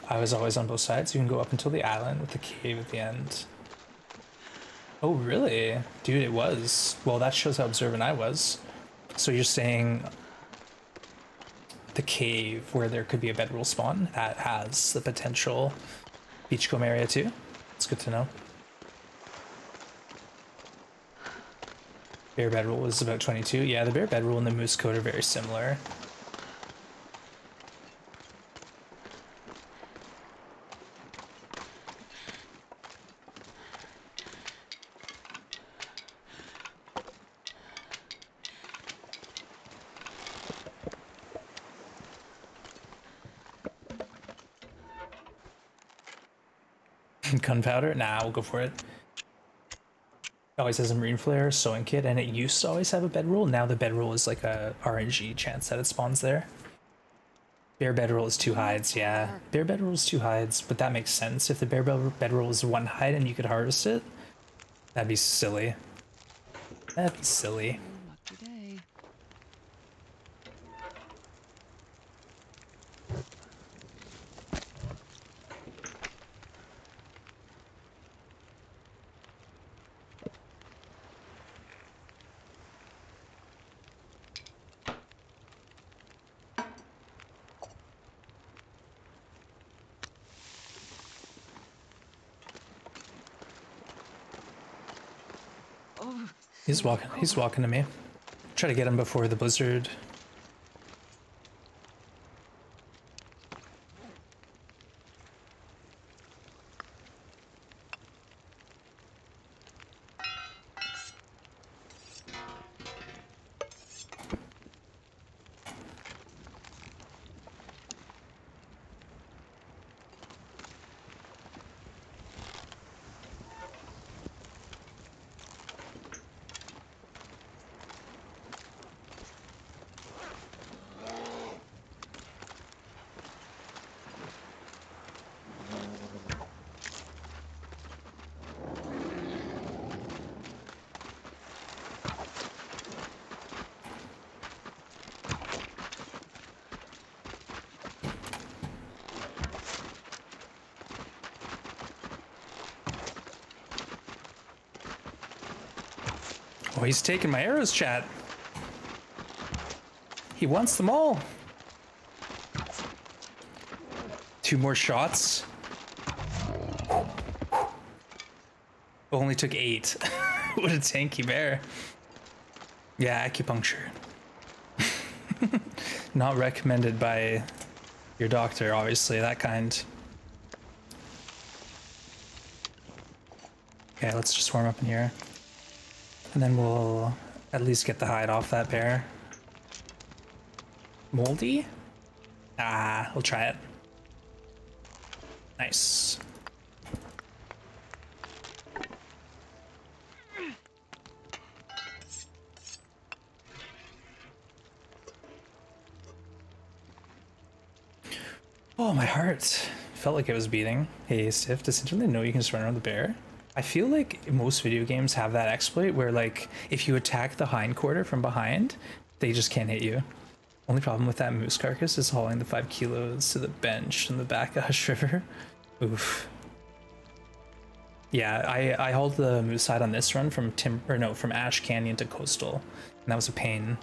Speaker 1: I was always on both sides. You can go up until the island with the cave at the end. Oh, really? Dude, it was. Well, that shows how observant I was. So you're saying the cave where there could be a bedroll spawn, that has the potential beachcomb area too? It's good to know. Bear bedroll was about 22. Yeah, the bear bedroll and the moose coat are very similar. Gunpowder? Nah, we'll go for it. Always has a marine flare, sewing kit, and it used to always have a bedroll. Now the bedroll is like a RNG chance that it spawns there. Bear bedroll is two hides, yeah. Bear bedroll is two hides, but that makes sense. If the bear bedroll is one hide and you could harvest it, that'd be silly. That'd be silly. He's walking. He's walking to me. Try to get him before the blizzard. Oh, he's taking my arrows, chat. He wants them all. Two more shots. Only took eight. what a tanky bear. Yeah, acupuncture. Not recommended by your doctor, obviously, that kind. Okay, let's just warm up in here. And then we'll at least get the hide off that bear. Moldy? Ah, we'll try it. Nice. Oh, my heart felt like it was beating. Hey, Stiff, does Internet know you can just run around the bear? I feel like most video games have that exploit where, like, if you attack the hind quarter from behind, they just can't hit you. Only problem with that moose carcass is hauling the five kilos to the bench in the back of Hushed River. Oof. Yeah, I I hauled the moose side on this run from Tim or no from Ash Canyon to Coastal, and that was a pain.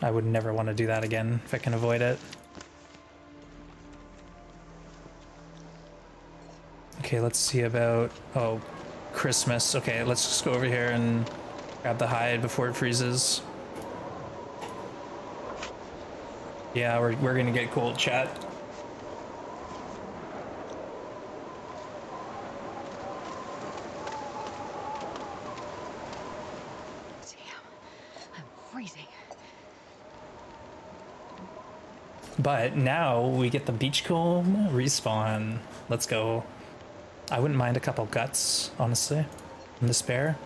Speaker 1: I would never want to do that again if I can avoid it. Okay, let's see about oh Christmas. Okay, let's just go over here and grab the hide before it freezes. Yeah, we're, we're gonna get cold, chat.
Speaker 2: Damn, I'm freezing.
Speaker 1: But now we get the beachcomb respawn. Let's go. I wouldn't mind a couple guts, honestly, in the spare.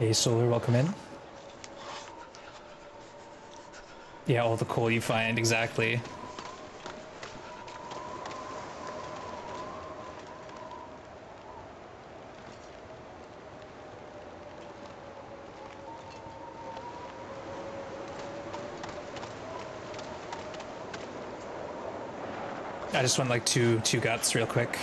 Speaker 1: Hey, Solar, welcome in. Yeah, all the coal you find, exactly. I just want like two two guts real quick.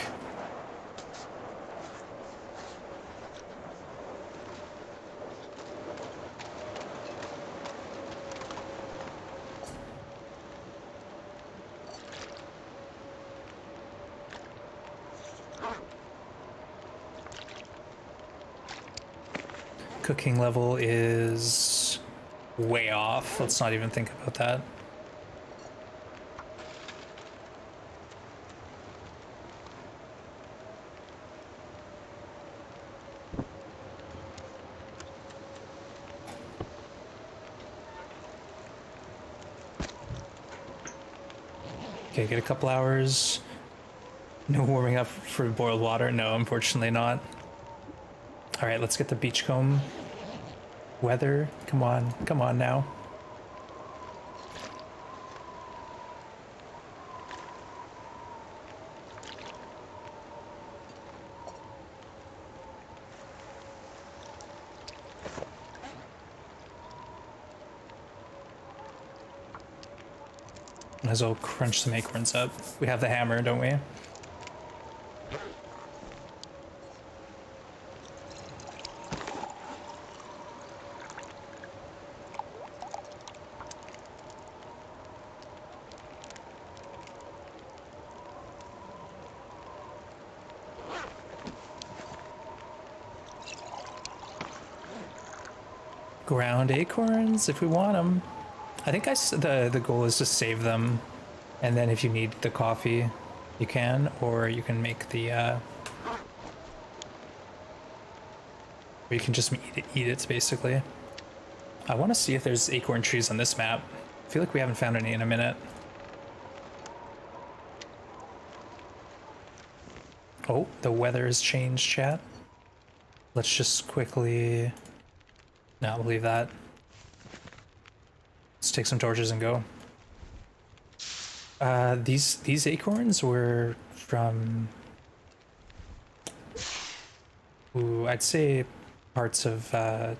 Speaker 1: Cooking level is way off. Let's not even think about that. Get a couple hours. No warming up for boiled water? No, unfortunately not. All right, let's get the beachcomb. Weather, come on, come on now. Might as well crunch some acorns up. We have the hammer, don't we? Ground acorns if we want them. I think I the the goal is to save them, and then if you need the coffee, you can, or you can make the. Uh, or you can just eat it, eat it basically. I want to see if there's acorn trees on this map. I feel like we haven't found any in a minute. Oh, the weather has changed, chat. Let's just quickly. No, we'll leave that. Take some torches and go. Uh, these these acorns were from. Ooh, I'd say parts of uh,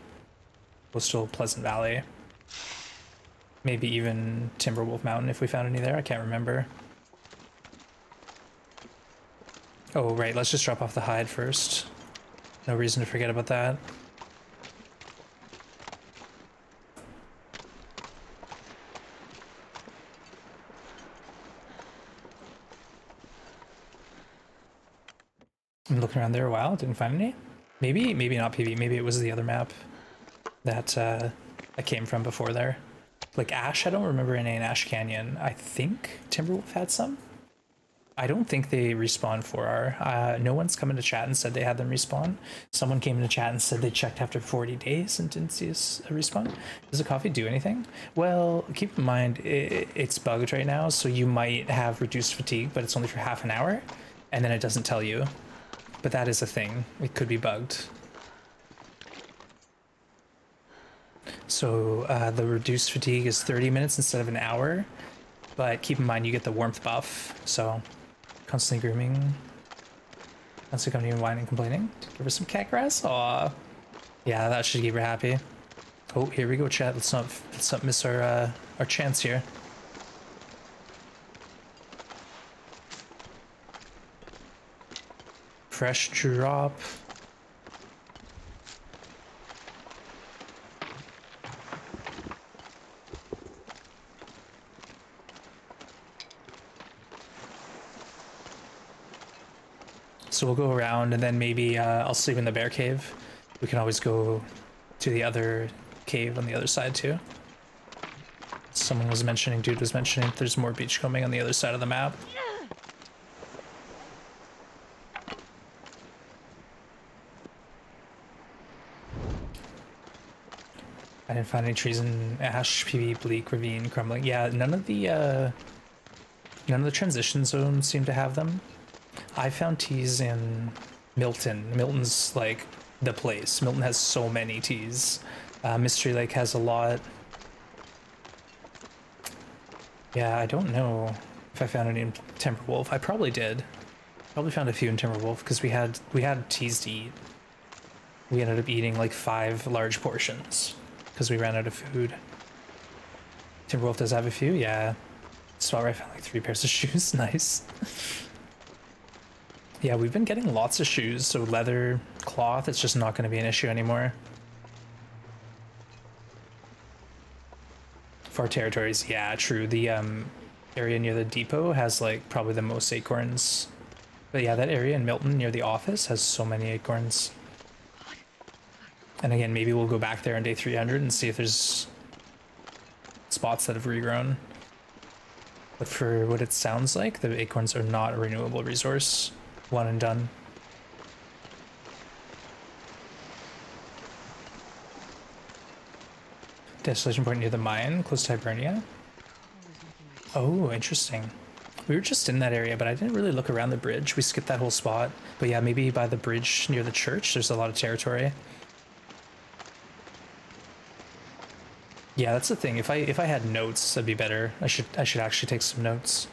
Speaker 1: coastal Pleasant Valley. Maybe even Timberwolf Mountain if we found any there. I can't remember. Oh, right. Let's just drop off the hide first. No reason to forget about that. Around there a while, didn't find any. Maybe, maybe not PV, maybe it was the other map that uh, I came from before there. Like Ash, I don't remember any in Ash Canyon. I think Timberwolf had some. I don't think they respawn 4R. Uh, no one's come into chat and said they had them respawn. Someone came into chat and said they checked after 40 days and didn't see a respawn. Does the coffee do anything? Well, keep in mind it, it's bugged right now, so you might have reduced fatigue, but it's only for half an hour, and then it doesn't tell you. But that is a thing. It could be bugged. So uh, the reduced fatigue is 30 minutes instead of an hour. But keep in mind you get the warmth buff. So constantly grooming. Constantly coming and whining and complaining. Give her some cat grass. Aw. Yeah, that should keep her happy. Oh, here we go, chat. Let's not let's not miss our uh, our chance here. Fresh drop. So we'll go around and then maybe uh, I'll sleep in the bear cave. We can always go to the other cave on the other side too. Someone was mentioning, dude was mentioning there's more beachcombing on the other side of the map. I didn't find any trees in Ash, PV, Bleak, Ravine, Crumbling. Yeah, none of the uh, none of the transition zones seem to have them. I found teas in Milton. Milton's like the place. Milton has so many teas. Uh, Mystery Lake has a lot. Yeah, I don't know if I found any in Timberwolf. I probably did. Probably found a few in Timberwolf because we had we had teas to eat. We ended up eating like five large portions because we ran out of food. Timberwolf does have a few, yeah. Spot where I found like three pairs of shoes, nice. yeah, we've been getting lots of shoes, so leather, cloth, it's just not going to be an issue anymore. For territories, yeah, true. The um, area near the depot has like probably the most acorns. But yeah, that area in Milton near the office has so many acorns. And again, maybe we'll go back there on day 300 and see if there's spots that have regrown. But for what it sounds like, the acorns are not a renewable resource. One and done. Desolation point near the mine, close to Hibernia. Oh, interesting. We were just in that area, but I didn't really look around the bridge. We skipped that whole spot. But yeah, maybe by the bridge near the church, there's a lot of territory. Yeah, that's the thing. If I if I had notes, that'd be better. I should I should actually take some notes.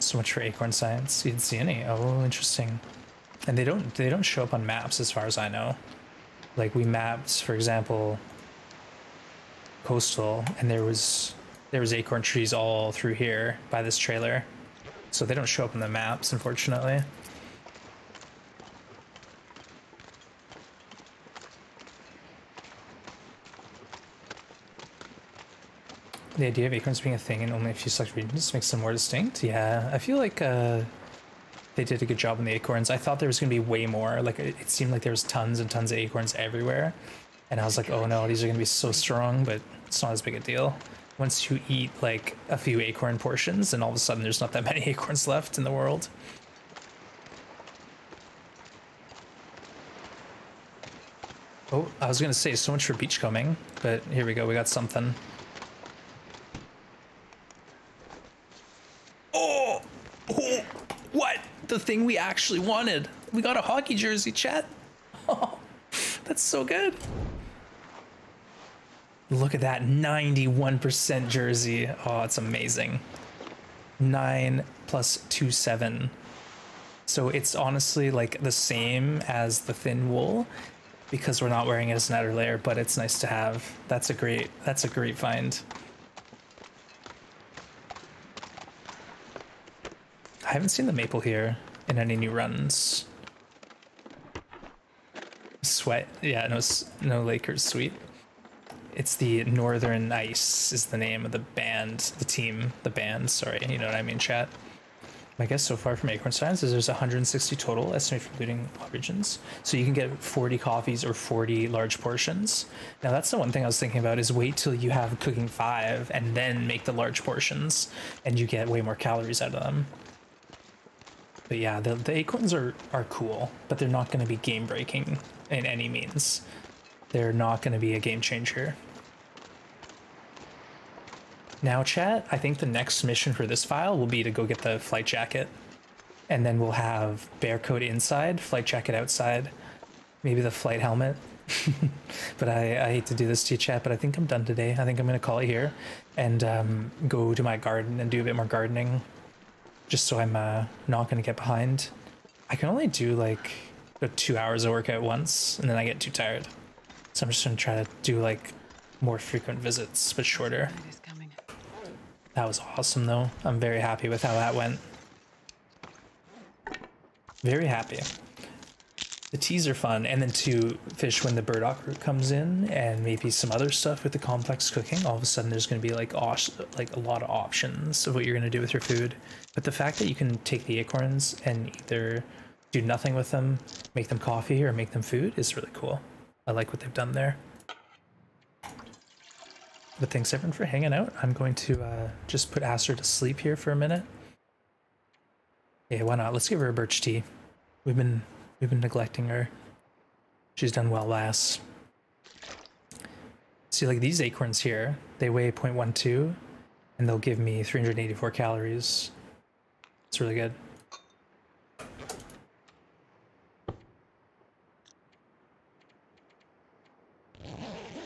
Speaker 1: So much for acorn science. You didn't see any. Oh, interesting. And they don't they don't show up on maps as far as I know. Like we mapped, for example, coastal, and there was there was acorn trees all through here by this trailer. So they don't show up on the maps, unfortunately. The idea of acorns being a thing in only a few select regions makes them more distinct. Yeah, I feel like uh, they did a good job on the acorns. I thought there was going to be way more. Like it, it seemed like there was tons and tons of acorns everywhere, and I was like, oh no, these are going to be so strong. But it's not as big a deal. Once you eat like a few acorn portions, and all of a sudden there's not that many acorns left in the world. Oh, I was going to say so much for beachcombing, but here we go. We got something. Oh, oh, what? The thing we actually wanted. We got a hockey jersey, chat. Oh, that's so good. Look at that 91% jersey. Oh, it's amazing. 9 plus 2, 7. So it's honestly like the same as the thin wool. because we're not wearing it as an outer layer, but it's nice to have. That's a great that's a great find. I haven't seen the maple here in any new runs. Sweat, yeah, no, no Lakers sweet. It's the Northern Ice is the name of the band, the team, the band. Sorry, you know what I mean, chat. My guess so far from Acorn Science is there's 160 total, estimated for looting all regions. So you can get 40 coffees or 40 large portions. Now that's the one thing I was thinking about is wait till you have cooking five and then make the large portions, and you get way more calories out of them. But yeah, the, the acorns are, are cool, but they're not going to be game breaking in any means. They're not going to be a game changer. Now, chat, I think the next mission for this file will be to go get the flight jacket. And then we'll have bear coat inside, flight jacket outside, maybe the flight helmet. but I, I hate to do this to you, chat, but I think I'm done today. I think I'm going to call it here and um, go to my garden and do a bit more gardening just so I'm uh, not going to get behind. I can only do like two hours of work at once and then I get too tired. So I'm just going to try to do like more frequent visits, but shorter.
Speaker 2: Night is coming.
Speaker 1: That was awesome, though. I'm very happy with how that went. Very happy. The teas are fun, and then to fish when the burdock root comes in, and maybe some other stuff with the complex cooking. All of a sudden, there's going to be like like a lot of options of what you're going to do with your food. But the fact that you can take the acorns and either do nothing with them, make them coffee, or make them food is really cool. I like what they've done there. But thanks everyone for hanging out. I'm going to uh, just put Aster to sleep here for a minute. Yeah, why not? Let's give her a birch tea. We've been we've been neglecting her. She's done well last. See, like these acorns here, they weigh 0.12, and they'll give me 384 calories. It's really good.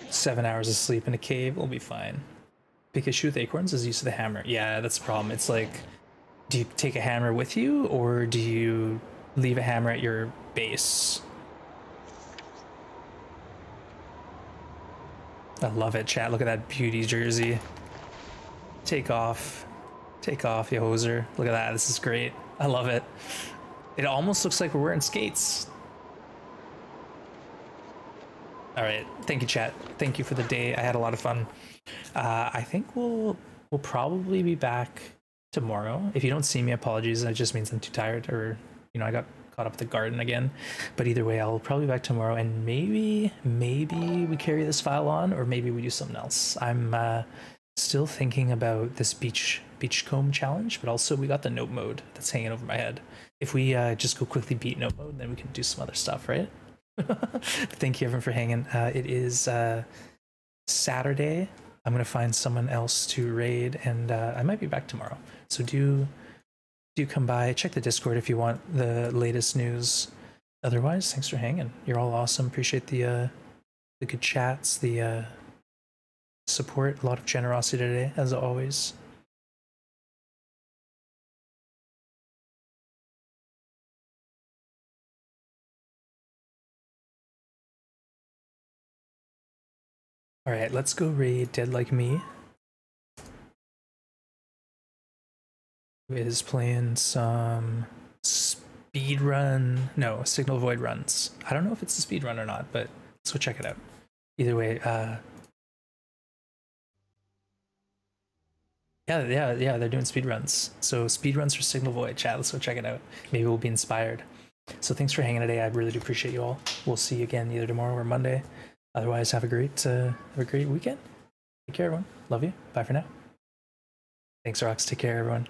Speaker 1: Seven hours of sleep in a cave will be fine. Issue with acorns is use of the hammer. Yeah, that's the problem. It's like, do you take a hammer with you, or do you leave a hammer at your base? I love it, chat. Look at that beauty jersey. Take off. Take off, you hoser. Look at that. This is great. I love it. It almost looks like we're wearing skates. All right. Thank you, chat. Thank you for the day. I had a lot of fun. Uh, I think we'll we'll probably be back tomorrow. If you don't see me, apologies. That just means I'm too tired, or you know, I got caught up the garden again. But either way, I'll probably be back tomorrow, and maybe maybe we carry this file on, or maybe we do something else. I'm uh, still thinking about this beach beachcomb challenge, but also we got the note mode that's hanging over my head. If we uh, just go quickly beat note mode, then we can do some other stuff, right? Thank you everyone for hanging. Uh, it is uh, Saturday. I'm gonna find someone else to raid, and uh, I might be back tomorrow. So do do come by, check the Discord if you want the latest news. Otherwise, thanks for hanging. You're all awesome. Appreciate the uh, the good chats, the uh, support, a lot of generosity today, as always. All right, let's go raid Dead Like Me. Who is playing some speed run? No, Signal Void runs. I don't know if it's a speed run or not, but let's go check it out. Either way, uh, yeah, yeah, yeah, they're doing speed runs. So speed runs for Signal Void. Chat, let's go check it out. Maybe we'll be inspired. So thanks for hanging today. I really do appreciate you all. We'll see you again either tomorrow or Monday. Otherwise, have a great uh, have a great weekend. Take care, everyone. Love you. Bye for now. Thanks, Rox. Take care, everyone.